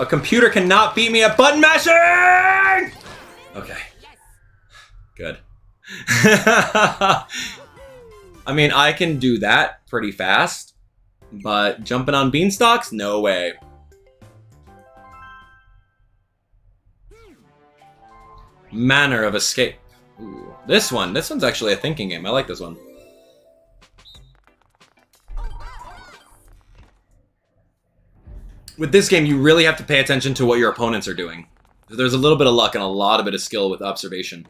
A computer cannot beat me at button mashing! Okay. Good. (laughs) I mean, I can do that pretty fast, but jumping on beanstalks? No way. Manner of escape. Ooh, this one. This one's actually a thinking game. I like this one. With this game, you really have to pay attention to what your opponents are doing. There's a little bit of luck and a lot of bit of skill with observation.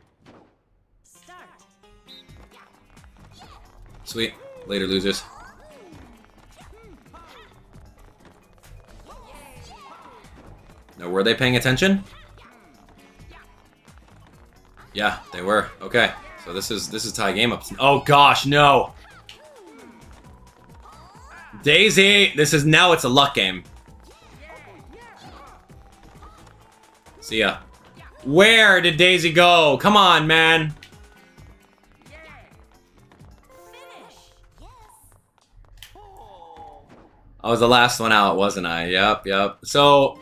Sweet. Later, losers. Now, were they paying attention? Yeah, they were. Okay. So this is this is tie game up. Oh gosh, no. Daisy, this is now it's a luck game. See ya. Where did Daisy go? Come on, man. I was the last one out, wasn't I? Yep, yep. So,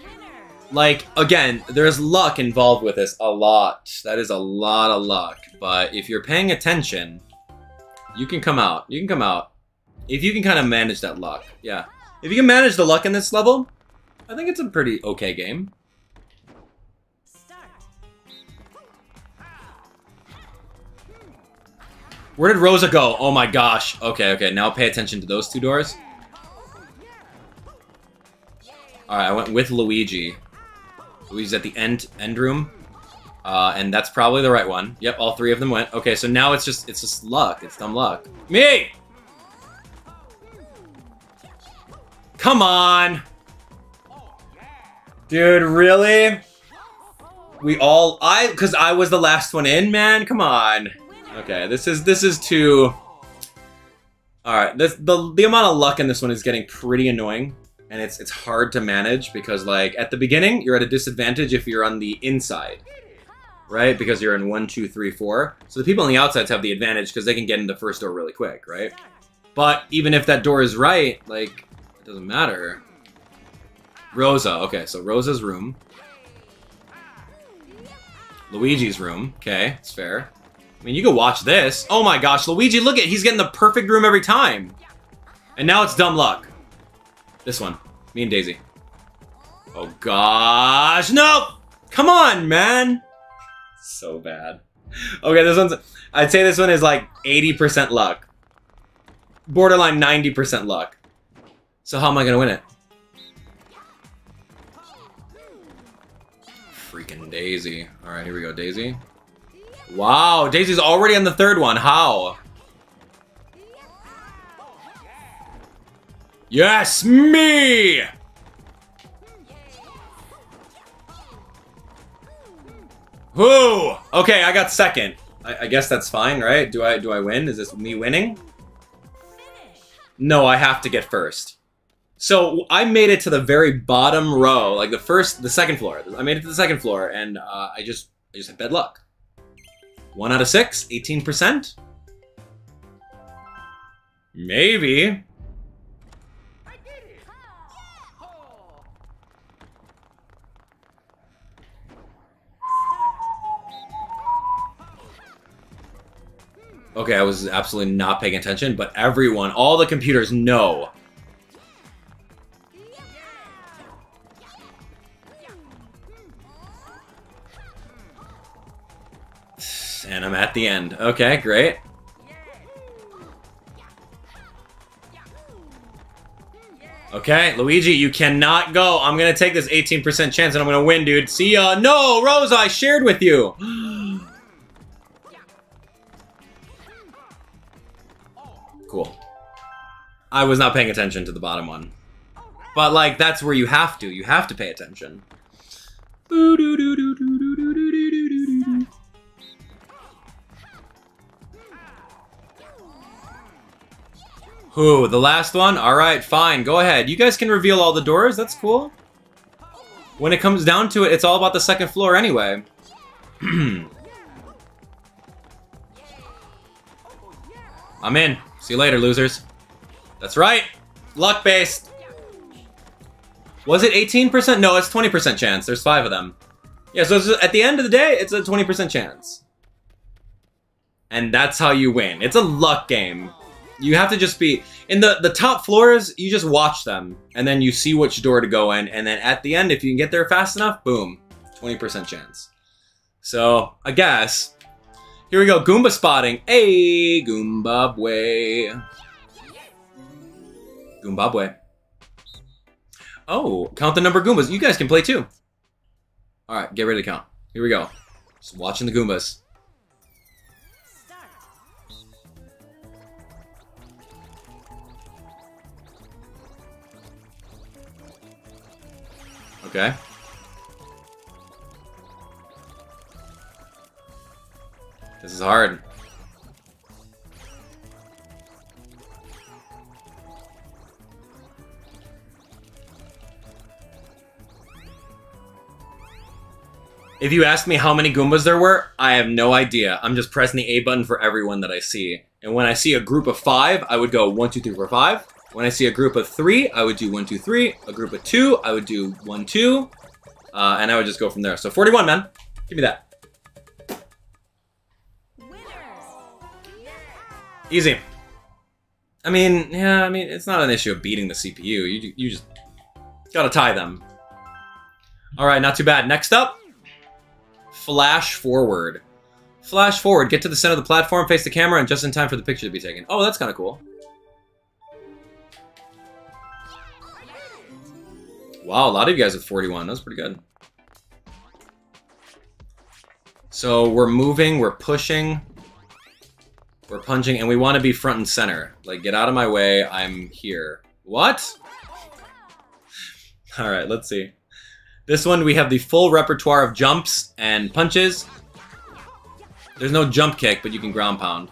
like, again, there's luck involved with this. A lot. That is a lot of luck. But if you're paying attention, you can come out. You can come out. If you can kind of manage that luck. Yeah. If you can manage the luck in this level, I think it's a pretty okay game. Where did Rosa go? Oh my gosh. Okay, okay. Now pay attention to those two doors. Alright, I went with Luigi. Luigi's at the end end room. Uh, and that's probably the right one. Yep, all three of them went. Okay, so now it's just it's just luck. It's dumb luck. Me! Come on! Dude, really? We all I cause I was the last one in, man. Come on. Okay, this is this is too Alright, this the the amount of luck in this one is getting pretty annoying. And it's it's hard to manage because like at the beginning you're at a disadvantage if you're on the inside. Right? Because you're in one, two, three, four. So the people on the outsides have the advantage because they can get in the first door really quick, right? But even if that door is right, like, it doesn't matter. Rosa, okay, so Rosa's room. Luigi's room, okay, it's fair. I mean, you can watch this. Oh my gosh, Luigi, look at he's getting the perfect room every time. And now it's dumb luck. This one, me and Daisy. Oh gosh, no! Come on, man! So bad. Okay, this one's, I'd say this one is like 80% luck. Borderline 90% luck. So how am I gonna win it? Freaking Daisy. Alright, here we go, Daisy. Wow, Daisy's already on the third one. How? Yes, me! Who? Okay, I got second. I, I guess that's fine, right? Do I do I win? Is this me winning? No, I have to get first. So I made it to the very bottom row, like the first, the second floor. I made it to the second floor, and uh, I just, I just had bad luck. One out of six, 18%? Maybe. Okay, I was absolutely not paying attention, but everyone, all the computers know. And I'm at the end. Okay, great. Okay, Luigi, you cannot go. I'm gonna take this 18% chance and I'm gonna win, dude. See ya. No, Rosa, I shared with you. (gasps) cool. I was not paying attention to the bottom one. But, like, that's where you have to. You have to pay attention. Who? The last one? Alright, fine. Go ahead. You guys can reveal all the doors. That's cool. When it comes down to it, it's all about the second floor anyway. (clears throat) I'm in. See you later, losers. That's right. Luck based. Was it 18%? No, it's 20% chance. There's five of them. Yeah, so it's- at the end of the day, it's a 20% chance. And that's how you win. It's a luck game. You have to just be in the the top floors. You just watch them, and then you see which door to go in, and then at the end, if you can get there fast enough, boom, 20% chance. So I guess here we go. Goomba spotting. Hey, Goombabwe. Goombabwe. Oh, count the number of Goombas. You guys can play too. All right, get ready to count. Here we go. Just watching the Goombas. Okay. This is hard. If you ask me how many Goombas there were, I have no idea. I'm just pressing the A button for everyone that I see. And when I see a group of five, I would go one, two, three, four, five. When I see a group of three, I would do one, two, three. A group of two, I would do one, two. Uh, and I would just go from there. So 41, man. Give me that. Winners. Easy. I mean, yeah, I mean, it's not an issue of beating the CPU. You, you just gotta tie them. All right, not too bad. Next up, flash forward. Flash forward. Get to the center of the platform, face the camera, and just in time for the picture to be taken. Oh, that's kind of cool. Wow, a lot of you guys with 41. That's pretty good. So we're moving, we're pushing. We're punching, and we want to be front and center. Like, get out of my way. I'm here. What? (laughs) All right, let's see. This one, we have the full repertoire of jumps and punches. There's no jump kick, but you can ground pound.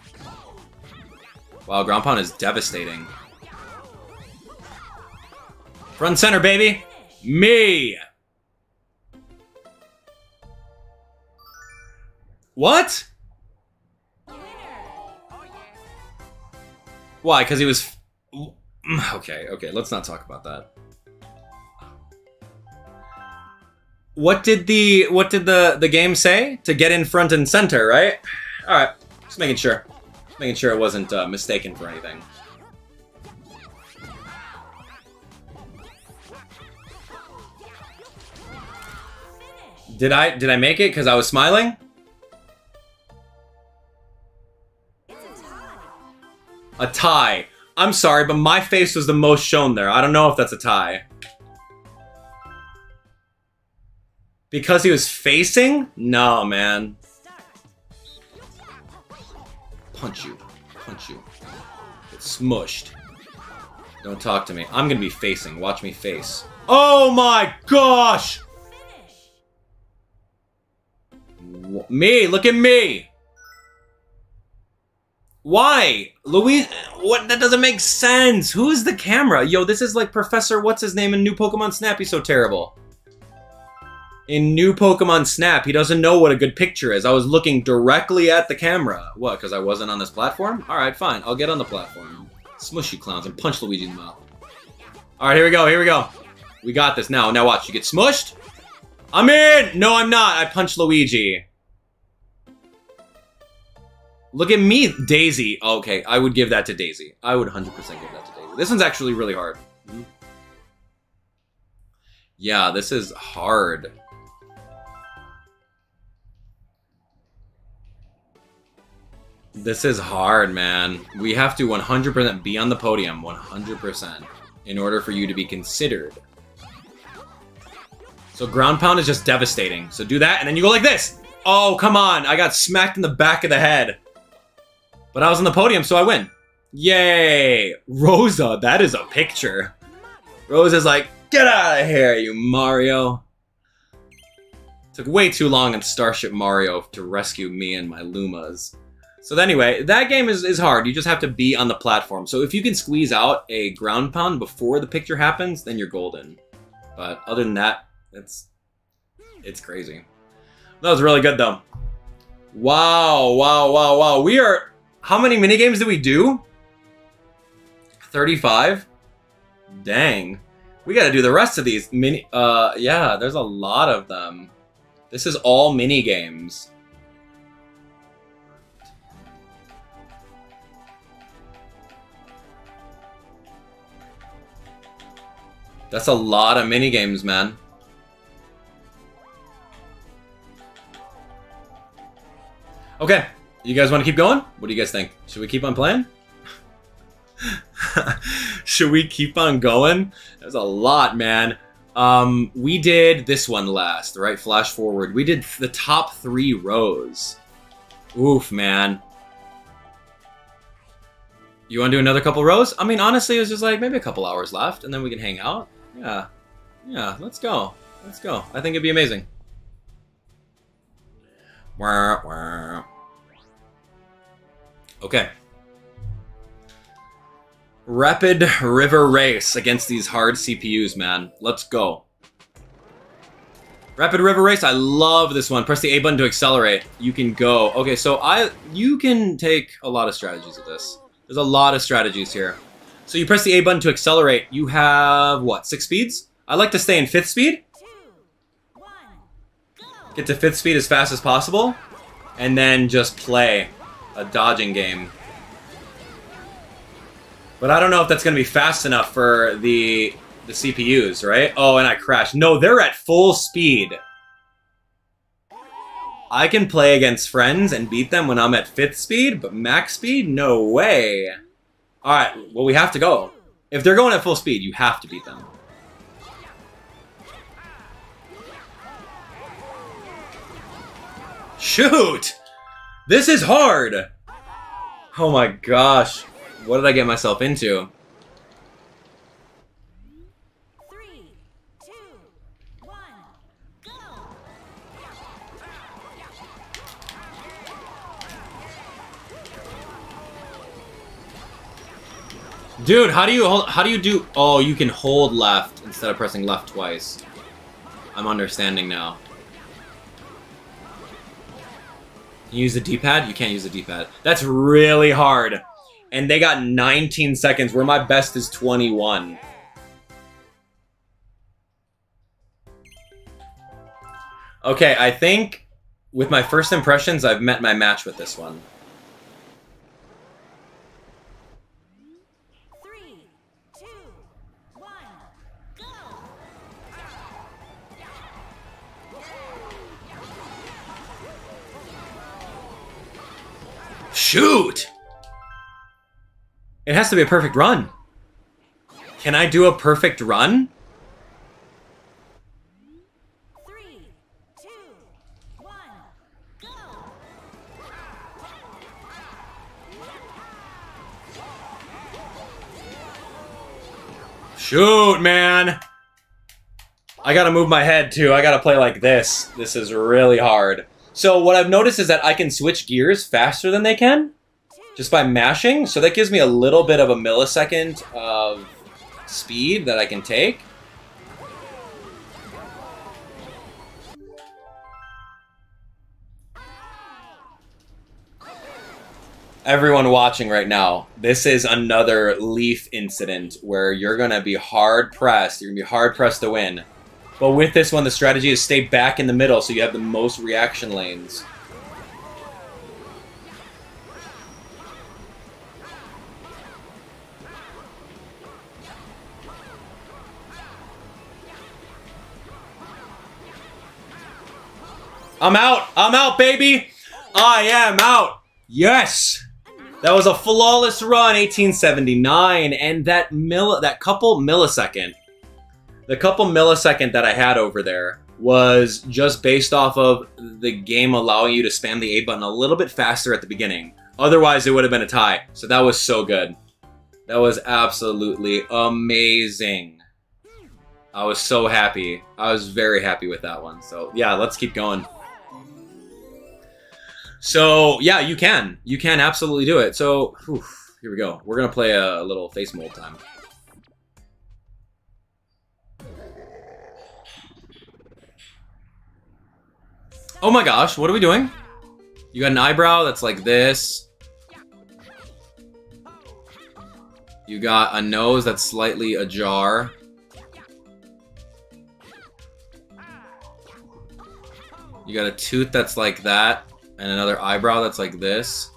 Wow, ground pound is devastating. Front and center, baby. Me. What? Why? Because he was. Okay, okay. Let's not talk about that. What did the what did the the game say to get in front and center? Right. All right. Just making sure. Just making sure it wasn't uh, mistaken for anything. Did I did I make it because I was smiling? A tie. A tie. I'm sorry, but my face was the most shown there. I don't know if that's a tie. Because he was facing? No, man. Punch you. Punch you. Get smushed. Don't talk to me. I'm gonna be facing. Watch me face. Oh my gosh! Me, look at me! Why? Louise, what? That doesn't make sense. Who's the camera? Yo, this is like Professor What's His Name in New Pokemon Snap. He's so terrible. In New Pokemon Snap, he doesn't know what a good picture is. I was looking directly at the camera. What, because I wasn't on this platform? Alright, fine. I'll get on the platform. Smush you clowns and punch Luigi in the mouth. Alright, here we go, here we go. We got this now. Now watch, you get smushed? I'm in! No, I'm not. I punched Luigi. Look at me, Daisy. Okay, I would give that to Daisy. I would 100% give that to Daisy. This one's actually really hard. Hmm. Yeah, this is hard. This is hard, man. We have to 100% be on the podium, 100%, in order for you to be considered. So ground pound is just devastating. So do that, and then you go like this. Oh, come on. I got smacked in the back of the head. But I was on the podium, so I win. Yay! Rosa, that is a picture. Rosa's like, get out of here, you Mario. Took way too long in Starship Mario to rescue me and my Lumas. So anyway, that game is, is hard. You just have to be on the platform. So if you can squeeze out a ground pound before the picture happens, then you're golden. But other than that, it's it's crazy. That was really good though. Wow, wow, wow, wow. We are how many mini games did we do? 35? Dang. We gotta do the rest of these mini uh yeah, there's a lot of them. This is all mini games. That's a lot of mini games, man. Okay, you guys want to keep going? What do you guys think? Should we keep on playing? (laughs) Should we keep on going? There's a lot, man. Um, we did this one last, right? Flash forward. We did the top three rows. Oof, man. You want to do another couple rows? I mean, honestly, it was just like maybe a couple hours left, and then we can hang out. Yeah. Yeah, let's go. Let's go. I think it'd be amazing. Wah, wah. Okay. Rapid River Race against these hard CPUs, man. Let's go. Rapid River Race, I love this one. Press the A button to accelerate. You can go. Okay, so I you can take a lot of strategies with this. There's a lot of strategies here. So you press the A button to accelerate. You have, what, six speeds? I like to stay in fifth speed. Get to fifth speed as fast as possible. And then just play a dodging game. But I don't know if that's going to be fast enough for the the CPUs, right? Oh, and I crashed. No, they're at full speed. I can play against friends and beat them when I'm at fifth speed, but max speed? No way. Alright, well, we have to go. If they're going at full speed, you have to beat them. Shoot! This is hard! Oh my gosh. What did I get myself into? Dude, how do you hold, how do you do Oh, you can hold left instead of pressing left twice. I'm understanding now. Use the D-pad? You can't use the D-pad. That's really hard. And they got 19 seconds, where my best is 21. Okay, I think with my first impressions, I've met my match with this one. Shoot! It has to be a perfect run. Can I do a perfect run? Shoot, man! I gotta move my head too. I gotta play like this. This is really hard. So what I've noticed is that I can switch gears faster than they can just by mashing. So that gives me a little bit of a millisecond of speed that I can take. Everyone watching right now, this is another Leaf incident where you're going to be hard pressed. You're going to be hard pressed to win. But with this one, the strategy is stay back in the middle so you have the most reaction lanes. I'm out. I'm out, baby. I am out. Yes. That was a flawless run, 1879, and that mill that couple millisecond, the couple millisecond that I had over there was just based off of the game allowing you to spam the A button a little bit faster at the beginning. Otherwise, it would have been a tie. So that was so good. That was absolutely amazing. I was so happy. I was very happy with that one. So yeah, let's keep going. So yeah, you can. You can absolutely do it. So whew, here we go. We're gonna play a, little face mold time. Oh my gosh, what are we doing? You got an eyebrow that's like this. You got a nose that's slightly ajar. You got a tooth that's like that, and another eyebrow that's like this.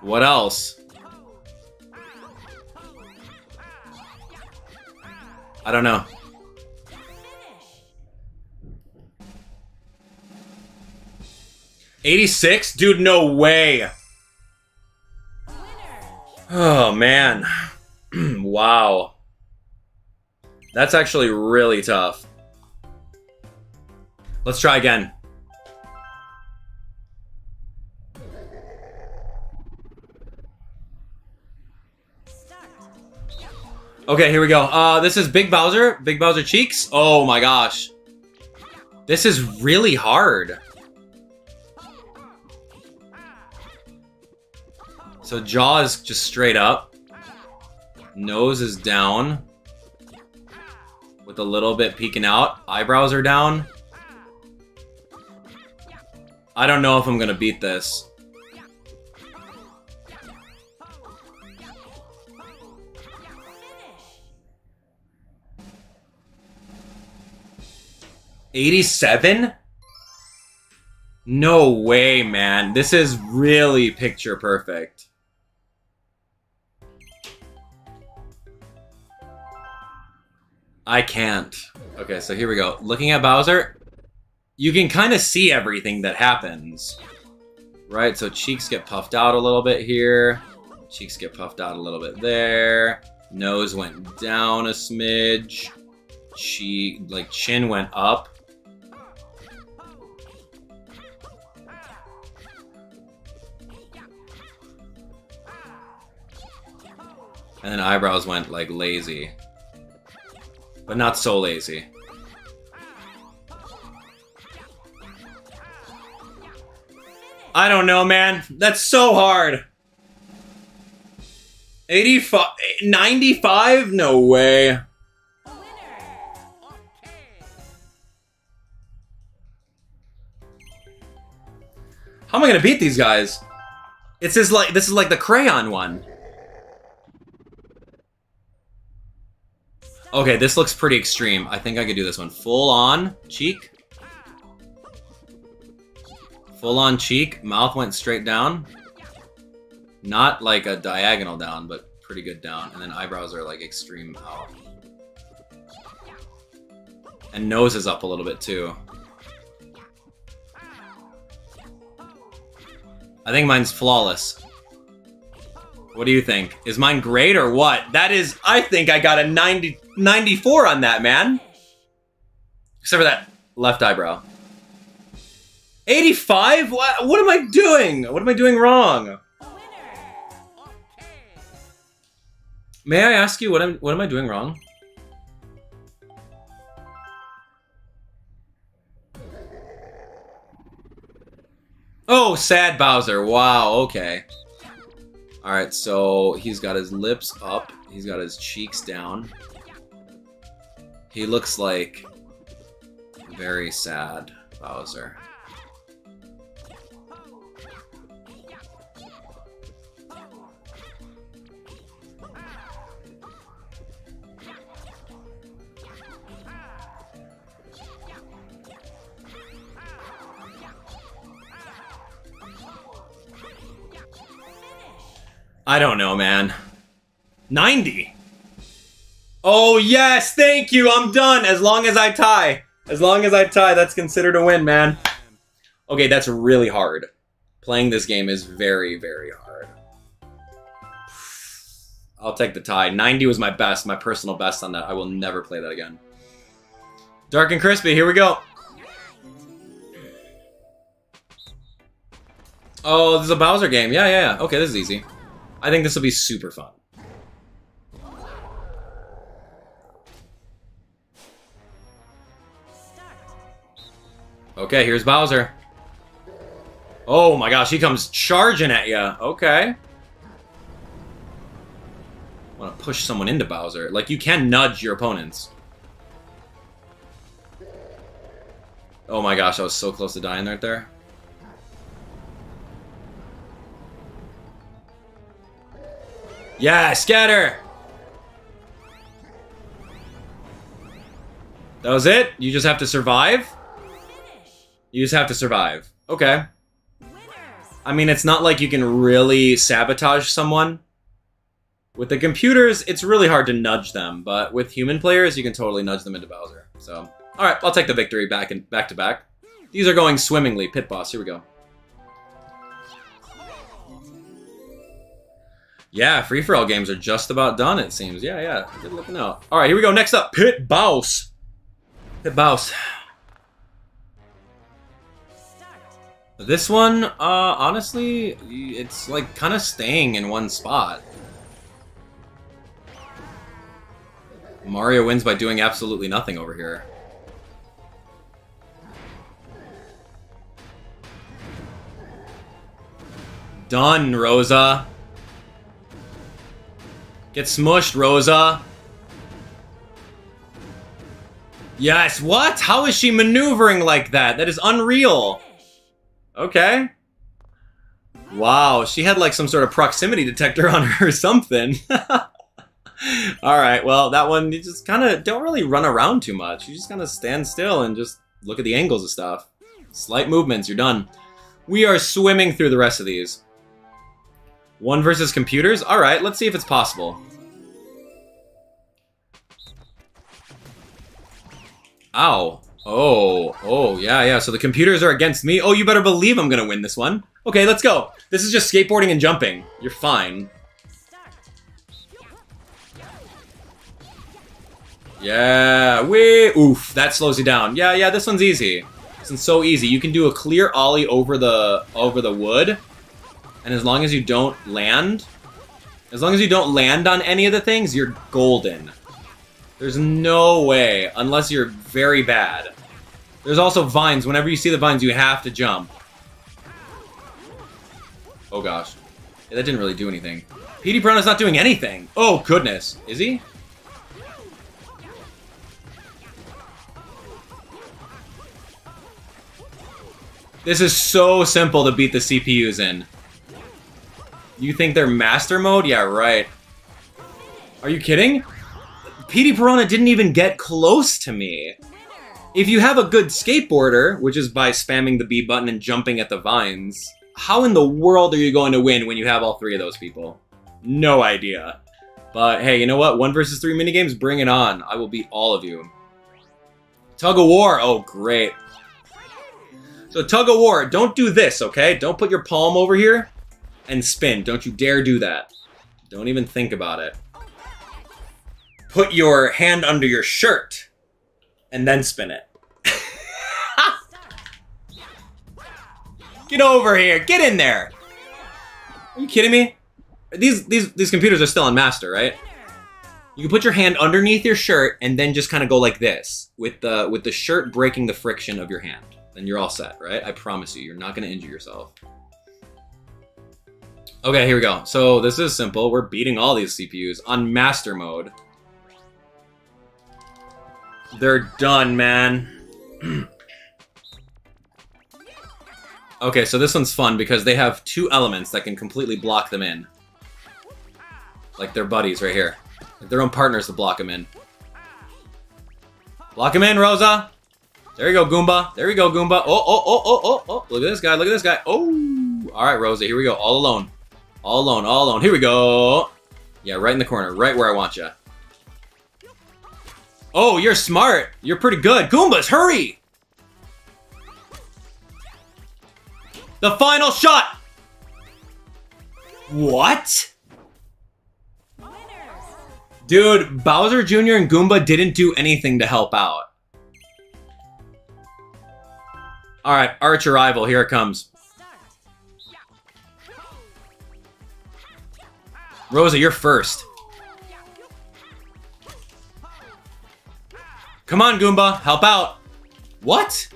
What else? I don't know. 86? Dude, no way. Oh, man. (clears throat) wow. That's actually really tough. Let's try again. Okay, here we go. Uh, this is Big Bowser. Big Bowser Cheeks. Oh my gosh. This is really hard. So jaw is just straight up. Nose is down. With a little bit peeking out. Eyebrows are down. I don't know if I'm gonna beat this. 87? No way, man. This is really picture perfect. I can't. Okay, so here we go. Looking at Bowser, you can kind of see everything that happens. Right, so cheeks get puffed out a little bit here. Cheeks get puffed out a little bit there. Nose went down a smidge. She, like, chin went up. And then eyebrows went, like, lazy. But not so lazy. I don't know, man. That's so hard. 85, 95? No way. How am I gonna beat these guys? It's just like this is like the crayon one. Okay, this looks pretty extreme. I think I could do this one. Full on cheek. Full on cheek. Mouth went straight down. Not like a diagonal down, but pretty good down. And then eyebrows are like extreme out. And nose is up a little bit too. I think mine's flawless. What do you think? Is mine great or what? That is, I think I got a 90, 94 on that, man. Except for that left eyebrow. 85? What, what am I doing? What am I doing wrong? May I ask you what am what am I doing wrong? Oh, sad Bowser. Wow, okay. Alright, so he's got his lips up. He's got his cheeks down. He looks like very sad Bowser. I don't know, man. 90. Oh, yes, thank you. I'm done. As long as I tie. As long as I tie, that's considered a win, man. Okay, that's really hard. Playing this game is very, very hard. I'll take the tie. 90 was my best, my personal best on that. I will never play that again. Dark and crispy, here we go. Oh, this is a Bowser game. Yeah, yeah, yeah. Okay, this is easy. I think this will be super fun. Okay, here's Bowser. Oh my gosh, he comes charging at you. Okay. Want to push someone into Bowser. Like, you can nudge your opponents. Oh my gosh, I was so close to dying right there. Yeah, scatter! That was it? You just have to survive? You just have to survive. Okay. I mean, it's not like you can really sabotage someone. With the computers, it's really hard to nudge them, but with human players, you can totally nudge them into Bowser. So, all right, I'll take the victory back and back to back. These are going swimmingly. Pit boss, here we go. Yeah, free for all games are just about done. It seems. Yeah, yeah. Good looking out. All right, here we go. Next up, Pit Boss. Pit Boss. This one, uh, honestly, it's like kind of staying in one spot. Mario wins by doing absolutely nothing over here. Done, Rosa. Get smushed, Rosa. Yes, what? How is she maneuvering like that? That is unreal. Okay. Wow, she had like some sort of proximity detector (laughs) on her or something. (laughs) All right, well, that one, you just kind of don't really run around too much. You just kind of stand still and just look at the angles of stuff. Slight movements, you're done. We are swimming through the rest of these. One versus computers? All right, let's see if it's possible. Ow. Oh, oh, yeah, yeah. So the computers are against me. Oh, you better believe I'm gonna win this one. Okay, let's go. This is just skateboarding and jumping. You're fine. Yeah, we oof, that slows you down. Yeah, yeah, this one's easy. This one's so easy. You can do a clear ollie over the over the wood, and as long as you don't land, as long as you don't land on any of the things, you're golden. There's no way, unless you're very bad. There's also vines. Whenever you see the vines, you have to jump. Oh gosh. Yeah, that didn't really do anything. Petey Piranha's not doing anything. Oh goodness. Is he? This is so simple to beat the CPUs in. You think they're master mode? Yeah, right. Are you kidding? Petey Piranha didn't even get close to me. If you have a good skateboarder, which is by spamming the B button and jumping at the vines, how in the world are you going to win when you have all three of those people? No idea. But hey, you know what? One versus three minigames, bring it on. I will beat all of you. Tug of War. Oh, great. So Tug of War, don't do this, okay? Don't put your palm over here and spin. Don't you dare do that. Don't even think about it. Put your hand under your shirt and then spin it. (laughs) Get over here. Get in there. Are you kidding me? These these these computers are still on master, right? You can put your hand underneath your shirt and then just kind of go like this with the with the shirt breaking the friction of your hand. Then you're all set, right? I promise you, you're not going to injure yourself. Okay, here we go. So this is simple. We're beating all these CPUs on master mode. They're done, man. (clears throat) okay, so this one's fun because they have two elements that can completely block them in. Like their buddies right here. Like their own partners to block them in. Block him in, Rosa! There you go, Goomba. There you go, Goomba. Oh, oh, oh, oh, oh, oh. Look at this guy. Look at this guy. Oh. All right, Rosa. Here we go. All alone. All alone. All alone. Here we go. Yeah, right in the corner. Right where I want you. Oh, you're smart. You're pretty good. Goombas, hurry! The final shot! What? Dude, Bowser Jr. and Goomba didn't do anything to help out. Alright, Archer-ival, here it comes. Rosa, you're first. Come on, Goomba, help out. What?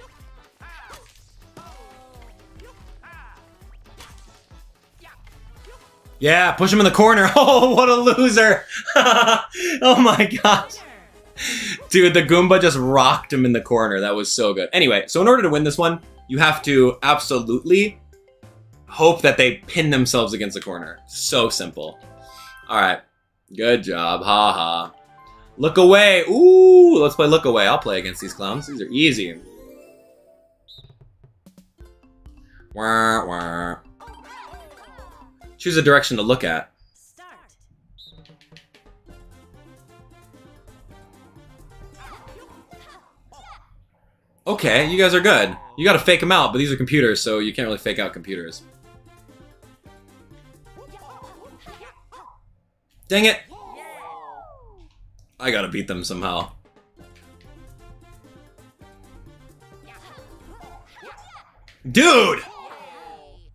Yeah, push him in the corner. (laughs) Oh, what a loser. (laughs) oh my gosh. Dude, the Goomba just rocked him in the corner. That was so good. Anyway, so in order to win this one, you have to absolutely hope that they pin themselves against the corner. So simple. All right. Good job. Ha ha. Look away. Ooh, let's play look away. I'll play against these clowns. These are easy. Wah, wah. Choose a direction to look at. Okay, you guys are good. You gotta fake them out, but these are computers, so you can't really fake out computers. Dang it! I gotta beat them somehow. Dude!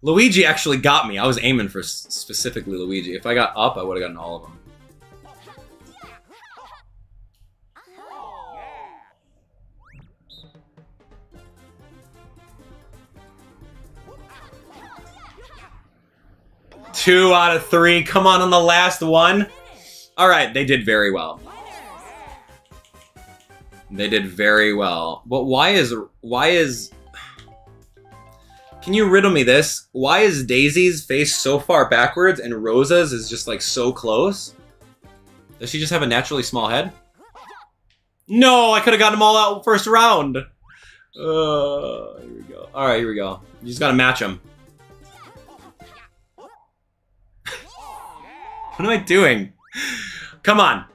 Luigi actually got me. I was aiming for specifically Luigi. If I got up, I would have gotten all of them. Two out of three. Come on on the last one. All right, they did very well. They did very well. But why is why is Can you riddle me this? Why is Daisy's face so far backwards and Rosa's is just like so close? Does she just have a naturally small head? No, I could have gotten them all out first round. Uh, here we go. All right, here we go. You just gotta match them. What am I doing? Come on.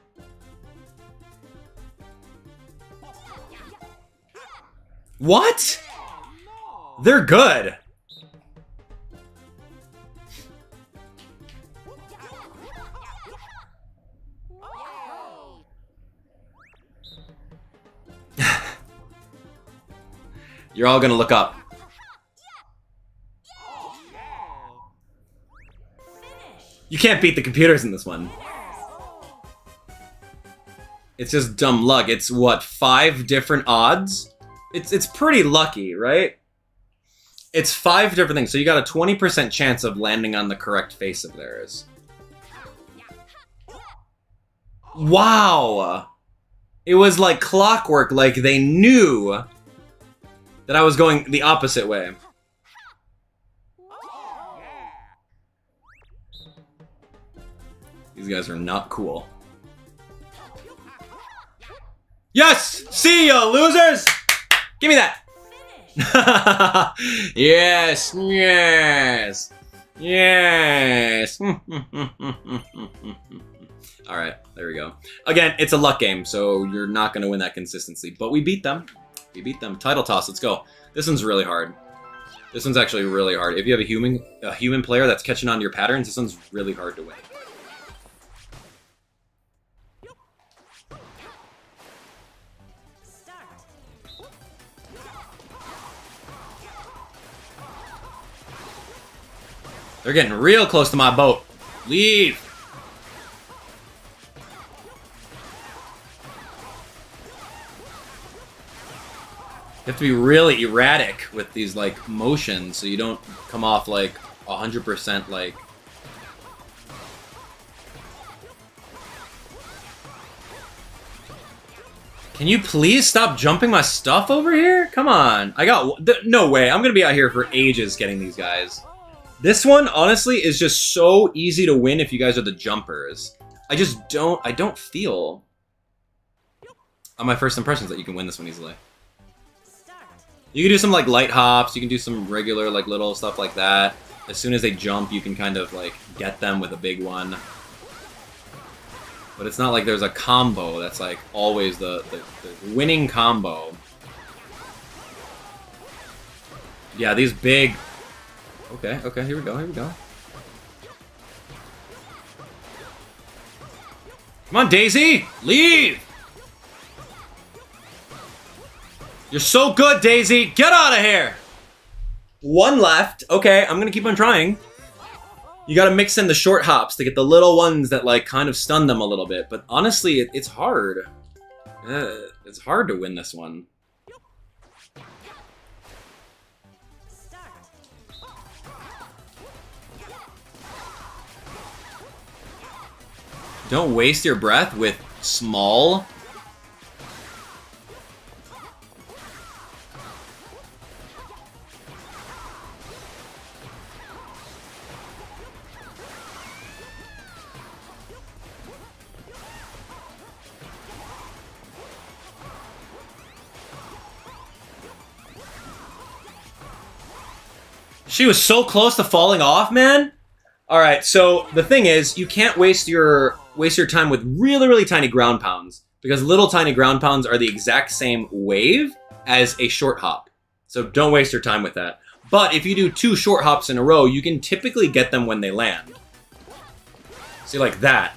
What? They're good. (laughs) You're all gonna look up. You can't beat the computers in this one. It's just dumb luck. It's what, five different odds? It's it's pretty lucky, right? It's five different things, so you got a 20% chance of landing on the correct face of theirs. Wow! It was like clockwork, like they knew that I was going the opposite way. These guys are not cool. Yes! See ya, losers! Give me that! (laughs) Yes, yes, yes. (laughs) All right, there we go. Again, it's a luck game, so you're not going to win that consistency. But we beat them. We beat them. Tidal Toss. Let's go. This one's really hard. This one's actually really hard. If you have a human a human player that's catching on to your patterns, this one's really hard to win. They're getting real close to my boat. Leave. You have to be really erratic with these like motions so you don't come off like 100% like Can you please stop jumping my stuff over here? Come on. I got no way. I'm to be out here for ages getting these guys. This one, honestly, is just so easy to win if you guys are the jumpers. I just don't, I don't feel on my first impressions that you can win this one easily. You can do some like light hops, you can do some regular like little stuff like that. As soon as they jump, you can kind of like get them with a big one. But it's not like there's a combo that's like always the, the, the winning combo. Yeah, these big... Okay, okay, here we go, here we go. Come on, Daisy! Leave! You're so good, Daisy! Get out of here! One left. Okay, I'm gonna keep on trying. You gotta mix in the short hops to get the little ones that, like, kind of stun them a little bit. But honestly, it, it's hard. Uh, it's hard to win this one. Don't waste your breath with small. She was so close to falling off, man. All right, so the thing is, you can't waste your waste your time with really really tiny ground pounds because little tiny ground pounds are the exact same wave as a short hop. So don't waste your time with that. But if you do two short hops in a row, you can typically get them when they land. See, like that.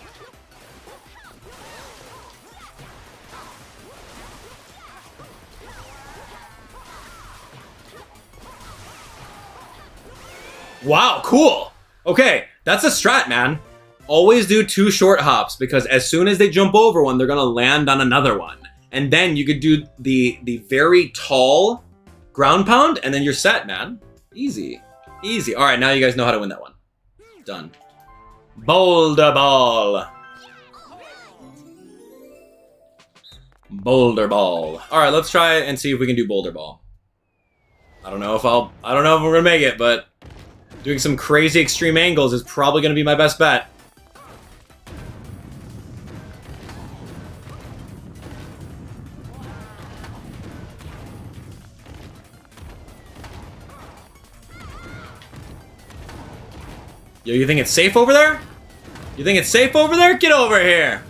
Wow, cool. Okay, that's a strat, man. Always do two short hops because as soon as they jump over one, they're gonna land on another one. And then you could do the the very tall ground pound, and then you're set, man. Easy. Easy. Alright, now you guys know how to win that one. Done. Boulder ball. Boulder ball. Alright, let's try and see if we can do boulder ball. I don't know if I'll I don't know if we're gonna make it, but Doing some crazy extreme angles is probably to be my best bet. Yo, you think it's safe over there? You think it's safe over there? Get over here!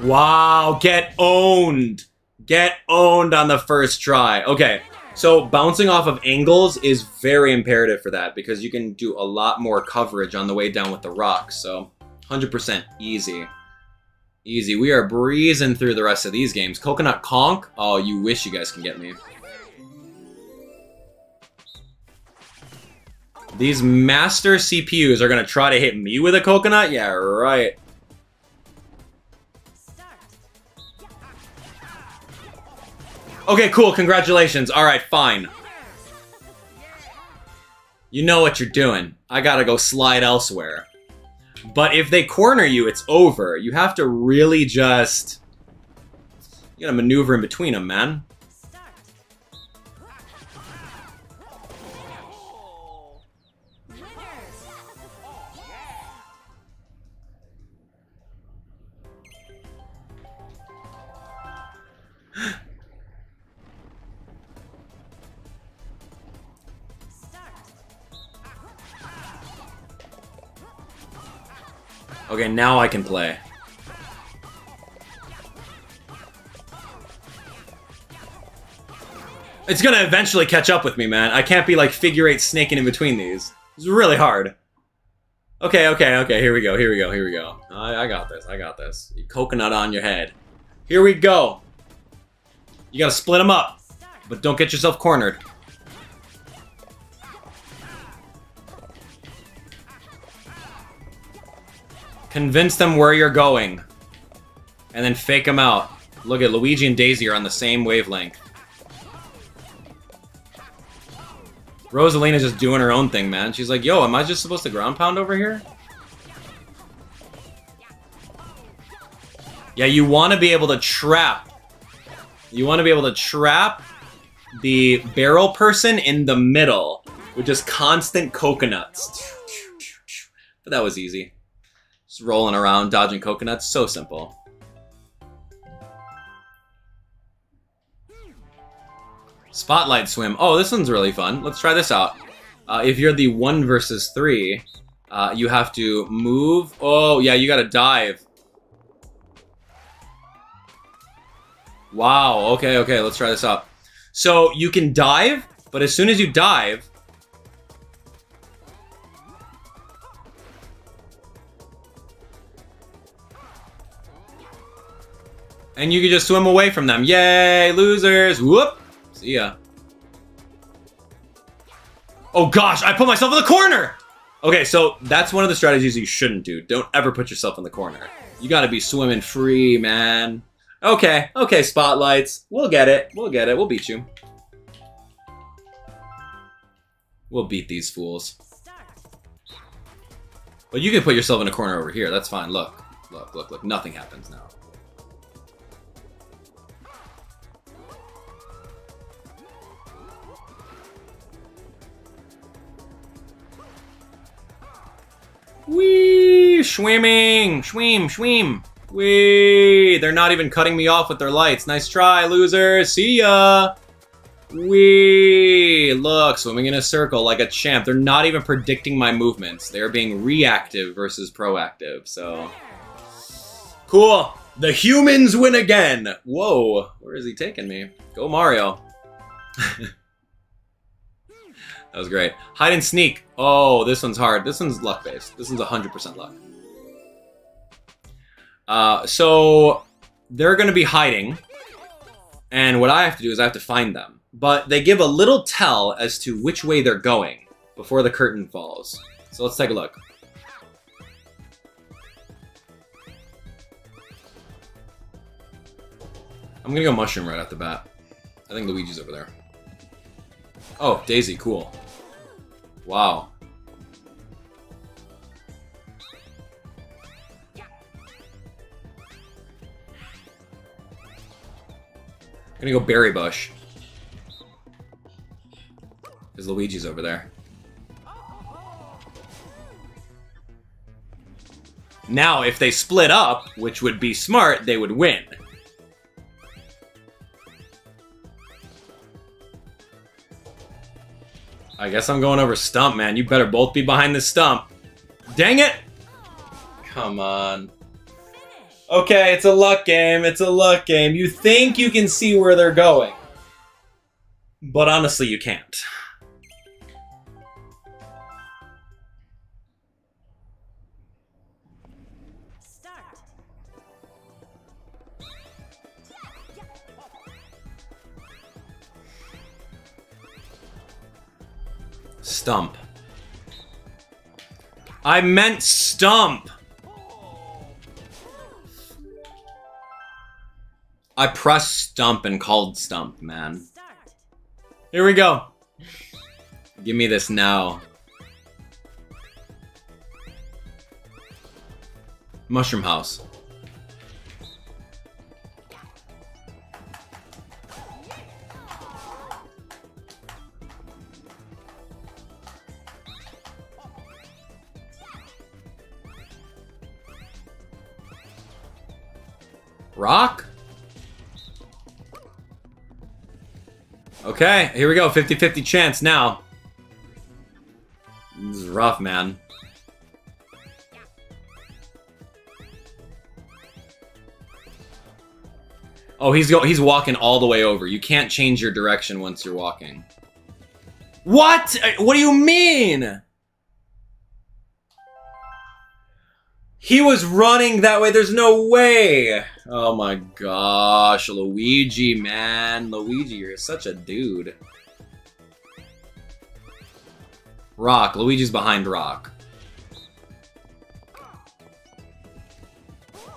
Wow, get owned. Get owned on the first try. Okay, so bouncing off of angles is very imperative for that because you can do a lot more coverage on the way down with the rocks. So 100% easy. Easy. We are breezing through the rest of these games. Coconut Conk? Oh, you wish you guys can get me. These master CPUs are going to try to hit me with a coconut? Yeah, right. Okay, cool. Congratulations. All right, fine. You know what you're doing. I gotta go slide elsewhere. But if they corner you, it's over. You have to really just... You gotta maneuver in between them, man. Okay, now I can play. It's gonna eventually catch up with me, man. I can't be like figure eight snaking in between these. It's really hard. Okay, okay, okay, here we go, here we go, here we go. I, I got this, I got this. Coconut on your head. Here we go. You gotta split them up, but don't get yourself cornered. Convince them where you're going. And then fake them out. Look at Luigi and Daisy are on the same wavelength. Rosalina's just doing her own thing, man. She's like, yo, am I just supposed to ground pound over here? Yeah, you want to be able to trap. You want to be able to trap the barrel person in the middle with just constant coconuts. But that was easy. Just rolling around, dodging coconuts. So simple. Spotlight swim. Oh, this one's really fun. Let's try this out. Uh, if you're the one versus three, uh, you have to move. Oh, yeah, you gotta dive. Wow, okay, okay, let's try this out. So you can dive, but as soon as you dive, And you can just swim away from them. Yay, losers! Whoop! See ya. Oh gosh, I put myself in the corner! Okay, so that's one of the strategies you shouldn't do. Don't ever put yourself in the corner. You gotta be swimming free, man. Okay, okay, spotlights. We'll get it. We'll get it. We'll beat you. We'll beat these fools. But you can put yourself in a corner over here. That's fine. Look. Look, look, look. Nothing happens now. Wee! Swimming! Swim, swim! Wee! They're not even cutting me off with their lights. Nice try, loser. See ya! Wee! Look, swimming in a circle like a champ. They're not even predicting my movements. They're being reactive versus proactive, so... Cool! The humans win again! Whoa, where is he taking me? Go Mario. (laughs) that was great. Hide and sneak. Oh, this one's hard. This one's luck-based. This one's 100% luck. Uh, so, they're going to be hiding. And what I have to do is I have to find them. But they give a little tell as to which way they're going before the curtain falls. So let's take a look. I'm gonna go mushroom right off the bat. I think Luigi's over there. Oh, Daisy, cool. Wow. I'm gonna go Berry Bush. Because Luigi's over there. Now, if they split up, which would be smart, they would win. I guess I'm going over stump, man. You better both be behind the stump. Dang it! Come on. Okay, it's a luck game. It's a luck game. You think you can see where they're going. But honestly, you can't. Stump. I meant stump! I pressed stump and called stump, man. Here we go. Give me this now. Mushroom House. Rock? Okay, here we go. 50-50 chance now. This is rough, man. Oh, he's go he's walking all the way over. You can't change your direction once you're walking. What? Uh, What do you mean? He was running that way. There's no way. Oh my gosh, Luigi, man. Luigi, you're such a dude. Rock. Luigi's behind Rock.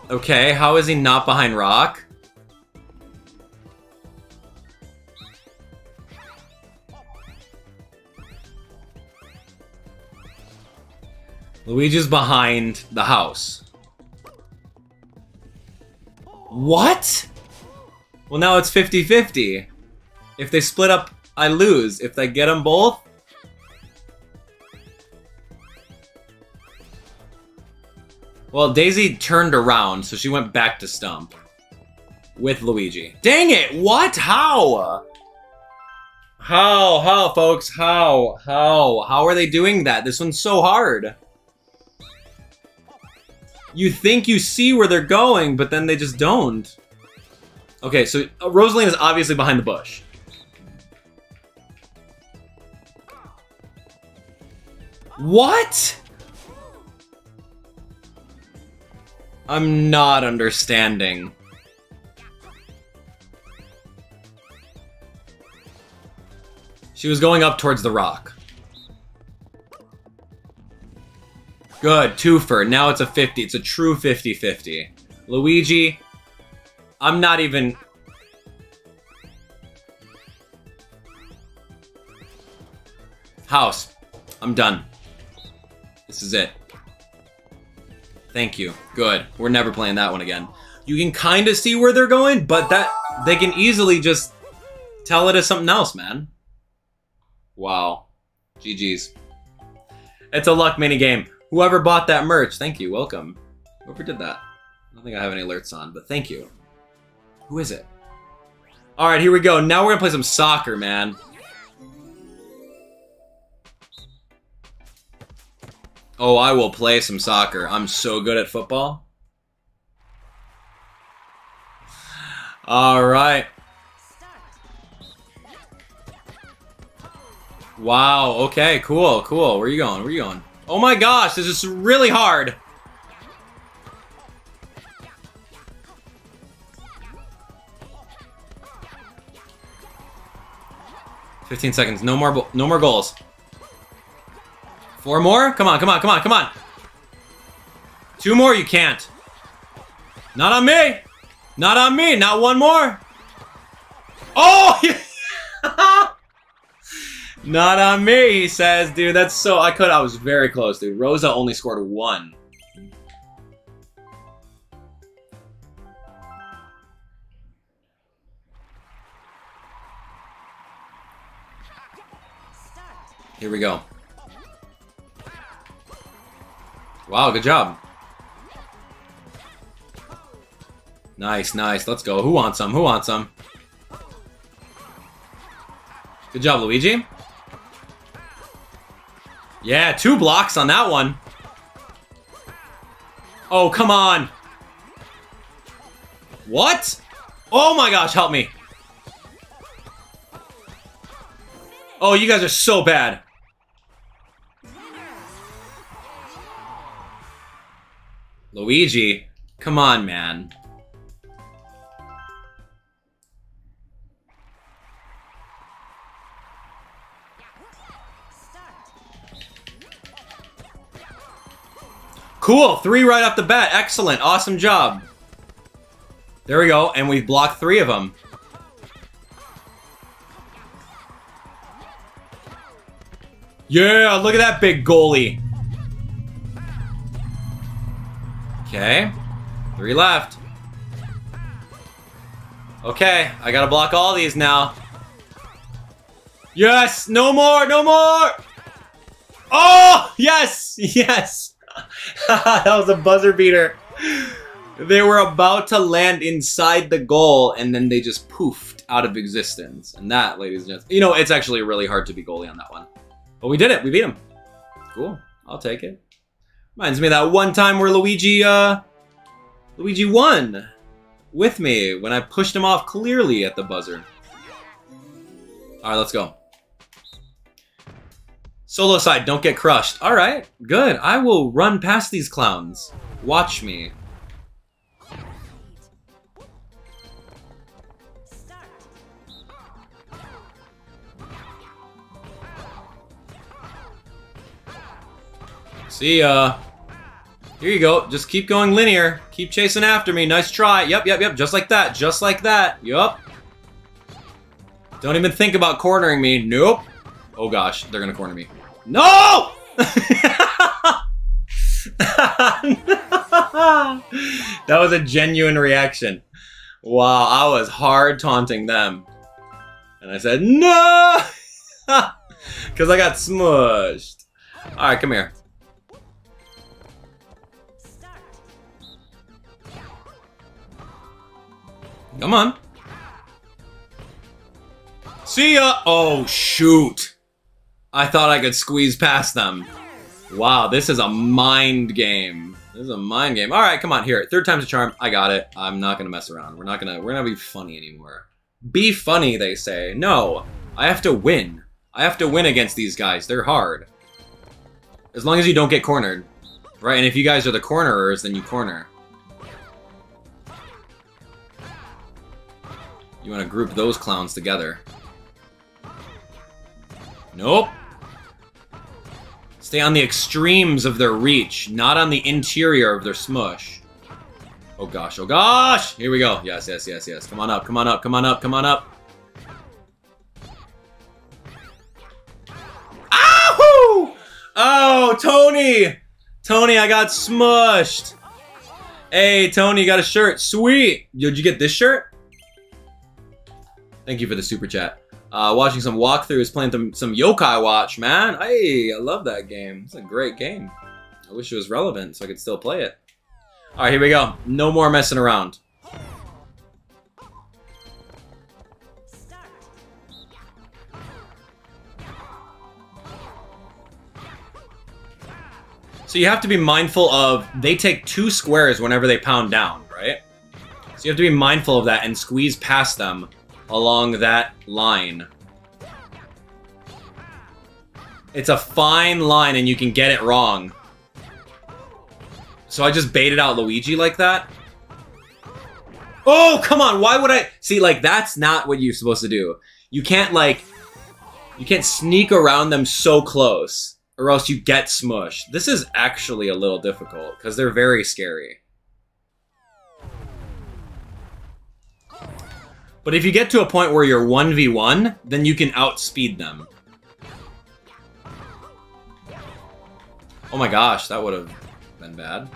Okay, how is he not behind Rock? Luigi's behind the house. What? Well, now it's 50-50. If they split up, I lose. If they get them both... Well, Daisy turned around, so she went back to Stump. With Luigi. Dang it! What? How? How? How, folks? How? How? How are they doing that? This one's so hard. You think you see where they're going, but then they just don't. Okay, so uh, Rosalina is obviously behind the bush. What? I'm not understanding. She was going up towards the rock. Good, twofer. Now it's a 50. It's a true 50-50. Luigi, I'm not even... House. I'm done. This is it. Thank you. Good. We're never playing that one again. You can kind of see where they're going, but that they can easily just tell it as something else, man. Wow. GG's. It's a luck mini game. Whoever bought that merch, thank you. Welcome. Whoever did that. I don't think I have any alerts on, but thank you. Who is it? Alright, here we go. Now we're gonna play some soccer, man. Oh, I will play some soccer. I'm so good at football. Alright. Wow, okay, cool, cool. Where you going? Where you going? Oh my gosh, this is really hard. Fifteen seconds. No more. No more goals. Four more. Come on. Come on. Come on. Come on. Two more. You can't. Not on me. Not on me. Not one more. Oh! (laughs) Not on me, he says, dude. That's so... I could... I was very close, dude. Rosa only scored one. Here we go. Wow, good job. Nice, nice. Let's go. Who wants some? Who wants some? Good job, Luigi. Yeah, two blocks on that one. Oh, come on. What? Oh my gosh, help me. Oh, you guys are so bad. Luigi, come on, man. Cool, three right off the bat. Excellent, awesome job. There we go, and we've blocked three of them. Yeah, look at that big goalie. Okay, three left. Okay, I gotta block all these now. Yes, no more, no more! Oh, yes, (laughs) yes! (laughs) that was a buzzer beater. They were about to land inside the goal, and then they just poofed out of existence. And that, ladies and gentlemen, you know, it's actually really hard to be goalie on that one. But we did it. We beat him. Cool. I'll take it. Reminds me of that one time where Luigi, uh, Luigi won with me when I pushed him off clearly at the buzzer. All right, let's go. Solo side, don't get crushed. Alright, good. I will run past these clowns. Watch me. See ya. Here you go. Just keep going linear. Keep chasing after me. Nice try. Yep, yep, yep. Just like that. Just like that. Yup. Don't even think about cornering me. Nope. Oh gosh, they're gonna corner me. No! (laughs) that was a genuine reaction. Wow, I was hard taunting them. And I said, no! (laughs) Because I got smushed. Alright, come here. Come on. See ya! Oh, shoot. I thought I could squeeze past them. Wow, this is a mind game. This is a mind game. All right, come on, here. Third time's a charm. I got it. I'm not gonna mess around. We're not gonna. We're gonna be funny anymore. Be funny, they say. No, I have to win. I have to win against these guys. They're hard. As long as you don't get cornered, right? And if you guys are the cornerers, then you corner. You want to group those clowns together. Nope. Stay on the extremes of their reach, not on the interior of their smush. Oh gosh, oh gosh! Here we go. Yes, yes, yes, yes. Come on up, come on up, come on up, come on up. Ahoo! Oh, Tony! Tony, I got smushed. Hey, Tony, you got a shirt. Sweet. Did you get this shirt? Thank you for the super chat. Uh, watching some walkthroughs, playing some, some Yokai Watch, man. Hey, I love that game. It's a great game. I wish it was relevant so I could still play it. Alright, here we go. No more messing around. So you have to be mindful of, they take two squares whenever they pound down, right? So you have to be mindful of that and squeeze past them along that line. It's a fine line and you can get it wrong. So I just baited out Luigi like that. Oh, come on, why would I? See, like, that's not what you're supposed to do. You can't, like, you can't sneak around them so close, or else you get smushed. This is actually a little difficult, because they're very scary. But if you get to a point where you're 1v1, then you can outspeed them. Oh my gosh, that would have been bad.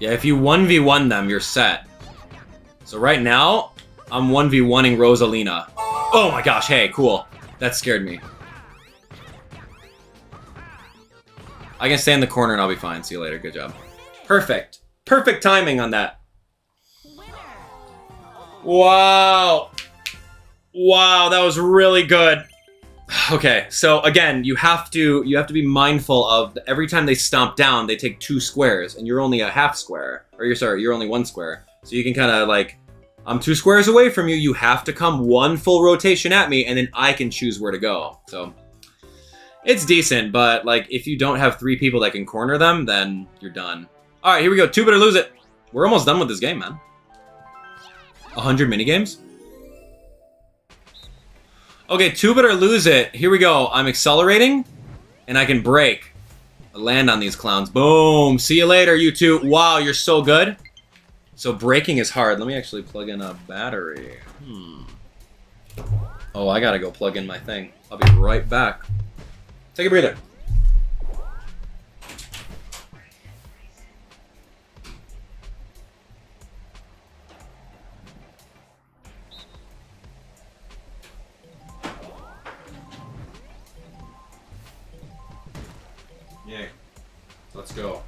Yeah, if you 1v1 them, you're set. So right now, I'm 1v1ing Rosalina. Oh my gosh, hey, cool. That scared me. I can stay in the corner and I'll be fine. See you later. Good job. Perfect. Perfect timing on that. Wow. Wow, that was really good. (sighs) Okay, so again, you have to you have to be mindful of every time they stomp down, they take two squares, and you're only a half square, or you're sorry, you're only one square. So you can kind of like, I'm two squares away from you. You have to come one full rotation at me, and then I can choose where to go. So it's decent, but like if you don't have three people that can corner them, then you're done. All right, here we go. Tube it or lose it. We're almost done with this game, man. 100 minigames? Okay, Tube it or lose it. Here we go. I'm accelerating, and I can break. I land on these clowns. Boom. See you later, you two. Wow, you're so good. So breaking is hard. Let me actually plug in a battery. Hmm. Oh, I gotta go plug in my thing. I'll be right back. Take a breather. Let's go.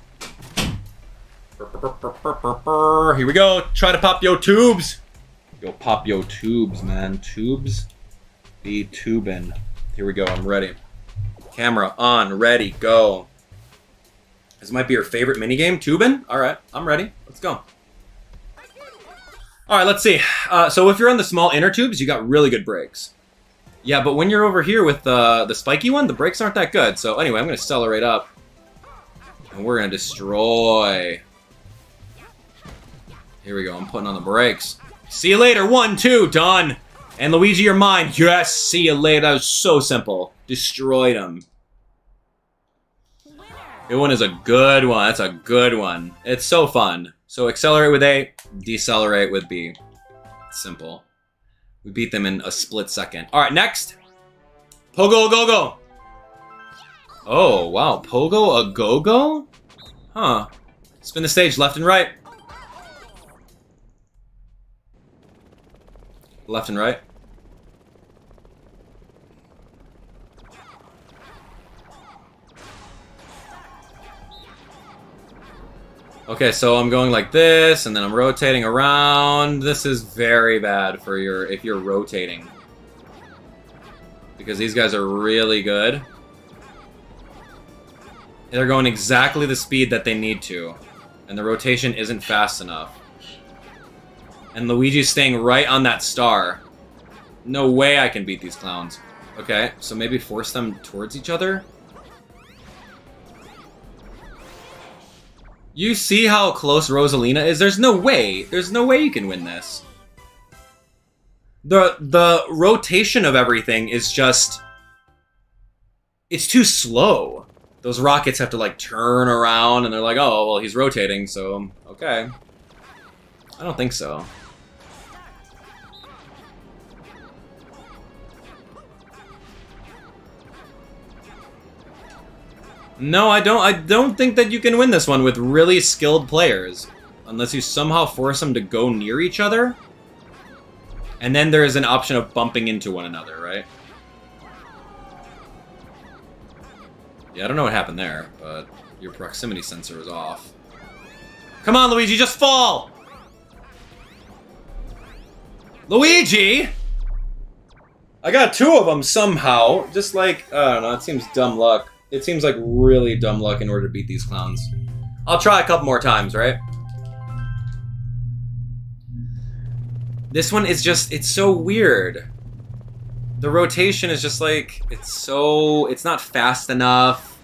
Here we go. Try to pop yo tubes. Yo, pop yo tubes, man. Tubes be tubing. Here we go. I'm ready. Camera on. Ready. Go. This might be your favorite minigame, tubing. All right. I'm ready. Let's go. All right. Let's see. Uh, so if you're on the small inner tubes, you got really good brakes. Yeah, but when you're over here with uh, the spiky one, the brakes aren't that good. So anyway, I'm going to accelerate up. And we're going to destroy. Here we go. I'm putting on the brakes. See you later. One, two, done. And Luigi, you're mine. Yes, see you later. That was so simple. Destroyed him. That one is a good one. That's a good one. It's so fun. So accelerate with A, decelerate with B. Simple. We beat them in a split second. All right, next. Pogo Go Go. Oh, wow. Pogo a Go Go? Huh. Spin the stage left and right. Left and right. Okay, so I'm going like this, and then I'm rotating around. This is very bad for your if you're rotating. Because these guys are really good. They're going exactly the speed that they need to. And the rotation isn't fast enough. And Luigi's staying right on that star. No way I can beat these clowns. Okay, so maybe force them towards each other? You see how close Rosalina is? There's no way. There's no way you can win this. the the rotation of everything is just it's too slow. Those rockets have to like turn around and they're like, "Oh, well, he's rotating, so okay." I don't think so. No, I don't I don't think that you can win this one with really skilled players unless you somehow force them to go near each other. And then there is an option of bumping into one another, right? Yeah, I don't know what happened there, but your proximity sensor was off. Come on, Luigi, just fall! Luigi! I got two of them somehow. Just like, I don't know, it seems dumb luck. It seems like really dumb luck in order to beat these clowns. I'll try a couple more times, right? This one is just, it's so weird. The rotation is just like, it's so, it's not fast enough.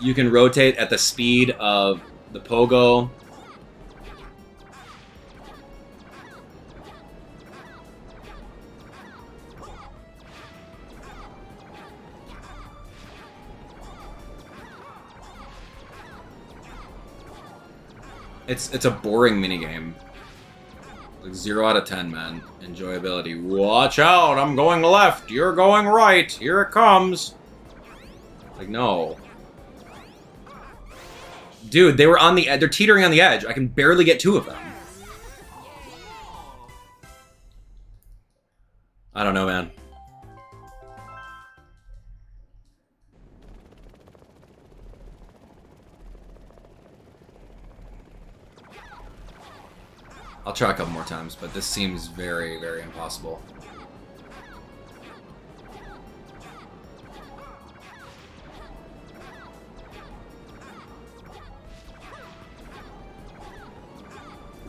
You can rotate at the speed of the pogo. It's it's a boring minigame. Like zero out of ten, man. Enjoyability. Watch out! I'm going left. You're going right. Here it comes. Like no. Dude, they were on the edge. They're teetering on the edge. I can barely get two of them. I don't know, man. I'll try a couple more times, but this seems very, very impossible.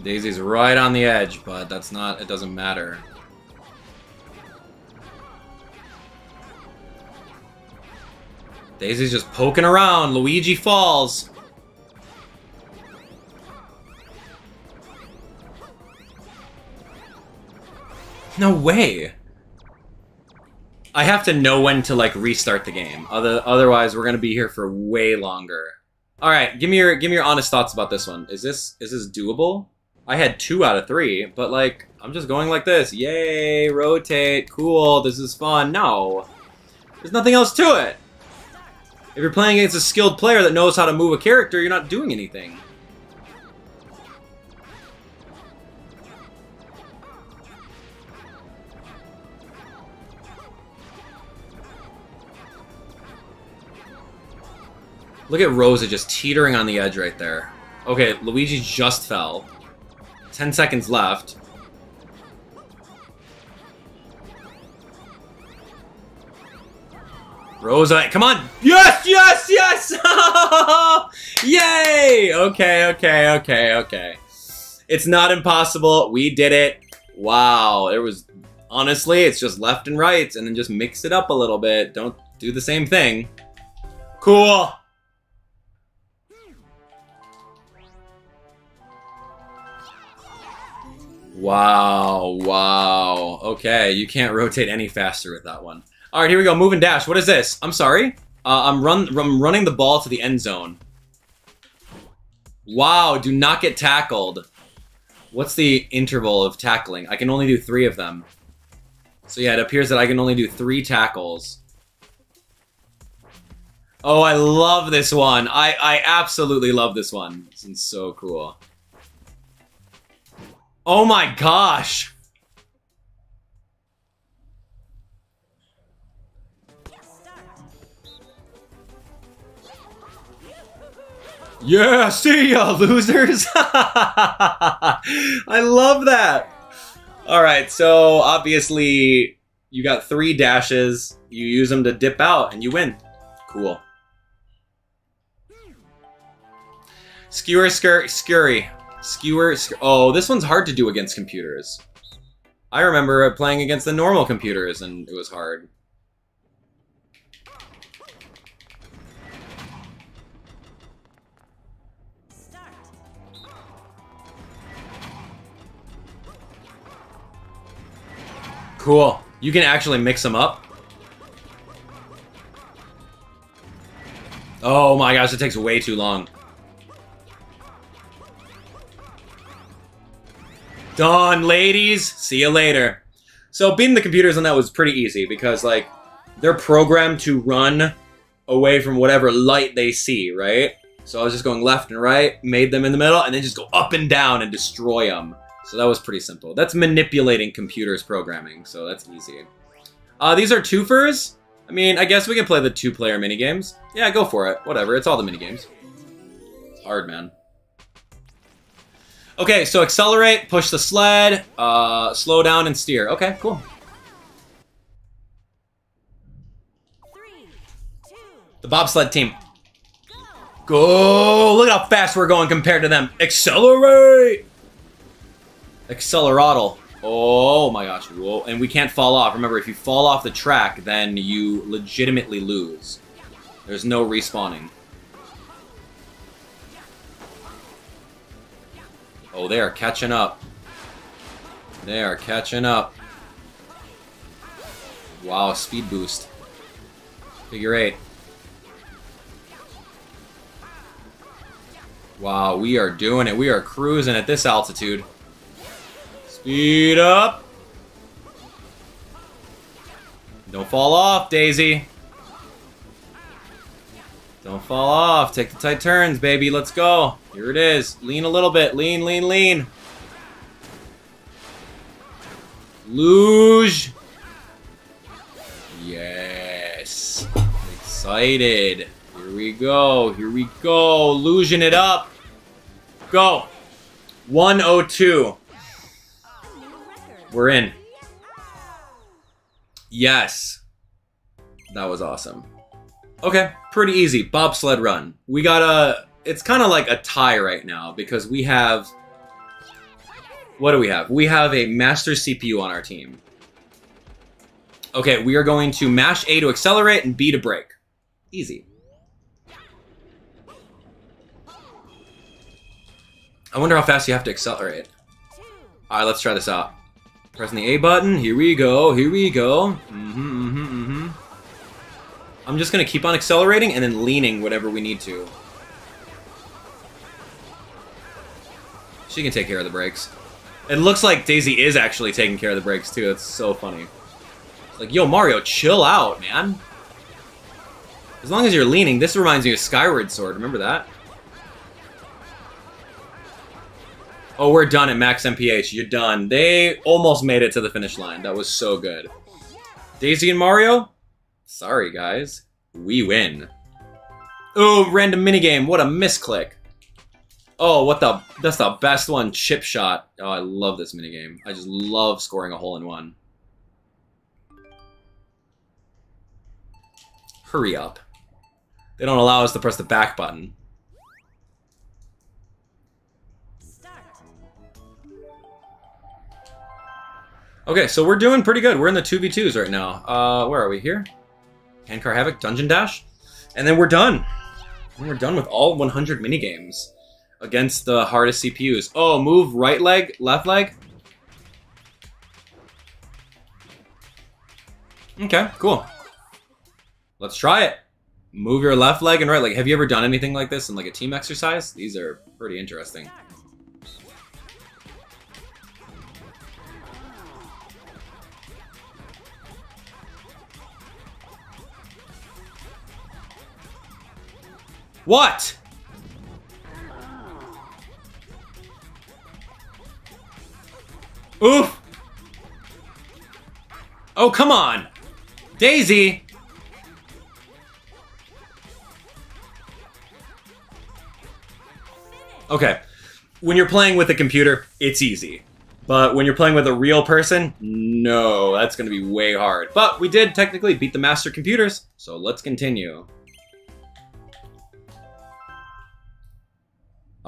Daisy's right on the edge, but that's not, it doesn't matter. Daisy's just poking around. Luigi falls. No way. I have to know when to like restart the game. Other otherwise we're gonna be here for way longer. Alright, give me your give me your honest thoughts about this one. Is this is this doable? I had two out of three, but like I'm just going like this. Yay, rotate, cool, this is fun. No. There's nothing else to it. If you're playing against a skilled player that knows how to move a character, you're not doing anything. Look at Rosa just teetering on the edge right there. Okay, Luigi just fell. 10 seconds left. Rosa, come on! Yes, yes, yes! (laughs) Yay! Okay, okay, okay, okay. It's not impossible. We did it. Wow, it was... Honestly, it's just left and right, and then just mix it up a little bit. Don't do the same thing. Cool. Wow, wow. Okay, you can't rotate any faster with that one. All right, here we go. Move and dash. What is this? I'm sorry. Uh, I'm run. I'm running the ball to the end zone. Wow, do not get tackled. What's the interval of tackling? I can only do three of them. So yeah, it appears that I can only do three tackles. Oh, I love this one. I, I absolutely love this one. This is so cool. Oh my gosh! Yeah, see ya, (laughs) losers! I love that! Alright, so obviously you got three dashes, you use them to dip out, and you win. Cool. Skewer, scur scurry. Skewer, oh, this one's hard to do against computers. I remember playing against the normal computers, and it was hard. Cool. You can actually mix them up. Oh my gosh, it takes way too long. Done, ladies. See you later. So beating the computers on that was pretty easy because, like, they're programmed to run away from whatever light they see, right? So I was just going left and right, made them in the middle, and then just go up and down and destroy them. So that was pretty simple. That's manipulating computers programming, so that's easy. Uh, these are twofers. I mean, I guess we can play the two-player minigames. Yeah, go for it. Whatever, it's all the minigames. It's hard, man. Okay, so accelerate, push the sled, uh, slow down, and steer. Okay, cool. Three, two, The bobsled team. go. Go! Look how fast we're going compared to them. Accelerate! Accelerottle. Oh my gosh. Whoa. And we can't fall off. Remember, if you fall off the track, then you legitimately lose. There's no respawning. Oh, they are catching up. They are catching up. Wow, speed boost. Figure eight. Wow, we are doing it. We are cruising at this altitude. Speed up. Don't fall off, Daisy. Don't fall off. Take the tight turns, baby. Let's go. Here it is. Lean a little bit. Lean, lean, lean. Luge. Yes. Excited. Here we go. Here we go. Losing it up. Go. 102. We're in. Yes. That was awesome. Okay, pretty easy. Bobsled run. We got a... It's kind of like a tie right now because we have... What do we have? We have a master CPU on our team. Okay, we are going to mash A to accelerate and B to brake. Easy. I wonder how fast you have to accelerate. Alright, let's try this out. Pressing the A button. Here we go. Here we go. Mm-hmm, mm-hmm, mm-hmm. I'm just gonna keep on accelerating and then leaning whatever we need to. She can take care of the brakes. It looks like Daisy is actually taking care of the brakes too. It's so funny. Like, yo, Mario, chill out, man. As long as you're leaning, this reminds me of Skyward Sword. Remember that? Oh, we're done at max MPH. You're done. They almost made it to the finish line. That was so good. Daisy and Mario? Sorry, guys. We win. Oh, random minigame. What a misclick. Oh, what the... That's the best one. Chip shot. Oh, I love this minigame. I just love scoring a hole-in-one. Hurry up. They don't allow us to press the back button. Okay, so we're doing pretty good. We're in the 2v2s right now. Uh, where are we here? Handcar Havoc, Dungeon Dash. And then we're done. And we're done with all 100 minigames against the hardest CPUs. Oh, move right leg, left leg. Okay, cool. Let's try it. Move your left leg and right leg. Have you ever done anything like this in like a team exercise? These are pretty interesting. What? Oof. Oh, come on. Daisy. Okay. When you're playing with a computer, it's easy. But when you're playing with a real person, no, that's going to be way hard. But we did technically beat the master computers, so let's continue.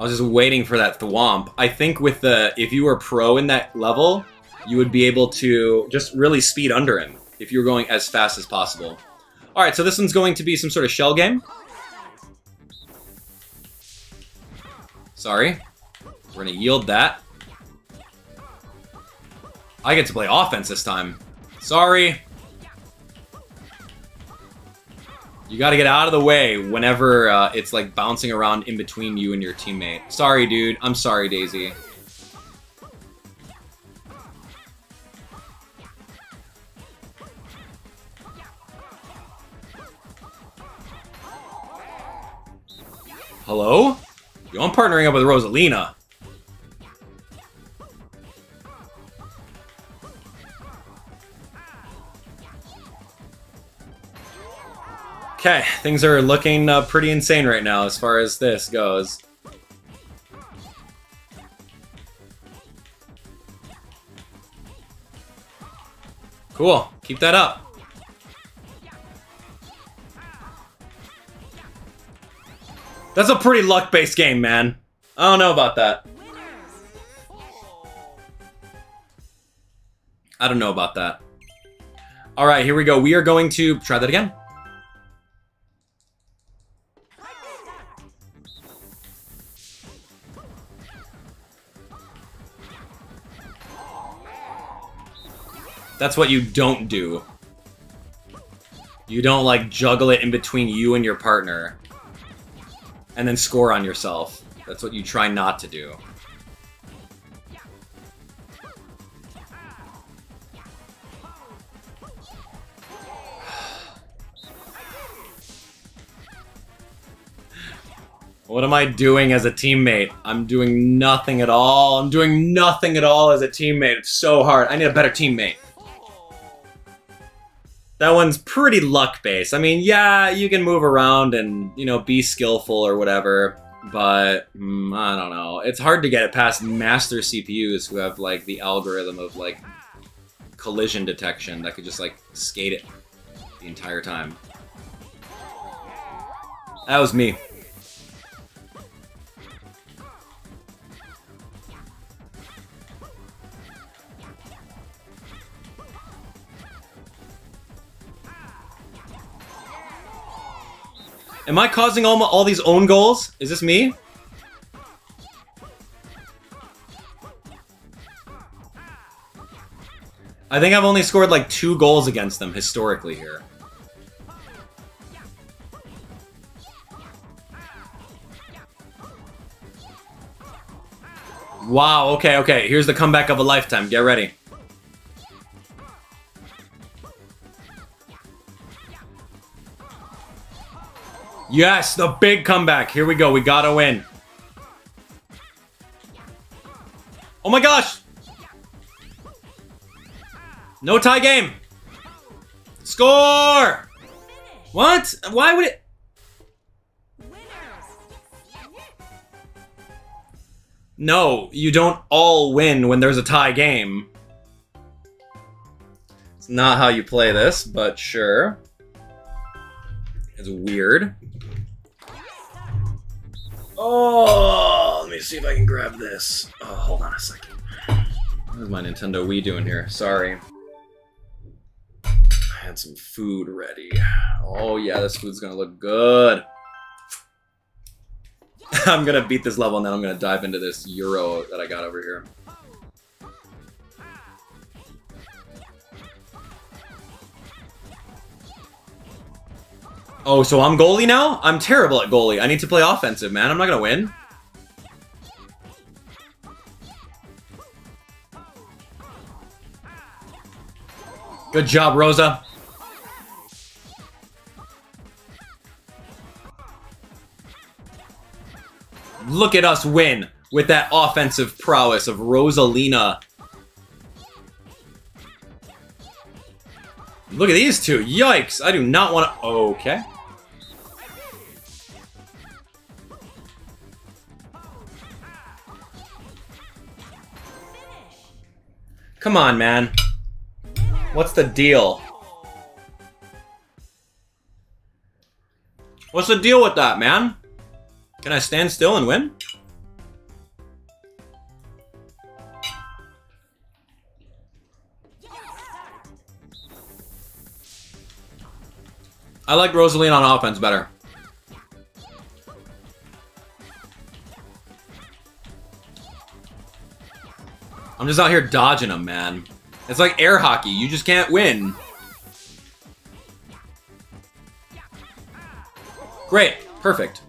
I was just waiting for that thwomp. I think with the if you were pro in that level, you would be able to just really speed under him if you were going as fast as possible. All right, so this one's going to be some sort of shell game. Sorry. We're gonna yield that. I get to play offense this time. Sorry. You gotta get out of the way whenever uh, it's like bouncing around in between you and your teammate. Sorry, dude. I'm sorry, Daisy. Hello? Yo, I'm partnering up with Rosalina. Okay, things are looking uh, pretty insane right now as far as this goes. Cool, keep that up. That's a pretty luck-based game, man. I don't know about that. I don't know about that. All right, here we go. We are going to try that again. That's what you don't do. You don't, like, juggle it in between you and your partner. And then score on yourself. That's what you try not to do. (sighs) What am I doing as a teammate? I'm doing nothing at all. I'm doing nothing at all as a teammate. It's so hard. I need a better teammate. That one's pretty luck-based. I mean, yeah, you can move around and, you know, be skillful or whatever, but, mm, I don't know. It's hard to get it past master CPUs who have, like, the algorithm of, like, collision detection that could just, like, skate it the entire time. That was me. Am I causing all, all these own goals? Is this me? I think I've only scored like two goals against them historically here. Wow, okay, okay. Here's the comeback of a lifetime. Get ready. Yes, the big comeback. Here we go. We gotta win. Oh my gosh! No tie game! Score! What? Why would it... No, you don't all win when there's a tie game. It's not how you play this, but sure. It's weird. Oh, let me see if I can grab this. Oh, hold on a second. What is my Nintendo Wii doing here? Sorry. I had some food ready. Oh yeah, this food's gonna look good. (laughs) I'm gonna beat this level and then I'm gonna dive into this Euro that I got over here. Oh, so I'm goalie now? I'm terrible at goalie. I need to play offensive, man. I'm not gonna win. Good job, Rosa. Look at us win with that offensive prowess of Rosalina. Look at these two. Yikes. I do not want to... Okay. Come on, man. What's the deal? What's the deal with that, man? Can I stand still and win? I like Rosalina on offense better. I'm just out here dodging them, man. It's like air hockey. You just can't win. Great. Perfect.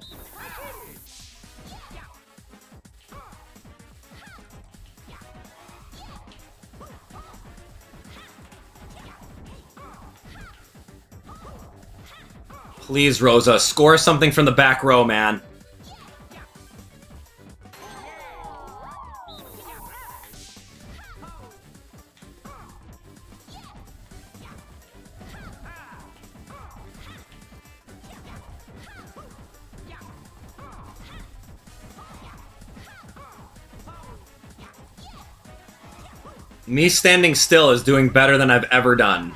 Please, Rosa, score something from the back row, man. Me standing still is doing better than I've ever done.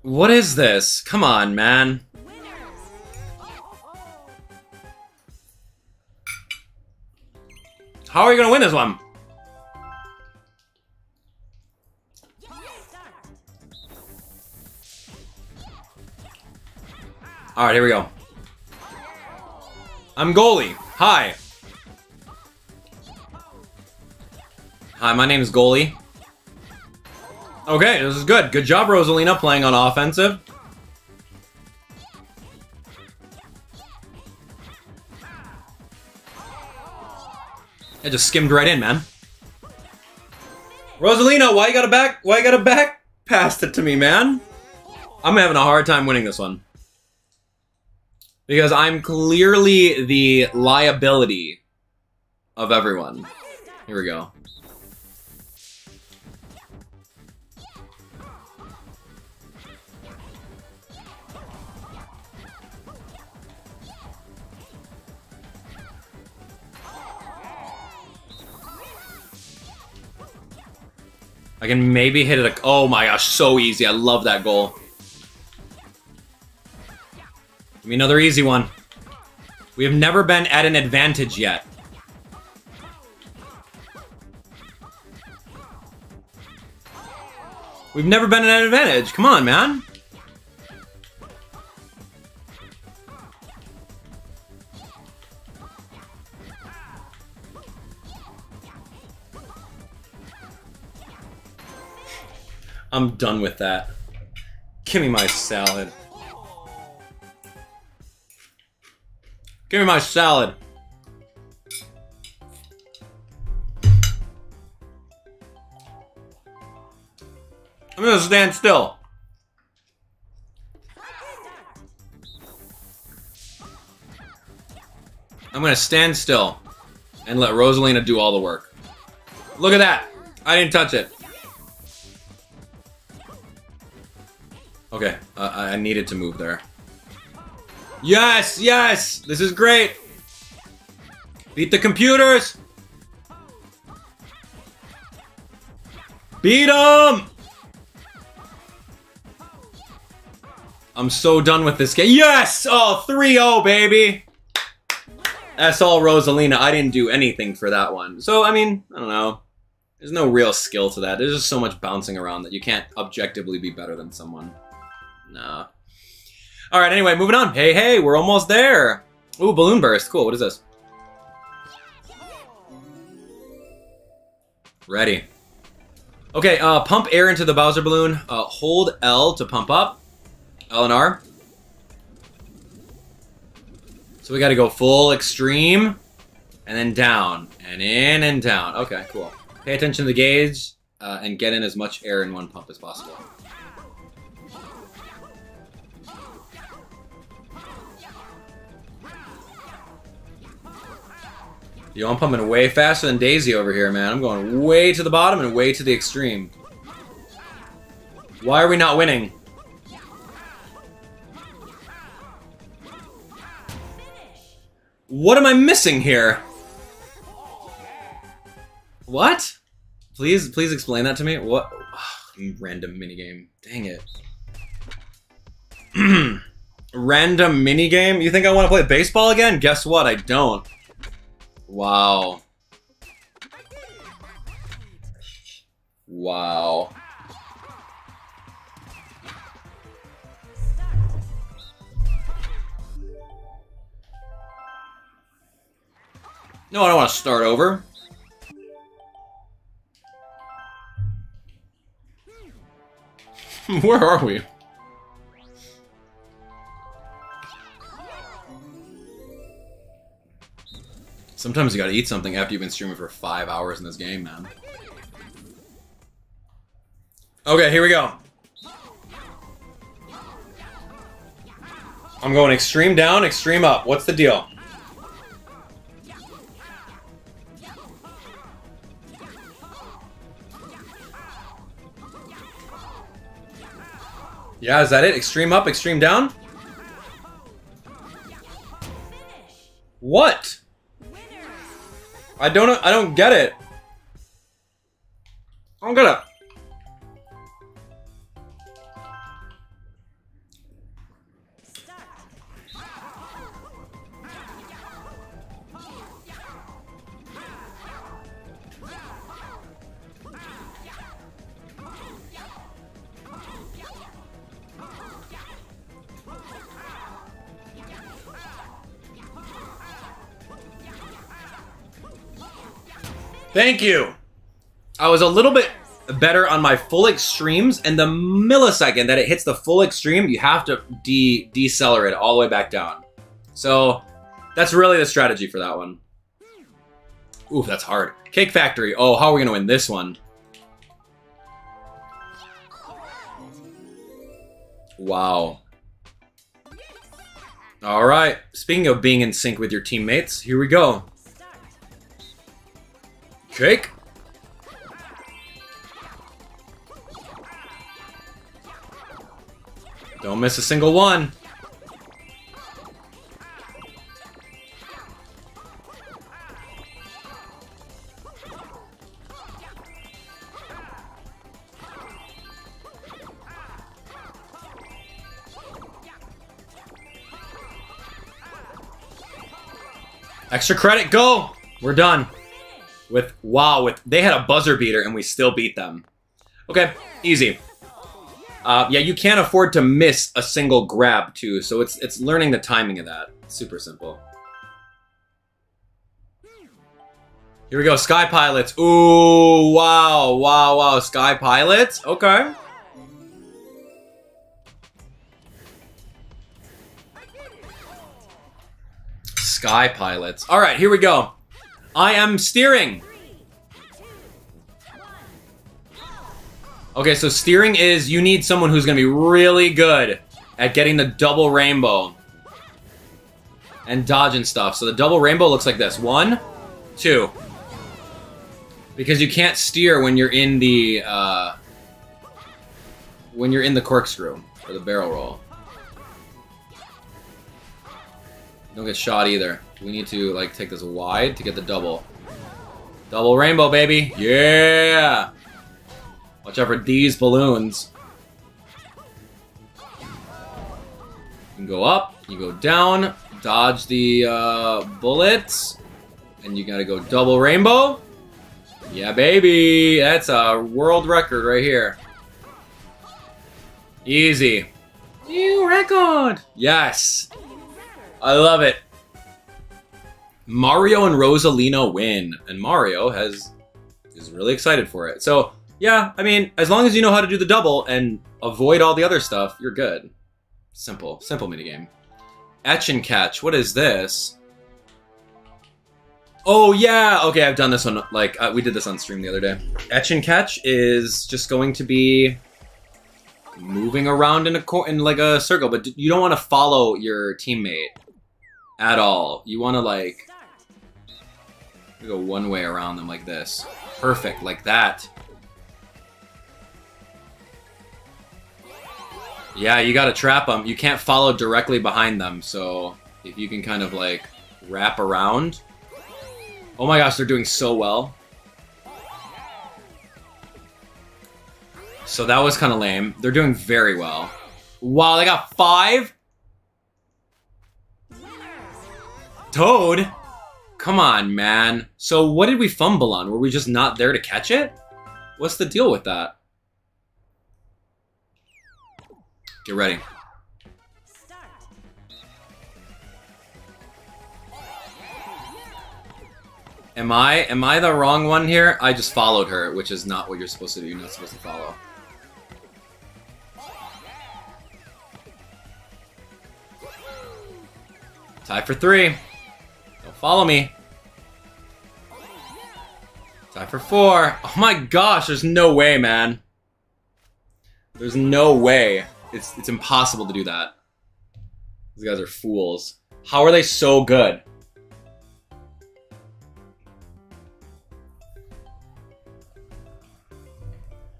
What is this? Come on, man. How are you gonna win this one? Alright, here we go. I'm goalie. Hi. Hi, my name is Goalie. Okay, this is good. Good job, Rosalina, playing on offensive. I just skimmed right in, man. Rosalina, why you gotta back? Why you gotta back Passed it to me, man? I'm having a hard time winning this one because I'm clearly the liability of everyone. Here we go. I can maybe hit it. Oh my gosh, so easy. I love that goal. Give me another easy one. We have never been at an advantage yet. We've never been at an advantage. Come on, man. I'm done with that. Give me my salad. Give me my salad. I'm gonna stand still. I'm gonna stand still and let Rosalina do all the work. Look at that. I didn't touch it. Okay, uh, I needed to move there. Yes, yes! This is great! Beat the computers! Beat them! I'm so done with this game. Yes! Oh, 3-0, baby! That's all Rosalina. I didn't do anything for that one. So, I mean, I don't know. There's no real skill to that. There's just so much bouncing around that you can't objectively be better than someone. Nah. Alright, anyway, moving on. Hey, hey, we're almost there. Ooh, balloon burst. Cool, what is this? Ready. Okay, uh, pump air into the Bowser balloon. Uh, hold L to pump up. L and R. So we gotta go full extreme, and then down, and in and down. Okay, cool. Pay attention to the gauge, uh, and get in as much air in one pump as possible. Yo, I'm pumping way faster than Daisy over here, man. I'm going way to the bottom and way to the extreme. Why are we not winning? What am I missing here? What? Please, please explain that to me. What? Ugh, random minigame. Dang it. (clears throat) random minigame? You think I want to play baseball again? Guess what? I don't. Wow. Wow. No, I don't want to start over. (laughs) Where are we? Sometimes you gotta eat something after you've been streaming for five hours in this game, man. Okay, here we go. I'm going extreme down, extreme up. What's the deal? Yeah, is that it? Extreme up, extreme down? What? I don't I don't get it. I don't get it. Thank you. I was a little bit better on my full extremes, and the millisecond that it hits the full extreme, you have to de decelerate all the way back down. So that's really the strategy for that one. Ooh, that's hard. Cake Factory. Oh, how are we gonna win this one? Wow. All right. Speaking of being in sync with your teammates, here we go. Cake. Don't miss a single one. Extra credit, go! We're done. With wow, with they had a buzzer beater and we still beat them. Okay, easy. Uh, yeah, you can't afford to miss a single grab too, so it's it's learning the timing of that. Super simple. Here we go, Sky Pilots. Ooh, wow, wow, wow, Sky Pilots. Okay. Sky Pilots. All right, here we go. I am steering. Okay, so steering is you need someone who's gonna be really good at getting the double rainbow and dodging stuff. So the double rainbow looks like this: one, two. Because you can't steer when you're in the uh, when you're in the corkscrew or the barrel roll. Don't get shot either. We need to like take this wide to get the double. Double rainbow, baby! Yeah! Watch out for these balloons. You can go up, you go down, dodge the uh, bullets, and you gotta go double rainbow. Yeah, baby! That's a world record right here. Easy. New record! Yes! I love it. Mario and Rosalina win, and Mario has is really excited for it. So yeah, I mean, as long as you know how to do the double and avoid all the other stuff, you're good. Simple, simple minigame. Etch and catch. What is this? Oh yeah, okay, I've done this one. Like uh, we did this on stream the other day. Etch and catch is just going to be moving around in a cor- in like a circle, but you don't want to follow your teammate at all. You want to like Go one way around them like this. Perfect, like that. Yeah, you gotta trap them. You can't follow directly behind them, so if you can kind of like wrap around. Oh my gosh, they're doing so well. So that was kind of lame. They're doing very well. Wow, they got five? Toad? Come on, man. So what did we fumble on? Were we just not there to catch it? What's the deal with that? Get ready. Am I am I the wrong one here? I just followed her, which is not what you're supposed to do. You're not supposed to follow. Tie for three. Don't follow me. Tie for four. Oh my gosh, there's no way, man. There's no way. It's it's impossible to do that. These guys are fools. How are they so good?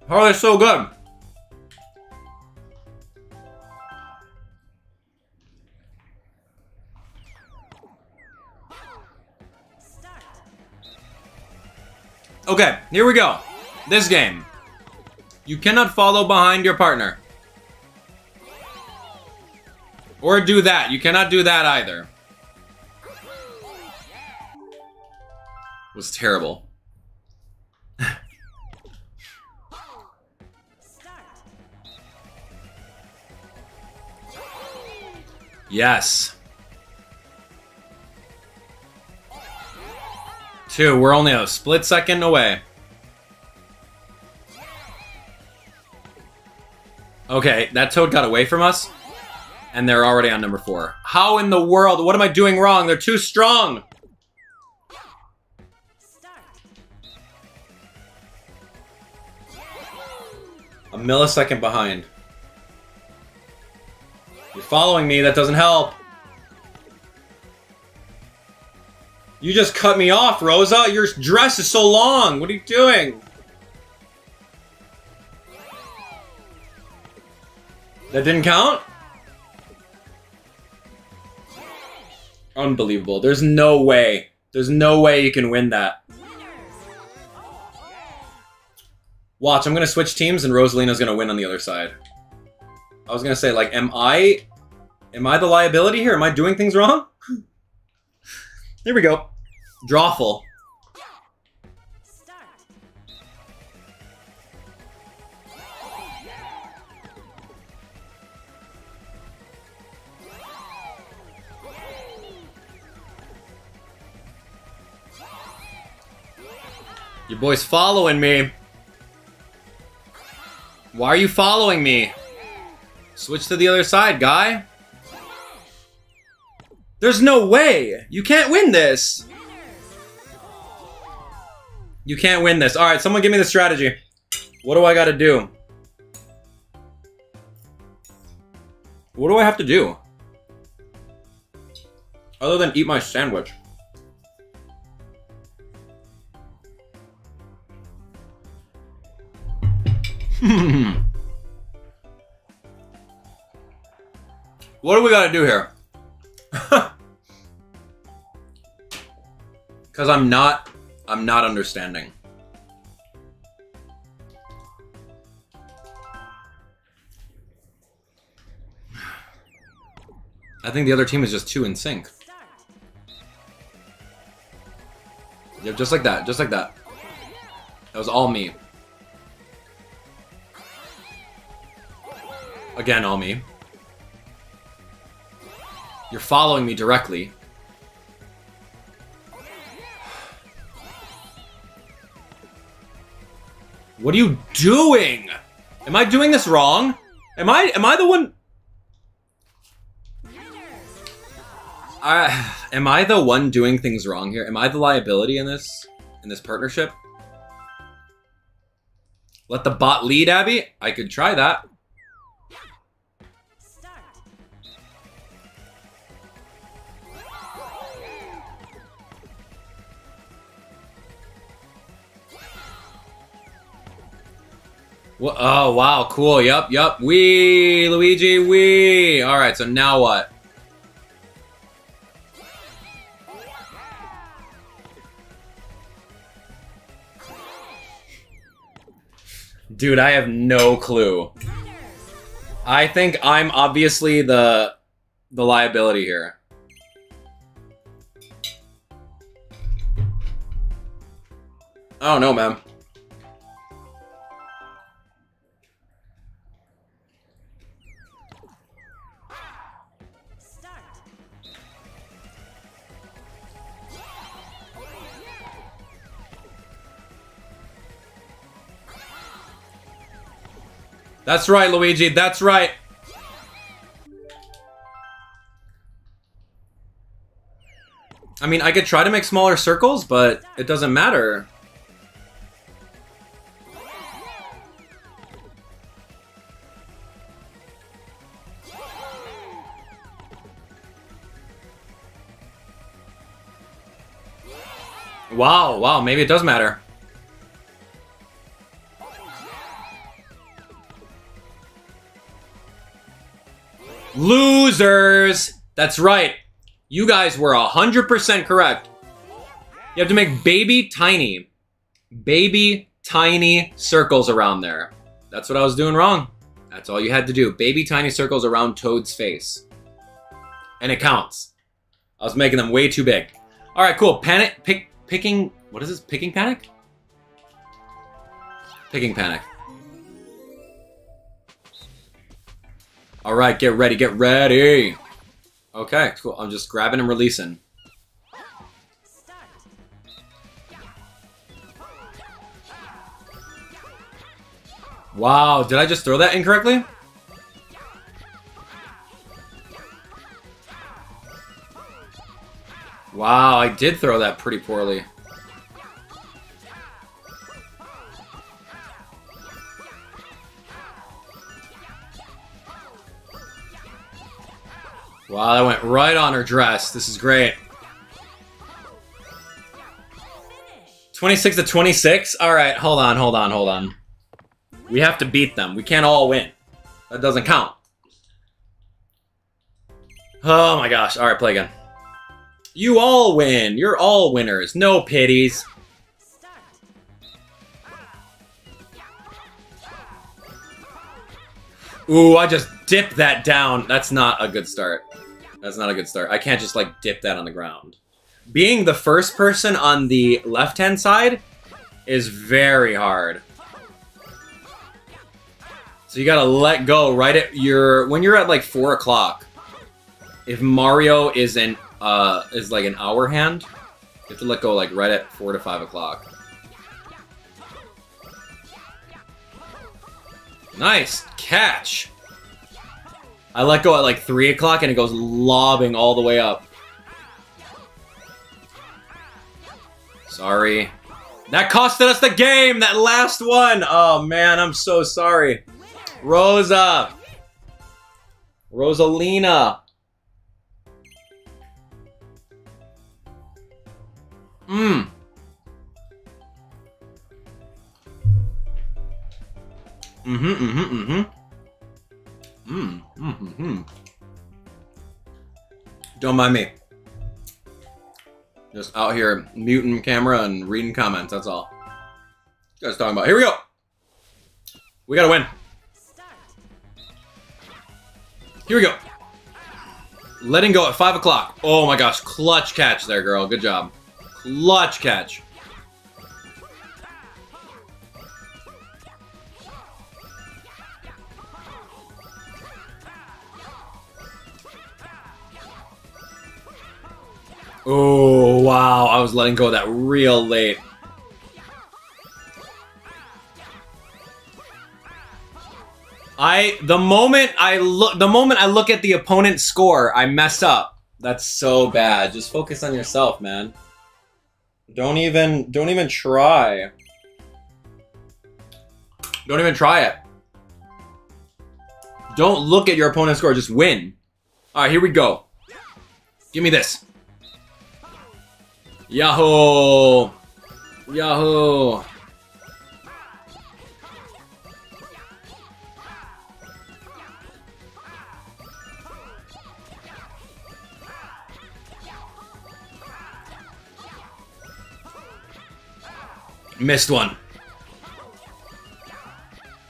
How are they so good? Okay, here we go. This game. You cannot follow behind your partner. Or do that. You cannot do that either. It was terrible. (laughs) Yes. Two, we're only a split second away. Okay, that toad got away from us, and they're already on number four. How in the world? What am I doing wrong? They're too strong. A millisecond behind. You're following me, that doesn't help. You just cut me off, Rosa. Your dress is so long. What are you doing? That didn't count? Unbelievable. There's no way. There's no way you can win that. Watch, I'm gonna switch teams and Rosalina's gonna win on the other side. I was gonna say, like, am I... Am I the liability here? Am I doing things wrong? Here we go. Drawful. Your boy's following me. Why are you following me? Switch to the other side, guy. There's no way! You can't win this! You can't win this. Alright, someone give me the strategy. What do I gotta do? What do I have to do? Other than eat my sandwich. (laughs) what do we gotta do here? (laughs) Cause I'm not I'm not understanding. I think the other team is just too in sync. Yeah, just like that, just like that. That was all me. Again, all me. You're following me directly. What are you doing? Am I doing this wrong? Am I am I the one I am I the one doing things wrong here? Am I the liability in this in this partnership? Let the bot lead, Abby? I could try that. Oh, wow, cool. Yup, yup. Wee, Luigi, wee. All right, so now what? Dude, I have no clue. I think I'm obviously the the liability here. Oh, I don't know, man. That's right, Luigi. That's right. I mean, I could try to make smaller circles, but it doesn't matter. Wow, wow, maybe it does matter. Losers! That's right. You guys were 100% correct. You have to make baby tiny, baby tiny circles around there. That's what I was doing wrong. That's all you had to do. Baby tiny circles around Toad's face. And it counts. I was making them way too big. All right, cool. Panic, pick, picking, what is this? Picking panic? Picking panic. All right, get ready, get ready. Okay, cool. I'm just grabbing and releasing. Wow, did I just throw that incorrectly? Wow, I did throw that pretty poorly. Wow, that went right on her dress. This is great. 26 to 26? Alright, hold on, hold on, hold on. We have to beat them. We can't all win. That doesn't count. Oh my gosh. Alright, play again. You all win. You're all winners. No pities. Ooh, I just dipped that down. That's not a good start. That's not a good start. I can't just like dip that on the ground. Being the first person on the left-hand side is very hard. So you gotta let go right at your when you're at like four o'clock. If Mario is an uh is like an hour hand, you have to let go like right at four to five o'clock. Nice catch. I let go at like 3 o'clock and it goes lobbing all the way up. Sorry. That costed us the game, that last one. Oh man, I'm so sorry. Rosa. Rosalina. Mmm. Mm-hmm, mm-hmm, mm-hmm. Mm, mm, mm, Don't mind me. Just out here muting camera and reading comments, that's all. Guys talking about? Here we go! We gotta win. Here we go. Letting go at 5 o'clock. Oh my gosh, clutch catch there, girl. Good job. Clutch catch. Oh, wow. I was letting go of that real late. I the moment I look the moment I look at the opponent's score, I mess up. That's so bad. Just focus on yourself, man. Don't even don't even try. Don't even try it. Don't look at your opponent's score, just win. Alright, here we go. Give me this. Yahoo! Yahoo! Missed one.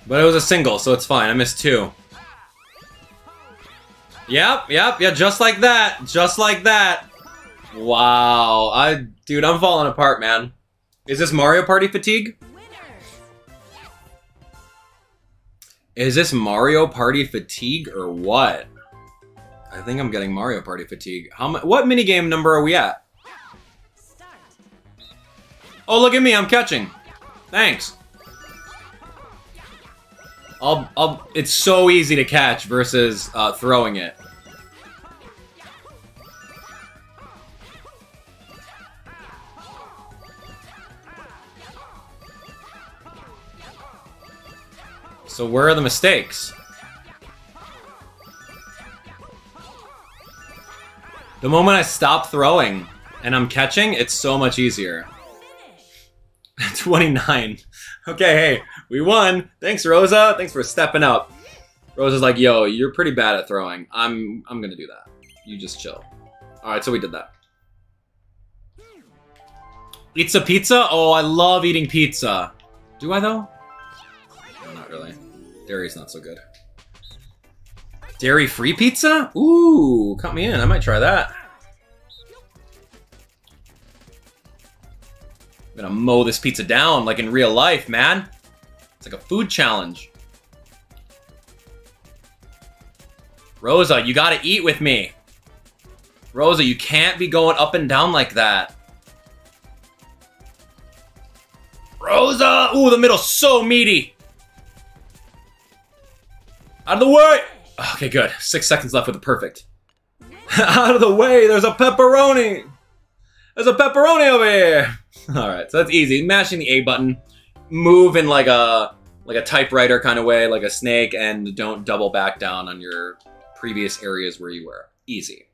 But it was a single, so it's fine. I missed two. Yep, yep, yeah, just like that. Just like that. Wow. I dude, I'm falling apart, man. Is this Mario Party fatigue? Is this Mario Party fatigue or what? I think I'm getting Mario Party fatigue. How mu- what minigame number are we at? Oh, look at me, I'm catching. Thanks. I'll, I'll, it's so easy to catch versus uh, throwing it. So where are the mistakes? The moment I stop throwing and I'm catching, it's so much easier. (laughs) 29. Okay, hey, we won. Thanks, Rosa. Thanks for stepping up. Rosa's like, yo, you're pretty bad at throwing. I'm I'm gonna do that. You just chill. Alright, so we did that. Pizza pizza? Oh, I love eating pizza. Do I though? No, not really. Dairy's not so good. Dairy-free pizza? Ooh, cut me in. I might try that. I'm gonna mow this pizza down like in real life, man. It's like a food challenge. Rosa, you gotta eat with me. Rosa, you can't be going up and down like that. Rosa! Ooh, the middle's so meaty. Out of the way! Okay, good. Six seconds left with the perfect. (laughs) Out of the way, there's a pepperoni! There's a pepperoni over here! (laughs) Alright, so that's easy. Mashing the A button. Move in like a like a typewriter kind of way, like a snake, and don't double back down on your previous areas where you were. Easy.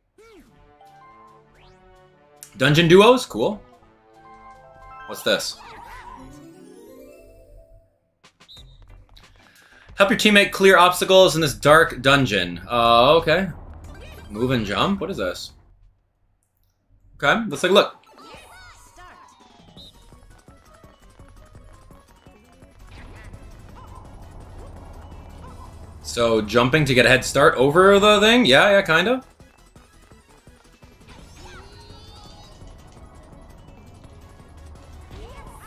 Dungeon duos? Cool. What's this? Help your teammate clear obstacles in this dark dungeon. Uh, okay. Move and jump? What is this? Okay, let's take a look. So, jumping to get a head start over the thing? Yeah, yeah, kind of.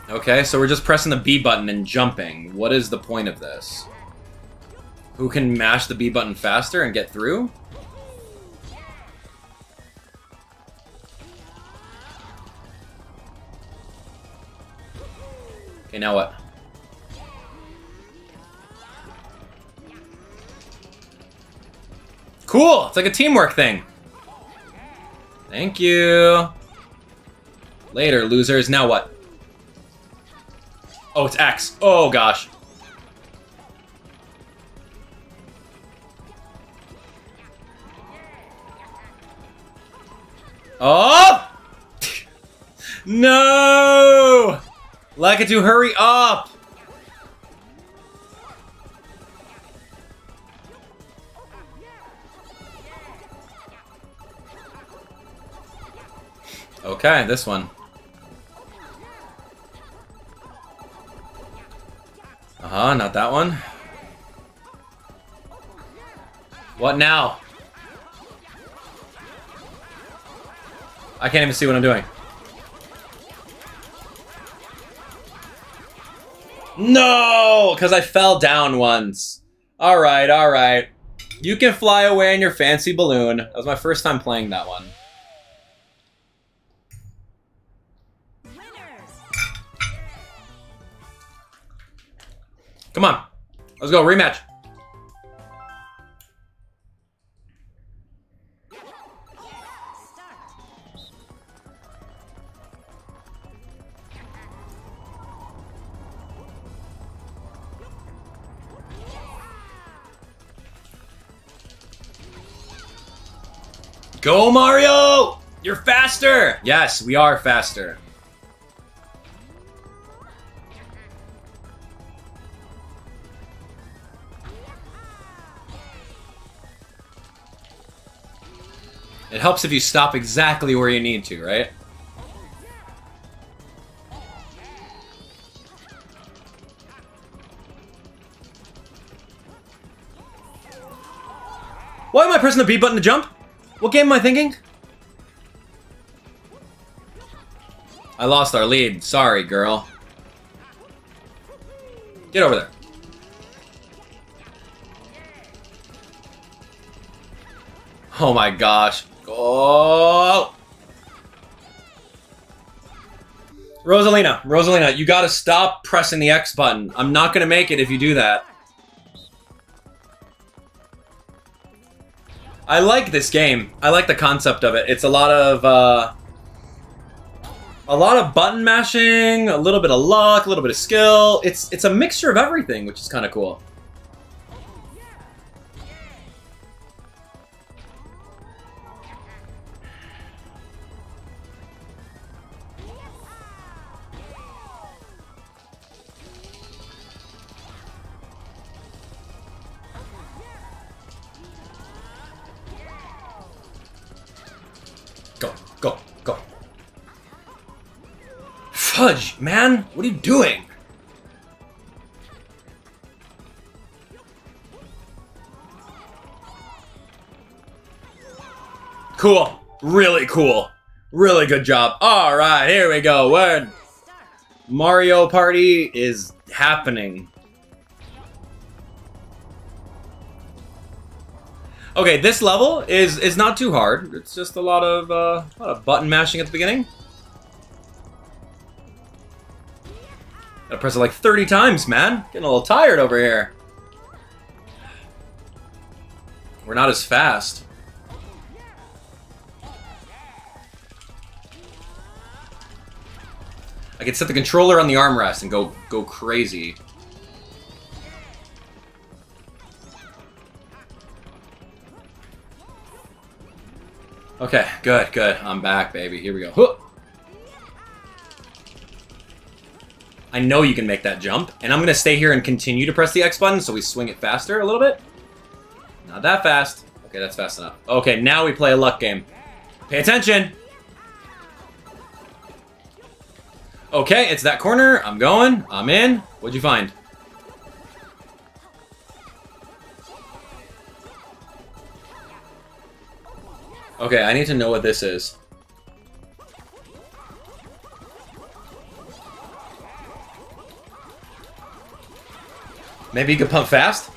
Okay, so we're just pressing the B button and jumping. What is the point of this? Who can mash the B button faster and get through? Okay, now what? Cool! It's like a teamwork thing. Thank you. Later, losers. Now what? Oh, it's X. Oh, gosh. Oh! no! Lakitu, hurry up! Okay, this one. Uh-huh, not that one. What now? I can't even see what I'm doing. No! Because I fell down once. Alright, alright. You can fly away in your fancy balloon. That was my first time playing that one. Winners. Come on. Let's go, rematch. Go, Mario! You're faster! Yes, we are faster. It helps if you stop exactly where you need to, right? Why am I pressing the B button to jump? What game am I thinking? I lost our lead. Sorry, girl. Get over there. Oh my gosh. Oh! Rosalina, Rosalina, you gotta stop pressing the X button. I'm not gonna make it if you do that. I like this game. I like the concept of it. It's a lot of uh, a lot of button mashing, a little bit of luck, a little bit of skill. It's it's a mixture of everything, which is kind of cool. Fudge, man! What are you doing? Cool. Really cool. Really good job. Alright, here we go. Word. Mario Party is happening. Okay, this level is is not too hard. It's just a lot of uh, a lot of button mashing at the beginning. Gotta press it like 30 times, man. Getting a little tired over here. We're not as fast. I can set the controller on the armrest and go go crazy. Okay, good, good. I'm back, baby. Here we go. I know you can make that jump, and I'm gonna stay here and continue to press the X button so we swing it faster a little bit. Not that fast. Okay, that's fast enough. Okay, now we play a luck game. Pay attention! Okay, it's that corner. I'm going. I'm in. What'd you find? Okay, I need to know what this is. Maybe you can pump fast?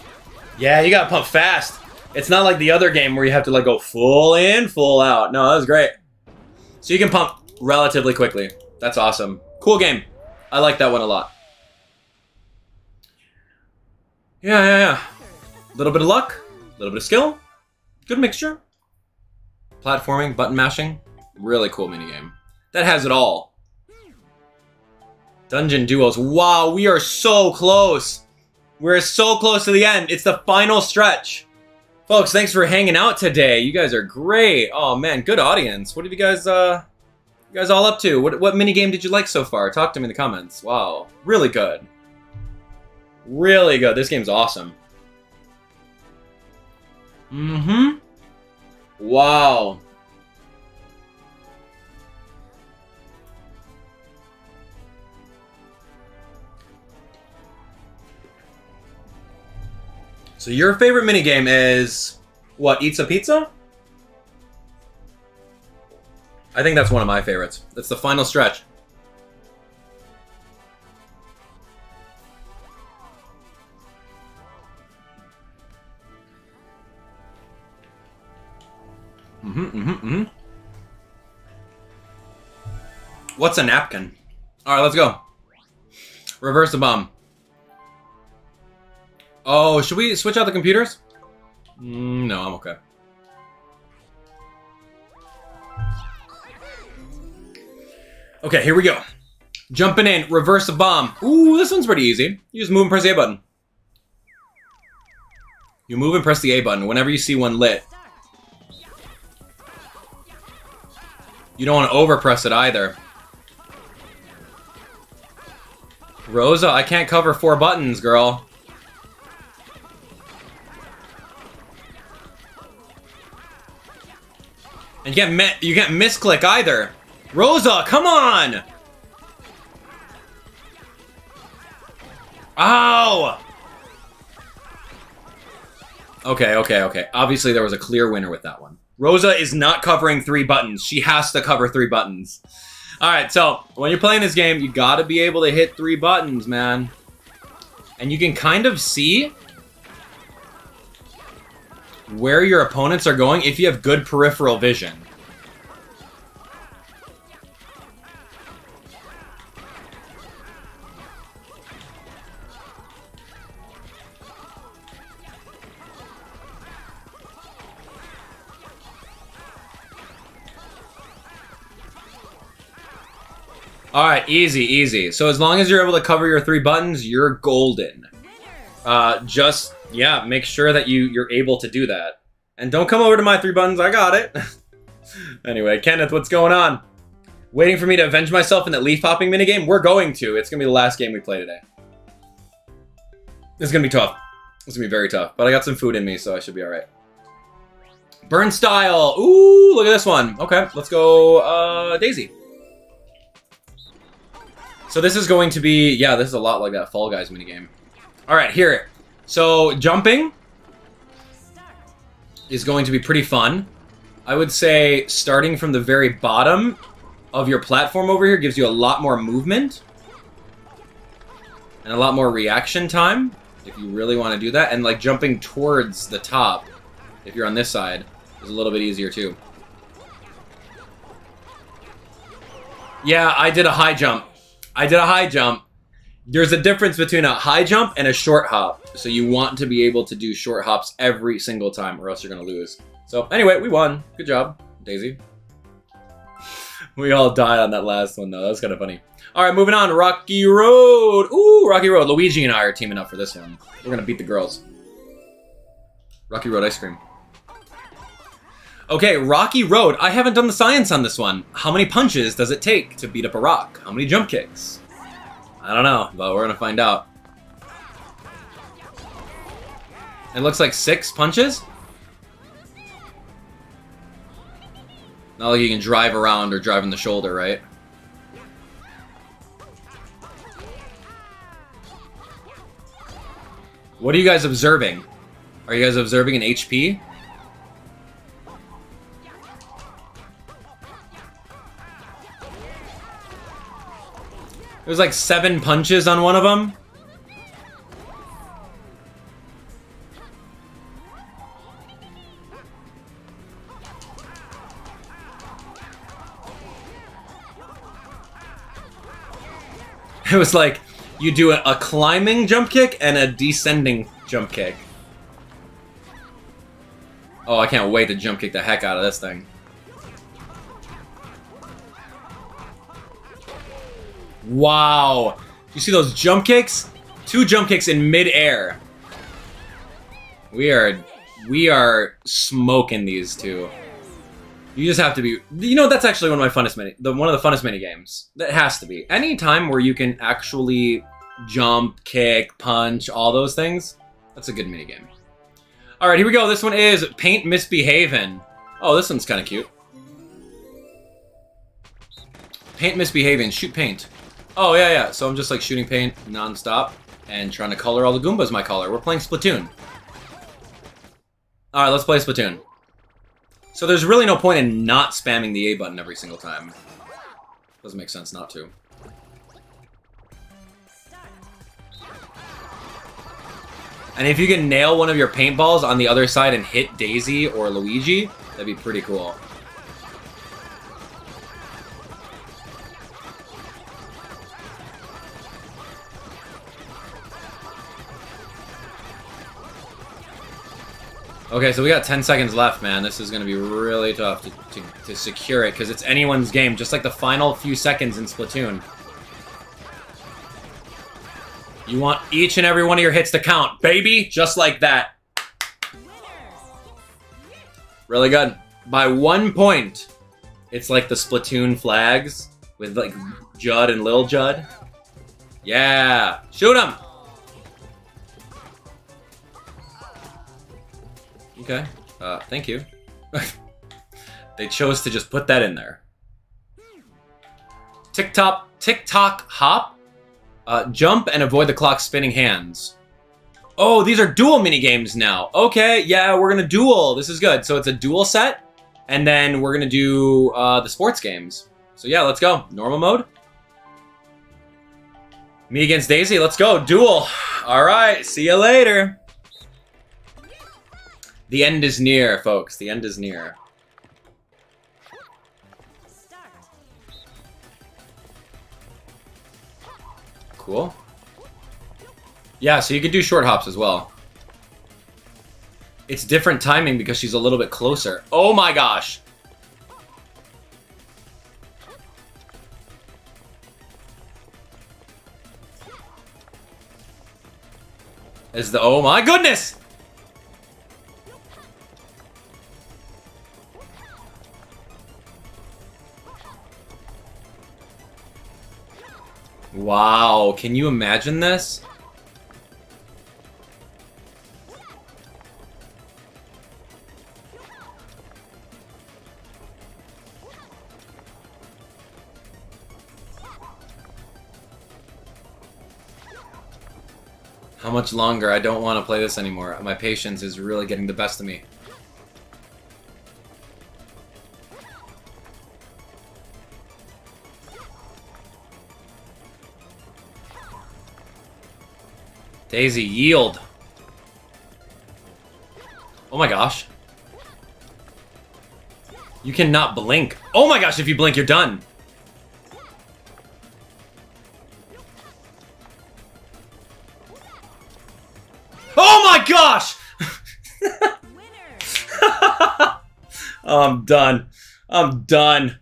Yeah, you gotta pump fast. It's not like the other game where you have to like go full in, full out. No, that was great. So you can pump relatively quickly. That's awesome. Cool game. I like that one a lot. Yeah, yeah, yeah. A little bit of luck, a little bit of skill. Good mixture. Platforming, button mashing. Really cool minigame. That has it all. Dungeon duos. Wow, we are so close. We're so close to the end. It's the final stretch. Folks, thanks for hanging out today. You guys are great. Oh man, good audience. What have you guys uh you guys all up to? What what mini game did you like so far? Talk to me in the comments. Wow, really good. Really good. This game's awesome. Mm-hmm. Wow. So your favorite minigame is what? Eatsa Pizza? I think that's one of my favorites. That's the final stretch. Mm-hmm, mm-hmm, mm-hmm. What's a napkin? Alright, let's go. Reverse the bomb. Oh, should we switch out the computers? Mm, no, I'm okay. Okay, here we go. Jumping in, reverse the bomb. Ooh, this one's pretty easy. You just move and press the A button. You move and press the A button whenever you see one lit. You don't want to overpress it either. Rosa, I can't cover four buttons, girl. You can't you can't misclick either. Rosa, come on! Ow! Okay, okay, okay. Obviously there was a clear winner with that one. Rosa is not covering three buttons. She has to cover three buttons. Alright, so when you're playing this game, you gotta be able to hit three buttons, man. And you can kind of see where your opponents are going if you have good peripheral vision. All right, easy, easy. So as long as you're able to cover your three buttons, you're golden. Uh, just yeah, make sure that you you're able to do that, and don't come over to my three buttons. I got it. (laughs) anyway, Kenneth, what's going on? Waiting for me to avenge myself in that leaf hopping minigame? We're going to. It's gonna be the last game we play today. It's gonna be tough. It's gonna be very tough. But I got some food in me, so I should be alright. Burnstile. Ooh, look at this one. Okay, let's go uh, Daisy. So this is going to be, yeah, this is a lot like that Fall Guys minigame. Alright, here. So jumping is going to be pretty fun. I would say starting from the very bottom of your platform over here gives you a lot more movement. And a lot more reaction time, if you really want to do that. And like jumping towards the top, if you're on this side, is a little bit easier too. Yeah, I did a high jump. I did a high jump. There's a difference between a high jump and a short hop. So you want to be able to do short hops every single time or else you're going to lose. So anyway, we won. Good job, Daisy. (laughs) We all died on that last one though. That was kind of funny. All right, moving on. Rocky Road. Ooh, Rocky Road. Luigi and I are teaming up for this one. We're going to beat the girls. Rocky Road ice cream. Okay, Rocky Road. I haven't done the science on this one. How many punches does it take to beat up a rock? How many jump kicks? I don't know, but we're gonna find out. It looks like six punches? Not like you can drive around or drive in the shoulder, right? What are you guys observing? Are you guys observing an HP? Was like seven punches on one of them. It was like you do a, a climbing jump kick and a descending jump kick. Oh, I can't wait to jump kick the heck out of this thing. Wow. You see those jump kicks? Two jump kicks in midair. We are we are smoking these two. You just have to be you know that's actually one of my funnest mini the one of the funnest mini games. That has to be. Any time where you can actually jump, kick, punch, all those things, that's a good mini game. Alright, here we go. This one is Paint Misbehavin'. Oh, this one's kinda cute. Paint misbehaving, shoot paint. Oh, yeah, yeah. So I'm just like shooting paint non-stop and trying to color all the Goombas my color. We're playing Splatoon. Alright, let's play Splatoon. So there's really no point in not spamming the A button every single time. Doesn't make sense not to. And if you can nail one of your paintballs on the other side and hit Daisy or Luigi, that'd be pretty cool. Okay, so we got 10 seconds left, man. This is going to be really tough to, to, to secure it, because it's anyone's game, just like the final few seconds in Splatoon. You want each and every one of your hits to count, baby! Just like that. Really good. By one point, it's like the Splatoon flags with like Judd and Lil Judd. Yeah! Shoot him! Okay. Uh, thank you. (laughs) they chose to just put that in there. Tick tock, hop. Uh, jump and avoid the clock spinning hands. Oh, these are dual mini games now. Okay, yeah, we're gonna duel. This is good. So it's a dual set, and then we're gonna do uh, the sports games. So yeah, let's go. Normal mode. Me against Daisy. Let's go. Duel. All right. See you later. The end is near, folks. The end is near. Cool. Yeah, so you could do short hops as well. It's different timing because she's a little bit closer. Oh my gosh! Is the- oh my goodness! Wow, can you imagine this? How much longer? I don't want to play this anymore. My patience is really getting the best of me. Daisy, yield! Oh my gosh. You cannot blink. Oh my gosh, if you blink, you're done. Oh my gosh! (laughs) I'm done. I'm done.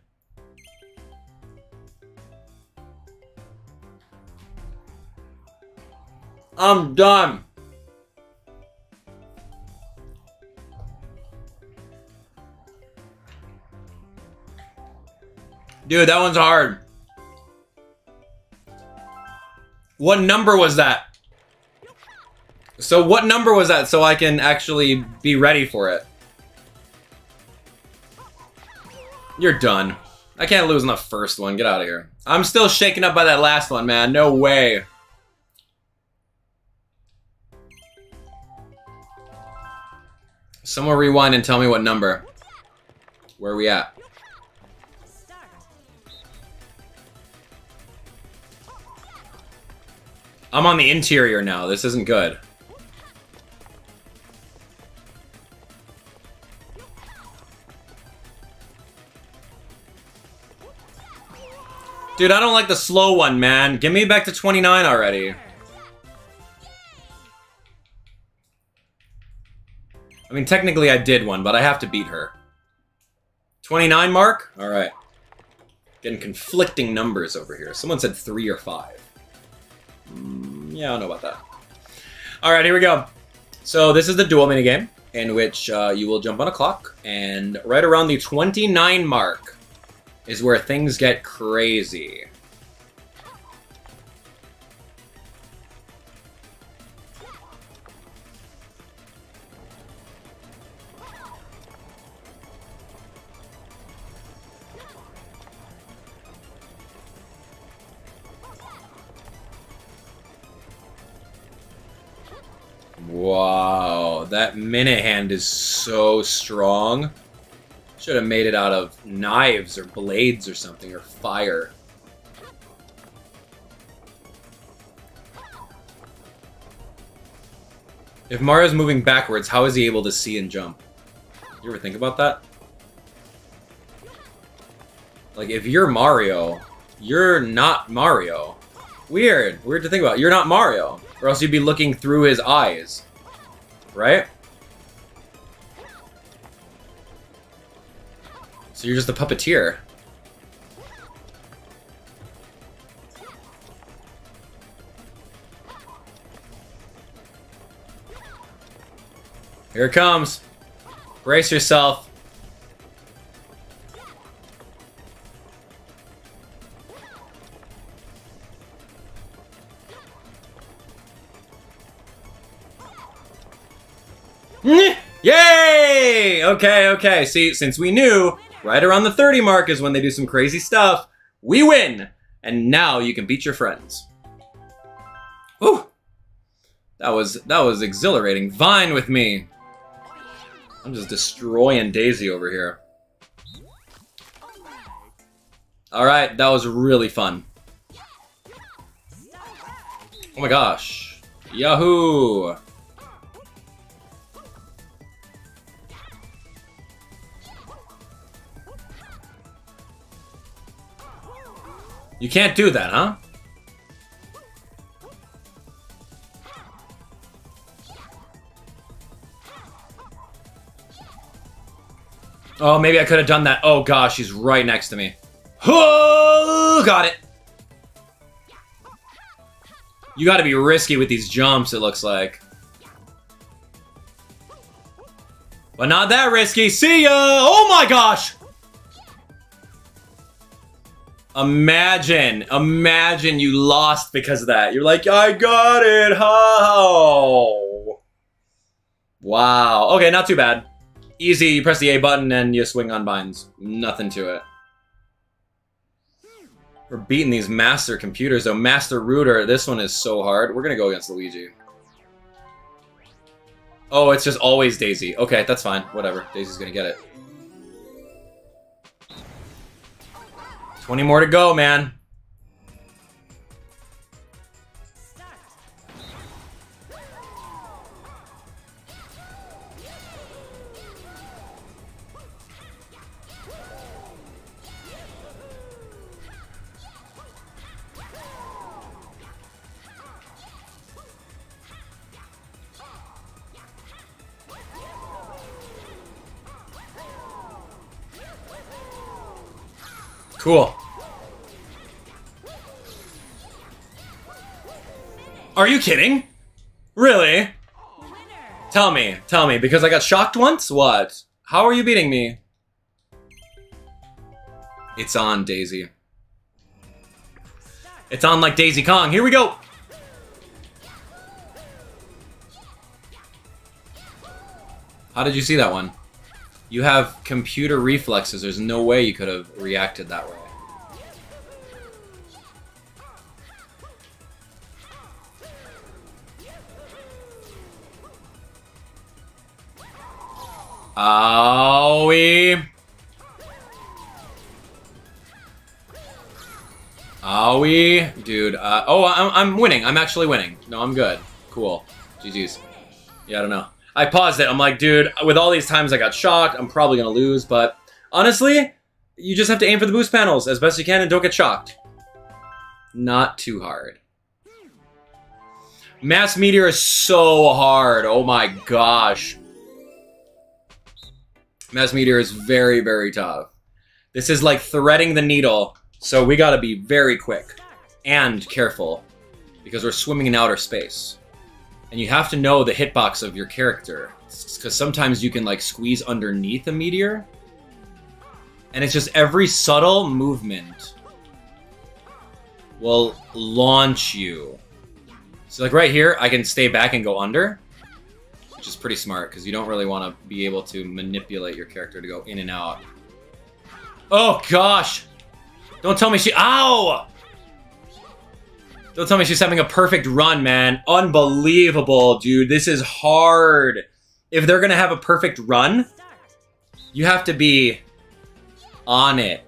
I'm done. Dude, that one's hard. What number was that? So what number was that so I can actually be ready for it? You're done. I can't lose in the first one. Get out of here. I'm still shaken up by that last one, man. No way. Someone rewind and tell me what number. Where are we at? I'm on the interior now. This isn't good. Dude, I don't like the slow one, man. Give me back to 29 already. I mean, technically I did one, but I have to beat her. 29 mark? Alright. Getting conflicting numbers over here. Someone said 3 or 5. Mm, yeah, I don't know about that. Alright, here we go. So this is the duel minigame, in which uh, you will jump on a clock, and right around the 29 mark is where things get crazy. Wow, that minute hand is so strong. Should have made it out of knives or blades or something, or fire. If Mario's moving backwards, how is he able to see and jump? You ever think about that? Like, if you're Mario, you're not Mario. Weird. Weird to think about. You're not Mario. Or else you'd be looking through his eyes. Right? So you're just a puppeteer. Here it comes. Brace yourself. Okay, okay. See, since we knew right around the 30 mark is when they do some crazy stuff, we win! And now you can beat your friends. Whew! That was that was exhilarating. Vine with me. I'm just destroying Daisy over here. Alright, that was really fun. Oh my gosh. Yahoo! You can't do that, huh? Oh, maybe I could have done that. Oh gosh, she's right next to me. Oh, got it. You gotta be risky with these jumps, it looks like. But not that risky. See ya! Oh my gosh! Imagine, imagine you lost because of that. You're like, I got it. How? Wow. Okay, not too bad. Easy. You press the A button and you swing on binds. Nothing to it. We're beating these master computers, though. Master Rooter, this one is so hard. We're gonna go against Luigi. Oh, it's just always Daisy. Okay, that's fine. Whatever. Daisy's gonna get it. 20 more to go, man. Cool. Are you kidding? Really? Tell me, tell me, because I got shocked once? What? How are you beating me? It's on, Daisy. It's on like Daisy Kong. Here we go! How did you see that one? You have computer reflexes. There's no way you could have reacted that way. Owie. Owie. Dude, uh, oh, I'm, I'm winning. I'm actually winning. No, I'm good. Cool. GG's. Yeah, I don't know. I paused it. I'm like, dude, with all these times I got shocked, I'm probably gonna lose, but honestly, you just have to aim for the boost panels as best you can and don't get shocked. Not too hard. Mass Meteor is so hard. Oh my gosh. Mass Meteor is very, very tough. This is like threading the needle, so we gotta be very quick and careful because we're swimming in outer space. And you have to know the hitbox of your character because sometimes you can like squeeze underneath a meteor. And it's just every subtle movement will launch you. So like right here, I can stay back and go under which is pretty smart because you don't really want to be able to manipulate your character to go in and out. Oh gosh! Don't tell me she- Ow! Don't tell me she's having a perfect run, man. Unbelievable, dude. This is hard. If they're gonna have a perfect run, you have to be on it.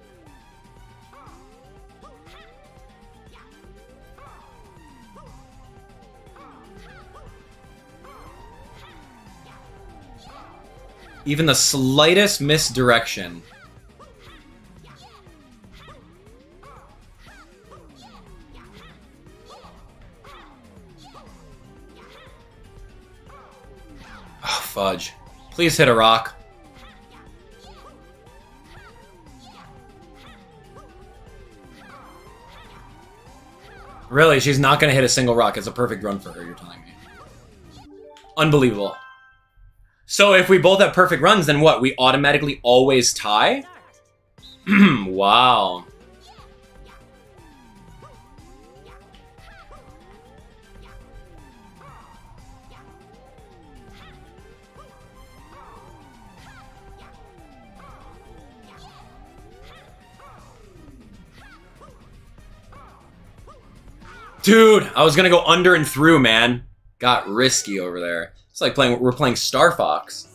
Even the slightest misdirection. Fudge. Please hit a rock. Really, she's not going to hit a single rock. It's a perfect run for her, you're telling me. Unbelievable. So if we both have perfect runs, then what? We automatically always tie? (clears throat) Wow. Dude, I was gonna go under and through, man. Got risky over there. It's like playing we're playing Star Fox.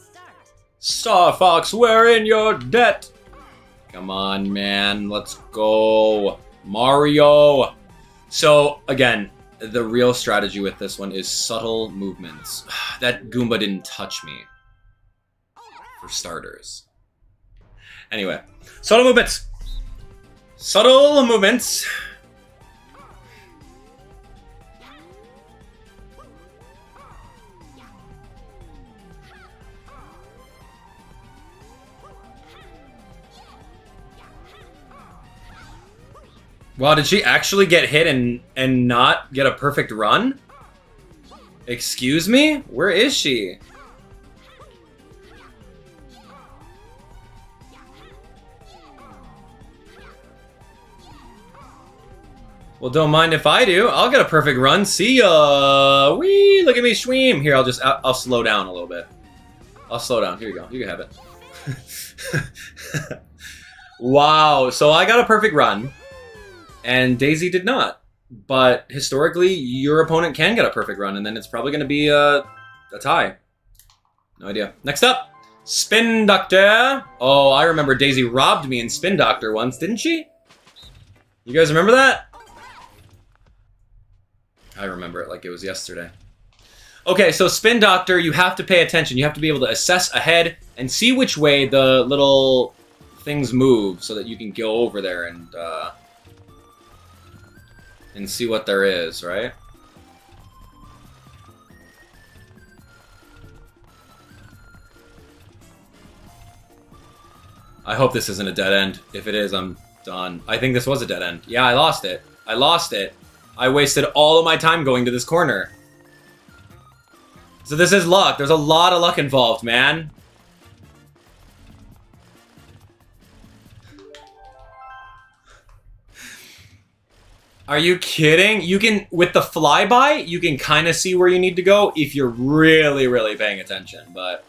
Star Fox, we're in your debt. Come on, man. Let's go. Mario. So, again, the real strategy with this one is subtle movements. (sighs) That Goomba didn't touch me. For starters. Anyway, subtle movements. Subtle movements. Wow, did she actually get hit and and not get a perfect run? Excuse me? Where is she? Well, don't mind if I do. I'll get a perfect run. See ya! Wee! Look at me, schweem! Here, I'll just... I'll, I'll slow down a little bit. I'll slow down. Here you go. You can have it. (laughs) wow. So I got a perfect run and Daisy did not. But historically, your opponent can get a perfect run, and then it's probably going to be a, a tie. No idea. Next up, Spin Doctor. Oh, I remember Daisy robbed me in Spin Doctor once, didn't she? You guys remember that? I remember it like it was yesterday. Okay, so Spin Doctor, you have to pay attention. You have to be able to assess ahead and see which way the little things move so that you can go over there and, uh, and see what there is, right? I hope this isn't a dead end. If it is, I'm done. I think this was a dead end. Yeah, I lost it. I lost it. I wasted all of my time going to this corner. So this is luck. There's a lot of luck involved, man. Are you kidding? You can, with the flyby, you can kind of see where you need to go if you're really, really paying attention, but...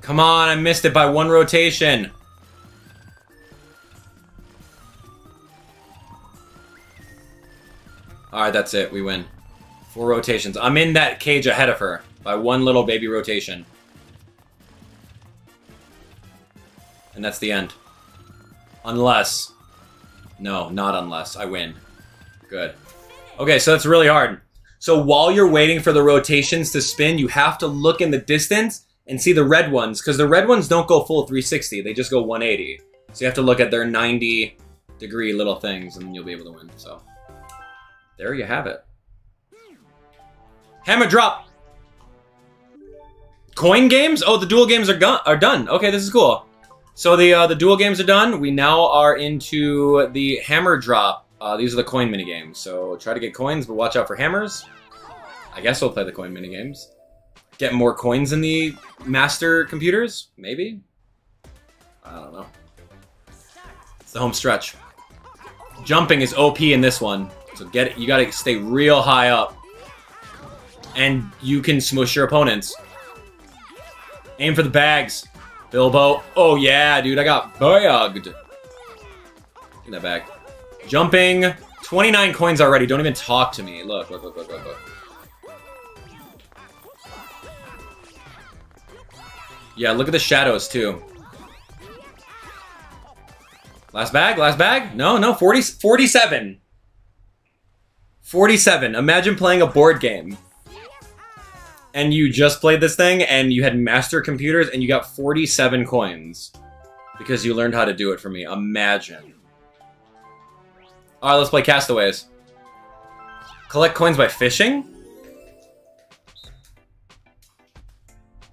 Come on, I missed it by one rotation. Alright, that's it. We win. Four rotations. I'm in that cage ahead of her by one little baby rotation. And that's the end. Unless... No, not unless. I win. Good. Okay, so that's really hard. So while you're waiting for the rotations to spin, you have to look in the distance and see the red ones, because the red ones don't go full 360, they just go 180. So you have to look at their 90 degree little things, and you'll be able to win, so. There you have it. Hammer drop! Coin games? Oh, the duel games are, are done. Okay, this is cool. So the uh, the duel games are done. We now are into the hammer drop. Uh, these are the coin mini games. So try to get coins, but watch out for hammers. I guess we'll play the coin mini games. Get more coins in the master computers? Maybe? I don't know. It's the home stretch. Jumping is OP in this one. So get it, you gotta stay real high up. And you can smush your opponents. Aim for the bags. Bilbo. Oh yeah, dude, I got bugged. Get that bag. Jumping. 29 coins already. Don't even talk to me. Look, look, look, look, look, look. Yeah, look at the shadows, too. Last bag? Last bag? No, no, 40, 47. 47. Imagine playing a board game. And you just played this thing, and you had master computers, and you got 47 coins. Because you learned how to do it for me. Imagine. Alright, let's play Castaways. Collect coins by fishing?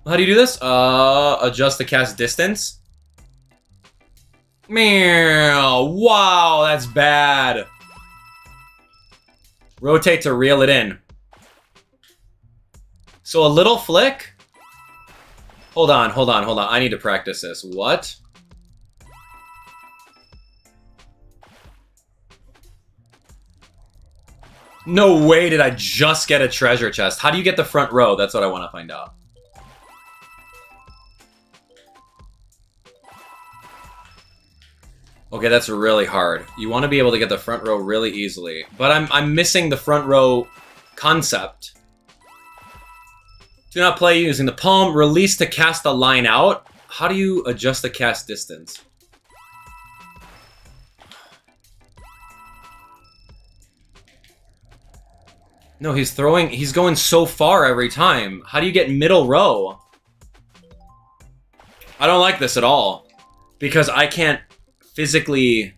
How do you do this? Uh, adjust the cast distance. Meow. Wow, that's bad. Rotate to reel it in. So a little flick? Hold on, hold on, hold on. I need to practice this. What? No way did I just get a treasure chest. How do you get the front row? That's what I want to find out. Okay, that's really hard. You want to be able to get the front row really easily. But I'm, I'm missing the front row concept. Do not play using the palm. Release to cast the line out. How do you adjust the cast distance? No, he's throwing... He's going so far every time. How do you get middle row? I don't like this at all. Because I can't physically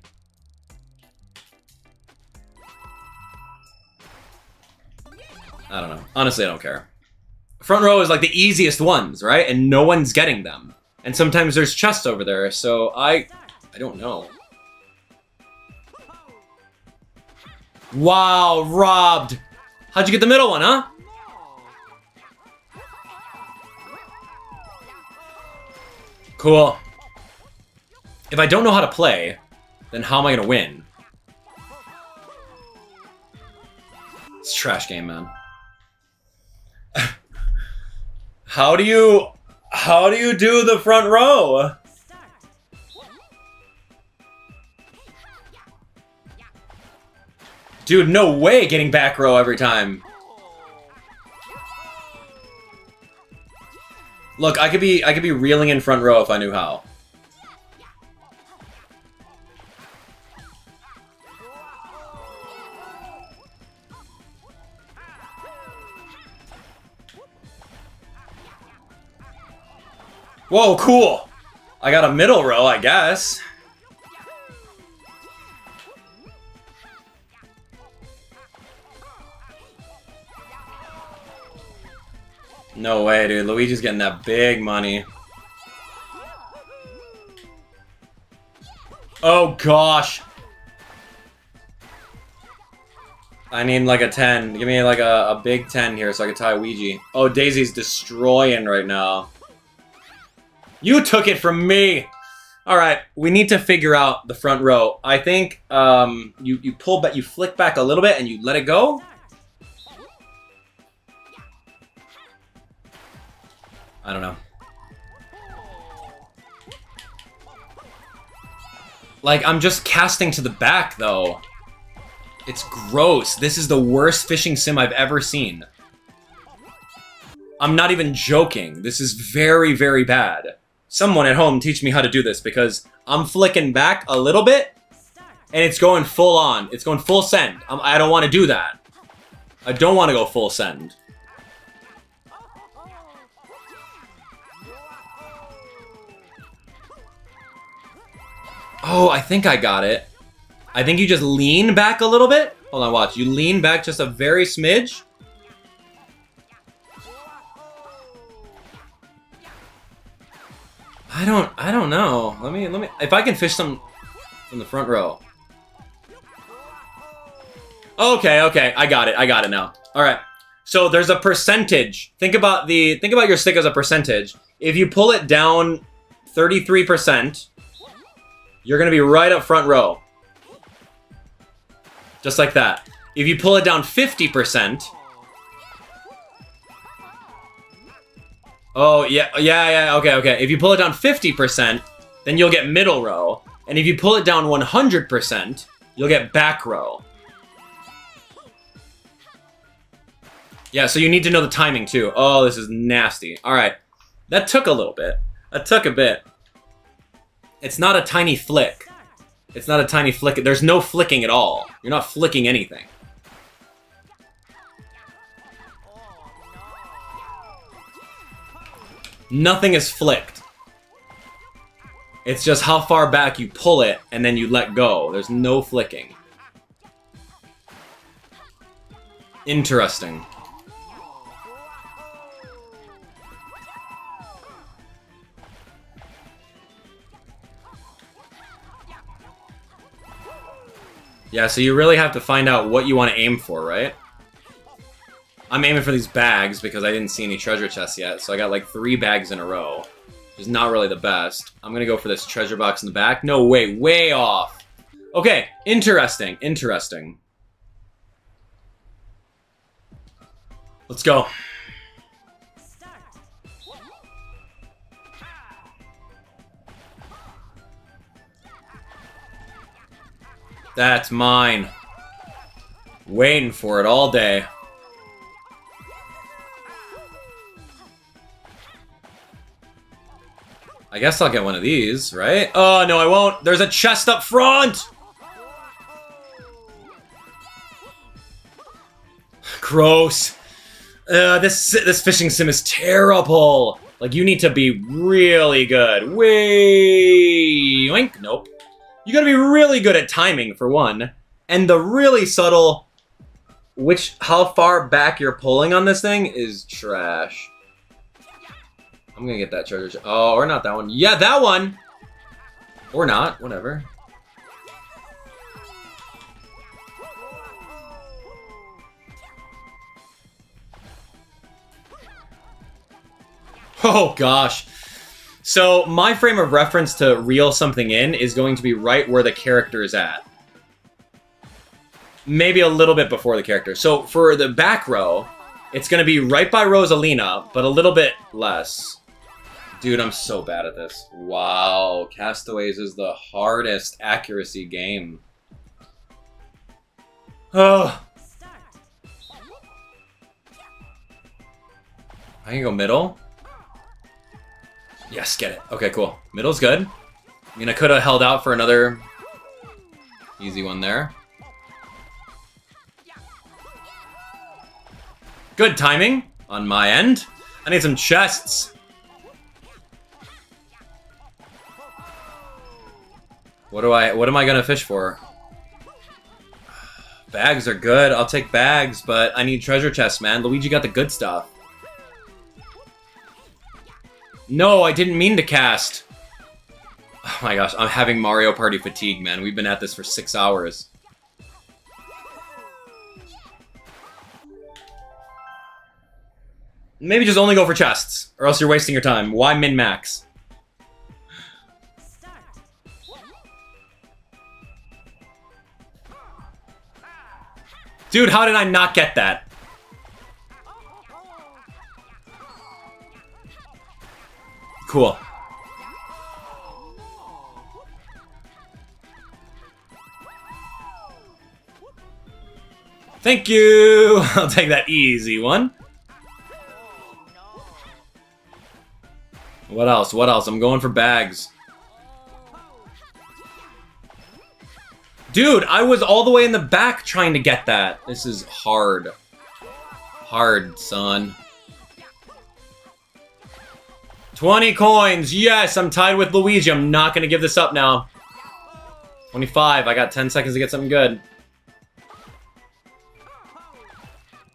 I don't know. Honestly, I don't care. Front row is like the easiest ones, right? And no one's getting them. And sometimes there's chests over there, so I I don't know. Wow, robbed. How'd you get the middle one, huh? Cool. If I don't know how to play, then how am I gonna win? It's trash game, man. (laughs) how do you... How do you do the front row? Dude, no way getting back row every time. Look, I could be I could be reeling in front row if I knew how. Whoa, cool. I got a middle row, I guess. No way, dude. Luigi's getting that big money. Oh, gosh. I need like a 10. Give me like a, a big 10 here so I can tie Ouija. Oh, Daisy's destroying right now. You took it from me! Alright, we need to figure out the front row. I think um, you, you pull back, you flick back a little bit and you let it go. I don't know. Like, I'm just casting to the back, though. It's gross. This is the worst fishing sim I've ever seen. I'm not even joking. This is very, very bad. Someone at home teach me how to do this, because I'm flicking back a little bit, and it's going full on. It's going full send. I'm, I don't want to do that. I don't want to go full send. Oh, I think I got it. I think you just lean back a little bit. Hold on, watch. You lean back just a very smidge. I don't I don't know. Let me let me if I can fish some from the front row. Okay, okay. I got it. I got it now. All right. So there's a percentage. Think about the think about your stick as a percentage. If you pull it down 33%, you're going to be right up front row. Just like that. If you pull it down 50%... Oh, yeah, yeah, yeah, okay, okay. If you pull it down 50%, then you'll get middle row. And if you pull it down 100%, you'll get back row. Yeah, so you need to know the timing, too. Oh, this is nasty. All right. That took a little bit. That took a bit. It's not a tiny flick. It's not a tiny flick. There's no flicking at all. You're not flicking anything. Nothing is flicked. It's just how far back you pull it and then you let go. There's no flicking. Interesting. Yeah, so you really have to find out what you want to aim for, right? I'm aiming for these bags because I didn't see any treasure chests yet, so I got like three bags in a row. Which is not really the best. I'm gonna go for this treasure box in the back. No, way, way off. Okay, interesting, interesting. Let's go. That's mine. Waiting for it all day. I guess I'll get one of these, right? Oh, no, I won't. There's a chest up front! (sighs) Gross. Uh, this this fishing sim is terrible. Like, you need to be really good. Yoink. Nope. You gotta be really good at timing, for one. And the really subtle, which, how far back you're pulling on this thing is trash. I'm gonna get that charger. Oh, or not that one. Yeah, that one! Or not, whatever. (laughs) Oh gosh. So my frame of reference to reel something in is going to be right where the character is at. Maybe a little bit before the character. So for the back row, it's going to be right by Rosalina, but a little bit less. Dude, I'm so bad at this. Wow, Castaways is the hardest accuracy game. Oh, (sighs) I can go middle. Yes, get it. Okay, cool. Middle's good. I mean, I could have held out for another easy one there. Good timing on my end. I need some chests. What do I, what am I gonna fish for? Bags are good. I'll take bags, but I need treasure chests, man. Luigi got the good stuff. No, I didn't mean to cast. Oh my gosh, I'm having Mario Party fatigue, man. We've been at this for six hours. Maybe just only go for chests, or else you're wasting your time. Why min-max? Dude, how did I not get that? Cool. Thank you! (laughs) I'll take that easy one. What else? What else? I'm going for bags. Dude, I was all the way in the back trying to get that. This is hard. Hard, son. 20 coins. Yes, I'm tied with Luigi. I'm not going to give this up now. 25. I got 10 seconds to get something good.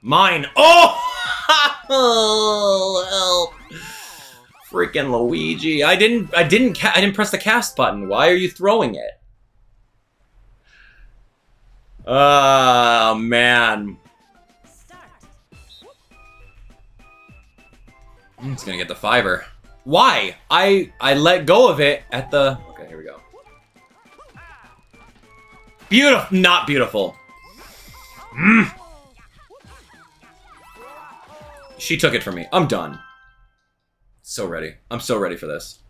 Mine. Oh! oh, (laughs) help. Freaking Luigi. I didn't I didn't I didn't press the cast button. Why are you throwing it? Oh, man. It's gonna get the fiver. Why? I I let go of it at the. Okay, here we go. Beautiful, not beautiful. Mm. She took it from me. I'm done. So ready. I'm so ready for this.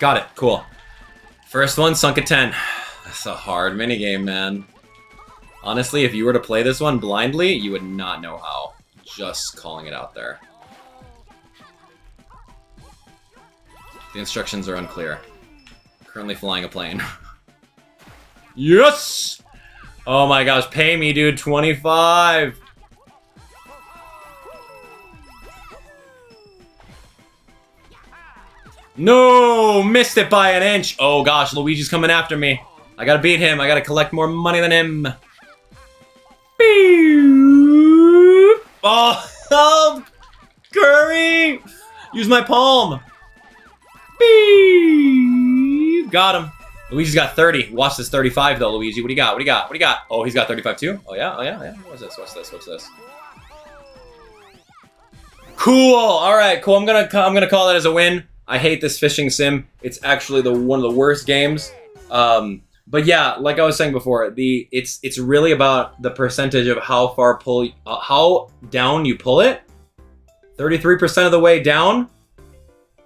Got it. Cool. First one sunk at 10. (sighs) That's a hard minigame, man. Honestly, if you were to play this one blindly, you would not know how. Just calling it out there. The instructions are unclear. Currently flying a plane. (laughs) yes! Oh my gosh, pay me, dude. 25! No! Missed it by an inch! Oh gosh, Luigi's coming after me. I gotta beat him. I gotta collect more money than him. Beep. Oh, (laughs) oh, Curry! Use my palm. Beep. Got him. Luigi's got 30. Watch this 35 though, Luigi. What do you got? What do you got? What do you got? Oh, he's got 35 too? Oh yeah? Oh yeah? Yeah. What's this? What's this? What's this? Cool. All right. Cool. I'm gonna I'm gonna call that as a win. I hate this fishing sim. It's actually the one of the worst games. Um, but yeah, like I was saying before, the it's it's really about the percentage of how far pull uh, how down you pull it. 33% of the way down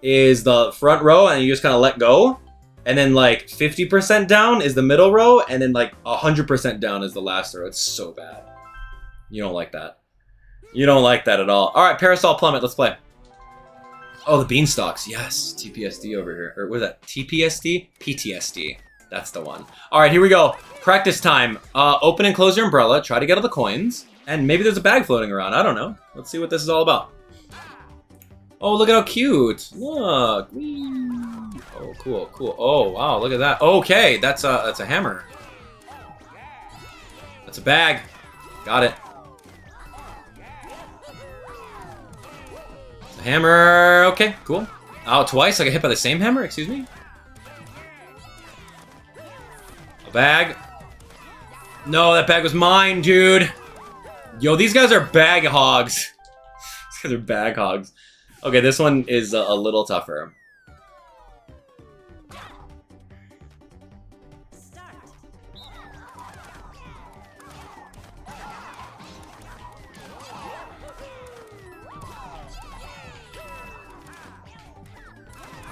is the front row, and you just kind of let go. And then like 50% down is the middle row, and then like 100% down is the last row. It's so bad. You don't like that. You don't like that at all. All right, Parasol Plummet, let's play. Oh, the Beanstalks. Yes, TPSD over here. Or was that TPSD? PTSD. That's the one. All right, here we go. Practice time. Uh, open and close your umbrella. Try to get all the coins. And maybe there's a bag floating around. I don't know. Let's see what this is all about. Oh, look at how cute. Look. Oh, cool, cool. Oh, wow, look at that. Okay, that's a, that's a hammer. That's a bag. Got it. Hammer. Okay, cool. Oh, twice? I got hit by the same hammer? Excuse me? A bag. No, that bag was mine, dude. Yo, these guys are bag hogs. (laughs) these guys are bag hogs. Okay, this one is a, a little tougher.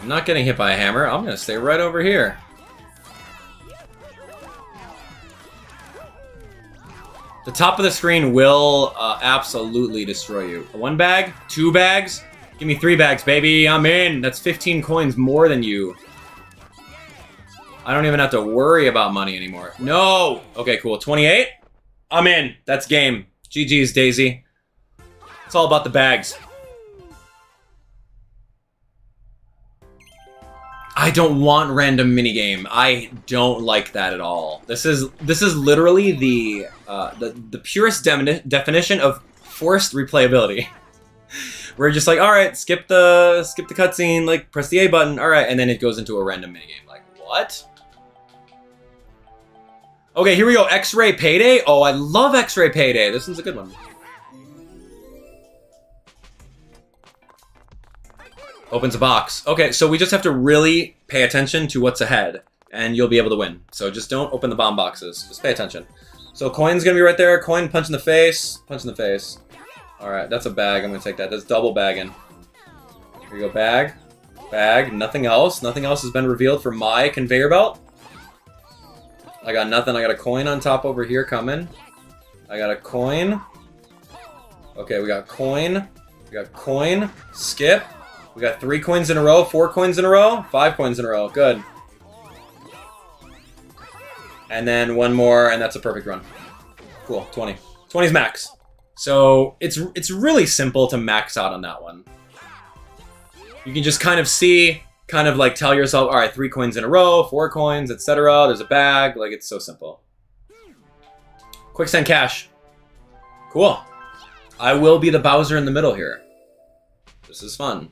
I'm not getting hit by a hammer. I'm gonna stay right over here. The top of the screen will uh, absolutely destroy you. One bag? Two bags? Give me three bags, baby. I'm in. That's 15 coins more than you. I don't even have to worry about money anymore. No! Okay, cool. 28? I'm in. That's game. GG's, Daisy. It's all about the bags. I don't want random minigame. I don't like that at all. This is this is literally the uh, the the purest demini- definition of forced replayability. (laughs) We're just like, all right, skip the skip the cutscene, like press the A button, all right, and then it goes into a random minigame. Like what? Okay, here we go. X-ray payday. Oh, I love X-ray payday. This one's a good one. Opens a box. Okay, so we just have to really pay attention to what's ahead, and you'll be able to win. So just don't open the bomb boxes. Just pay attention. So coin's gonna be right there. Coin, punch in the face. Punch in the face. Alright, that's a bag. I'm gonna take that. That's double bagging. Here you go, bag. Bag. Nothing else. Nothing else has been revealed for my conveyor belt. I got nothing. I got a coin on top over here coming. I got a coin. Okay, we got coin. We got coin. Skip. We got three coins in a row, four coins in a row, five coins in a row. Good. And then one more, and that's a perfect run. Cool, 20. 20 is max. So it's it's really simple to max out on that one. You can just kind of see, kind of like tell yourself, all right, three coins in a row, four coins, etc. There's a bag. Like it's so simple. Quicksand Cache. Cool. I will be the Bowser in the middle here. This is fun.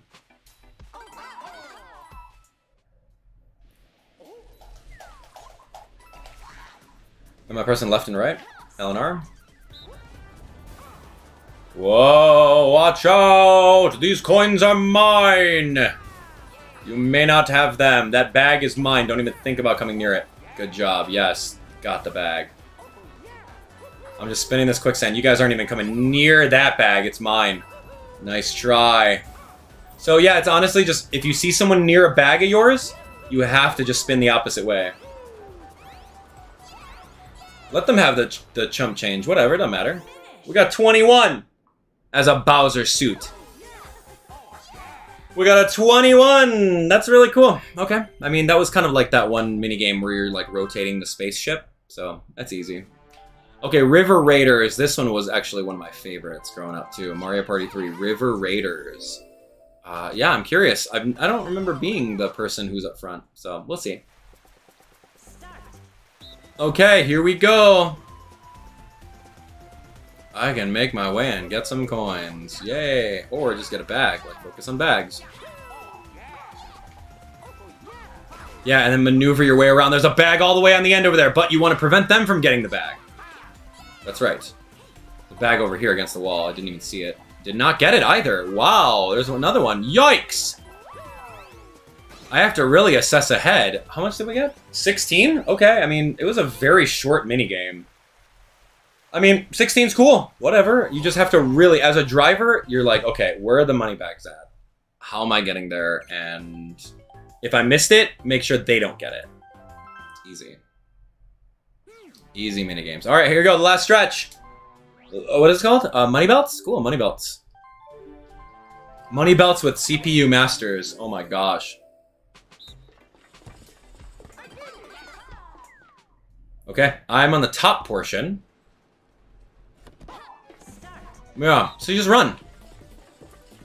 Am I pressing left and right? L and R? Whoa, watch out! These coins are mine! You may not have them. That bag is mine. Don't even think about coming near it. Good job. Yes. Got the bag. I'm just spinning this quicksand. You guys aren't even coming near that bag. It's mine. Nice try. So yeah, it's honestly just, if you see someone near a bag of yours, you have to just spin the opposite way. Let them have the, the chump change. Whatever, doesn't matter. We got 21 as a Bowser suit. We got a 21! That's really cool. Okay. I mean, that was kind of like that one minigame where you're, like, rotating the spaceship. So, that's easy. Okay, River Raiders. This one was actually one of my favorites growing up, too. Mario Party 3, River Raiders. Uh, yeah, I'm curious. I've, I don't remember being the person who's up front, so we'll see. Okay, here we go. I can make my way and get some coins. Yay! Or just get a bag. Like, focus on bags. Yeah, and then maneuver your way around. There's a bag all the way on the end over there, but you want to prevent them from getting the bag. That's right. The bag over here against the wall. I didn't even see it. Did not get it either. Wow, there's another one. Yikes! I have to really assess ahead. How much did we get? 16? Okay, I mean, it was a very short minigame. I mean, 16's cool. Whatever. You just have to really, as a driver, you're like, okay, where are the money bags at? How am I getting there? And if I missed it, make sure they don't get it. Easy. Easy minigames. All right, here we go. The last stretch. Uh, What is it called? Uh, money belts? Cool, money belts. Money belts with CPU masters. Oh my gosh. Okay, I'm on the top portion. Yeah, so you just run.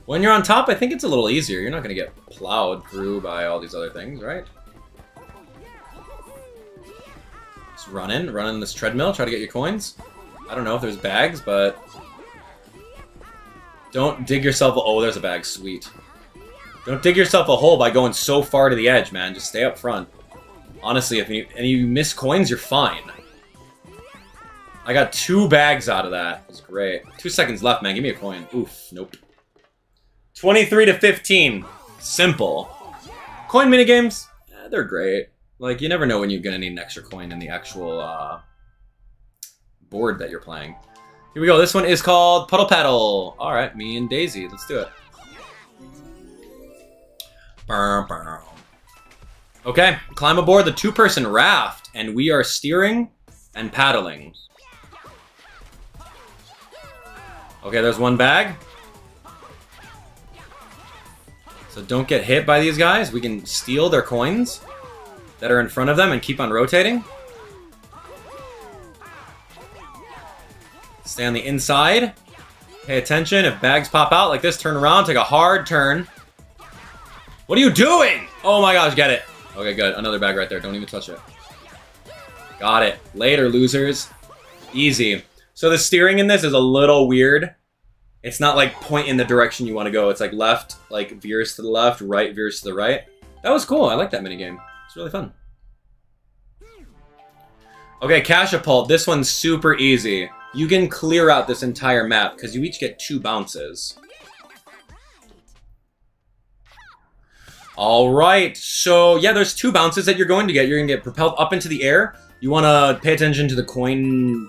When you're on top, I think it's a little easier. You're not going to get plowed through by all these other things, right? Just run in, run in this treadmill, try to get your coins. I don't know if there's bags, but... Don't dig yourself a... Oh, there's a bag. Sweet. Don't dig yourself a hole by going so far to the edge, man. Just stay up front. Honestly, if you, and you miss coins, you're fine. I got two bags out of that. That's great. Two seconds left, man. Give me a coin. Oof, nope. 23 to 15. Simple. Coin minigames, eh, they're great. Like, you never know when you're gonna need an extra coin in the actual, uh, board that you're playing. Here we go. This one is called Puddle Paddle. Alright, me and Daisy. Let's do it. Okay, climb aboard the two-person raft, and we are steering and paddling. Okay, there's one bag. So don't get hit by these guys. We can steal their coins that are in front of them and keep on rotating. Stay on the inside. Pay attention. If bags pop out like this, turn around, take a hard turn. What are you doing? Oh my gosh, get it. Okay, good. Another bag right there. Don't even touch it. Got it. Later, losers. Easy. So the steering in this is a little weird. It's not like point in the direction you want to go. It's like left, like veers to the left, right veers to the right. That was cool. I like that minigame. It's really fun. Okay, Cashapult. This one's super easy. You can clear out this entire map because you each get two bounces. All right, so yeah, there's two bounces that you're going to get. You're going to get propelled up into the air. You want to pay attention to the coin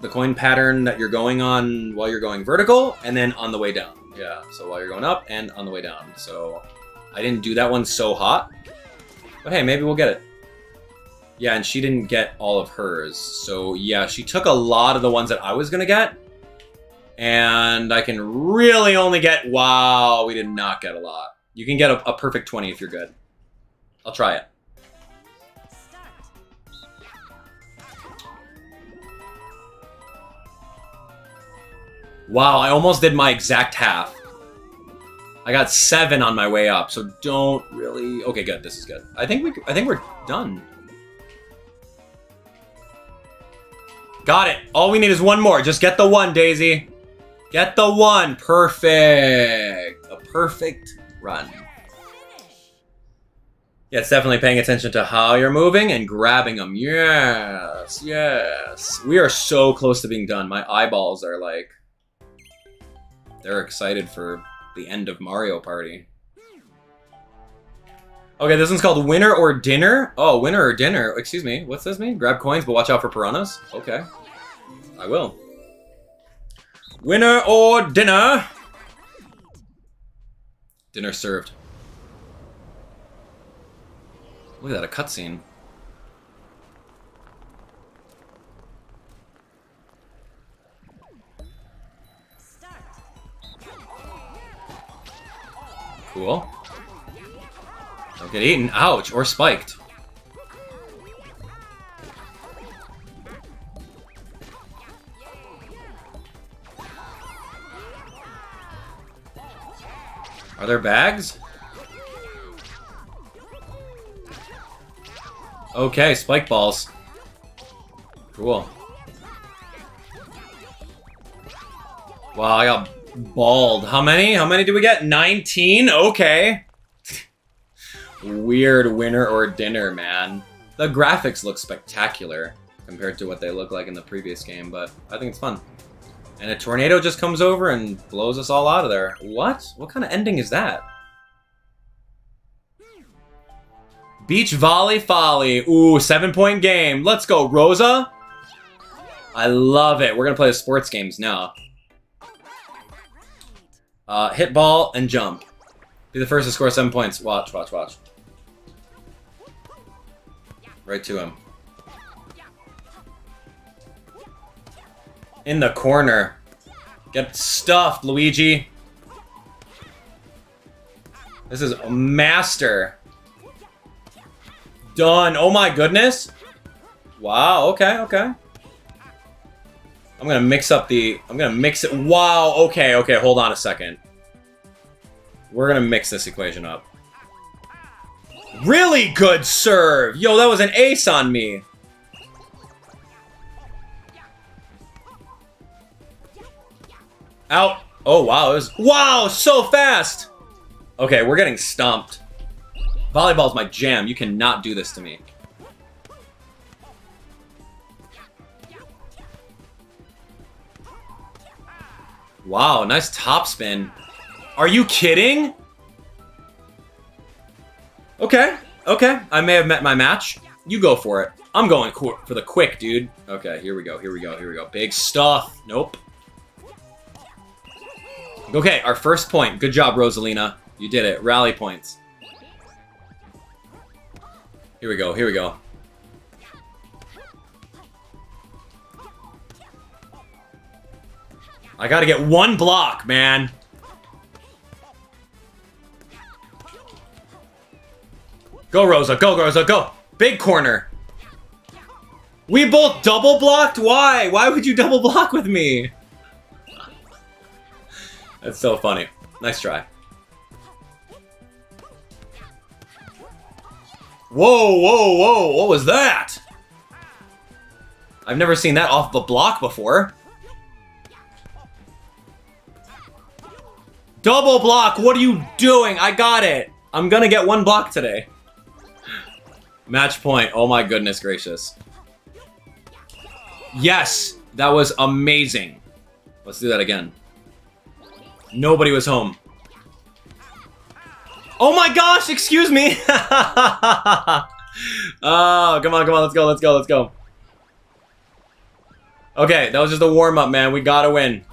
the coin pattern that you're going on while you're going vertical, and then on the way down. Yeah, so while you're going up and on the way down. So I didn't do that one so hot. But hey, maybe we'll get it. Yeah, and she didn't get all of hers. So yeah, she took a lot of the ones that I was going to get. And I can really only get... Wow, we did not get a lot. You can get a, a perfect 20 if you're good. I'll try it. Wow, I almost did my exact half. I got seven on my way up, so don't really... Okay, good. This is good. I think we. I think we're done. Got it. All we need is one more. Just get the one, Daisy. Get the one. Perfect. A perfect run. Yeah, it's definitely paying attention to how you're moving and grabbing them. Yes, yes. We are so close to being done. My eyeballs are like... They're excited for the end of Mario Party. Okay, this one's called Winner or Dinner. Oh, Winner or Dinner. Excuse me. What's this mean? Grab coins, but watch out for piranhas? Okay. I will. Winner or Dinner? Dinner served. Look at that, a cutscene. Cool. Don't get eaten. Ouch. Or spiked. Are there bags? Okay, spike balls. Cool. Wow, I got Bald. How many? How many do we get? 19? Okay. (laughs) Weird winner or dinner, man. The graphics look spectacular compared to what they look like in the previous game, but I think it's fun. And a tornado just comes over and blows us all out of there. What? What kind of ending is that? Beach Volley Folly. Ooh, seven point game. Let's go, Rosa. I love it. We're going to play the sports games now. Uh, hit ball and jump. Be the first to score seven points. Watch, watch, watch. Right to him. In the corner. Get stuffed, Luigi. This is a master. Done. Oh my goodness. Wow, okay, okay. I'm gonna mix up the... I'm gonna mix it... Wow, okay, okay, hold on a second. We're gonna mix this equation up. Really good serve! Yo, that was an ace on me! Out. Oh, wow. It was, wow, so fast. Okay, we're getting stumped. Volleyball's my jam. You cannot do this to me. Wow, nice topspin. Are you kidding? Okay, okay. I may have met my match. You go for it. I'm going for the quick, dude. Okay, here we go, here we go, here we go. Big stuff. Nope. Okay, our first point. Good job, Rosalina. You did it. Rally points. Here we go, here we go. I gotta get one block, man. Go, Rosa. Go, Rosa. Go. Big corner. We both double blocked? Why? Why would you double block with me? That's so funny. Nice try. Whoa, whoa, whoa. What was that? I've never seen that off the block before. Double block, what are you doing? I got it. I'm gonna get one block today. Match point. Oh my goodness gracious. Yes, that was amazing. Let's do that again. Nobody was home. Oh my gosh, excuse me! (laughs) oh, come on, come on, let's go, let's go, let's go. Okay, that was just a warm-up, man. We gotta win.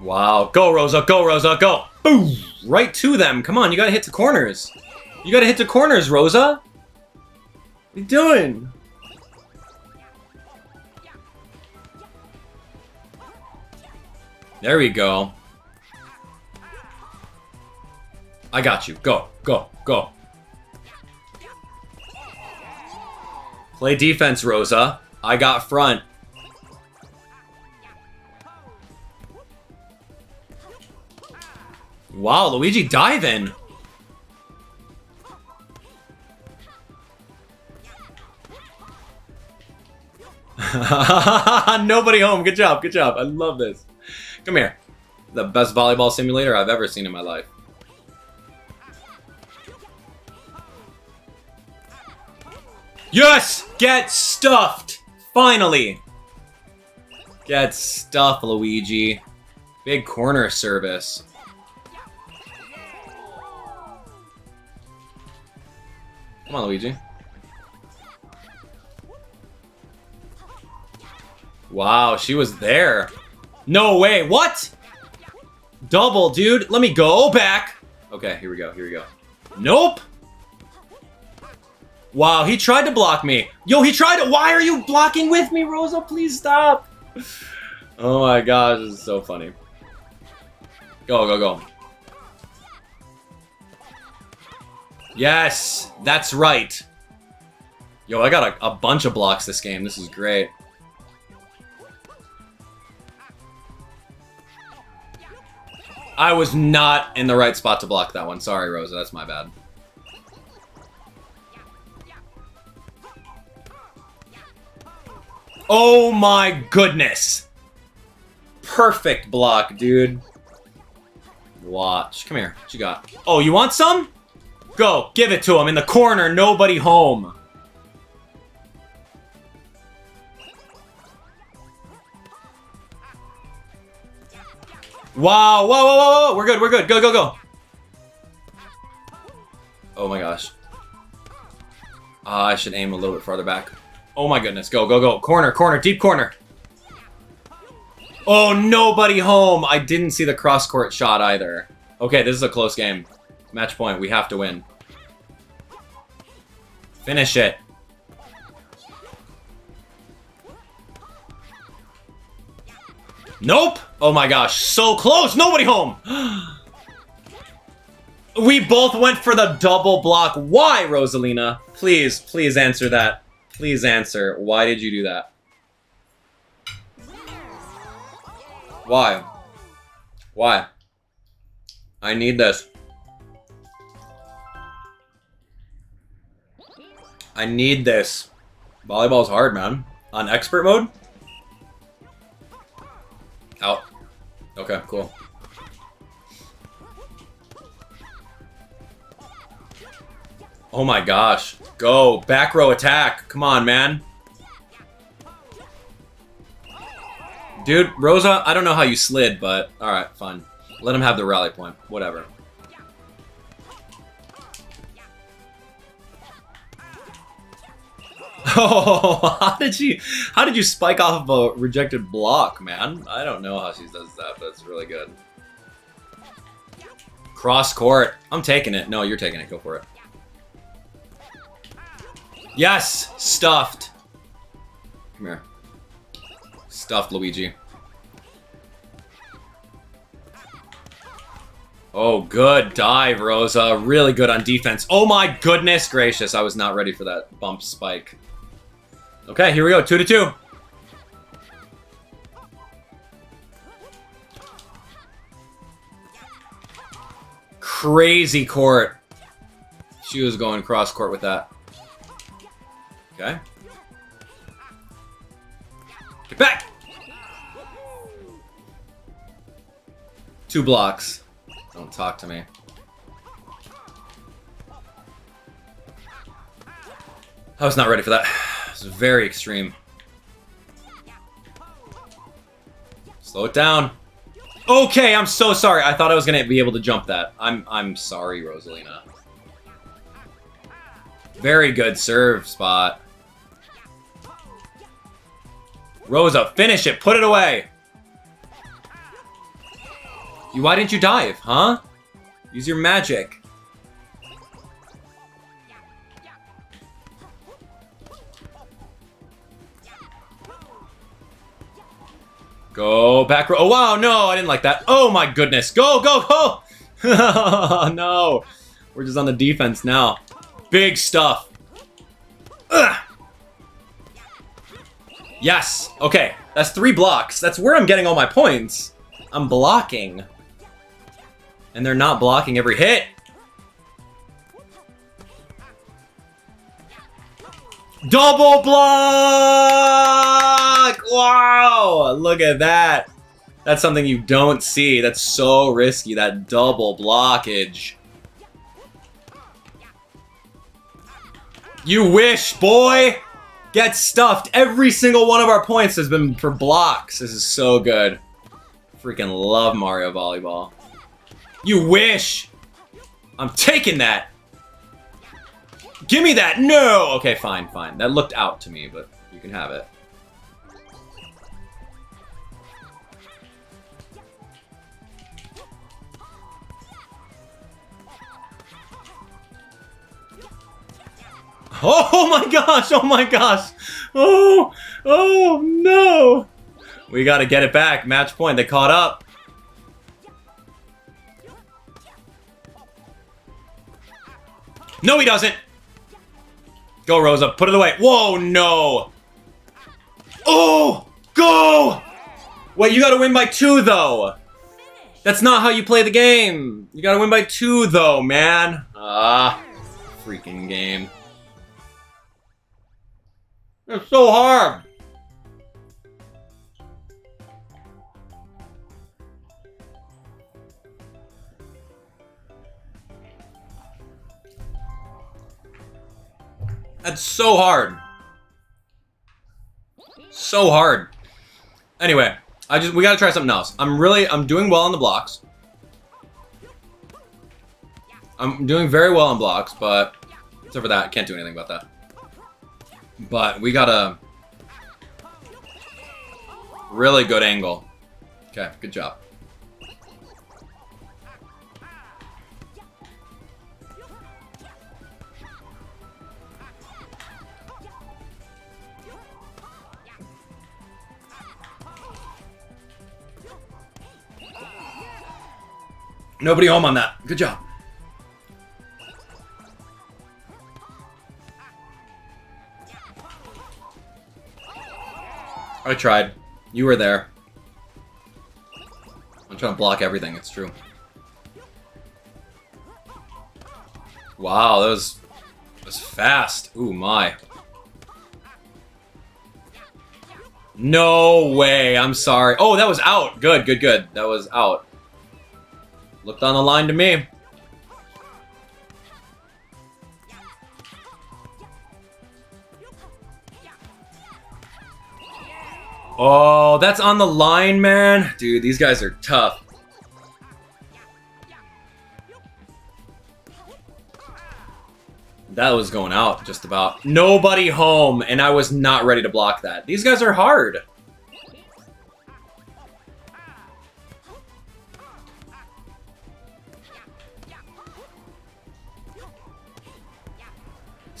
Wow. Go, Rosa. Go, Rosa. Go. Boom. Right to them. Come on. You gotta hit the corners. You gotta hit the corners, Rosa. You doing? There we go. I got you. Go. Go. Go. Play defense, Rosa. I got front. Wow, Luigi diving. (laughs) Nobody home. Good job. Good job. I love this. Come here. The best volleyball simulator I've ever seen in my life. Yes! Get stuffed! Finally! Get stuffed, Luigi. Big corner service. Come on, Luigi. Wow, she was there. No way. What? Double, dude. Let me go back. Okay, here we go. Here we go. Nope. Wow, he tried to block me. Yo, he tried to- Why are you blocking with me, Rosa? Please stop. (laughs) Oh my gosh, this is so funny. Go, go, go. Yes, that's right. Yo, I got a, a bunch of blocks this game. This is great. I was not in the right spot to block that one. Sorry, Rosa. That's my bad. Oh my goodness. Perfect block, dude. Watch. Come here. What you got? Oh, you want some? Go. Give it to him. In the corner. Nobody home. Wow. Whoa, whoa, whoa, whoa. We're good. We're good. Go, go, go. Oh my gosh. Uh, I should aim a little bit farther back. Oh my goodness. Go, go, go. Corner, corner, deep corner. Oh, nobody home. I didn't see the cross-court shot either. Okay, this is a close game. Match point. We have to win. Finish it. Nope. Oh my gosh. So close. Nobody home. (gasps) we both went for the double block. Why, Rosalina? Please, please answer that. Please answer. Why did you do that? Why? Why? I need this. I need this. Volleyball's hard, man. On expert mode? Out. Okay, cool. Oh my gosh. go. Back row attack. Come on, man. Dude, Rosa, I don't know how you slid, but alright, fine. Let him have the rally point. Whatever. (laughs) Oh, how did she? How did you spike off of a rejected block, man? I don't know how she does that, but it's really good. Cross court. I'm taking it. No, you're taking it. Go for it. Yes! Stuffed. Come here. Stuffed Luigi. Oh, good dive, Rosa. Really good on defense. Oh my goodness gracious. I was not ready for that bump spike. Okay, here we go. Two to two. Crazy court. She was going cross court with that. Okay. Get back! Two blocks. Don't talk to me. I was not ready for that. It's very extreme. Slow it down. Okay, I'm so sorry. I thought I was gonna be able to jump that. I'm I'm sorry, Rosalina. Very good serve spot. Rosa, finish it. Put it away. You, why didn't you dive, huh? Use your magic. Go back. Oh, wow, no, I didn't like that. Oh, my goodness. Go, go, go! (laughs) no. We're just on the defense now. Big stuff. Ugh. Yes. Okay. That's three blocks. That's where I'm getting all my points. I'm blocking. And they're not blocking every hit. Double block! Wow! Look at that. That's something you don't see. That's so risky, that double blockage. You wish, boy! Get stuffed. Every single one of our points has been for blocks. This is so good. Freaking love Mario Volleyball. You wish! I'm taking that! Give me that! No! Okay, fine, fine. That looked out to me, but you can have it. Oh (laughs) my gosh! Oh my gosh! Oh! Oh no! We gotta get it back. Match point. They caught up. No, he doesn't! Go, Rosa. Put it away. Whoa, no! Oh! Go! Wait, you gotta win by two, though! That's not how you play the game! You gotta win by two, though, man! Ah, freaking game. It's so hard! That's so hard. So hard. Anyway, I just we gotta try something else. I'm really I'm doing well on the blocks. I'm doing very well on blocks, but except for that, I can't do anything about that. But we got a really good angle. Okay, good job. Nobody home on that. Good job. I tried. You were there. I'm trying to block everything, it's true. Wow, that was, that was fast. Ooh, my. No way, I'm sorry. Oh, that was out. Good, good, good. That was out. Looked on the line to me. Oh, that's on the line, man. Dude, these guys are tough. That was going out just about. Nobody home, and I was not ready to block that. These guys are hard.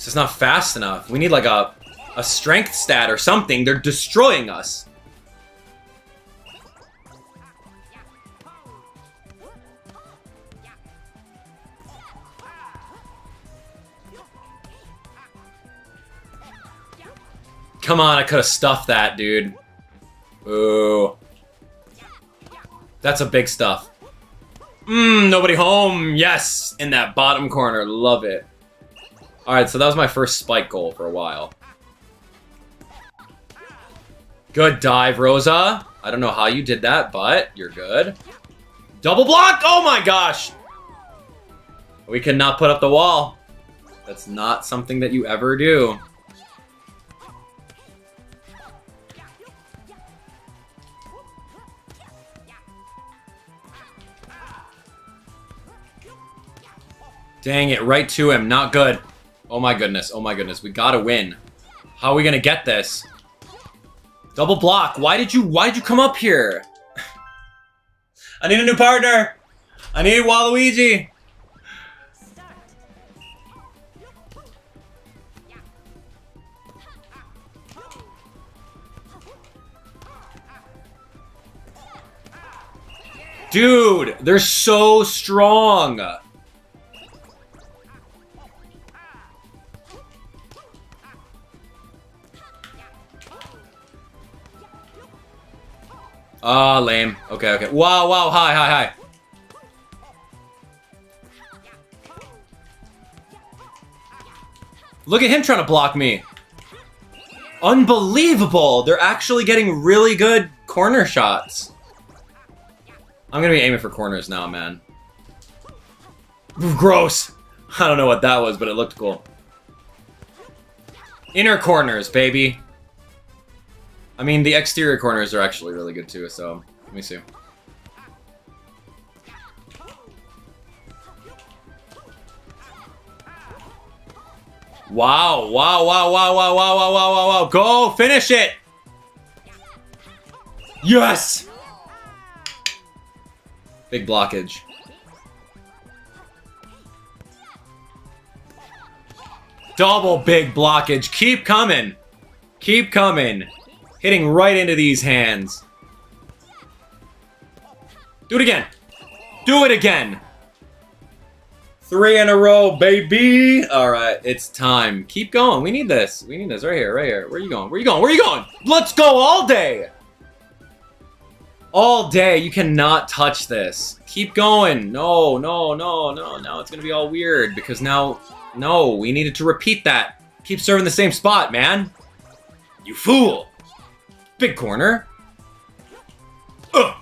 It's not fast enough. We need like a, a strength stat or something. They're destroying us. Come on, I could have stuffed that, dude. Ooh. That's a big stuff. Mmm, nobody home. Yes, in that bottom corner. Love it. Alright, so that was my first spike goal for a while. Good dive, Rosa. I don't know how you did that, but you're good. Double block! Oh my gosh! We cannot put up the wall. That's not something that you ever do. Dang it, right to him. Not good. Oh my goodness. Oh my goodness. We gotta win. How are we gonna get this? Double block. Why did you why did you come up here? (laughs) I need a new partner. I need Waluigi. Dude, they're so strong. Ah, lame. Okay, okay. Wow, wow, hi, hi, hi. Look at him trying to block me. Unbelievable! They're actually getting really good corner shots. I'm gonna be aiming for corners now, man. Gross! I don't know what that was, but it looked cool. Inner corners, baby. I mean, the exterior corners are actually really good too, so let me see. Wow, wow, wow, wow, wow, wow, wow, wow, wow, wow. Go, finish it! Yes! Big blockage. Double big blockage. Keep coming. Keep coming. Hitting right into these hands. Do it again. Do it again. Three in a row, baby. All right, it's time. Keep going. We need this. We need this right here, right here. Where are you going? Where are you going? Where are you going? Let's go all day. All day. You cannot touch this. Keep going. No, no, no, no. Now it's going to be all weird because now, no, we needed to repeat that. Keep serving the same spot, man. You fool. Big corner. Ugh.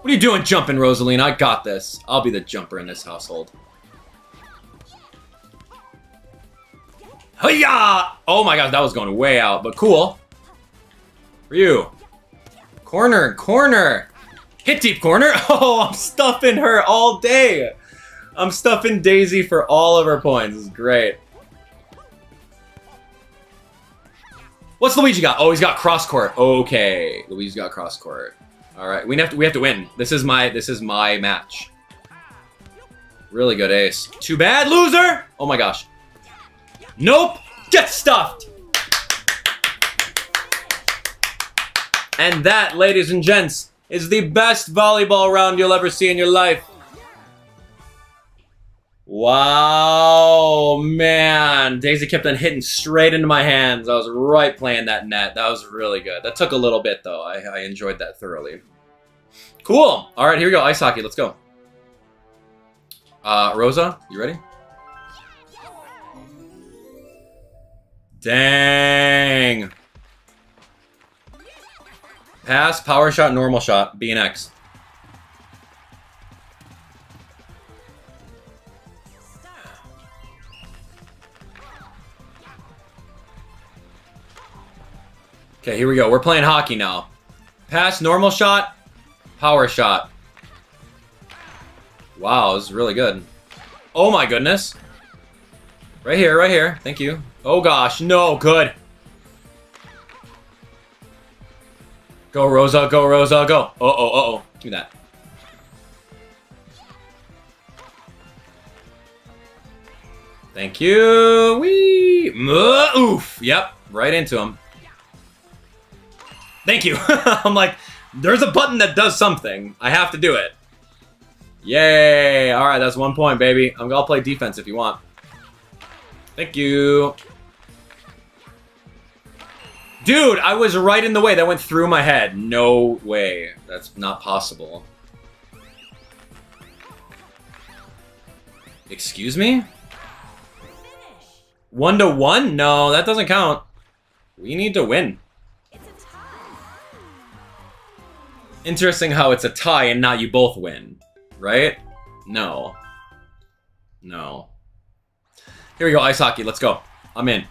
What are you doing jumping, Rosalina? I got this. I'll be the jumper in this household. Hiya! Oh my god, that was going way out, but cool. For you. Corner, corner. Hit deep corner. (laughs) Oh, I'm stuffing her all day. I'm stuffing Daisy for all of her points. This is great. What's Luigi got? Oh, he's got cross court. Okay, Luigi's got cross court. All right, we have to we have to win. This is my this is my match. Really good ace. Too bad, loser. Oh my gosh. Nope. Get stuffed. And that, ladies and gents, is the best volleyball round you'll ever see in your life. Wow, man. Daisy kept on hitting straight into my hands. I was right playing that net. That was really good. That took a little bit, though. I, I enjoyed that thoroughly. Cool. All right, here we go. Ice hockey. Let's go. Uh, Rosa, you ready? Dang. Pass, power shot, normal shot, B and X. Okay, here we go. We're playing hockey now. Pass, normal shot, power shot. Wow, this is really good. Oh my goodness. Right here, right here. Thank you. Oh gosh, no, good. Go, Rosa, go, Rosa, go. Uh-oh, uh-oh. Me that. Thank you. Wee. Oof. Yep. Right into him. Thank you. (laughs) I'm like, there's a button that does something. I have to do it. Yay. All right, that's one point, baby. I'm going to play defense if you want. Thank you. Dude, I was right in the way. That went through my head. No way. That's not possible. Excuse me? One to one? No, that doesn't count. We need to win. Interesting how it's a tie and not you both win. Right? No. No. Here we go, ice hockey. Let's go. I'm in.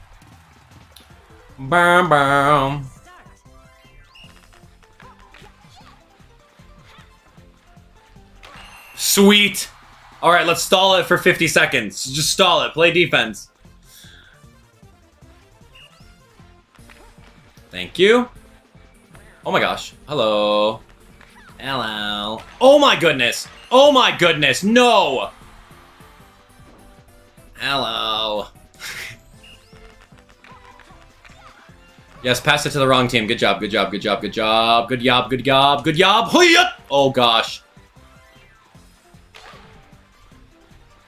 Bam, bam. Sweet. All right, let's stall it for 50 seconds. Just stall it. Play defense. Thank you. Oh my gosh. Hello. Hello. Oh my goodness. Oh my goodness. No. Hello. (laughs) yes, pass it to the wrong team. Good job, good job, good job, good job. Good job, good job, good job. Hoyut! Oh gosh.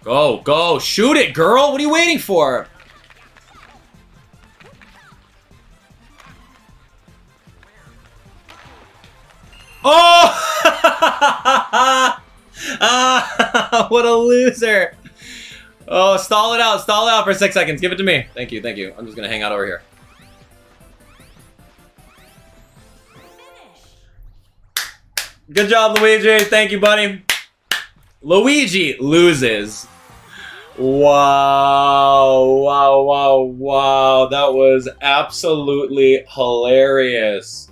Go, go, shoot it, girl! What are you waiting for? Oh! (laughs) ah, what a loser! Oh, stall it out, stall it out for six seconds. Give it to me. Thank you, thank you. I'm just gonna hang out over here. Good job, Luigi. Thank you, buddy. Luigi loses. Wow, wow, wow, wow. That was absolutely hilarious.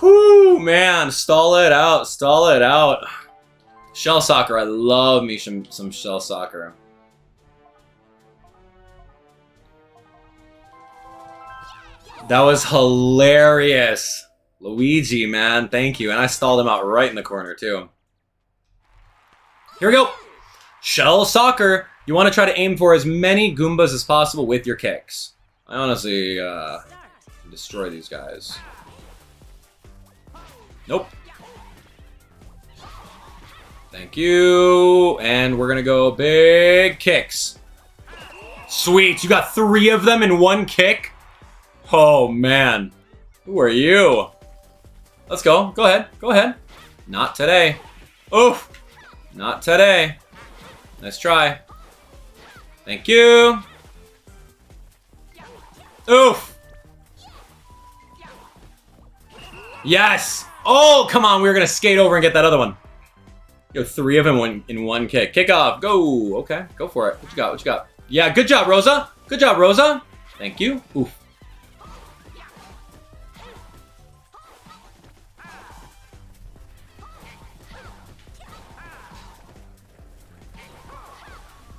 Whoo, man. Stall it out, stall it out. Shell soccer. I love me some, some shell soccer. That was hilarious. Luigi, man. Thank you. And I stalled him out right in the corner, too. Here we go. Shell soccer. You want to try to aim for as many Goombas as possible with your kicks. I honestly uh, destroy these guys. Nope. Thank you. And we're going to go big kicks. Sweet. You got three of them in one kick? Oh, man. Who are you? Let's go. Go ahead. Go ahead. Not today. Oof. Not today. Nice try. Thank you. Oof. Yes. Oh, come on. We were going to skate over and get that other one. Yo, three of them in one kick. Kick off. Go. Okay. Go for it. What you got? What you got? Yeah, good job, Rosa. Good job, Rosa. Thank you. Oof.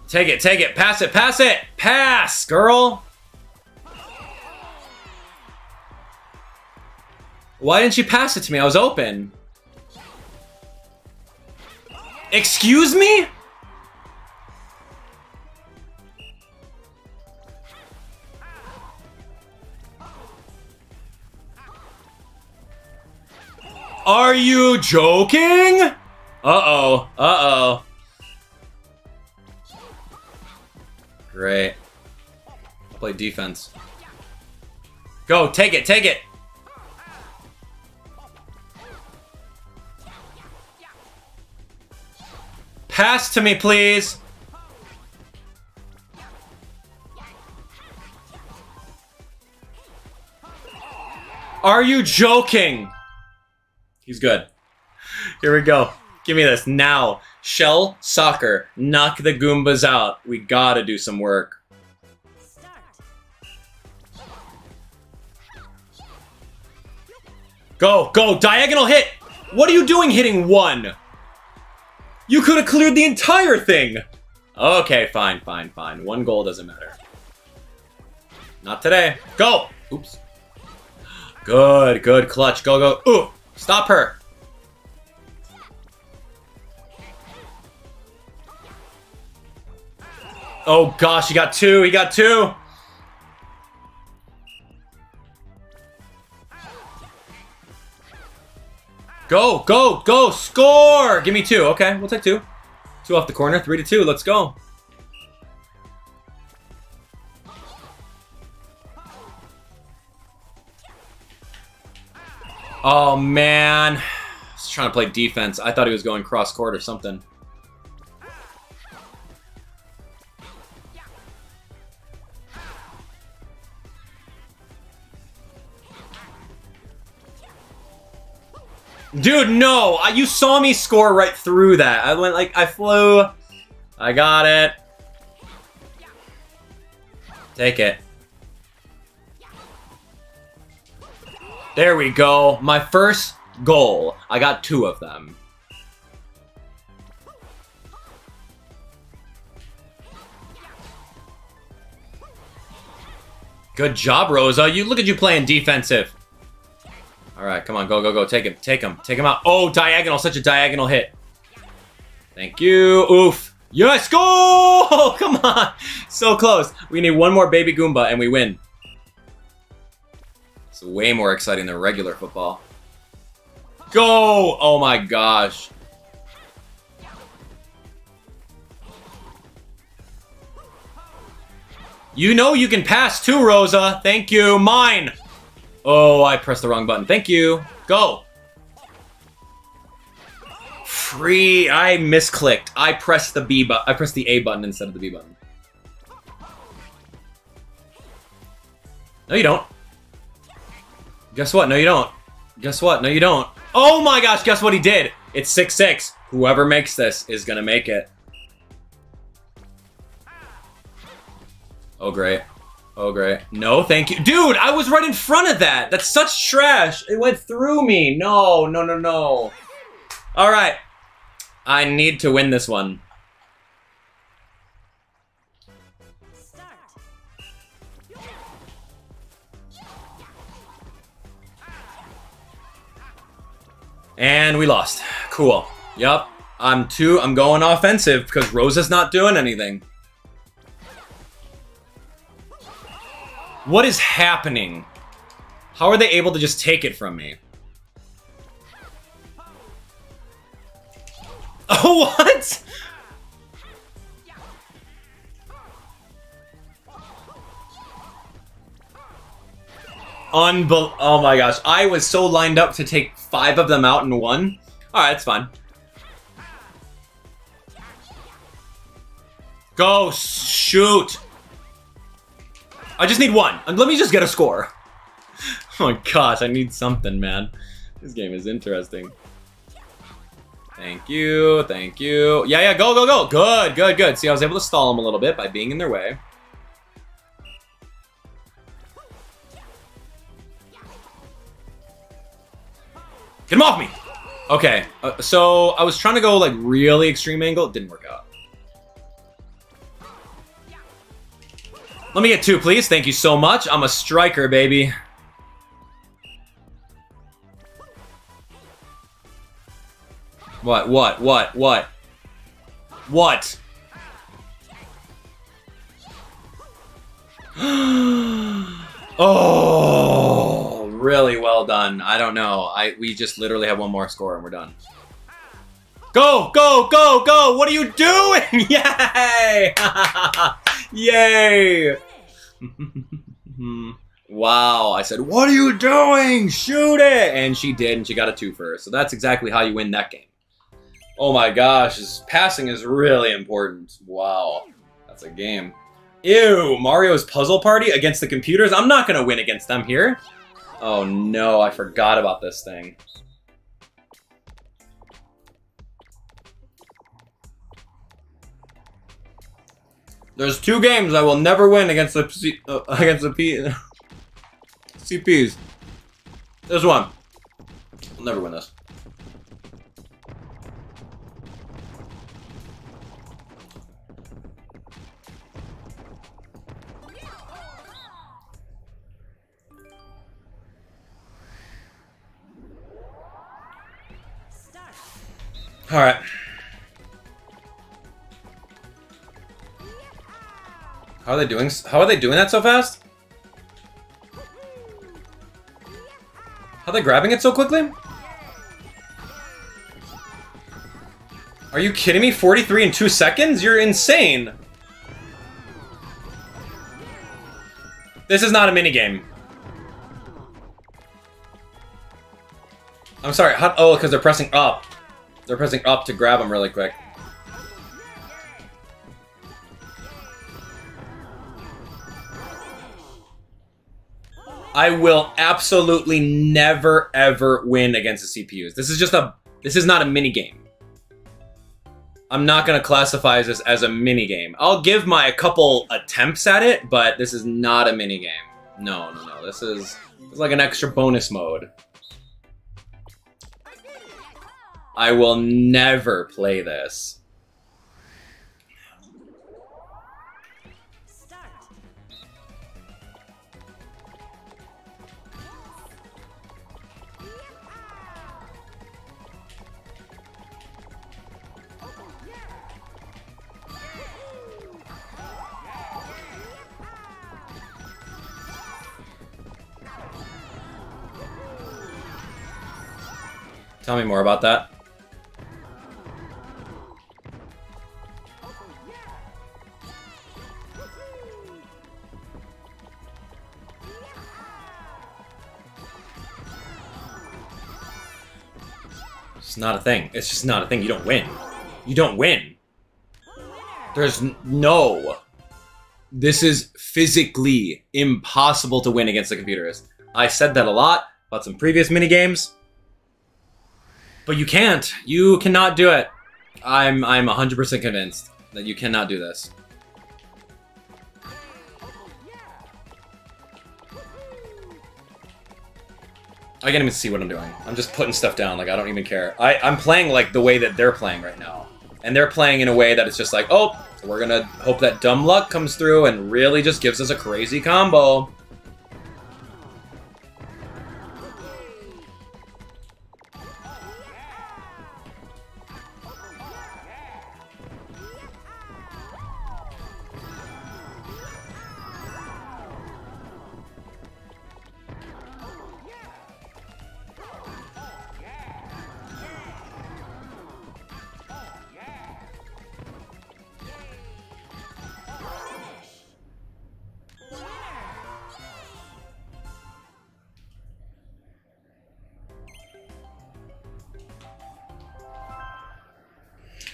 Take it, take it, pass it, pass it! Pass, girl! Why didn't you pass it to me? I was open. Excuse me? Are you joking? Uh-oh, uh-oh. Great. I'll play defense. Go, take it, take it! Pass to me, please! Are you joking? He's good. Here we go. Give me this now. Shell soccer. Knock the Goombas out. We gotta do some work. Go, go, diagonal hit! What are you doing hitting one? You could have cleared the entire thing! Okay, fine, fine, fine. One goal doesn't matter. Not today. Go! Oops. Good, good clutch. Go, go. Ooh! Stop her! Oh gosh, he got two, he got two! Go, go, go, score! Give me two. Okay, we'll take two. Two off the corner, three to two. Let's go. Oh man, (sighs) He's trying to play defense. I thought he was going cross court or something. Dude, no! I, you saw me score right through that. I went like, I flew. I got it. Take it. There we go. My first goal. I got two of them. Good job, Rosa. You look at you playing defensive. All right, come on, go, go, go. Take him, take him, take him out. Oh, diagonal, such a diagonal hit. Thank you. Oof. Yes, go! (laughs) Come on. So close. We need one more baby Goomba and we win. It's way more exciting than regular football. Go! Oh my gosh. You know you can pass too, Rosa. Thank you. Mine. Oh, I pressed the wrong button. Thank you. Go. Free. I misclicked. I pressed the B button. I pressed the A button instead of the B button. No, you don't. Guess what? No, you don't. Guess what? No, you don't. Oh my gosh, guess what he did? It's 6-6. Whoever makes this is gonna make it. Oh, great. Oh, great. No, thank you. Dude, I was right in front of that. That's such trash. It went through me. No, no, no, no. All right. I need to win this one. And we lost. Cool. Yep. I'm too, I'm going offensive because Rosa's not doing anything. What is happening? How are they able to just take it from me? (laughs) Oh, what? Unbel- oh my gosh. I was so lined up to take five of them out in one. Alright, it's fine. Go, shoot! I just need one. Let me just get a score. (laughs) Oh my gosh, I need something, man. This game is interesting. Thank you, thank you. Yeah, yeah, go, go, go. Good, good, good. See, I was able to stall them a little bit by being in their way. Get him off me! Okay, uh, so I was trying to go like really extreme angle. It didn't work out. Let me get two, please. Thank you so much. I'm a striker, baby. What, what, what, what? What? (gasps) oh, really well done. I don't know. I we just literally have one more score and we're done. Go, go, go, go! What are you doing? (laughs) Yay! (laughs) Yay! (laughs) wow, I said, what are you doing? Shoot it! And she did, and she got a two for her. So that's exactly how you win that game. Oh my gosh, this passing is really important. Wow, that's a game. Ew, Mario's Puzzle Party against the computers? I'm not gonna win against them here. Oh no, I forgot about this thing. There's two games I will never win against the C uh, (laughs) against the P (laughs) CPs. There's one. I'll never win this. All right. How are they doing? How are they doing that so fast? How are they grabbing it so quickly? Are you kidding me? 43 in 2 seconds? You're insane! This is not a minigame. I'm sorry, how- oh, because they're pressing up. They're pressing up to grab them really quick. I will absolutely never ever win against the CPUs. This is just a this is not a mini game. I'm not gonna classify this as a mini game. I'll give my a couple attempts at it, but this is not a mini game. No, no, no. This is is like an extra bonus mode. I will never play this. Tell me more about that. It's not a thing. It's just not a thing. You don't win. You don't win. There's no. This is physically impossible to win against the computers. I said that a lot about some previous minigames. But you can't. You cannot do it. I'm I'm 100% convinced that you cannot do this. I can't even see what I'm doing. I'm just putting stuff down. Like I don't even care. I I'm playing like the way that they're playing right now, and they're playing in a way that it's just like, oh, we're gonna hope that dumb luck comes through and really just gives us a crazy combo.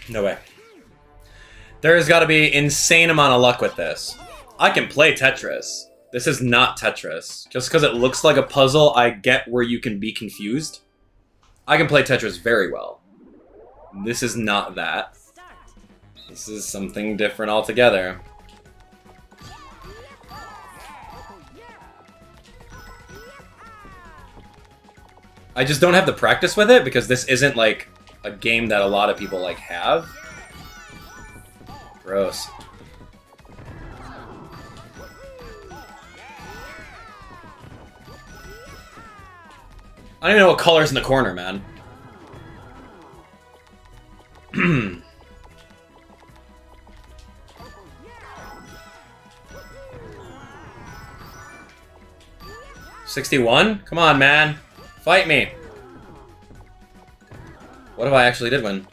No way. There's got to be insane amount of luck with this. I can play Tetris. This is not Tetris. Just because it looks like a puzzle, I get where you can be confused. I can play Tetris very well. This is not that. This is something different altogether. I just don't have the practice with it because this isn't like a game that a lot of people like have. Gross. I don't even know what color's in the corner, man. (clears throat) Sixty-one? Come on, man. Fight me. What if I actually did win?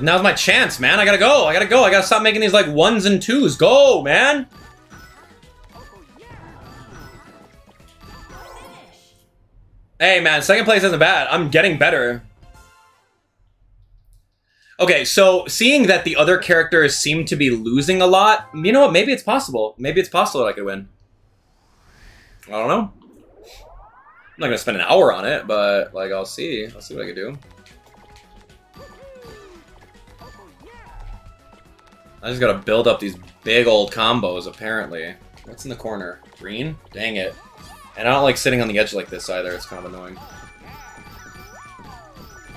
Now's my chance, man. I gotta go. I gotta go. I gotta stop making these like ones and twos. Go, man. Hey, man. Second place isn't bad. I'm getting better. Okay, so seeing that the other characters seem to be losing a lot, you know what? Maybe it's possible. Maybe it's possible that I could win. I don't know. I'm not gonna spend an hour on it, but like I'll see. I'll see what I can do. I just gotta build up these big old combos, apparently. What's in the corner? Green? Dang it. And I don't like sitting on the edge like this either, it's kind of annoying.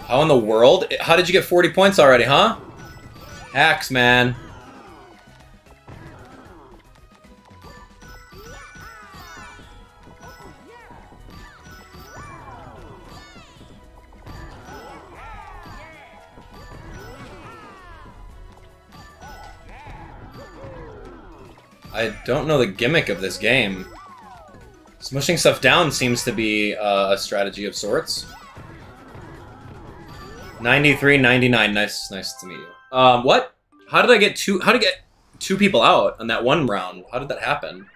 How in the world? How did you get 40 points already, huh? Hacks, man. I don't know the gimmick of this game. Smushing stuff down seems to be uh, a strategy of sorts. 93, 99. Nice, nice to meet you. Um, what? How did I get two? How did I get two people out on that one round? How did that happen?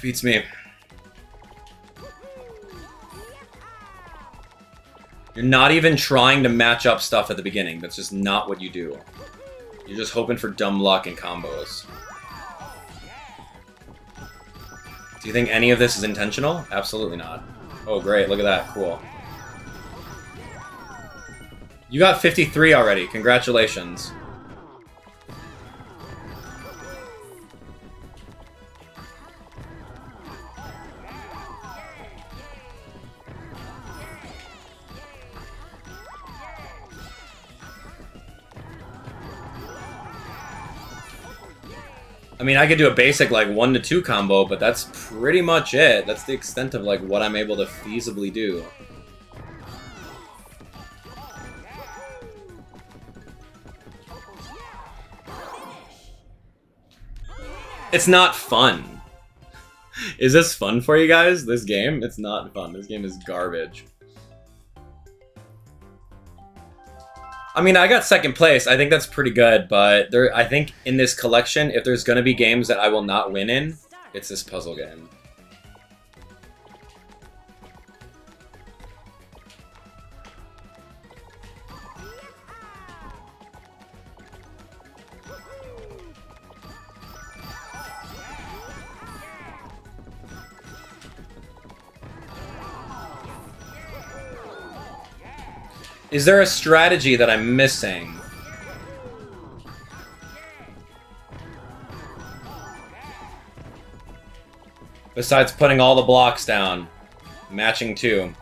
Beats me. You're not even trying to match up stuff at the beginning. That's just not what you do. You're just hoping for dumb luck and combos. Do you think any of this is intentional? Absolutely not. Oh, great. Look at that. Cool. You got 53 already. Congratulations. I mean, I could do a basic, like, 1 to 2 combo, but that's pretty much it. That's the extent of, like, what I'm able to feasibly do. It's not fun. (laughs) Is this fun for you guys, this game? It's not fun. This game is garbage. I mean, I got second place. I think that's pretty good, but there I think in this collection, if there's going to be games that I will not win in, it's this puzzle game. Is there a strategy that I'm missing? Besides putting all the blocks down. Matching two.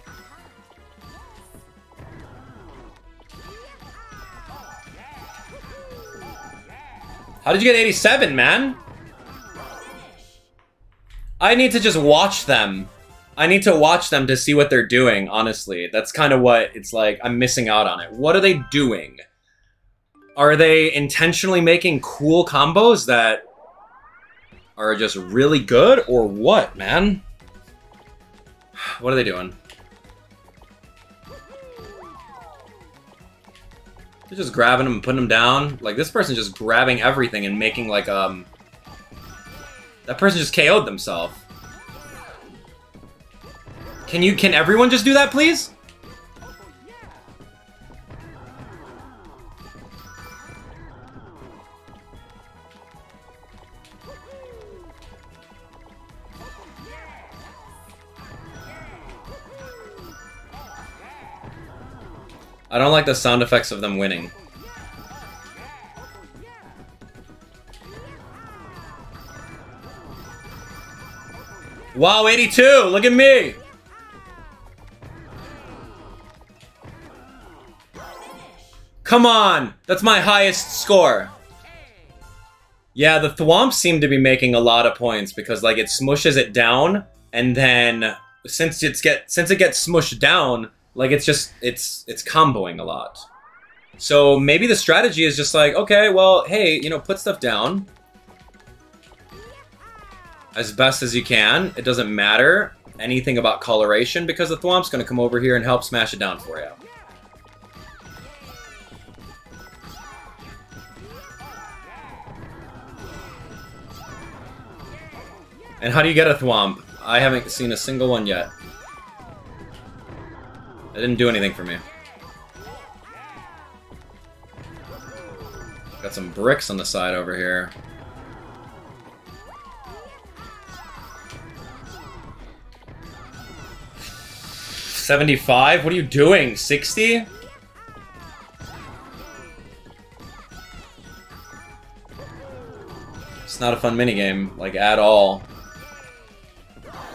How did you get 87, man? I need to just watch them. I need to watch them to see what they're doing, honestly. That's kind of what it's like. I'm missing out on it. What are they doing? Are they intentionally making cool combos that are just really good, or what, man? (sighs) What are they doing? They're just grabbing them and putting them down. Like, this person's just grabbing everything and making, like, um... That person just KO'd themselves. Can you, can everyone just do that, please? I don't like the sound effects of them winning. Wow, 82! Look at me! Come on! That's my highest score. Yeah, the Thwomp seem to be making a lot of points because like it smushes it down and then since it's get since it gets smushed down, like it's just it's it's comboing a lot. So maybe the strategy is just like, okay, well, hey, you know, put stuff down as best as you can. It doesn't matter anything about coloration because the Thwomp's going to come over here and help smash it down for you. And how do you get a Thwomp? I haven't seen a single one yet. It didn't do anything for me. Got some bricks on the side over here. Seventy-five? What are you doing? Sixty? It's not a fun minigame, like, at all.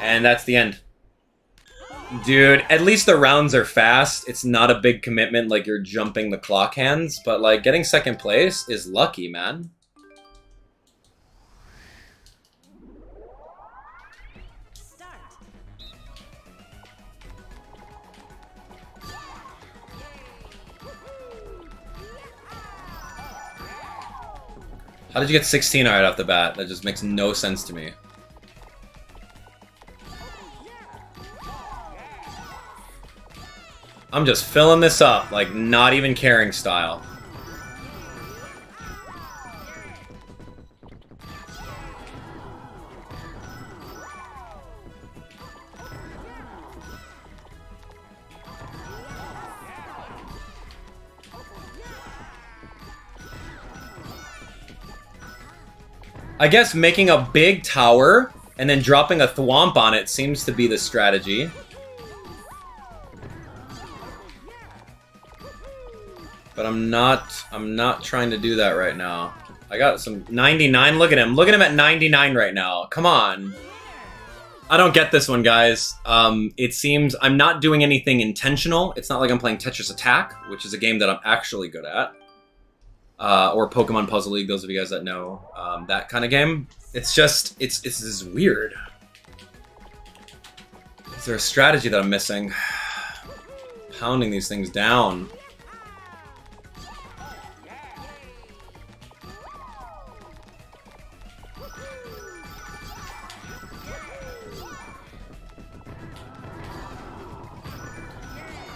And that's the end. Dude, at least the rounds are fast. It's not a big commitment like you're jumping the clock hands, but like getting second place is lucky, man. How did you get 16 right off the bat? That just makes no sense to me. I'm just filling this up, like not even caring style. I guess making a big tower and then dropping a thwomp on it seems to be the strategy. But I'm not I'm not trying to do that right now. I got some 99. Look at him. Look at him at 99 right now. Come on. I don't get this one, guys. Um, it seems I'm not doing anything intentional. It's not like I'm playing Tetris Attack, which is a game that I'm actually good at. Uh, or Pokemon Puzzle League, those of you guys that know um, that kind of game. It's just, it's, it's, it's weird. Is there a strategy that I'm missing? (sighs) Pounding these things down.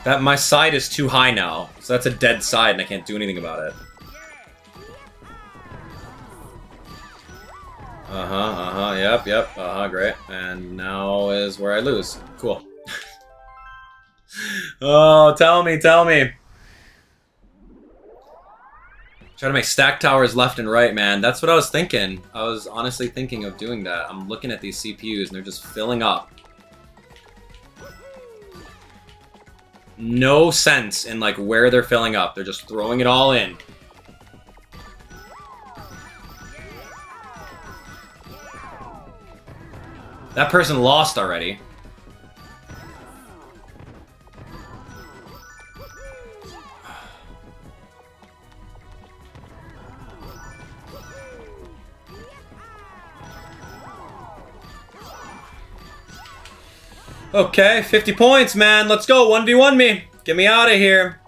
That my side is too high now, so that's a dead side and I can't do anything about it. Uh-huh, uh-huh, yep, yep, uh-huh, great. And now is where I lose. Cool. (laughs) oh, tell me, tell me. Try to make stack towers left and right, man. That's what I was thinking. I was honestly thinking of doing that. I'm looking at these CPUs and they're just filling up. No sense in like where they're filling up. They're just throwing it all in. That person lost already. Okay, 50 points, man. Let's go. 1v1 me. Get me out of here.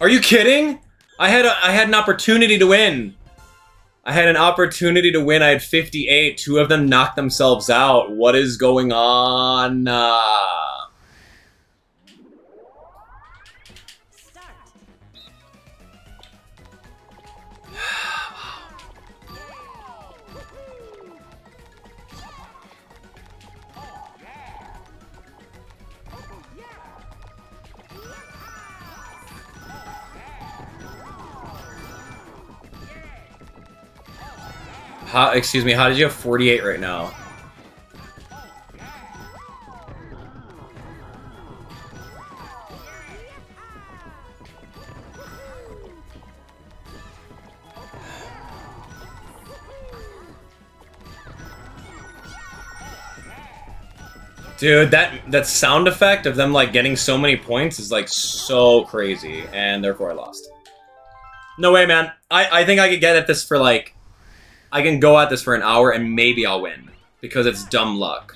Are you kidding? I had a, I had an opportunity to win. I had an opportunity to win. I had 58. Two of them knocked themselves out. What is going on? Uh... How, excuse me, how did you have 48 right now? Dude, that that sound effect of them like getting so many points is like so crazy, and therefore I lost. No way, man. I, I think I could get at this for like I can go at this for an hour and maybe I'll win. Because it's dumb luck.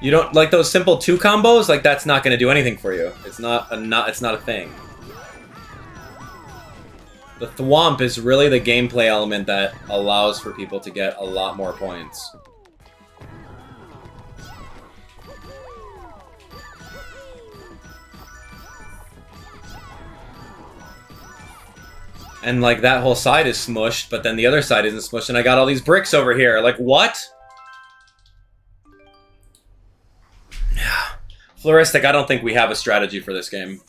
You don't like those simple two combos? Like that's not gonna do anything for you. It's not a not it's not a thing. The thwomp is really the gameplay element that allows for people to get a lot more points. And like that whole side is smushed, but then the other side isn't smushed, and I got all these bricks over here. Like what? Yeah. (sighs) Floristic, I don't think we have a strategy for this game.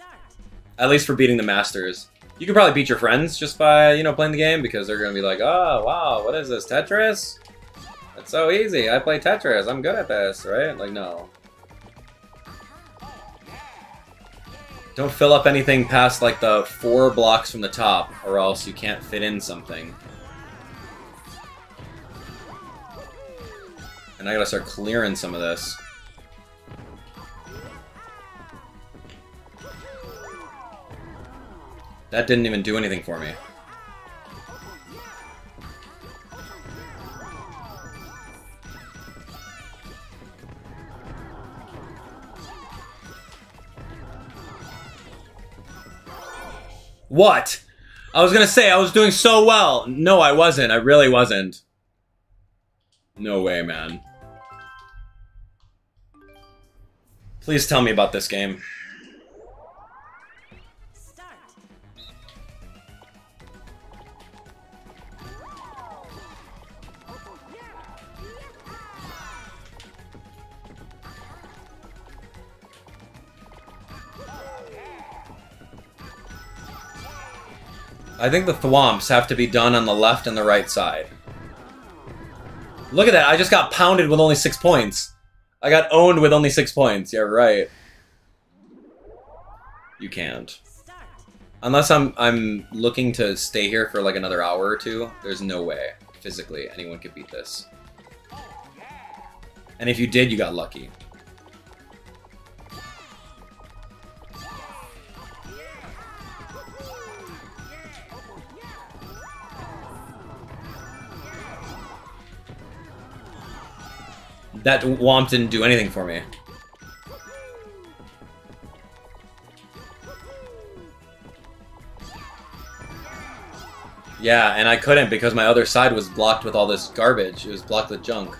At least for beating the masters. You could probably beat your friends just by, you know, playing the game because they're gonna be like, oh wow, what is this, Tetris? It's so easy. I play Tetris. I'm good at this, right? Like, no. Don't fill up anything past like the four blocks from the top, or else you can't fit in something. And I gotta start clearing some of this. That didn't even do anything for me. What? I was gonna say I was doing so well. No, I wasn't. I really wasn't. No way, man. Please tell me about this game. I think the thwomps have to be done on the left and the right side. Look at that, I just got pounded with only six points. I got owned with only six points, yeah, right. You can't. Unless I'm I'm looking to stay here for like another hour or two, there's no way, physically, anyone could beat this. And if you did, you got lucky. That Thwomp didn't do anything for me. Yeah, and I couldn't because my other side was blocked with all this garbage. It was blocked with junk.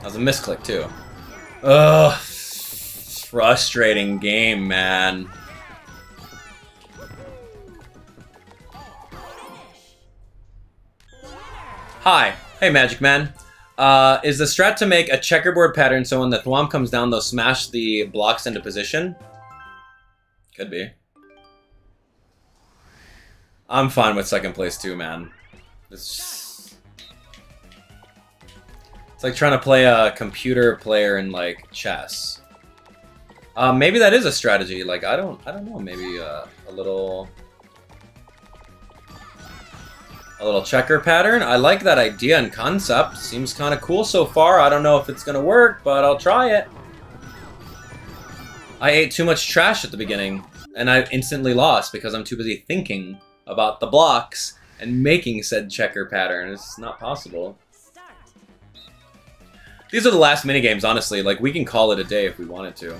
That was a misclick too. Ugh. Frustrating game, man. Hi. Hey, Magic Man. Uh, is the strat to make a checkerboard pattern so when the Thwomp comes down, they'll smash the blocks into position? Could be. I'm fine with second place too, man. It's. It's like trying to play a computer player in, like, chess. Uh, maybe that is a strategy. Like, I don't, I don't know. Maybe uh, a little... A little checker pattern. I like that idea and concept. Seems kind of cool so far. I don't know if it's going to work, but I'll try it. I ate too much trash at the beginning, and I instantly lost because I'm too busy thinking about the blocks and making said checker pattern. It's not possible. These are the last minigames, honestly. Like, we can call it a day if we wanted to.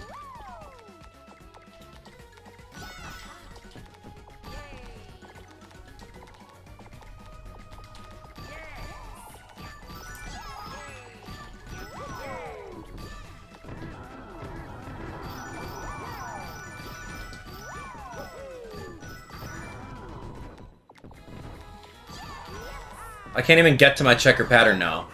I can't even get to my checker pattern now.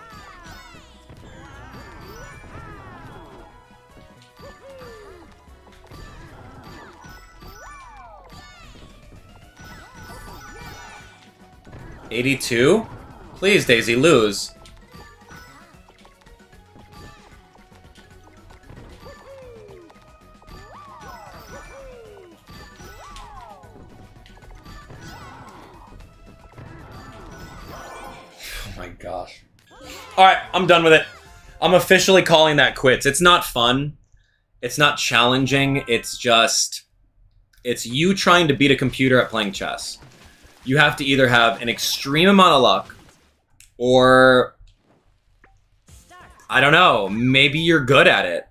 Eighty-two? Please, Daisy, lose. Alright, I'm done with it. I'm officially calling that quits. It's not fun. It's not challenging. It's just. It's you trying to beat a computer at playing chess. You have to either have an extreme amount of luck, or. I don't know, maybe you're good at it.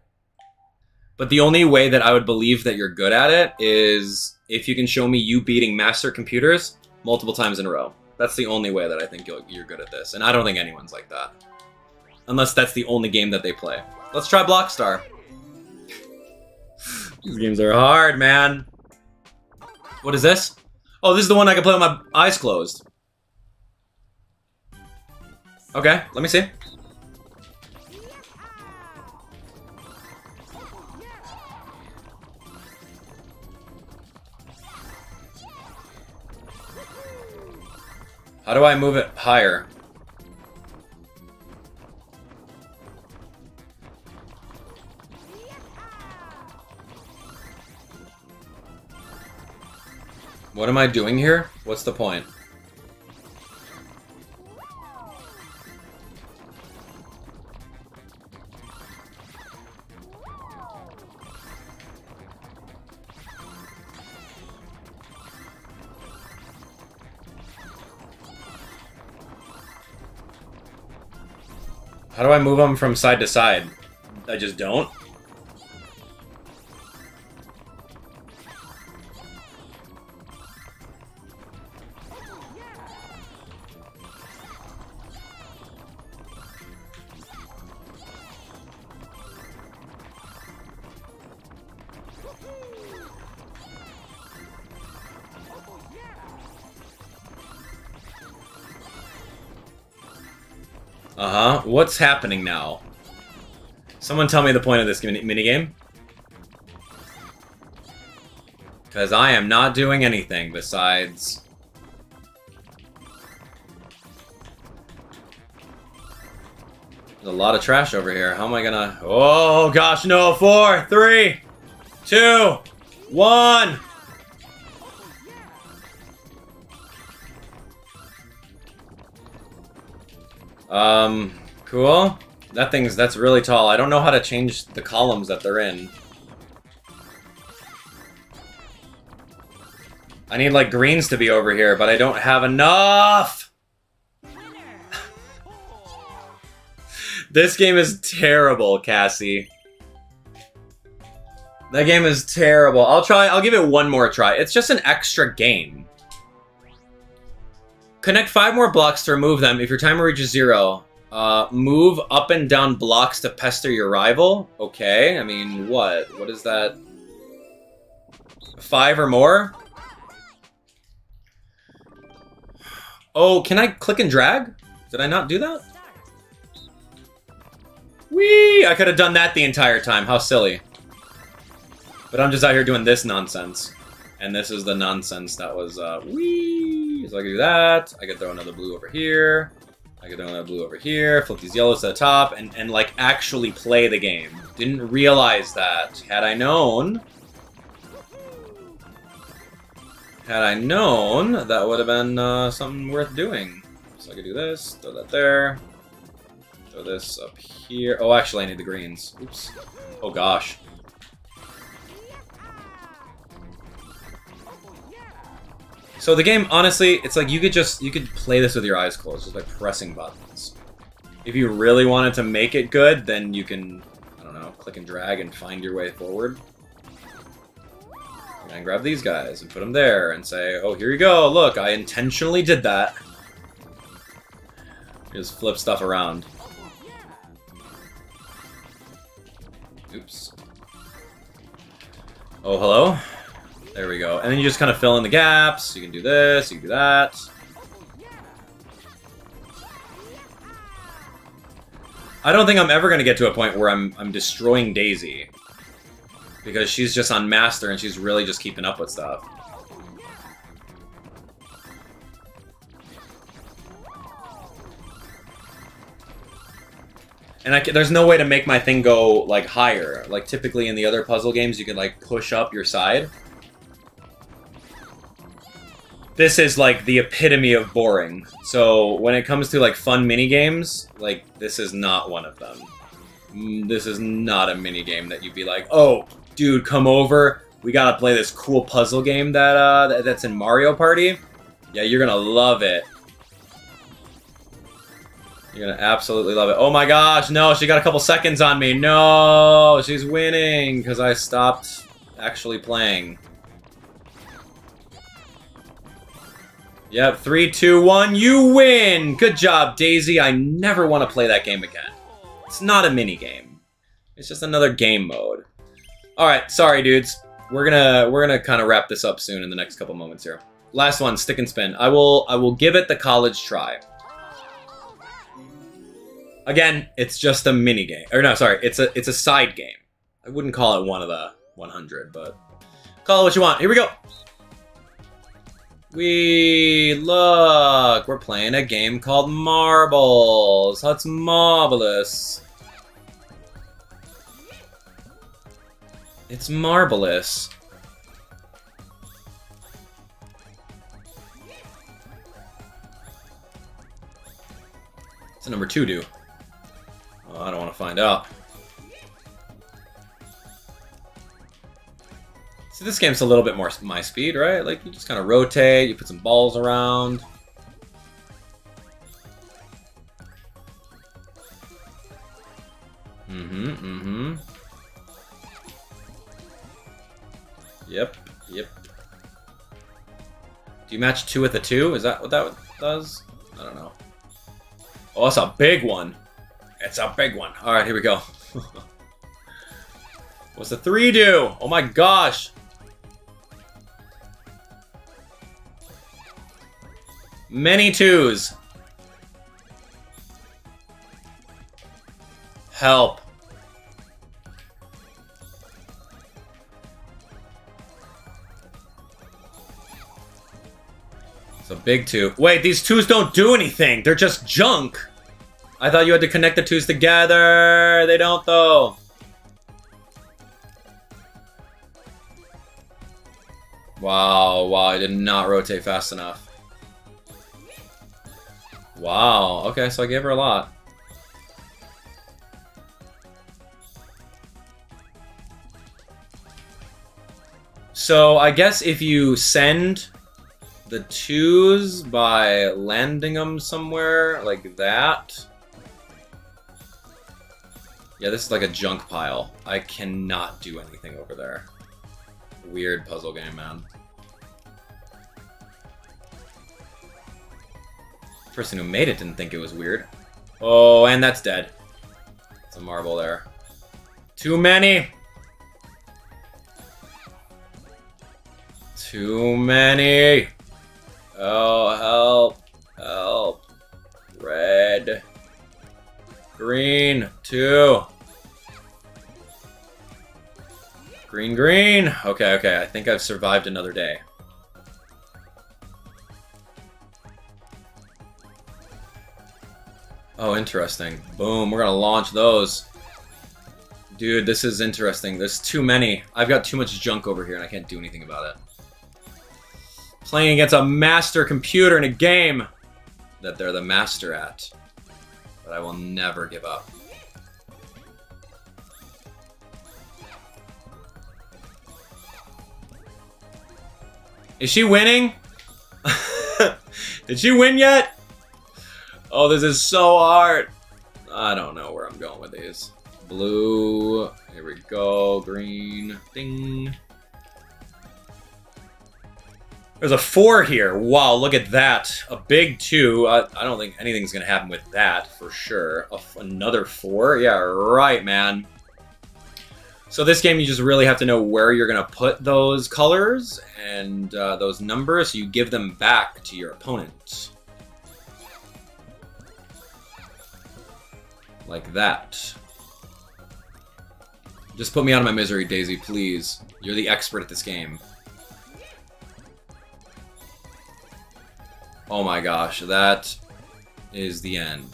But the only way that I would believe that you're good at it is if you can show me you beating master computers multiple times in a row. That's the only way that I think you're good at this. And I don't think anyone's like that. Unless that's the only game that they play. Let's try Blockstar. These games are hard, man. What is this? Oh, this is the one I can play with my eyes closed. Okay, let me see. How do I move it higher? What am I doing here? What's the point? How do I move them from side to side? I just don't? What's happening now? Someone tell me the point of this mini minigame. Because I am not doing anything besides... There's a lot of trash over here. How am I gonna... Oh, gosh, no. Four, three, two, one. Um, cool. That thing's, that's really tall. I don't know how to change the columns that they're in. I need, like, greens to be over here, but I don't have enough! (laughs) this game is terrible, Cassie. That game is terrible. I'll try, I'll give it one more try. It's just an extra game. Connect five more blocks to remove them. If your timer reaches zero, uh, move up and down blocks to pester your rival. Okay, I mean, what? What is that? Five or more? Oh, can I click and drag? Did I not do that? Whee! I could have done that the entire time. How silly. But I'm just out here doing this nonsense. And this is the nonsense that was, uh, whee! So I can do that. I can throw another blue over here. I can throw another blue over here. Flip these yellows to the top. And, and like, actually play the game. Didn't realize that. Had I known... Had I known, that would have been uh, something worth doing. So I could do this, throw that there. Throw this up here. Oh, actually, I need the greens. Oops. Oh, gosh. So the game, honestly, it's like you could just, you could play this with your eyes closed, just by pressing buttons. If you really wanted to make it good, then you can, I don't know, click and drag and find your way forward. And grab these guys and put them there and say, oh, here you go, look, I intentionally did that. Just flip stuff around. Oops. Oh, hello? There we go. And then you just kind of fill in the gaps. You can do this, you can do that. I don't think I'm ever going to get to a point where I'm, I'm destroying Daisy. Because she's just on Master and she's really just keeping up with stuff. And I, there's no way to make my thing go, like, higher. Like, typically in the other puzzle games, you can, like, push up your side. This is, like, the epitome of boring. So, when it comes to, like, fun mini games, like, this is not one of them. Mm, This is not a mini game that you'd be like, oh, dude, come over. We gotta play this cool puzzle game that, uh, that- that's in Mario Party. Yeah, you're gonna love it. You're gonna absolutely love it. Oh my gosh, no, she got a couple seconds on me. No, she's winning because I stopped actually playing. Yep, three, two, one, you win! Good job, Daisy. I never want to play that game again. It's not a mini game. It's just another game mode. Alright, sorry dudes. We're gonna we're gonna kind of wrap this up soon in the next couple moments here. Last one, stick and spin. I will I will give it the college try. Again, it's just a mini game. Or no, sorry, it's a it's a side game. I wouldn't call it one of the 100, but call it what you want. Here we go. We look. We're playing a game called Marbles. That's marvelous. It's marvelous. What's number two do? Oh, I don't want to find out. See, this game's a little bit more my speed, right? Like, you just kind of rotate, you put some balls around. Mm-hmm, mm-hmm. Yep, yep. Do you match two with a two? Is that what that does? I don't know. Oh, that's a big one. It's a big one. All right, here we go. (laughs) What's the three do? Oh my gosh. Many twos. Help. It's a big two. Wait, these twos don't do anything. They're just junk. I thought you had to connect the twos together. They don't, though. Wow, wow, I did not rotate fast enough. Wow, okay, so I gave her a lot. So I guess if you send the twos by landing them somewhere like that. Yeah, this is like a junk pile. I cannot do anything over there. Weird puzzle game, man. Person who made it didn't think it was weird. Oh, and that's dead. It's a marble there. Too many! Too many! Oh, help. Help. Red. Green. Two. Green, green. Okay, okay. I think I've survived another day. Oh, interesting. Boom, we're gonna launch those. Dude, this is interesting. There's too many. I've got too much junk over here and I can't do anything about it. Playing against a master computer in a game that they're the master at. But I will never give up. Is she winning? (laughs) Did she win yet? Oh, this is so hard. I don't know where I'm going with these. Blue. Here we go. Green. Ding. There's a four here. Wow, look at that. A big two. I, I don't think anything's going to happen with that for sure. another four? Yeah, right, man. So this game, you just really have to know where you're going to put those colors and uh, those numbers. So you give them back to your opponent. Like that. Just put me out of my misery, Daisy, please. You're the expert at this game. Oh my gosh, that is the end.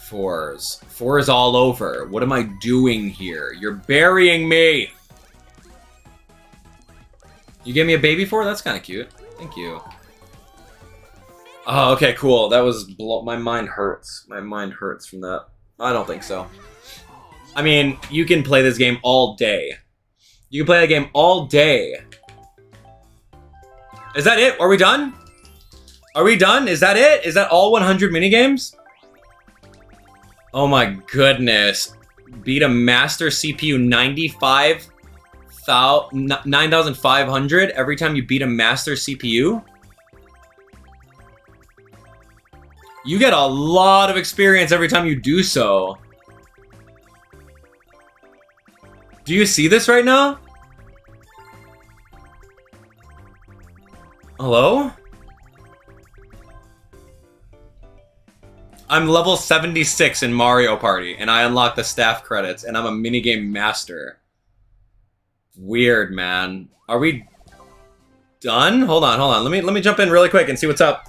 Fours. Four is all over. What am I doing here? You're burying me! You gave me a baby four? That's kind of cute. Thank you. Oh, okay, cool. That was... My mind hurts. My mind hurts from that. I don't think so. I mean, you can play this game all day. You can play the game all day. Is that it? Are we done? Are we done? Is that it? Is that all 100 minigames? Oh my goodness. Beat a master CPU 95 9,500 every time you beat a master CPU? You get a lot of experience every time you do so. Do you see this right now? Hello? I'm level 76 in Mario Party, and I unlock the staff credits, and I'm a minigame master. Weird, man. Are we done? Hold on, hold on. Let me let me jump in really quick and see what's up.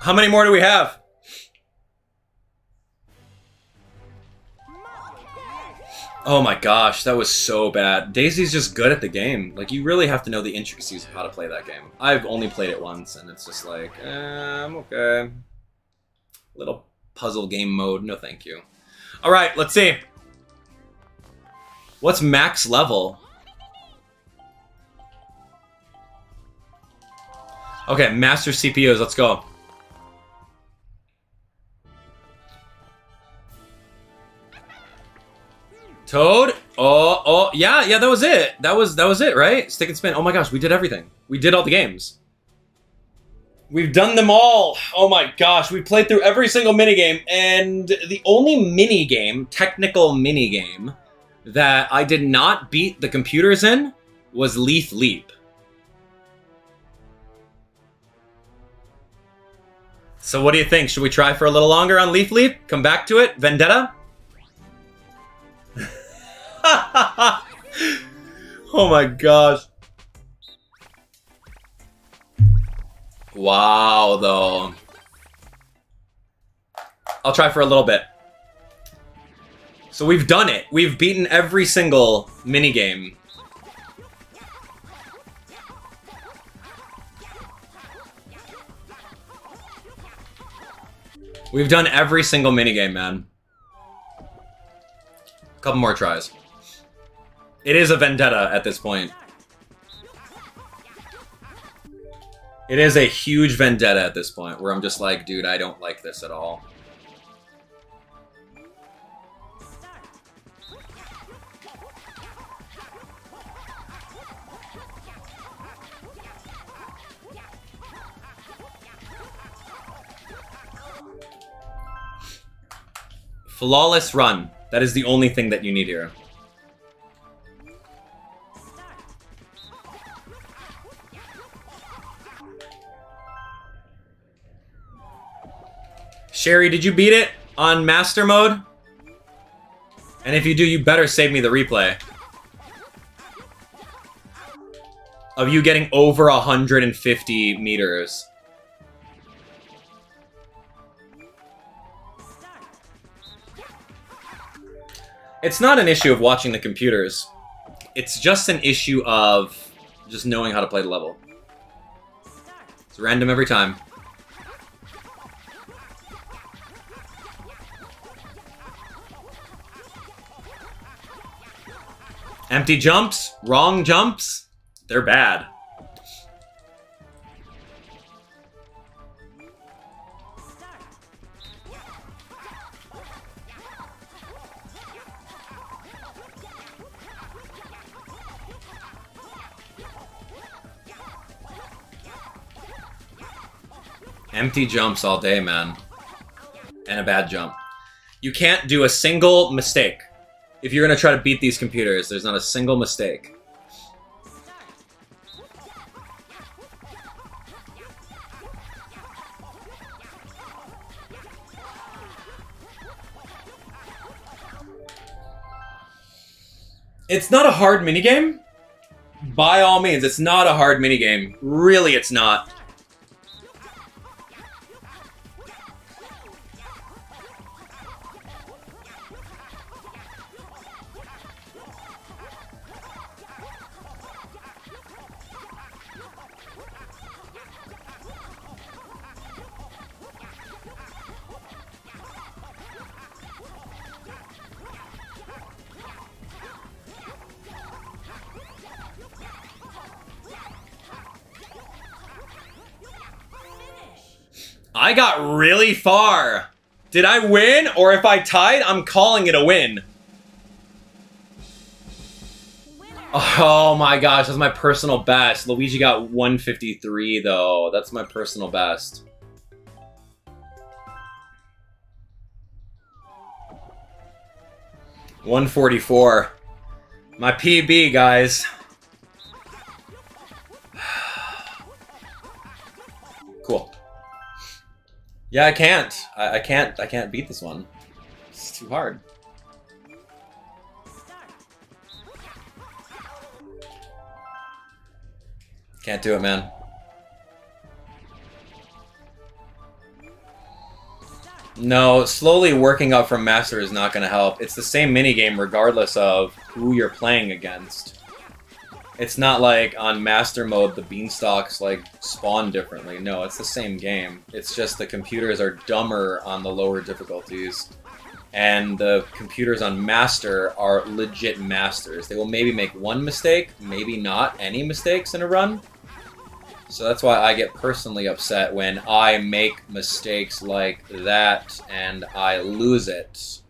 How many more do we have? Oh my gosh, that was so bad. Daisy's just good at the game. Like, you really have to know the intricacies of how to play that game. I've only played it once, and it's just like, eh, I'm okay. Little puzzle game mode, no thank you. Alright, let's see. What's max level? Okay, master CPUs, let's go. Toad? Oh, oh, yeah, yeah, that was it. That was that was it, right? Stick and spin. Oh my gosh, we did everything. We did all the games. We've done them all. Oh my gosh, we played through every single minigame, and the only minigame, technical minigame, that I did not beat the computers in was Leaf Leap. So what do you think? Should we try for a little longer on Leaf Leap? Come back to it? Vendetta? (laughs) oh my gosh. Wow, though. I'll try for a little bit. So we've done it. We've beaten every single minigame. We've done every single minigame, man. A Couple more tries. It is a vendetta at this point. It is a huge vendetta at this point, where I'm just like, dude, I don't like this at all. Flawless run. That is the only thing that you need here. Sherry, did you beat it on master mode? And if you do, you better save me the replay. Of you getting over 150 meters. It's not an issue of watching the computers. It's just an issue of just knowing how to play the level. It's random every time. Empty jumps, wrong jumps, they're bad. Empty jumps all day, man. And a bad jump. You can't do a single mistake. If you're gonna try to beat these computers, there's not a single mistake. It's not a hard minigame. By all means, it's not a hard minigame. Really, it's not. I got really far. Did I win? Or if I tied, I'm calling it a win. Oh my gosh, that's my personal best. Luigi got 153 though. That's my personal best. One forty-four. My PB, guys. (sighs) Yeah, I can't. I, I can't. I can't beat this one. It's too hard. Can't do it, man. No, slowly working up from Master is not going to help. It's the same minigame regardless of who you're playing against. It's not like on Master Mode the Beanstalks like spawn differently. No, it's the same game. It's just the computers are dumber on the lower difficulties. And the computers on Master are legit masters. They will maybe make one mistake, maybe not any mistakes in a run, so that's why I get personally upset when I make mistakes like that and I lose it.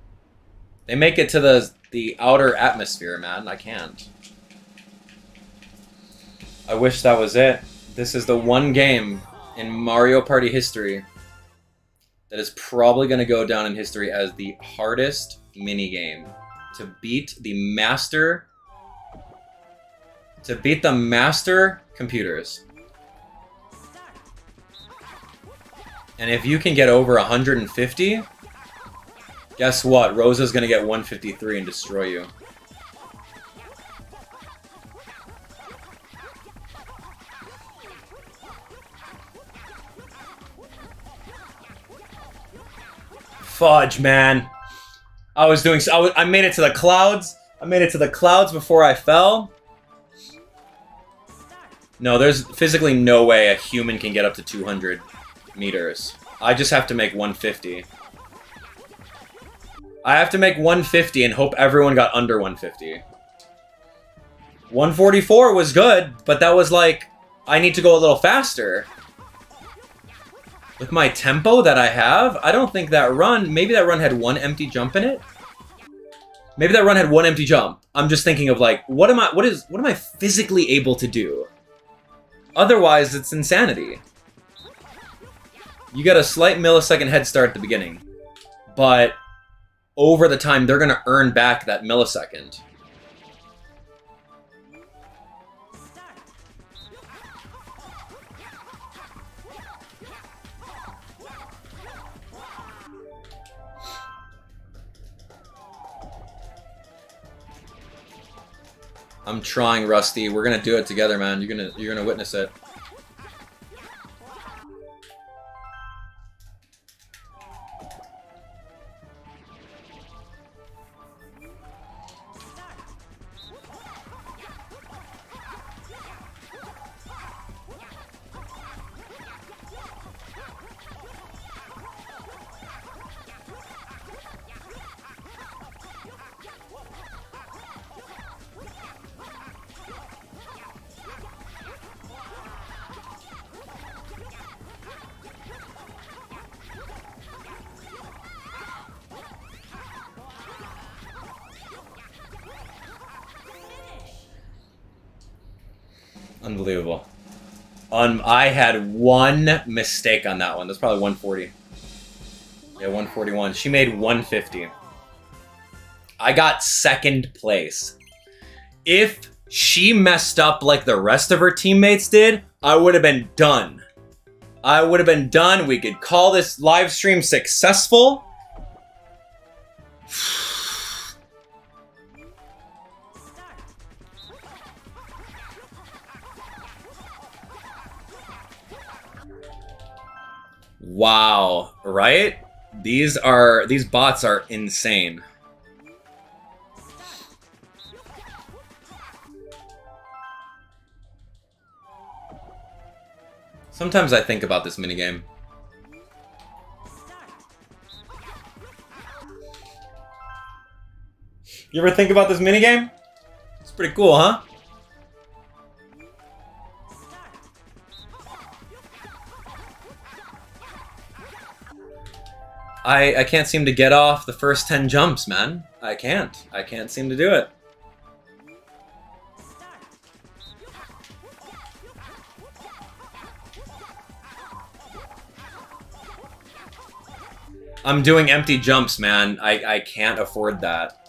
They make it to the the outer atmosphere, man. I can't. I wish that was it. This is the one game in Mario Party history that is probably going to go down in history as the hardest minigame to beat the master to beat the master computers. And if you can get over 150, guess what? Rosa's gonna get 153 and destroy you. Fudge, man. I was doing so. I, I made it to the clouds. I made it to the clouds before I fell. No, there's physically no way a human can get up to 200 meters. I just have to make 150. I have to make 150 and hope everyone got under 150. 144 was good, but that was like, I need to go a little faster. With my tempo that I have, I don't think that run, maybe that run had one empty jump in it? Maybe that run had one empty jump. I'm just thinking of like, what am I, what is, what am I physically able to do? Otherwise, it's insanity. You get a slight millisecond head start at the beginning, but over the time, they're going to earn back that millisecond. I'm trying, Rusty. We're gonna do it together, man. You're gonna you're gonna witness it. Unbelievable. On I had one mistake on that one. That's probably 140. Yeah, 141. She made 150. I got second place. If she messed up like the rest of her teammates did, I would have been done. I would have been done. We could call this live stream successful. (sighs) Wow, right? These are these bots are insane. Sometimes I think about this minigame. You ever think about this minigame? It's pretty cool, huh? I, I can't seem to get off the first 10 jumps, man. I can't. I can't seem to do it. I'm doing empty jumps, man. I, I can't afford that.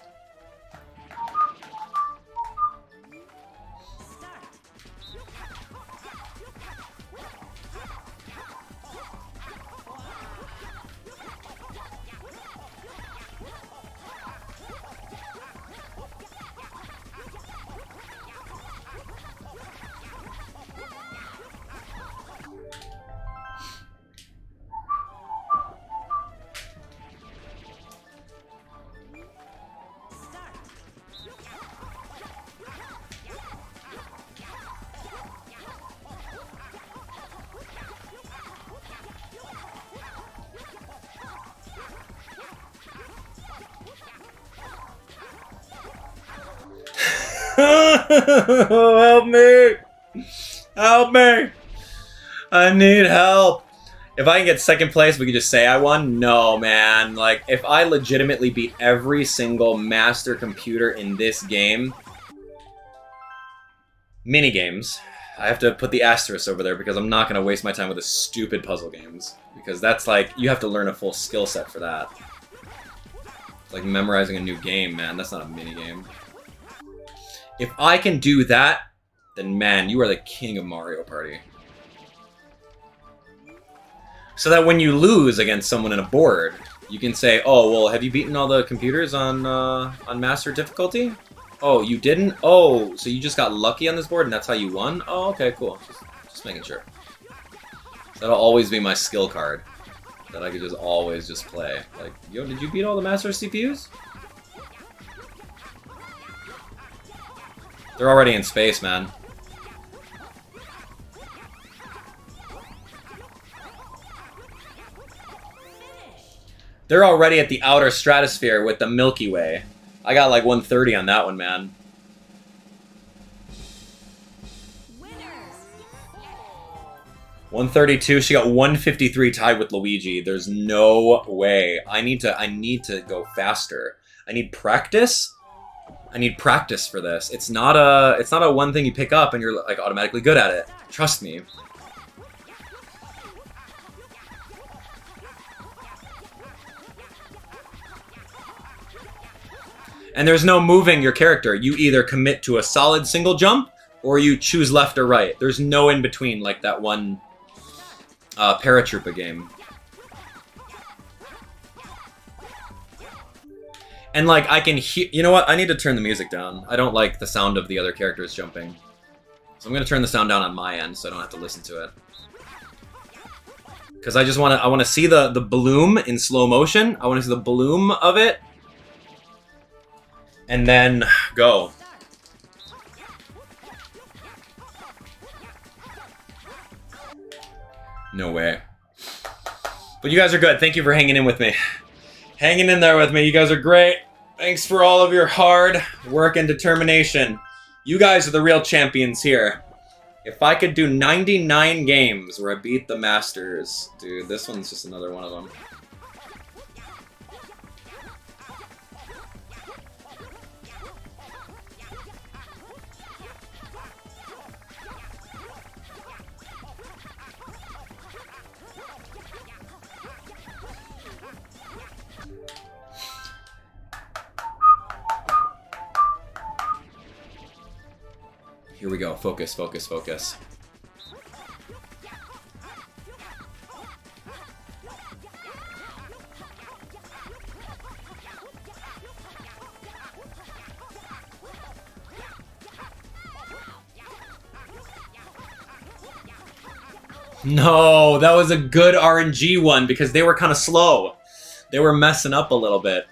(laughs) help me! Help me! I need help. If I can get second place, we can just say I won? No, man. Like, if I legitimately beat every single master computer in this game... Mini games. I have to put the asterisk over there because I'm not going to waste my time with the stupid puzzle games. Because that's like, you have to learn a full skill set for that. It's like memorizing a new game, man. That's not a mini game. If I can do that, then man, you are the king of Mario Party. So that when you lose against someone in a board, you can say, "Oh, well, have you beaten all the computers on uh, on master difficulty? Oh, you didn't? Oh, so you just got lucky on this board and that's how you won? Oh, okay, cool. Just, just making sure. That'll always be my skill card that I could just always just play. Like, yo, did you beat all the master CPUs? They're already in space, man. They're already at the outer stratosphere with the Milky Way. I got like 130 on that one, man. Winners. 132. She got 153 tied with Luigi. There's no way. I need to I need to go faster. I need practice. I need practice for this. It's not a it's not a one thing you pick up and you're like automatically good at it. Trust me. And there's no moving your character. You either commit to a solid single jump or you choose left or right. There's no in between like that one uh, game. And like I can hear, you know what? I need to turn the music down. I don't like the sound of the other characters jumping. So I'm gonna turn the sound down on my end so I don't have to listen to it. Cause I just wanna I wanna see the, the bloom in slow motion. I wanna see the bloom of it. And then go. No way. But you guys are good. Thank you for hanging in with me. Hanging in there with me. You guys are great. Thanks for all of your hard work and determination. You guys are the real champions here. If I could do 99 games where I beat the Masters, dude, this one's just another one of them. Here we go. Focus, focus, focus. No, that was a good RNG one because they were kind of slow. They were messing up a little bit.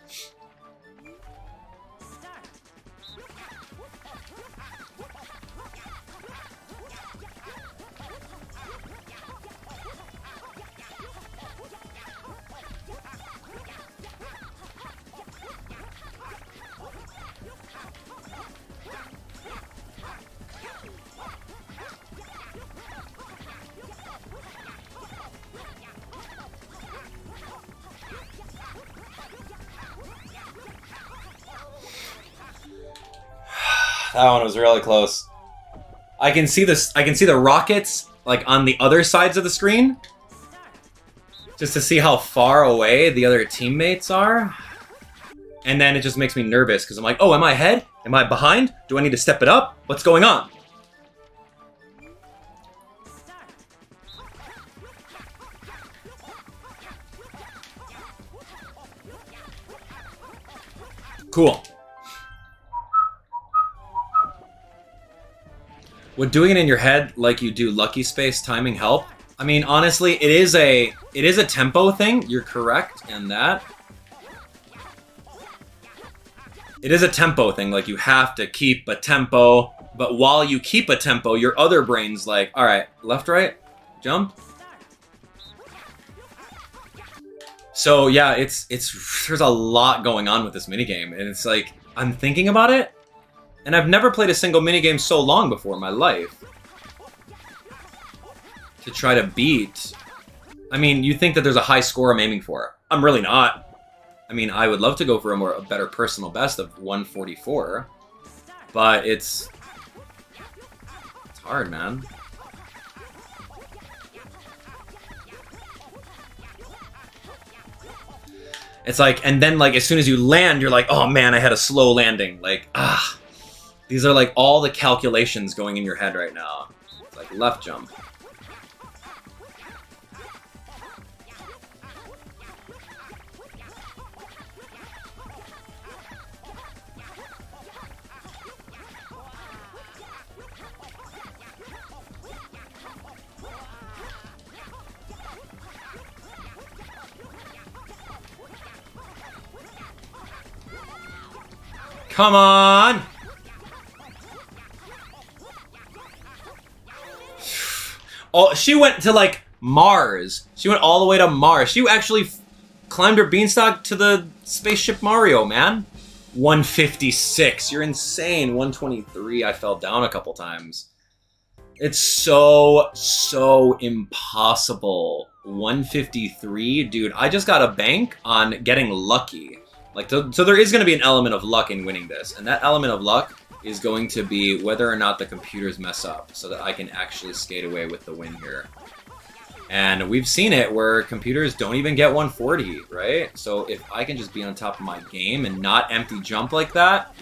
That one was really close. I can see this. I can see the rockets like on the other sides of the screen, just to see how far away the other teammates are. And then it just makes me nervous because I'm like, oh, am I ahead? Am I behind? Do I need to step it up? What's going on? Cool. Would doing it in your head like you do Lucky Space timing help? I mean, honestly, it is a it is a tempo thing. You're correct in that. It is a tempo thing. Like you have to keep a tempo, but while you keep a tempo, your other brain's like, all right, left, right, jump. So yeah, it's it's there's a lot going on with this minigame, and it's like I'm thinking about it, And I've never played a single minigame so long before in my life. To try to beat... I mean, you think that there's a high score I'm aiming for. I'm really not. I mean, I would love to go for a more a better personal best of 144. But it's... It's hard, man. It's like, and then like as soon as you land, you're like, oh man, I had a slow landing. Like, ah, these are like all the calculations going in your head right now. Like left jump. Come on! Oh, she went to like Mars. She went all the way to Mars. She actually climbed her beanstalk to the spaceship Mario, man. 156. You're insane. 123. I fell down a couple times. It's so, so impossible. 153? Dude, I just got a bank on getting lucky. Like, so there is going to be an element of luck in winning this, and that element of luck is going to be whether or not the computers mess up, so that I can actually skate away with the win here. And we've seen it where computers don't even get 140, right? So if I can just be on top of my game and not empty jump like that,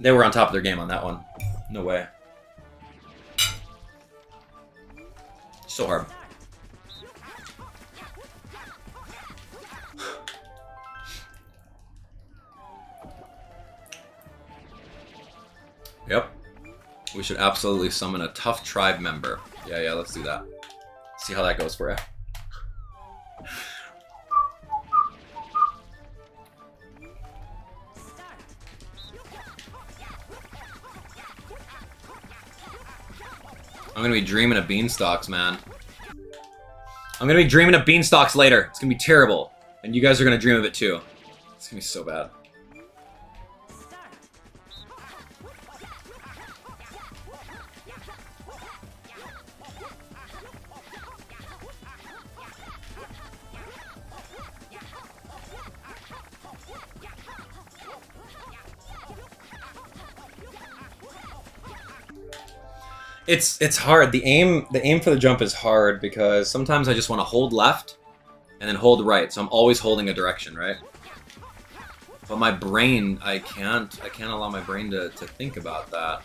They were on top of their game on that one. No way. So hard. Yep. We should absolutely summon a tough tribe member. Yeah, yeah, let's do that. See how that goes for you. I'm gonna be dreaming of beanstalks, man. I'm gonna be dreaming of beanstalks later. It's gonna be terrible. And you guys are gonna dream of it too. It's gonna be so bad. It's it's hard. The aim the aim for the jump is hard because sometimes I just want to hold left and then hold right. So I'm always holding a direction, right? But my brain, I can't I can't allow my brain to, to think about that.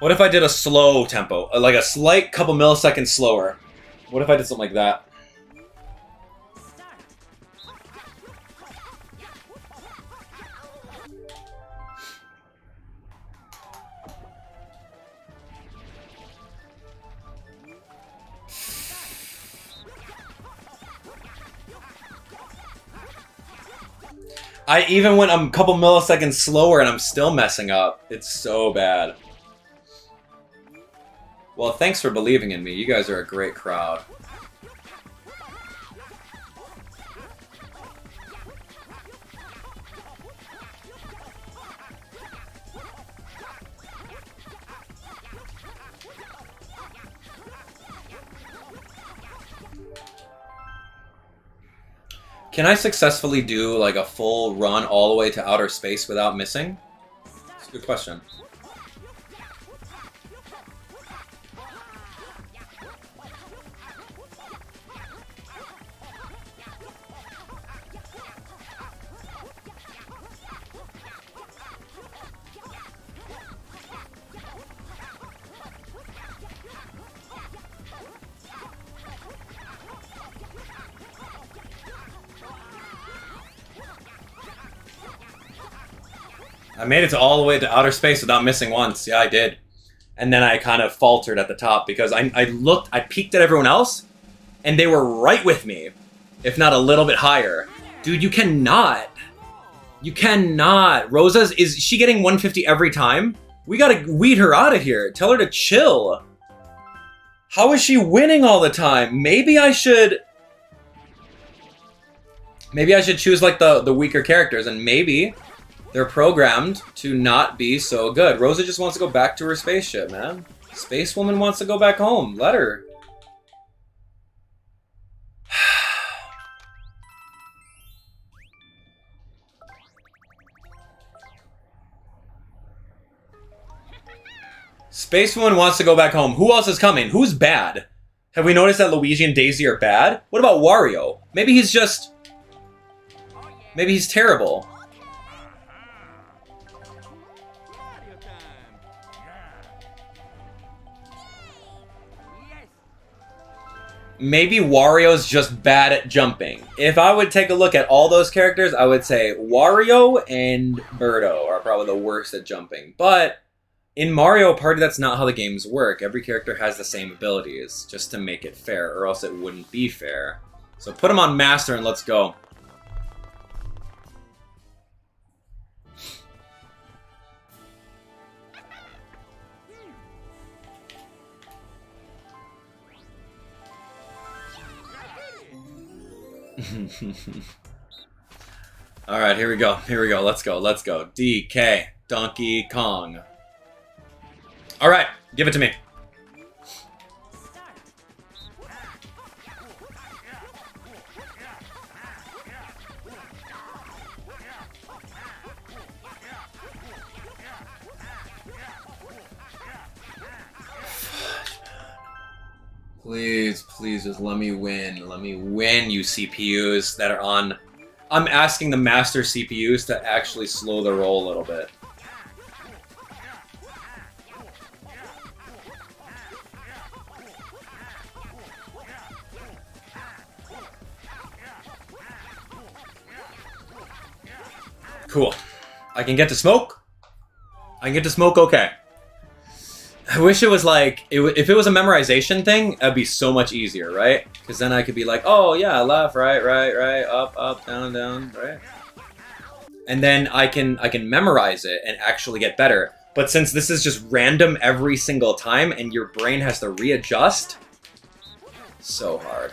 What if I did a slow tempo? Like a slight couple milliseconds slower? What if I did something like that? I even went a couple milliseconds slower and I'm still messing up. It's so bad. Well, thanks for believing in me. You guys are a great crowd. Can I successfully do like a full run all the way to outer space without missing? It's a good question. I made it to all the way to outer space without missing once. Yeah, I did. And then I kind of faltered at the top because I, I looked, I peeked at everyone else, and they were right with me, if not a little bit higher. Dude, you cannot. You cannot. Rosa's, is she getting 150 every time? We gotta weed her out of here. Tell her to chill. How is she winning all the time? Maybe I should. Maybe I should choose like the the weaker characters, and maybe they're programmed to not be so good. Rosa just wants to go back to her spaceship, man. Space Woman wants to go back home. Let her. (sighs) Space Woman wants to go back home. Who else is coming? Who's bad? Have we noticed that Luigi and Daisy are bad? What about Wario? Maybe he's just... Maybe he's terrible. Maybe Wario's just bad at jumping. If I would take a look at all those characters, I would say Wario and Birdo are probably the worst at jumping. But in Mario Party, that's not how the games work. Every character has the same abilities, just to make it fair, or else it wouldn't be fair. So put him on Master and let's go. (laughs) All right, here we go. Here we go. Let's go. Let's go. DK Donkey Kong. All right, give it to me. CPUs that are on. I'm asking the master CPUs to actually slow the roll a little bit. Cool. I can get to smoke. I can get to smoke okay. I wish it was like it, if it was a memorization thing, that'd be so much easier, right? Because then I could be like, oh yeah, left, right, right, right, up, up, down, down, right. And then I can I can memorize it and actually get better. But since this is just random every single time, and your brain has to readjust, so hard.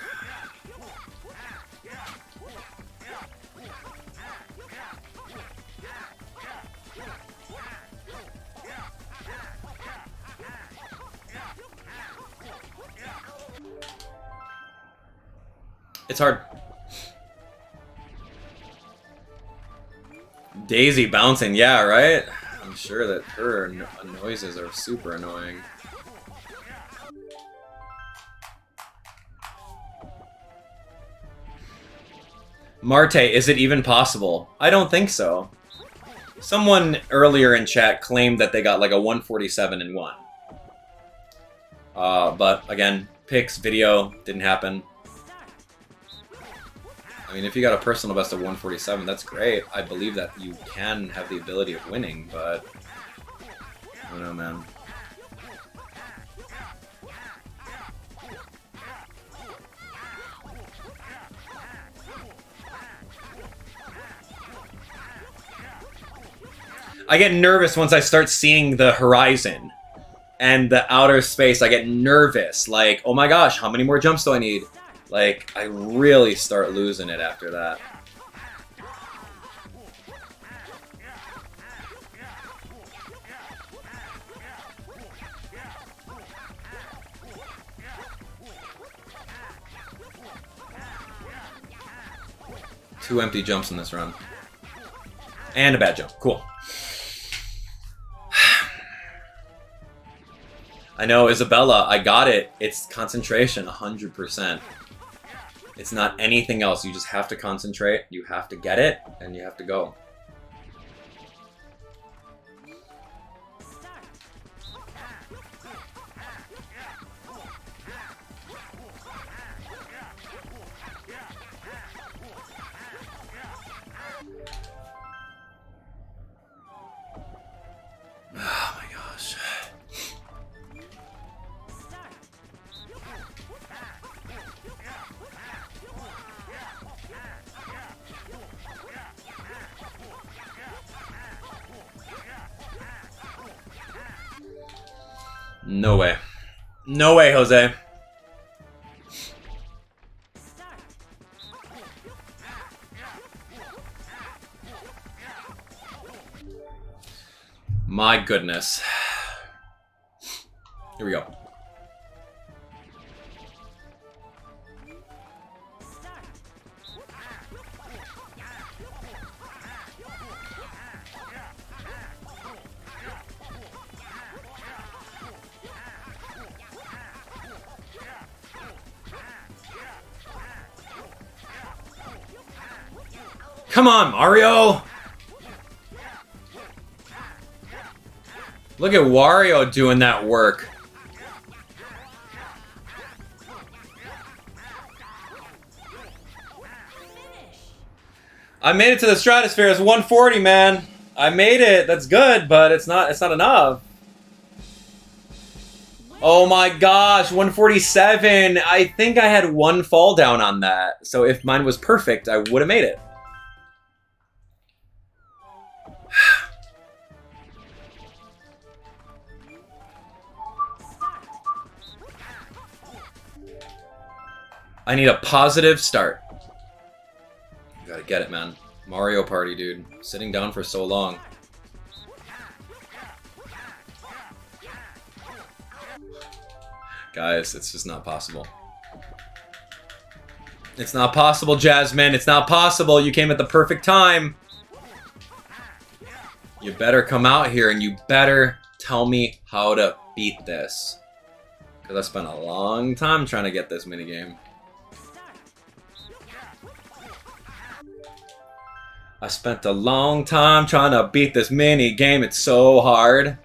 It's hard. Daisy bouncing, yeah, right? I'm sure that her no- noises are super annoying. Marte, is it even possible? I don't think so. Someone earlier in chat claimed that they got like a 147 in 1. Uh, but again, pics, video, didn't happen. I mean, if you got a personal best of 147, that's great. I believe that you can have the ability of winning, but... I don't know, man. I get nervous once I start seeing the horizon and the outer space. I get nervous. Like, oh my gosh, how many more jumps do I need? Like, I really start losing it after that. Two empty jumps in this run. And a bad jump. Cool. (sighs) I know, Isabella, I got it. It's concentration, 100%. It's not anything else. You just have to concentrate, you have to get it, and you have to go. No way. No way, Jose. My goodness. Here we go. Come on, Mario! Look at Wario doing that work. I made it to the stratosphere. It's 140, man. I made it. That's good, but it's not. It's not enough. Oh my gosh, 147. I think I had one fall down on that. So if mine was perfect, I would have made it. I need a positive start. You gotta get it, man. Mario Party, dude. Sitting down for so long. Guys, it's just not possible. It's not possible, Jasmine. It's not possible. You came at the perfect time. You better come out here and you better tell me how to beat this. Because I spent a long time trying to get this minigame. I spent a long time trying to beat this mini game. It's so hard.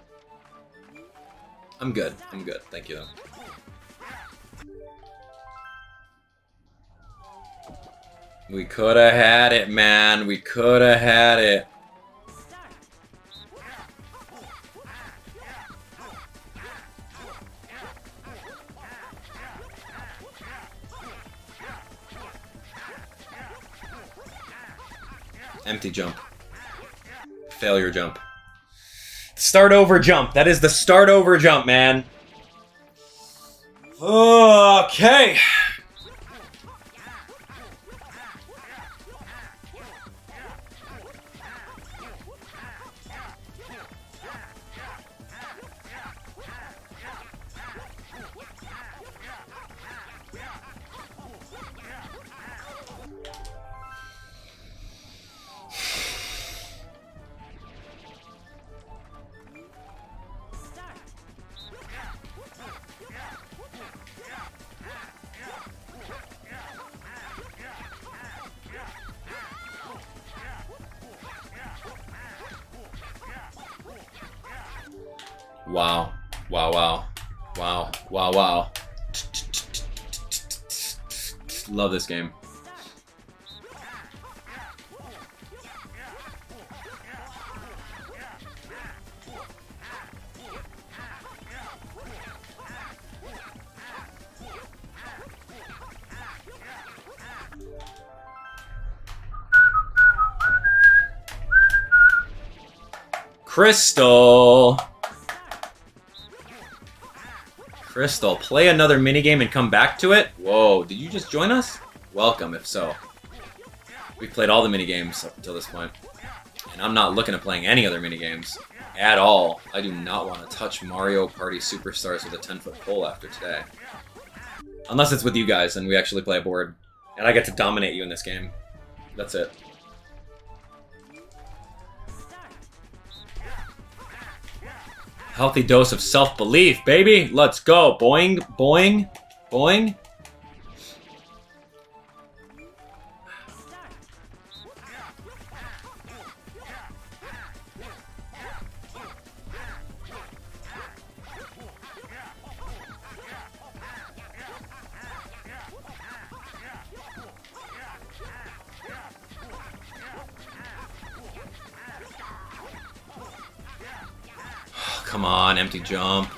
I'm good. I'm good. Thank you. We could have had it, man. We could have had it. Empty jump. Failure jump. Start over jump. That is the start over jump, man. Okay. Wow. Wow, wow. Wow. Wow, wow. Love this game. Crystal. Crystal, play another minigame and come back to it? Whoa, did you just join us? Welcome, if so. We've played all the minigames up until this point. And I'm not looking at playing any other minigames. At all. I do not want to touch Mario Party Superstars with a 10-foot pole after today. Unless it's with you guys and we actually play a board. And I get to dominate you in this game. That's it. Healthy dose of self-belief, baby. Let's go. Boing, boing, boing. Come on, empty jump.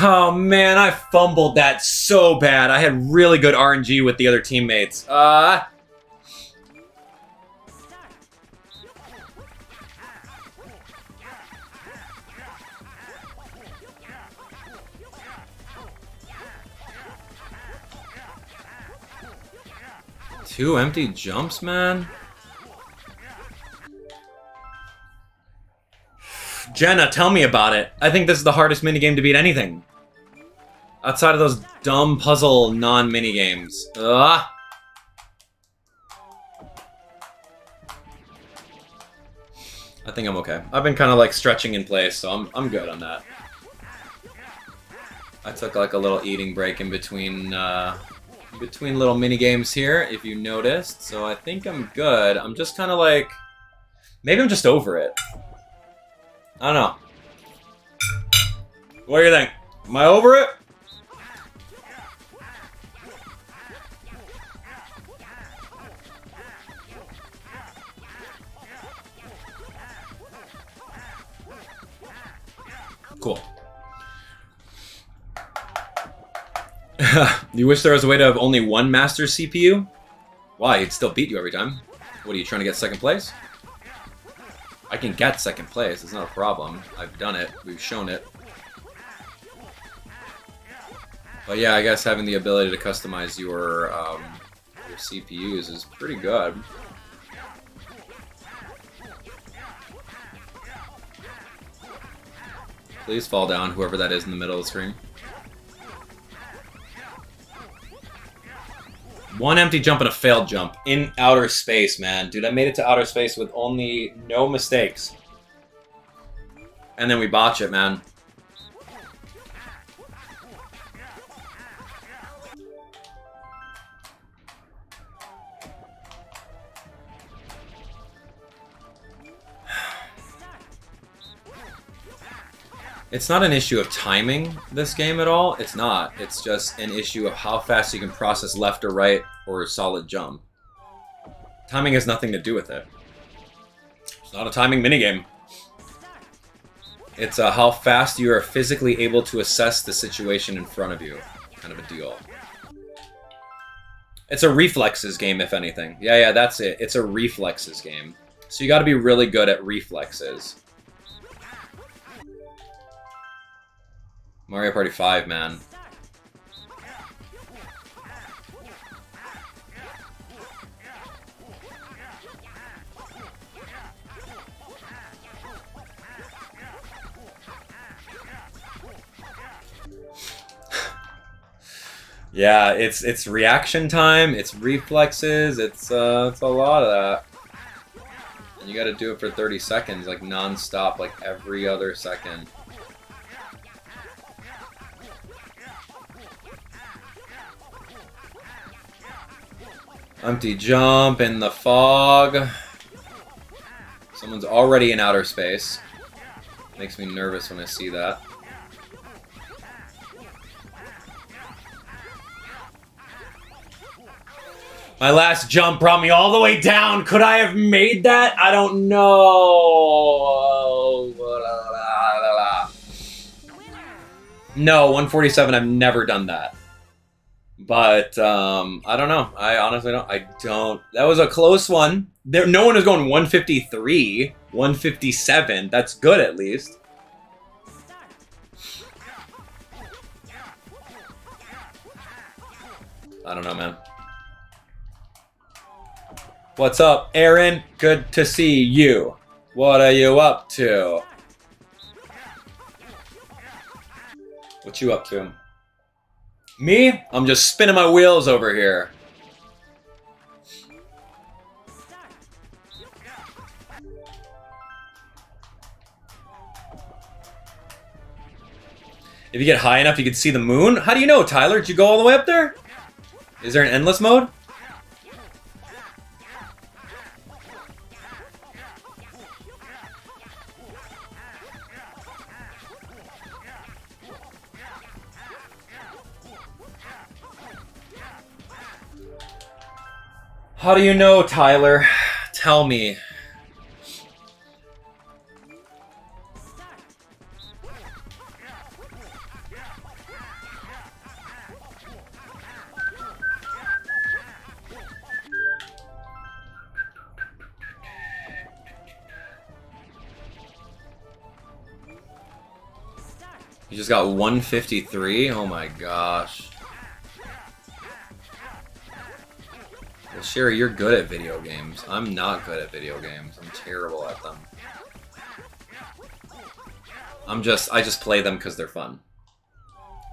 Oh man, I fumbled that so bad. I had really good RNG with the other teammates. Uh Two empty jumps, man? Jenna, tell me about it. I think this is the hardest minigame to beat anything. Outside of those dumb puzzle non-minigames. Ugh. I think I'm okay. I've been kind of like stretching in place, so I'm, I'm good on that. I took like a little eating break in between uh, between little mini games here, if you noticed. So I think I'm good. I'm just kind of like, maybe I'm just over it. I don't know. What do you think? Am I over it? Cool. (laughs) you wish there was a way to have only one master CPU? Why? He'd still beat you every time. What are you trying to get second place? I can get second place. It's not a problem. I've done it. We've shown it. But yeah, I guess having the ability to customize your um, your CPUs is pretty good. Please fall down, whoever that is in the middle of the screen. One empty jump and a failed jump in outer space, man. Dude, I made it to outer space with only no mistakes. And then we botch it, man. It's not an issue of timing this game at all. It's not. It's just an issue of how fast you can process left or right or a solid jump. Timing has nothing to do with it. It's not a timing minigame. It's uh, how fast you are physically able to assess the situation in front of you. Kind of a deal. It's a reflexes game, if anything. Yeah, yeah, that's it. It's a reflexes game. So you gotta be really good at reflexes. Mario Party 5, man. (laughs) yeah, it's it's reaction time, it's reflexes, it's uh, it's a lot of that. And you got to do it for 30 seconds, like non-stop, like every other second. Empty jump in the fog. Someone's already in outer space. Makes me nervous when I see that. My last jump brought me all the way down. Could I have made that? I don't know. No, 147, I've never done that. But um, I don't know. I honestly don't. I don't. That was a close one. There, no one is going 153, 157. That's good at least. I don't know, man. What's up, Aaron? Good to see you. What are you up to? What you up to? Me? I'm just spinning my wheels over here. If you get high enough, you can see the moon. How do you know, Tyler? Did you go all the way up there? Is there an endless mode? How do you know, Tyler? Tell me. You just got 153? Oh my gosh. Sherry, you're good at video games. I'm not good at video games. I'm terrible at them. I'm just, I just play them because they're fun.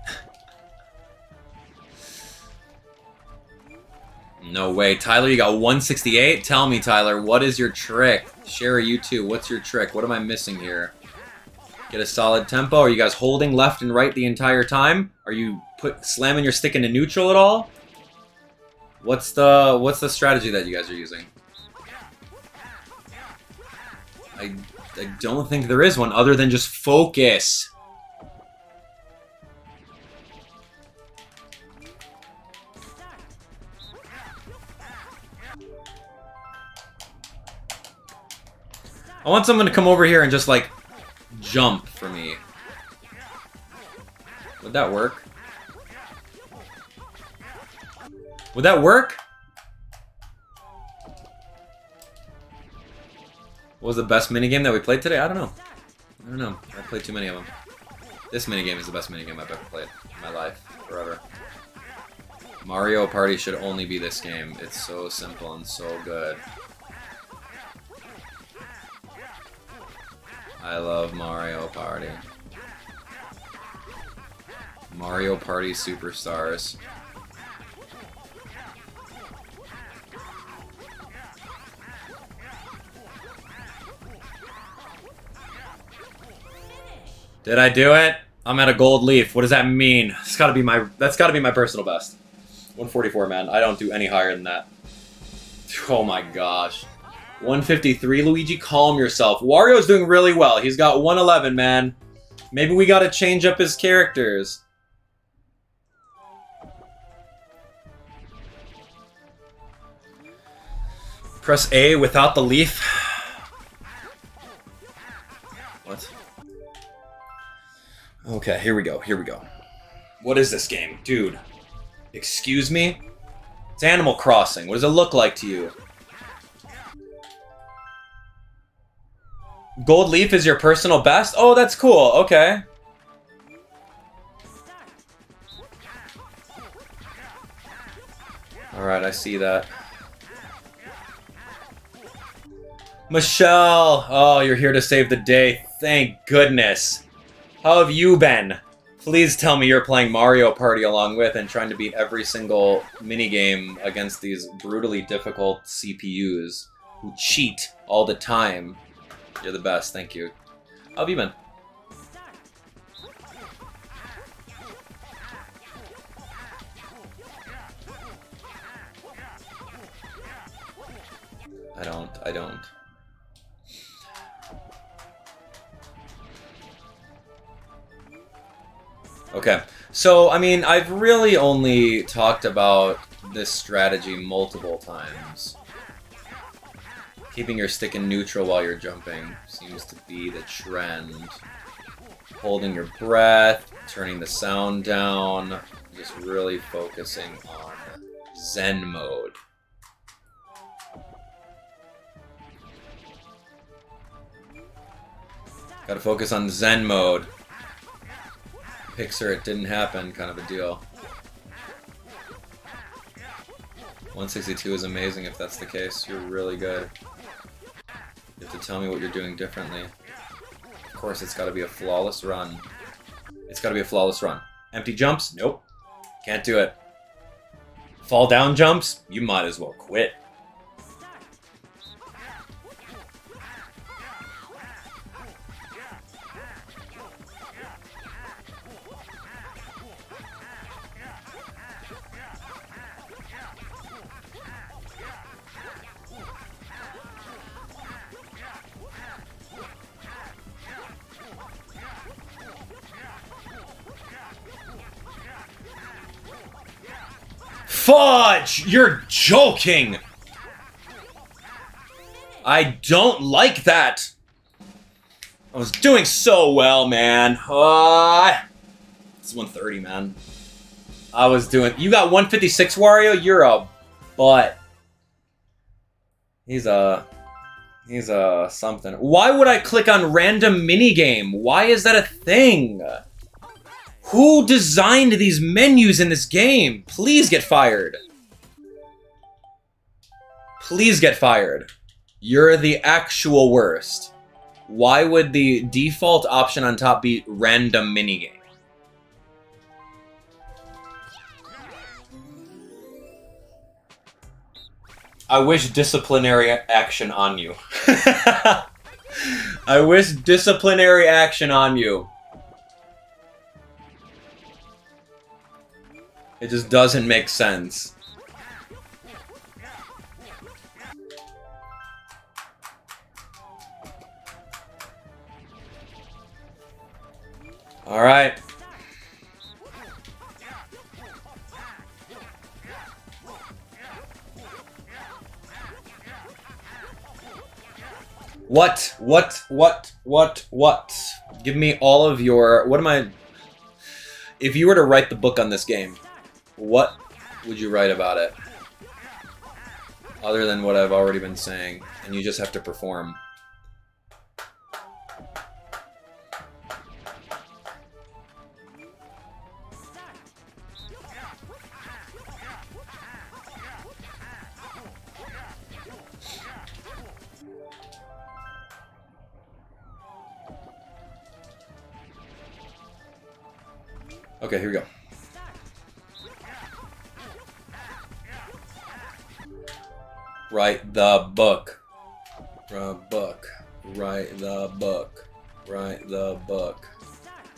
(laughs) no way. Tyler, you got 168? Tell me, Tyler, what is your trick? Sherry, you too. What's your trick? What am I missing here? Get a solid tempo. Are you guys holding left and right the entire time? Are you put slamming your stick into neutral at all? What's the what's the strategy that you guys are using? I I don't think there is one other than just focus. I want someone to come over here and just like jump for me. Would that work? Would that work? What was the best minigame that we played today? I don't know. I don't know. I played too many of them. This minigame is the best minigame I've ever played in my life. Forever. Mario Party should only be this game. It's so simple and so good. I love Mario Party. Mario Party Superstars. Did I do it? I'm at a gold leaf. What does that mean? It's gotta be my that's gotta be my personal best. 144, man. I don't do any higher than that. Oh my gosh. 153, Luigi, calm yourself. Wario's doing really well. He's got 111, man. Maybe we gotta change up his characters. Press A without the leaf. Okay, here we go, here we go. What is this game? Dude, excuse me? It's Animal Crossing. What does it look like to you? Gold Leaf is your personal best? Oh, that's cool. Okay. Alright, I see that. Michelle! Oh, you're here to save the day. Thank goodness. How have you been? Please tell me you're playing Mario Party along with and trying to beat every single minigame against these brutally difficult CPUs who cheat all the time. You're the best, thank you. How have you been? I don't, I don't. Okay, so, I mean, I've really only talked about this strategy multiple times. Keeping your stick in neutral while you're jumping seems to be the trend. Holding your breath, turning the sound down, just really focusing on Zen mode. Gotta focus on Zen mode. Pixar, it didn't happen kind of a deal. 162 is amazing if that's the case. You're really good. You have to tell me what you're doing differently. Of course, it's got to be a flawless run. It's got to be a flawless run. Empty jumps? Nope. Can't do it. Fall down jumps? You might as well quit. Fudge! You're joking! I don't like that! I was doing so well, man. Uh, it's 130, man. I was doing... You got 156, Wario? You're a butt. He's a... He's a something. Why would I click on random minigame? Why is that a thing? Who designed these menus in this game? Please get fired. Please get fired. You're the actual worst. Why would the default option on top be random minigame? I wish disciplinary action on you. (laughs) I wish disciplinary action on you. It just doesn't make sense. All right. What? What? What? What? What? Give me all of your. What am I. If you were to write the book on this game, what would you write about it? Other than what I've already been saying, and you just have to perform. Okay, here we go. Write the book. Write book. Write the book. Write the book.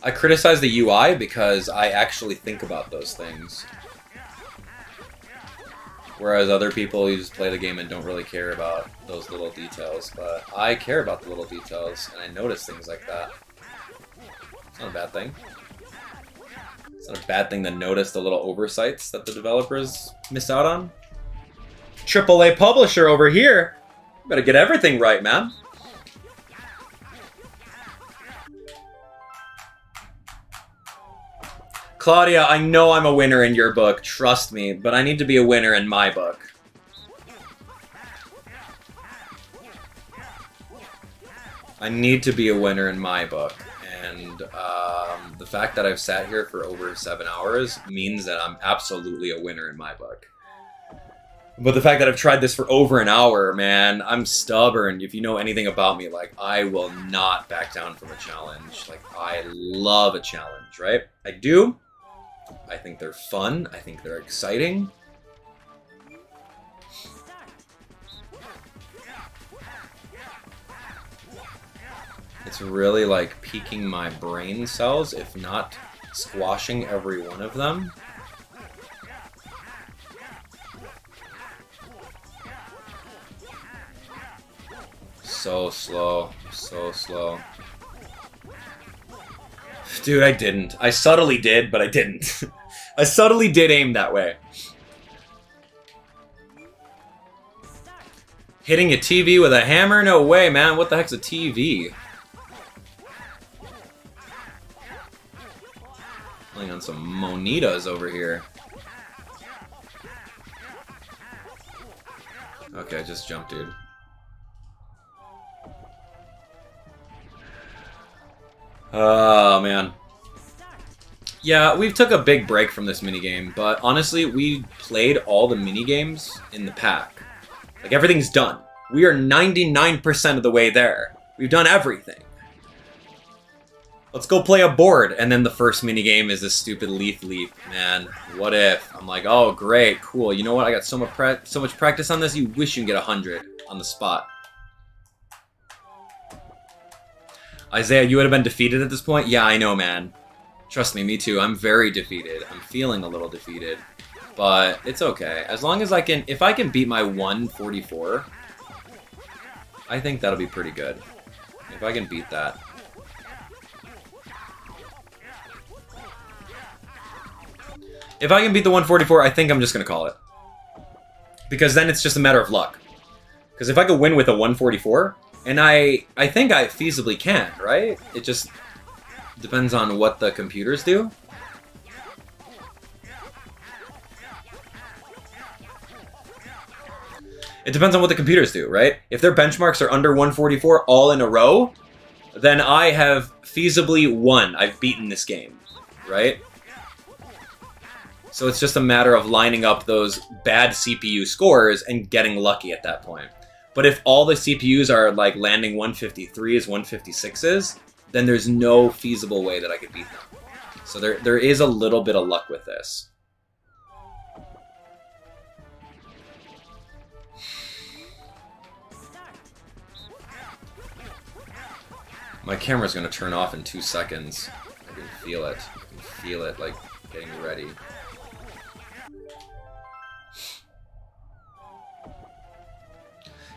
I criticize the UI because I actually think about those things. Whereas other people, you just play the game and don't really care about those little details. But I care about the little details, and I notice things like that. It's not a bad thing. It's not a bad thing to notice the little oversights that the developers miss out on. AAA publisher over here. Better get everything right, man. Claudia, I know I'm a winner in your book, trust me, but I need to be a winner in my book. I need to be a winner in my book, and um, the fact that I've sat here for over seven hours means that I'm absolutely a winner in my book. But the fact that I've tried this for over an hour, man, I'm stubborn. If you know anything about me, like, I will not back down from a challenge. Like, I love a challenge, right? I do. I think they're fun. I think they're exciting. It's really like piquing my brain cells, if not squashing every one of them. So slow, so slow. Dude, I didn't. I subtly did, but I didn't. (laughs) I subtly did aim that way. Hitting a TV with a hammer? No way, man. What the heck's a TV? Playing on some Monitas over here. Okay, I just jump, dude. Oh, man. Yeah, we took a big break from this minigame, but honestly, we played all the minigames in the pack. Like, everything's done. We are 99% of the way there. We've done everything. Let's go play a board, and then the first minigame is this stupid leaf leap. Man, what if? I'm like, oh, great, cool. You know what? I got so much, so much practice on this, you wish you can get 100 on the spot. Isaiah, you would have been defeated at this point? Yeah, I know, man. Trust me, me too. I'm very defeated. I'm feeling a little defeated. But it's okay. As long as I can... If I can beat my 144, I think that'll be pretty good. If I can beat that. If I can beat the 144, I think I'm just going to call it. Because then it's just a matter of luck. Because if I could win with a 144, and I I think I feasibly can, right? It just depends on what the computers do. It depends on what the computers do, right? If their benchmarks are under 144 all in a row, then I have feasibly won. I've beaten this game, right? So it's just a matter of lining up those bad CPU scores and getting lucky at that point. But if all the CPUs are like landing 153s, 156s, then there's no feasible way that I could beat them. So there there is a little bit of luck with this. My camera's gonna turn off in two seconds. I can feel it. I can feel it, like, getting ready.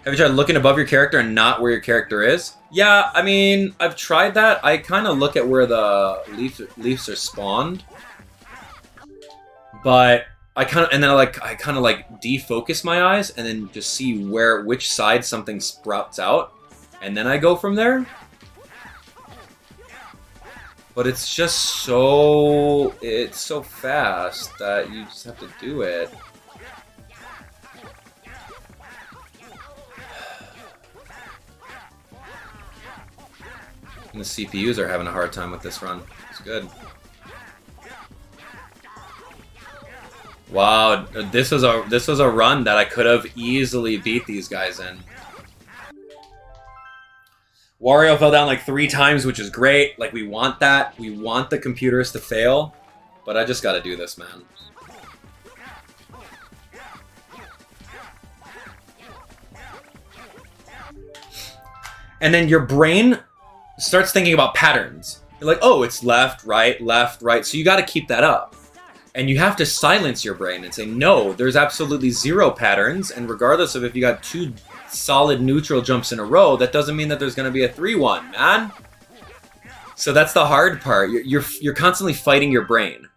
Have you tried looking above your character and not where your character is? Yeah, I mean, I've tried that. I kind of look at where the leaf, leaves are spawned. But I kind of, and then I like, I kind of like defocus my eyes and then just see where, which side something sprouts out. And then I go from there. But it's just so, it's so fast that you just have to do it. And the CPUs are having a hard time with this run. It's good. Wow, this was a this was a run that I could have easily beat these guys in. Wario fell down like three times, which is great. Like, we want that. We want the computers to fail. But I just gotta do this, man. And then your brain starts thinking about patterns. You're like, oh, it's left, right, left, right. So you gotta keep that up. And you have to silence your brain and say, no, there's absolutely zero patterns. And regardless of if you got two solid neutral jumps in a row, that doesn't mean that there's going to be a 3-1, man. So that's the hard part. You're, you're, you're constantly fighting your brain.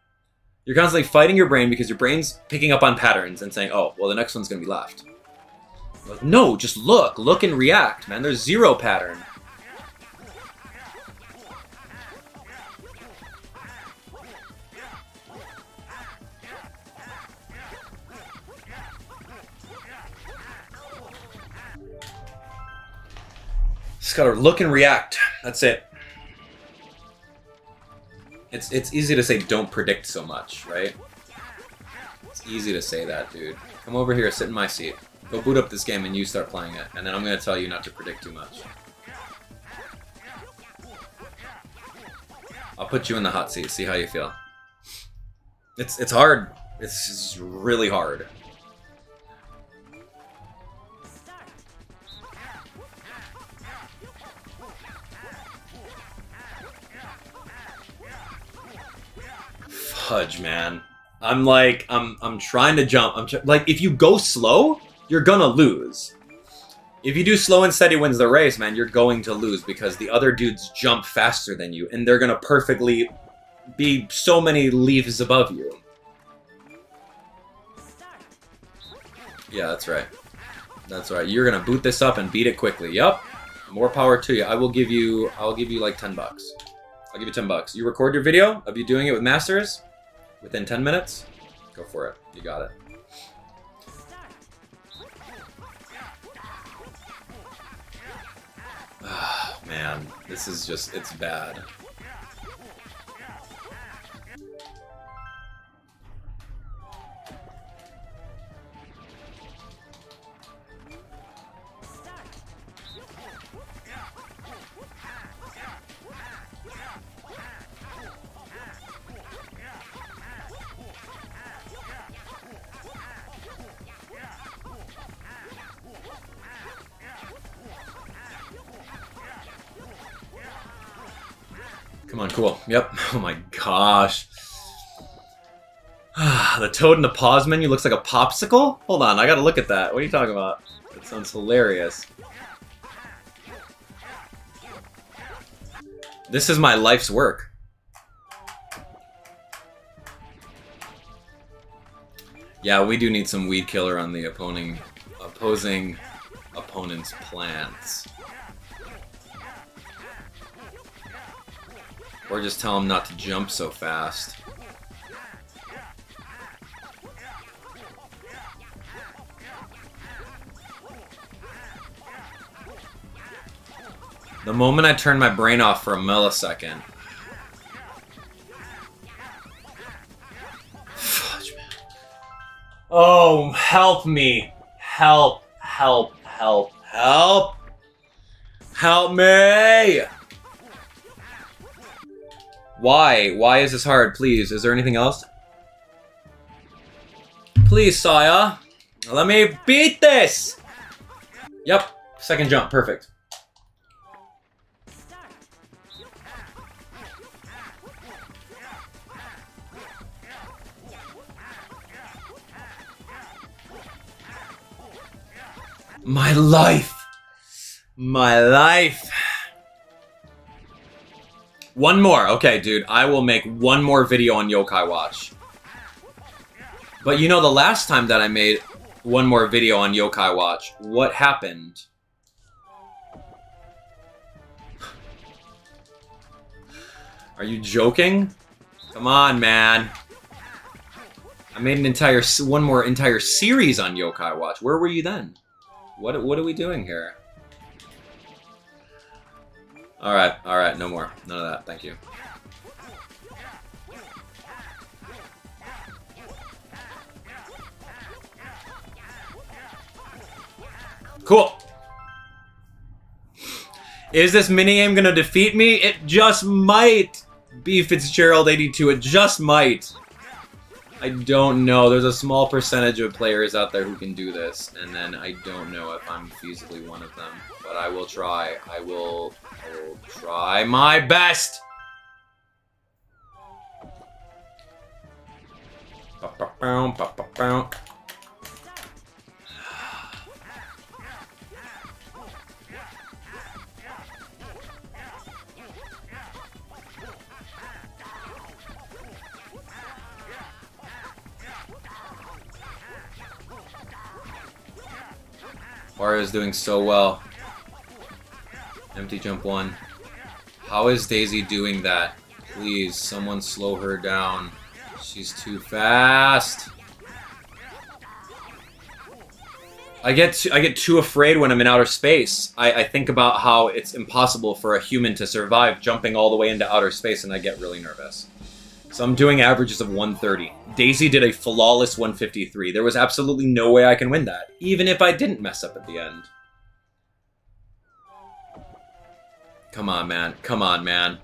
You're constantly fighting your brain because your brain's picking up on patterns and saying, oh, well, the next one's going to be left. Like, no, just look. Look and react, man. There's zero pattern. Just gotta look and react. That's it. It's it's easy to say don't predict so much, right? It's easy to say that, dude. Come over here, sit in my seat. Go boot up this game and you start playing it, and then I'm gonna tell you not to predict too much. I'll put you in the hot seat, see how you feel. It's it's hard. It's really hard. Fudge, man. I'm like, I'm, I'm trying to jump. I'm like, if you go slow, you're gonna lose. If you do slow and steady wins the race, man, you're going to lose because the other dudes jump faster than you, and they're gonna perfectly be so many leaves above you. Yeah, that's right. That's right. You're gonna boot this up and beat it quickly. Yup. More power to you. I will give you. I'll give you like ten bucks. I'll give you ten bucks. You record your video of you doing it with masters within ten minutes. Go for it. You got it. (sighs) Man, this is just, it's bad. Come on, cool. Yep. (laughs) Oh my gosh. (sighs) the toad in the pause menu looks like a popsicle? Hold on, I gotta look at that. What are you talking about? That sounds hilarious. This is my life's work. Yeah, we do need some weed killer on the opposing opposing opponent's plants. Or just tell him not to jump so fast. The moment I turn my brain off for a millisecond. Fudge, man. Oh, help me. Help, help, help, help. Help me! Why? Why is this hard? Please, is there anything else? Please, Saya. Let me beat this! Yep, second jump, perfect. My life! My life! One more. Okay, dude. I will make one more video on Yokai Watch. But you know, the last time that I made one more video on Yokai Watch, what happened? Are you joking? Come on, man. I made an entire, one more entire series on Yokai Watch. Where were you then? What, what are we doing here? Alright, alright, no more. None of that, thank you. Cool. Is this minigame gonna defeat me? It just might. be Fitzgerald 82, it just might. I don't know. There's a small percentage of players out there who can do this, and then I don't know if I'm feasibly one of them. But I will try. I will, will try my best. Ba-ba-bow. Wario's doing so well. Empty jump one. How is Daisy doing that? Please, someone slow her down. She's too fast. I get too, I get too afraid when I'm in outer space. I, I think about how it's impossible for a human to survive jumping all the way into outer space, and I get really nervous. So I'm doing averages of 130. Daisy did a flawless 153. There was absolutely no way I can win that, even if I didn't mess up at the end. Come on, man. Come on, man.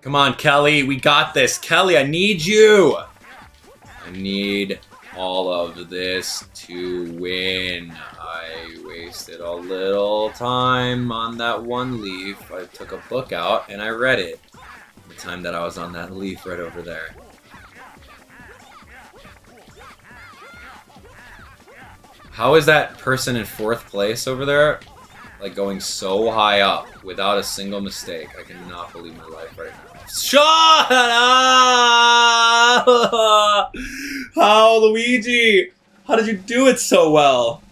Come on, Kelly. We got this. Kelly, I need you. I need all of this to win. I wasted a little time on that one leaf. I took a book out and I read it. The time that I was on that leaf right over there. How is that person in fourth place over there, like going so high up without a single mistake? I cannot believe my life right now. Shut up! (laughs) How, Luigi? How did you do it so well?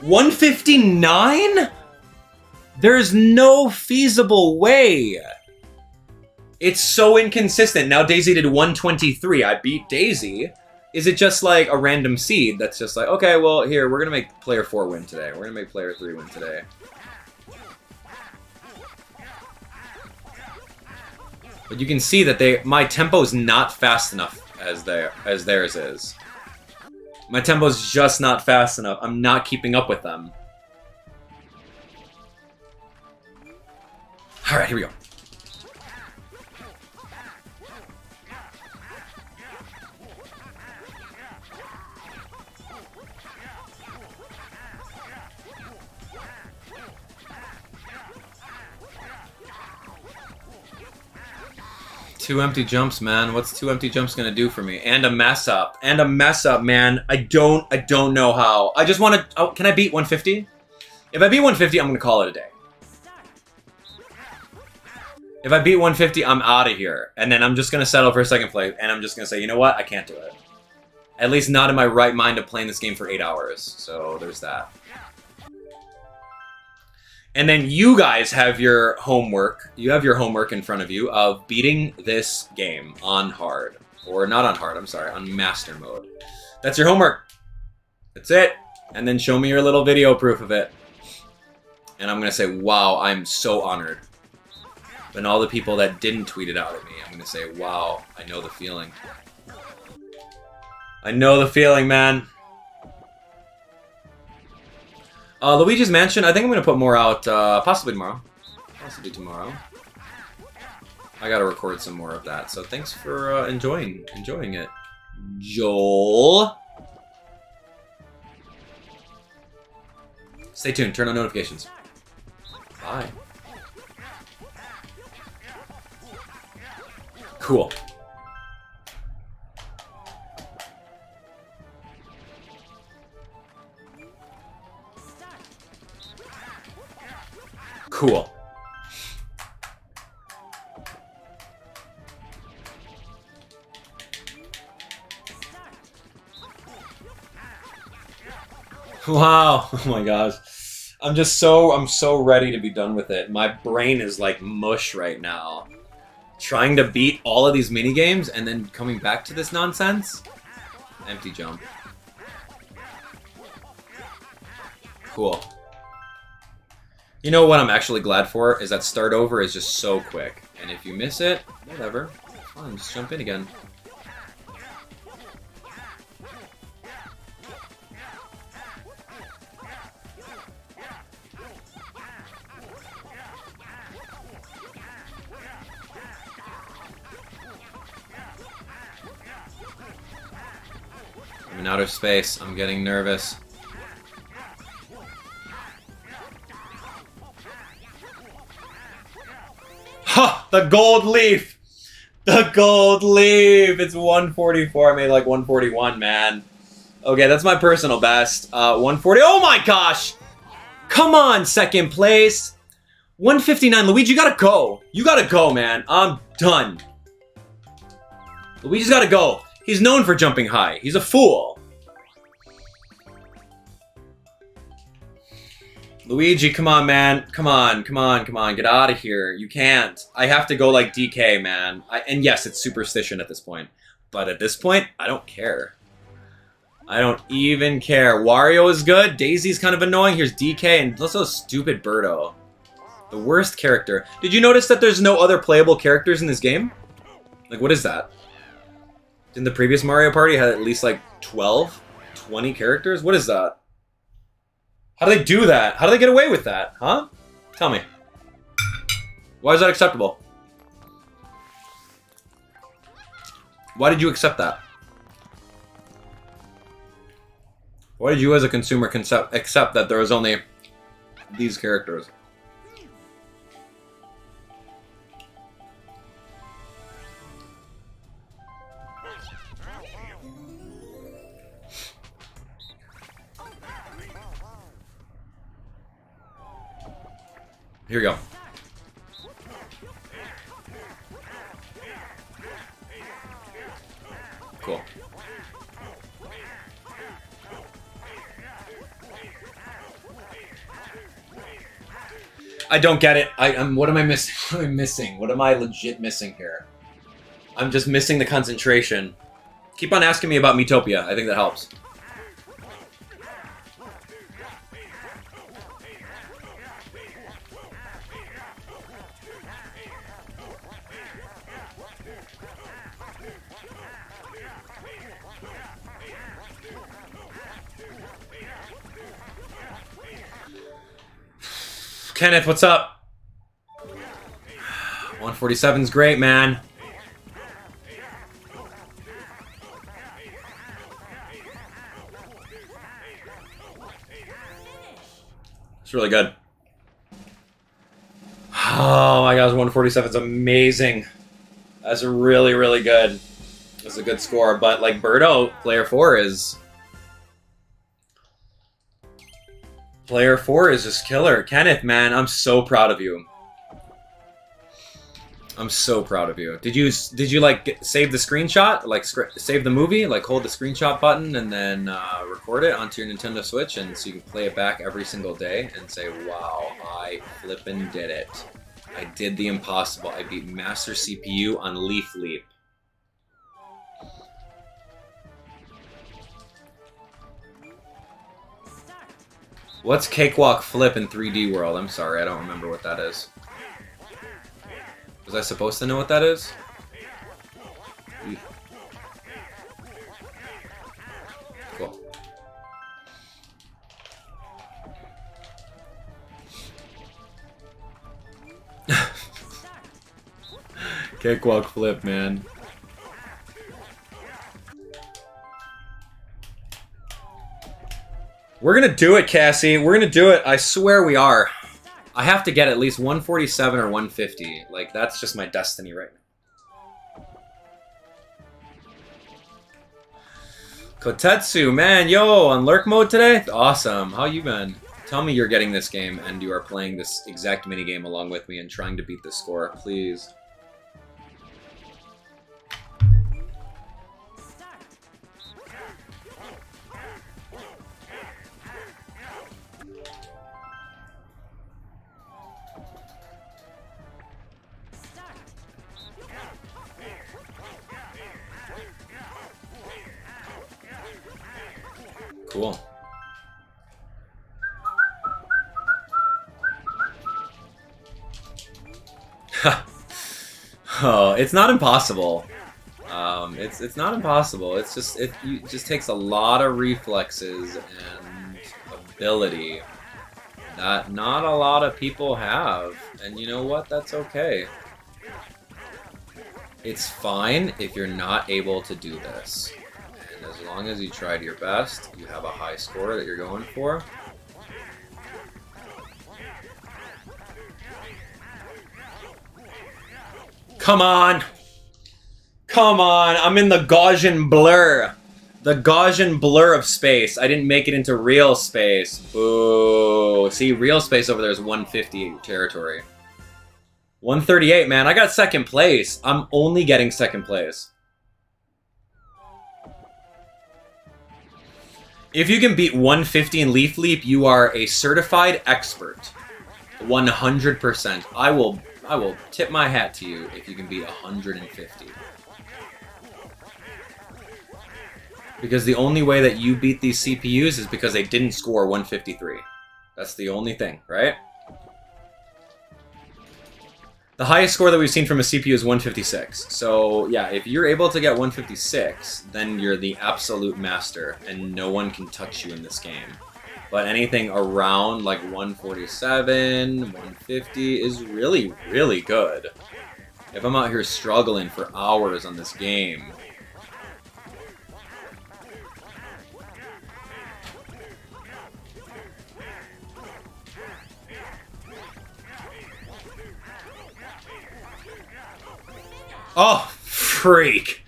159? There's no feasible way. It's so inconsistent. Now Daisy did 123. I beat Daisy. Is it just like a random seed that's just like, okay, well, here, we're going to make player 4 win today. We're going to make player 3 win today. But you can see that they my tempo is not fast enough as their as theirs is. My tempo is just not fast enough. I'm not keeping up with them. All right, here we go. Two empty jumps, man. What's two empty jumps gonna do for me? And a mess up. And a mess up, man. I don't I don't know how. I just wanna oh, can I beat 150? If I beat 150, I'm gonna call it a day. If I beat 150, I'm out of here. And then I'm just gonna settle for second place, and I'm just gonna say, you know what? I can't do it. At least not in my right mind of playing this game for eight hours. So there's that. And then you guys have your homework. You have your homework in front of you of beating this game on hard. Or not on hard, I'm sorry, on master mode. That's your homework. That's it. And then show me your little video proof of it. And I'm gonna say, wow, I'm so honored. And all the people that didn't tweet it out at me, I'm gonna say, wow, I know the feeling. I know the feeling, man. Uh, Luigi's Mansion, I think I'm gonna put more out, uh, possibly tomorrow. Possibly tomorrow. I gotta record some more of that, so thanks for uh, enjoying enjoying it. Joel. Stay tuned, turn on notifications. Bye. Cool. Cool. Wow. (laughs) Oh my gosh. I'm just so I'm so ready to be done with it. My brain is like mush right now. Trying to beat all of these mini games and then coming back to this nonsense. Empty jump. Cool. You know what I'm actually glad for is that start over is just so quick. And if you miss it, whatever. Fine, just jump in again. I'm in outer space. I'm getting nervous. Ha! The gold leaf! The gold leaf! It's 144. I made like 141, man. Okay, that's my personal best. Uh, 140. Oh my gosh! Come on, second place! 159. Luigi, you gotta go. You gotta go, man. I'm done. Luigi's gotta go. He's known for jumping high. He's a fool. Luigi, come on, man. Come on, come on, come on. Get out of here. You can't. I have to go like DK, man. I, and yes, it's superstition at this point. But at this point, I don't care. I don't even care. Wario is good. Daisy's kind of annoying. Here's DK and also stupid Birdo. The worst character. Did you notice that there's no other playable characters in this game? Like, what is that? Didn't the previous Mario Party had at least like 12? 20 characters? What is that? How do they do that? How do they get away with that? Huh? Tell me. Why is that acceptable? Why did you accept that? Why did you as a consumer accept that there was only these characters? Here we go. Cool. I don't get it. I am. What am I missing? (laughs) What am I missing? What am I legit missing here? I'm just missing the concentration. Keep on asking me about Miitopia. I think that helps. Kenneth, what's up? 147's great, man. It's really good. Oh my gosh, 147 is amazing. That's really, really good. That's a good score. But like Birdo, player four is Player four is just killer. Kenneth, man, I'm so proud of you. I'm so proud of you. Did you did you like save the screenshot, like save the movie, like hold the screenshot button and then uh, record it onto your Nintendo Switch, and so you can play it back every single day and say, "Wow, I flippin' did it! I did the impossible. I beat Master CPU on Leaf Leap." What's Cakewalk Flip in 3D World? I'm sorry, I don't remember what that is. Was I supposed to know what that is? Cool. (laughs) Cakewalk flip, man. We're gonna do it, Cassie. We're gonna do it. I swear we are. I have to get at least 147 or 150. Like, that's just my destiny right now. Kotetsu, man, yo, on lurk mode today? Awesome. How you been? Tell me you're getting this game and you are playing this exact minigame along with me and trying to beat the score, please. It's not impossible. Um, it's it's not impossible. It's just it, it just takes a lot of reflexes and ability that not a lot of people have. And you know what? That's okay. It's fine if you're not able to do this. And as long as you tried your best, you have a high score that you're going for. Come on! Come on! I'm in the Gaussian blur! The Gaussian blur of space. I didn't make it into real space. Boo. See, real space over there is 150 territory. 138, man. I got second place. I'm only getting second place. If you can beat 150 in Leaf Leap, you are a certified expert. 100%. I will I will tip my hat to you if you can beat 150. Because the only way that you beat these CPUs is because they didn't score 153. That's the only thing, right? The highest score that we've seen from a CPU is 156. So, yeah, if you're able to get 156, then you're the absolute master, and no one can touch you in this game. But anything around like 147, 150 is really, really good. If I'm out here struggling for hours on this game, Oh, freak.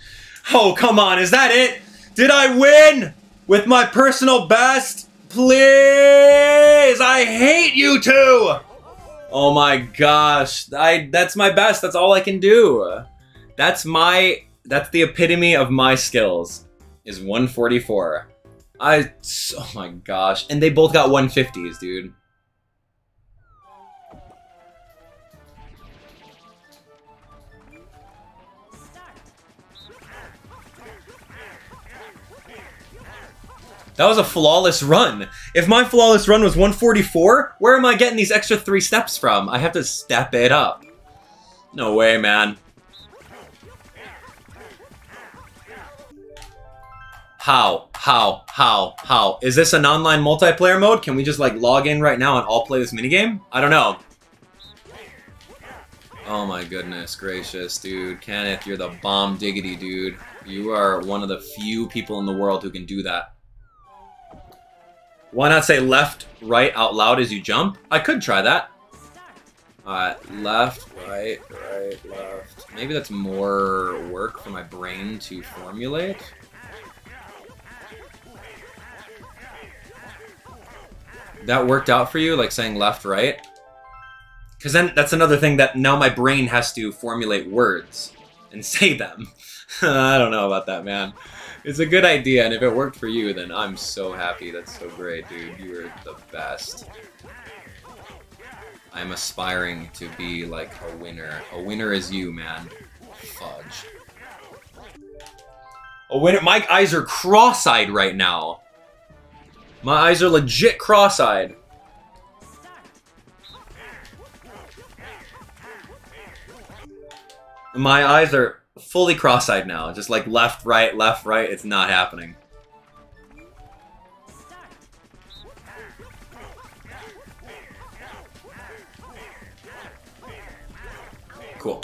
Oh, come on. Is that it? Did I win with my personal best? Please. I hate you two. Oh my gosh. I that's my best. That's all I can do. That's my that's the epitome of my skills is 144. I oh my gosh. And they both got 150s, dude. That was a flawless run. If my flawless run was 144, where am I getting these extra three steps from? I have to step it up. No way, man. How? How? How? How? Is this an online multiplayer mode? Can we just like log in right now and all play this minigame? I don't know. Oh my goodness gracious, dude. Kenneth, you're the bomb diggity, dude. You are one of the few people in the world who can do that. Why not say left, right out loud as you jump? I could try that. Alright, left, right, right, left. Maybe that's more work for my brain to formulate. That worked out for you, like saying left, right? Because then that's another thing that now my brain has to formulate words and (laughs) say them. (laughs) I don't know about that, man. It's a good idea, and if it worked for you, then I'm so happy. That's so great, dude. You are the best. I'm aspiring to be like a winner. A winner is you, man. Fudge. A winner. My eyes are cross-eyed right now. My eyes are legit cross-eyed. My eyes are fully cross-eyed now. Just like left, right, left, right. It's not happening. Cool.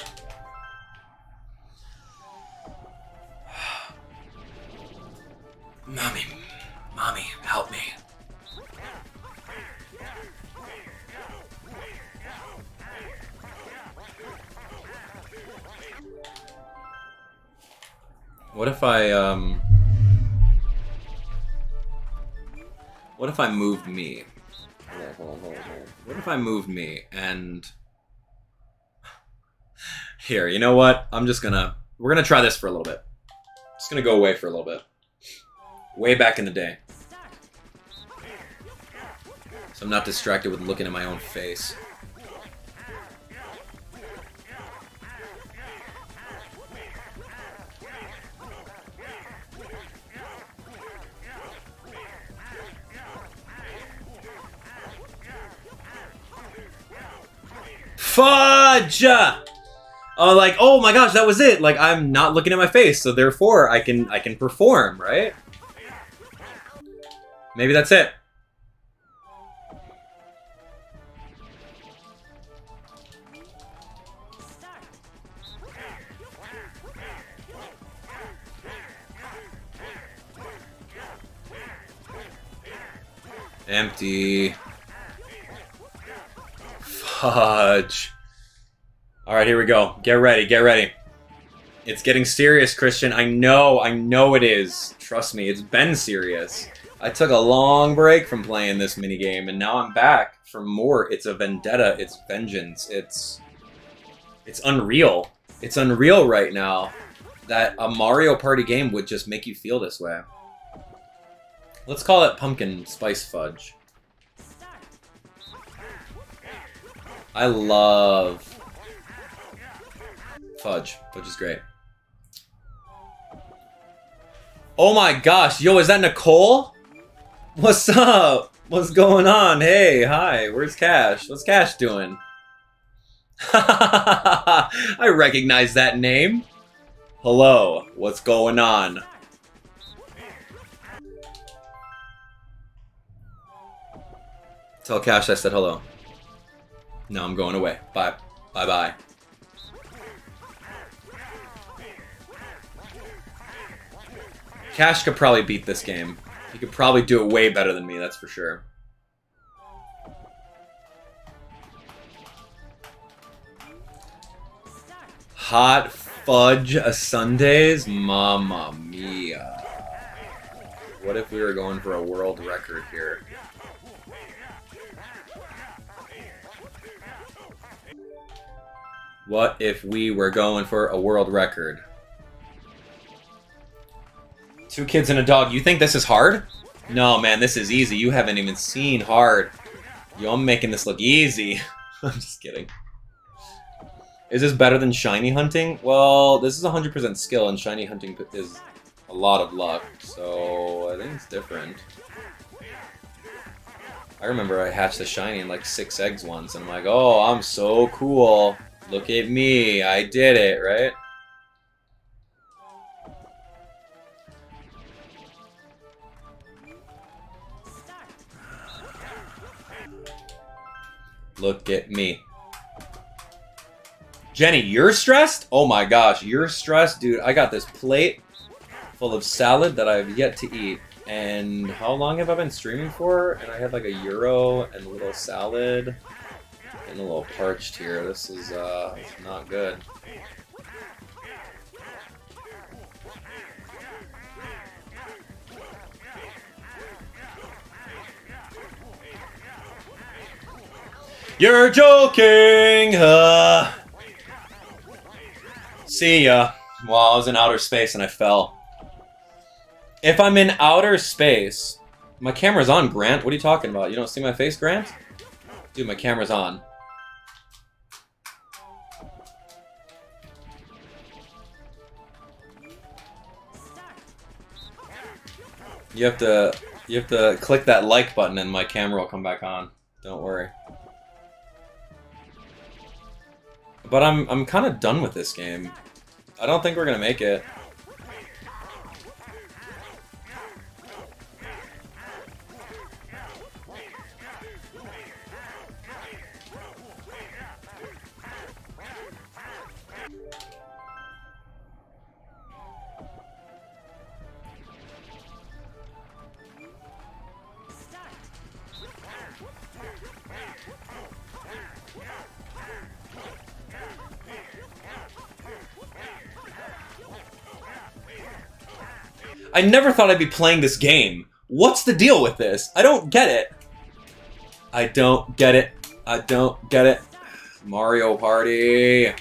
(sighs) Mommy, mommy, help me. What if I, um... What if I moved me? What if I moved me and... Here, you know what? I'm just gonna... We're gonna try this for a little bit. Just gonna go away for a little bit. Way back in the day. So I'm not distracted with looking at my own face. Fudge! Oh, like, oh my gosh, that was it. Like, I'm not looking at my face, so therefore I can I can perform, right? Maybe that's it. Empty. Fudge. Alright, here we go. Get ready, get ready. It's getting serious, Christian. I know, I know it is. Trust me, it's been serious. I took a long break from playing this minigame, and now I'm back for more. It's a vendetta, it's vengeance, it's... It's unreal. It's unreal right now that a Mario Party game would just make you feel this way. Let's call it Pumpkin Spice Fudge. I love fudge. Fudge is great. Oh my gosh, yo, is that Nicole? What's up? What's going on? Hey, hi, where's Cash? What's Cash doing? (laughs) I recognize that name. Hello, what's going on? Tell Cash I said hello. No, I'm going away. Bye. Bye-bye. Cash could probably beat this game. He could probably do it way better than me, that's for sure. Hot fudge a sundaes? Mamma mia. What if we were going for a world record here? What if we were going for a world record? Two kids and a dog. You think this is hard? No, man, this is easy. You haven't even seen hard. Yo, I'm making this look easy. (laughs) I'm just kidding. Is this better than shiny hunting? Well, this is 100% skill, and shiny hunting is a lot of luck, so I think it's different. I remember I hatched a shiny in like six eggs once, and I'm like, oh, I'm so cool. Look at me, I did it, right? Look at me. Jenny, you're stressed? Oh my gosh, you're stressed? Dude, I got this plate full of salad that I've yet to eat. And how long have I been streaming for? And I had like a euro and a little salad. Getting a little parched here. This is uh, not good. You're joking! Uh, see ya. Well, I was in outer space and I fell. If I'm in outer space... My camera's on, Grant. What are you talking about? You don't see my face, Grant? Dude, my camera's on. You have to you have to click that like button and my camera will come back on. Don't worry. But I'm I'm kind of done with this game. I don't think we're gonna make it. I never thought I'd be playing this game. What's the deal with this? I don't get it. I don't get it. I don't get it. Mario Party.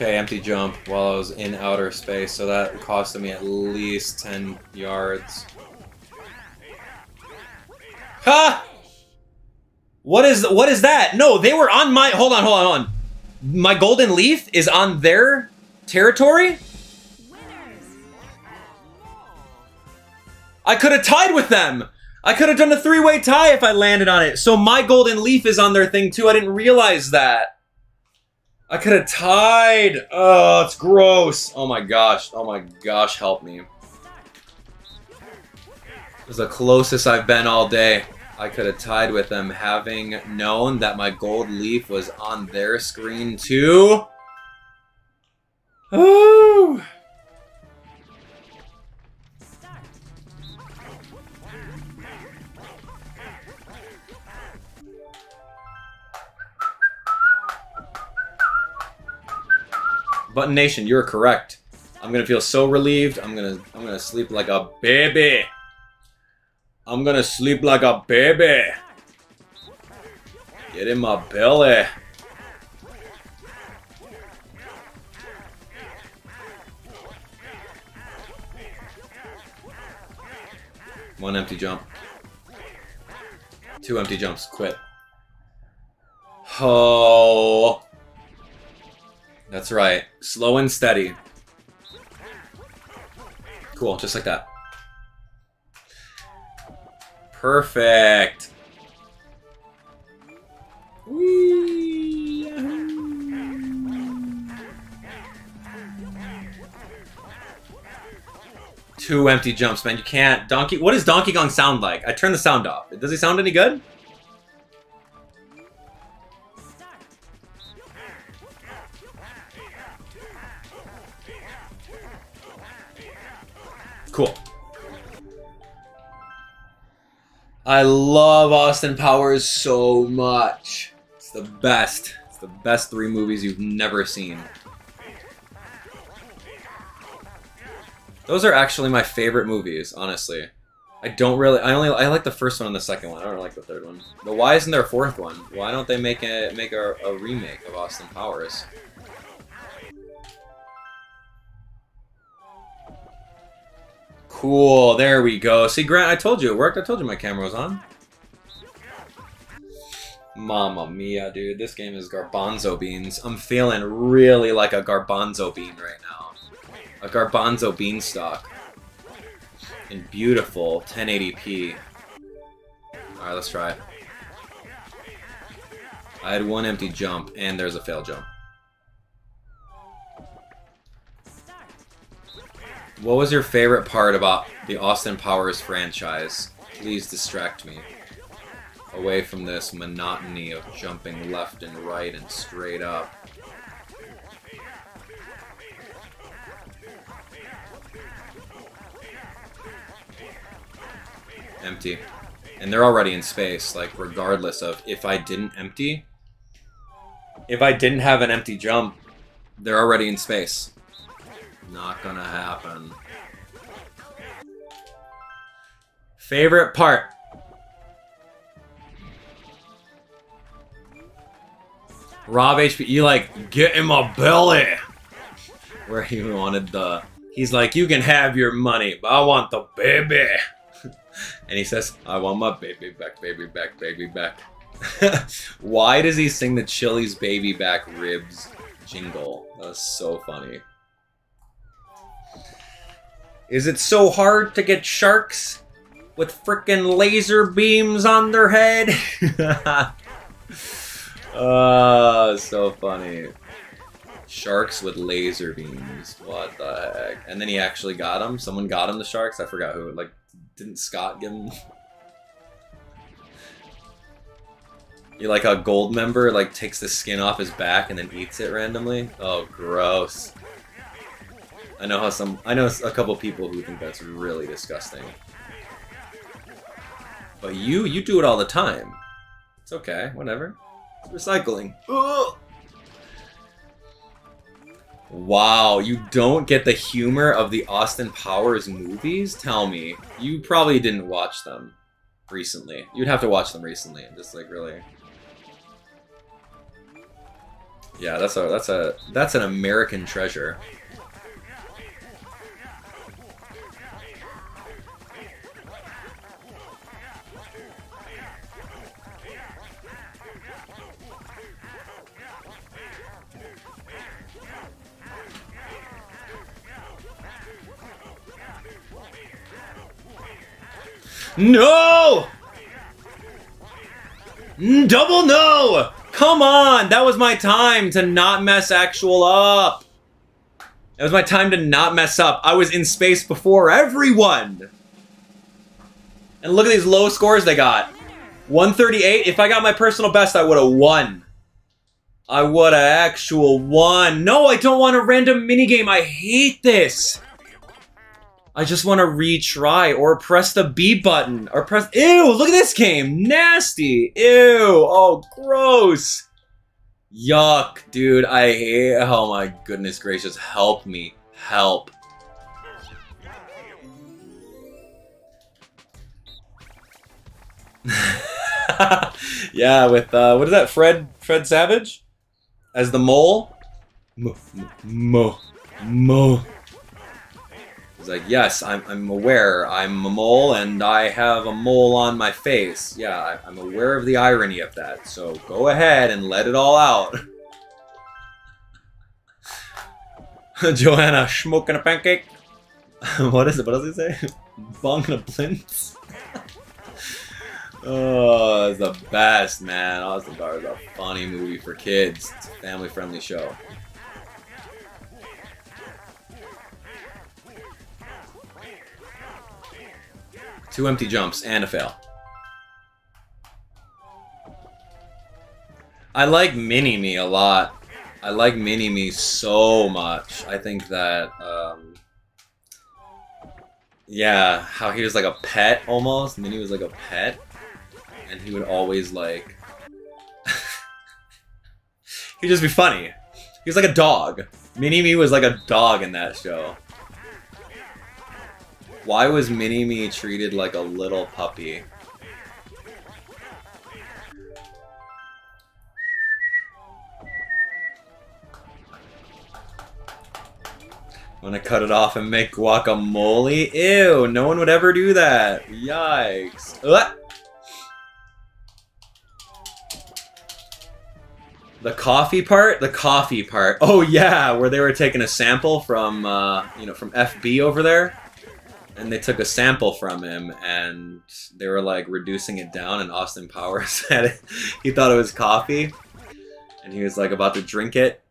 Okay, empty jump while I was in outer space, so that costed me at least 10 yards. Ha! What is what is that? No, they were on my hold on, hold on, hold on. My golden leaf is on their territory? I could have tied with them. I could have done a three-way tie if I landed on it. So my golden leaf is on their thing too. I didn't realize that. I could have tied. Oh, it's gross. Oh my gosh. Oh my gosh, help me. It was the closest I've been all day. I could have tied with them having known that my gold leaf was on their screen too. Ooh. Button Nation, you're correct. I'm gonna feel so relieved. I'm gonna I'm gonna sleep like a baby. I'm gonna sleep like a baby. Get in my belly. One empty jump. Two empty jumps. Quit. Oh. That's right. Slow and steady. Cool, just like that. Perfect. Whee! Two empty jumps, man. You can't. Donkey. What does Donkey Kong sound like? I turned the sound off. Does he sound any good? Cool. I love Austin Powers so much. It's the best. It's the best three movies you've never seen. Those are actually my favorite movies, honestly. I don't really. I only. I like the first one and the second one. I don't like the third one. But why isn't there a fourth one? Why don't they make a make a, a remake of Austin Powers? Cool. There we go. See, Grant, I told you it worked. I told you my camera was on. Mama mia, dude. This game is garbanzo beans. I'm feeling really like a garbanzo bean right now. A garbanzo bean beanstalk. In beautiful 1080p. Alright, let's try it. I had one empty jump, and there's a fail jump. What was your favorite part about the Austin Powers franchise? Please distract me. Away from this monotony of jumping left and right and straight up. Empty. And they're already in space, like, regardless of if I didn't empty. If I didn't have an empty jump, they're already in space. Not gonna happen. Favorite part? Rob HP, you like, get in my belly! Where he wanted the... He's like, you can have your money, but I want the baby! (laughs) and he says, I want my baby back, baby back, baby back. (laughs) Why does he sing the Chili's baby back ribs jingle? That's so funny. Is it so hard to get sharks with frickin' laser beams on their head? oh, (laughs) so funny. Sharks with laser beams. What the heck? And then he actually got him. Someone got him the sharks. I forgot who. Like, didn't Scott give him? You like a Goldmember like takes the skin off his back and then eats it randomly? Oh, gross. I know how some I know a couple people who think that's really disgusting. But you you do it all the time. It's okay, whatever. It's recycling. Ugh. Wow, you don't get the humor of the Austin Powers movies? Tell me. You probably didn't watch them recently. You'd have to watch them recently and just like really Yeah, that's a that's a that's an American treasure. No! Double no! Come on! That was my time to not mess actual up. That was my time to not mess up. I was in space before everyone. And look at these low scores they got. 138. If I got my personal best, I would have won. I would have actual won. No, I don't want a random minigame. I hate this. I just want to retry or press the B button or press. Ew, look at this game. Nasty. Ew. Oh, gross. Yuck, dude. I hate. Oh my goodness gracious. Help me. Help. (laughs) yeah, with uh, what is that? Fred Fred Savage as the mole. Mo mo mo. He's like, yes, I'm, I'm aware. I'm a mole, and I have a mole on my face. Yeah, I, I'm aware of the irony of that. So go ahead and let it all out. (laughs) Joanna, smoking a pancake. (laughs) what is it? What does he say? (laughs) Bong a blintz. oh, it's the best, man. Austin Powers is a funny movie for kids. It's a family-friendly show. Two empty jumps and a fail. I like Mini-Me a lot. I like Mini-Me so much. I think that, um, yeah, how he was like a pet almost. Mini was like a pet. And he would always like... (laughs) He'd just be funny. He was like a dog. Mini-Me was like a dog in that show. Why was Mini-Me treated like a little puppy? Want to cut it off and make guacamole? Ew, no one would ever do that. Yikes. Ugh. The coffee part? The coffee part. Oh yeah, where they were taking a sample from, uh, you know, from FB over there and they took a sample from him and they were like reducing it down and Austin Powers (laughs) said it. he thought it was coffee and he was like about to drink it.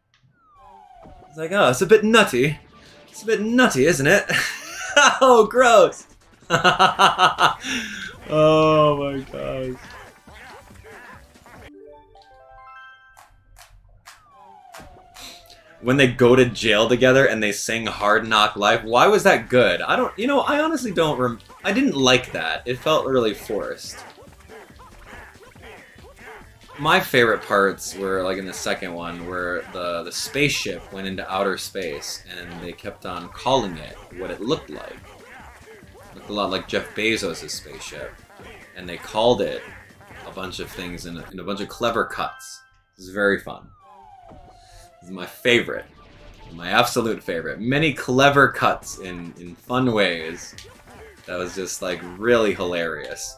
He's like, oh, it's a bit nutty. It's a bit nutty, isn't it? (laughs) oh, gross. (laughs) oh my gosh. When they go to jail together and they sing Hard Knock Life. Why was that good? I don't, you know, I honestly don't rem I didn't like that. It felt really forced. My favorite parts were like in the second one where the, the spaceship went into outer space and they kept on calling it what it looked like. It looked a lot like Jeff Bezos' spaceship. And they called it a bunch of things in a, in a bunch of clever cuts. It was very fun. This is my favorite. My absolute favorite. Many clever cuts in, in fun ways That was just like really hilarious.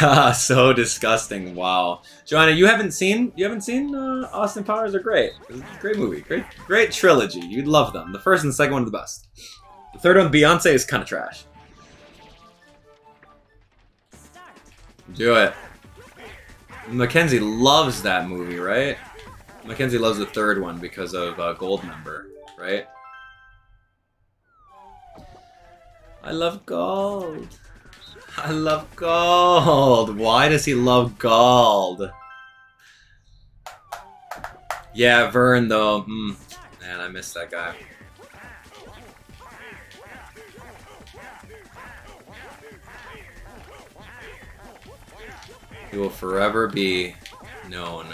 (laughs) so disgusting. Wow. Joanna, you haven't seen you haven't seen uh, Austin Powers are great. Great movie. Great great trilogy. You'd love them. The first and the second one are the best. The third one, Beyonce, is kind of trash. Do it. Mackenzie loves that movie, right? Mackenzie loves the third one because of uh, Goldmember, right? I love gold. I love gold. Why does he love gold? Yeah, Verne though. Hmm. Man, I miss that guy. He will forever be known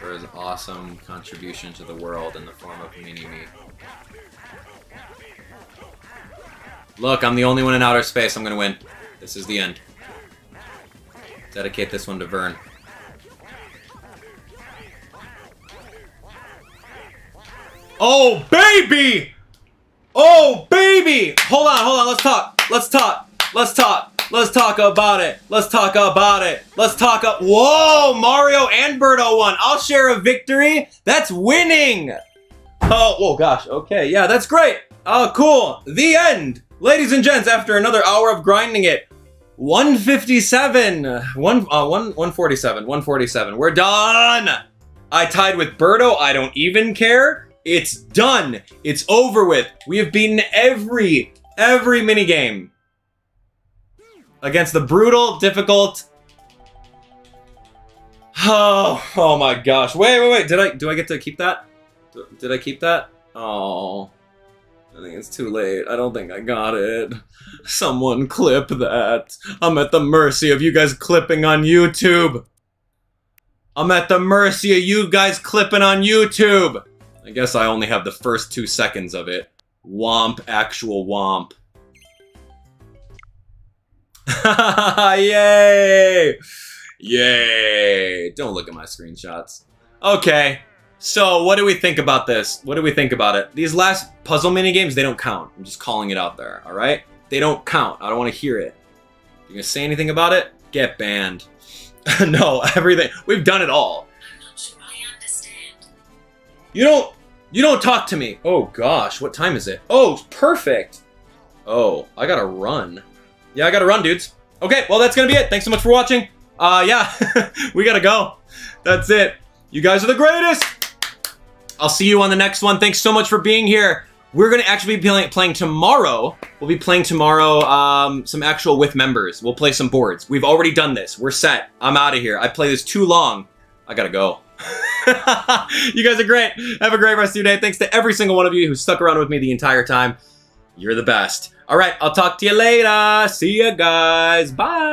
for his awesome contribution to the world in the form of Mini-Me. Look, I'm the only one in outer space. I'm gonna win. This is the end. Dedicate this one to Verne. Oh, baby! Oh, baby! Hold on, hold on. Let's talk. Let's talk. Let's talk. Let's talk about it. Let's talk about it. Let's talk up. Whoa, Mario and Birdo won. I'll share a victory. That's winning. Oh, whoa, gosh. Okay, yeah, that's great. Oh, cool. The end. Ladies and gents, after another hour of grinding it, 157. One, uh, one, 147. 147. We're done. I tied with Birdo. I don't even care. It's done. It's over with. We have beaten every, every minigame against the brutal, difficult. (sighs) Oh, oh my gosh! Wait, wait, wait! Did I do I get to keep that? Did I keep that? Oh, I think it's too late. I don't think I got it. (laughs) Someone clip that. I'm at the mercy of you guys clipping on YouTube. I'm at the mercy of you guys clipping on YouTube. I guess I only have the first two seconds of it. Womp, actual womp. (laughs) Yay! Yay! Don't look at my screenshots. Okay, so what do we think about this? What do we think about it? These last puzzle mini games, they don't count. I'm just calling it out there, alright? They don't count. I don't want to hear it. you're gonna say anything about it? Get banned. (laughs) no, everything. We've done it all. I'm not sure I understand. You don't you don't talk to me. Oh gosh, what time is it? Oh, perfect. Oh, I gotta run. Yeah, I gotta run, dudes. Okay, well that's gonna be it. Thanks so much for watching. Uh yeah, (laughs) we gotta go. That's it. You guys are the greatest. I'll see you on the next one. Thanks so much for being here. We're gonna actually be playing, playing tomorrow. We'll be playing tomorrow um, some actual with members. We'll play some boards. We've already done this. We're set. I'm out of here. I play this too long. I gotta go. (laughs) you guys are great. Have a great rest of your day. Thanks to every single one of you who stuck around with me the entire time. You're the best. All right, I'll talk to you later. See you guys. Bye.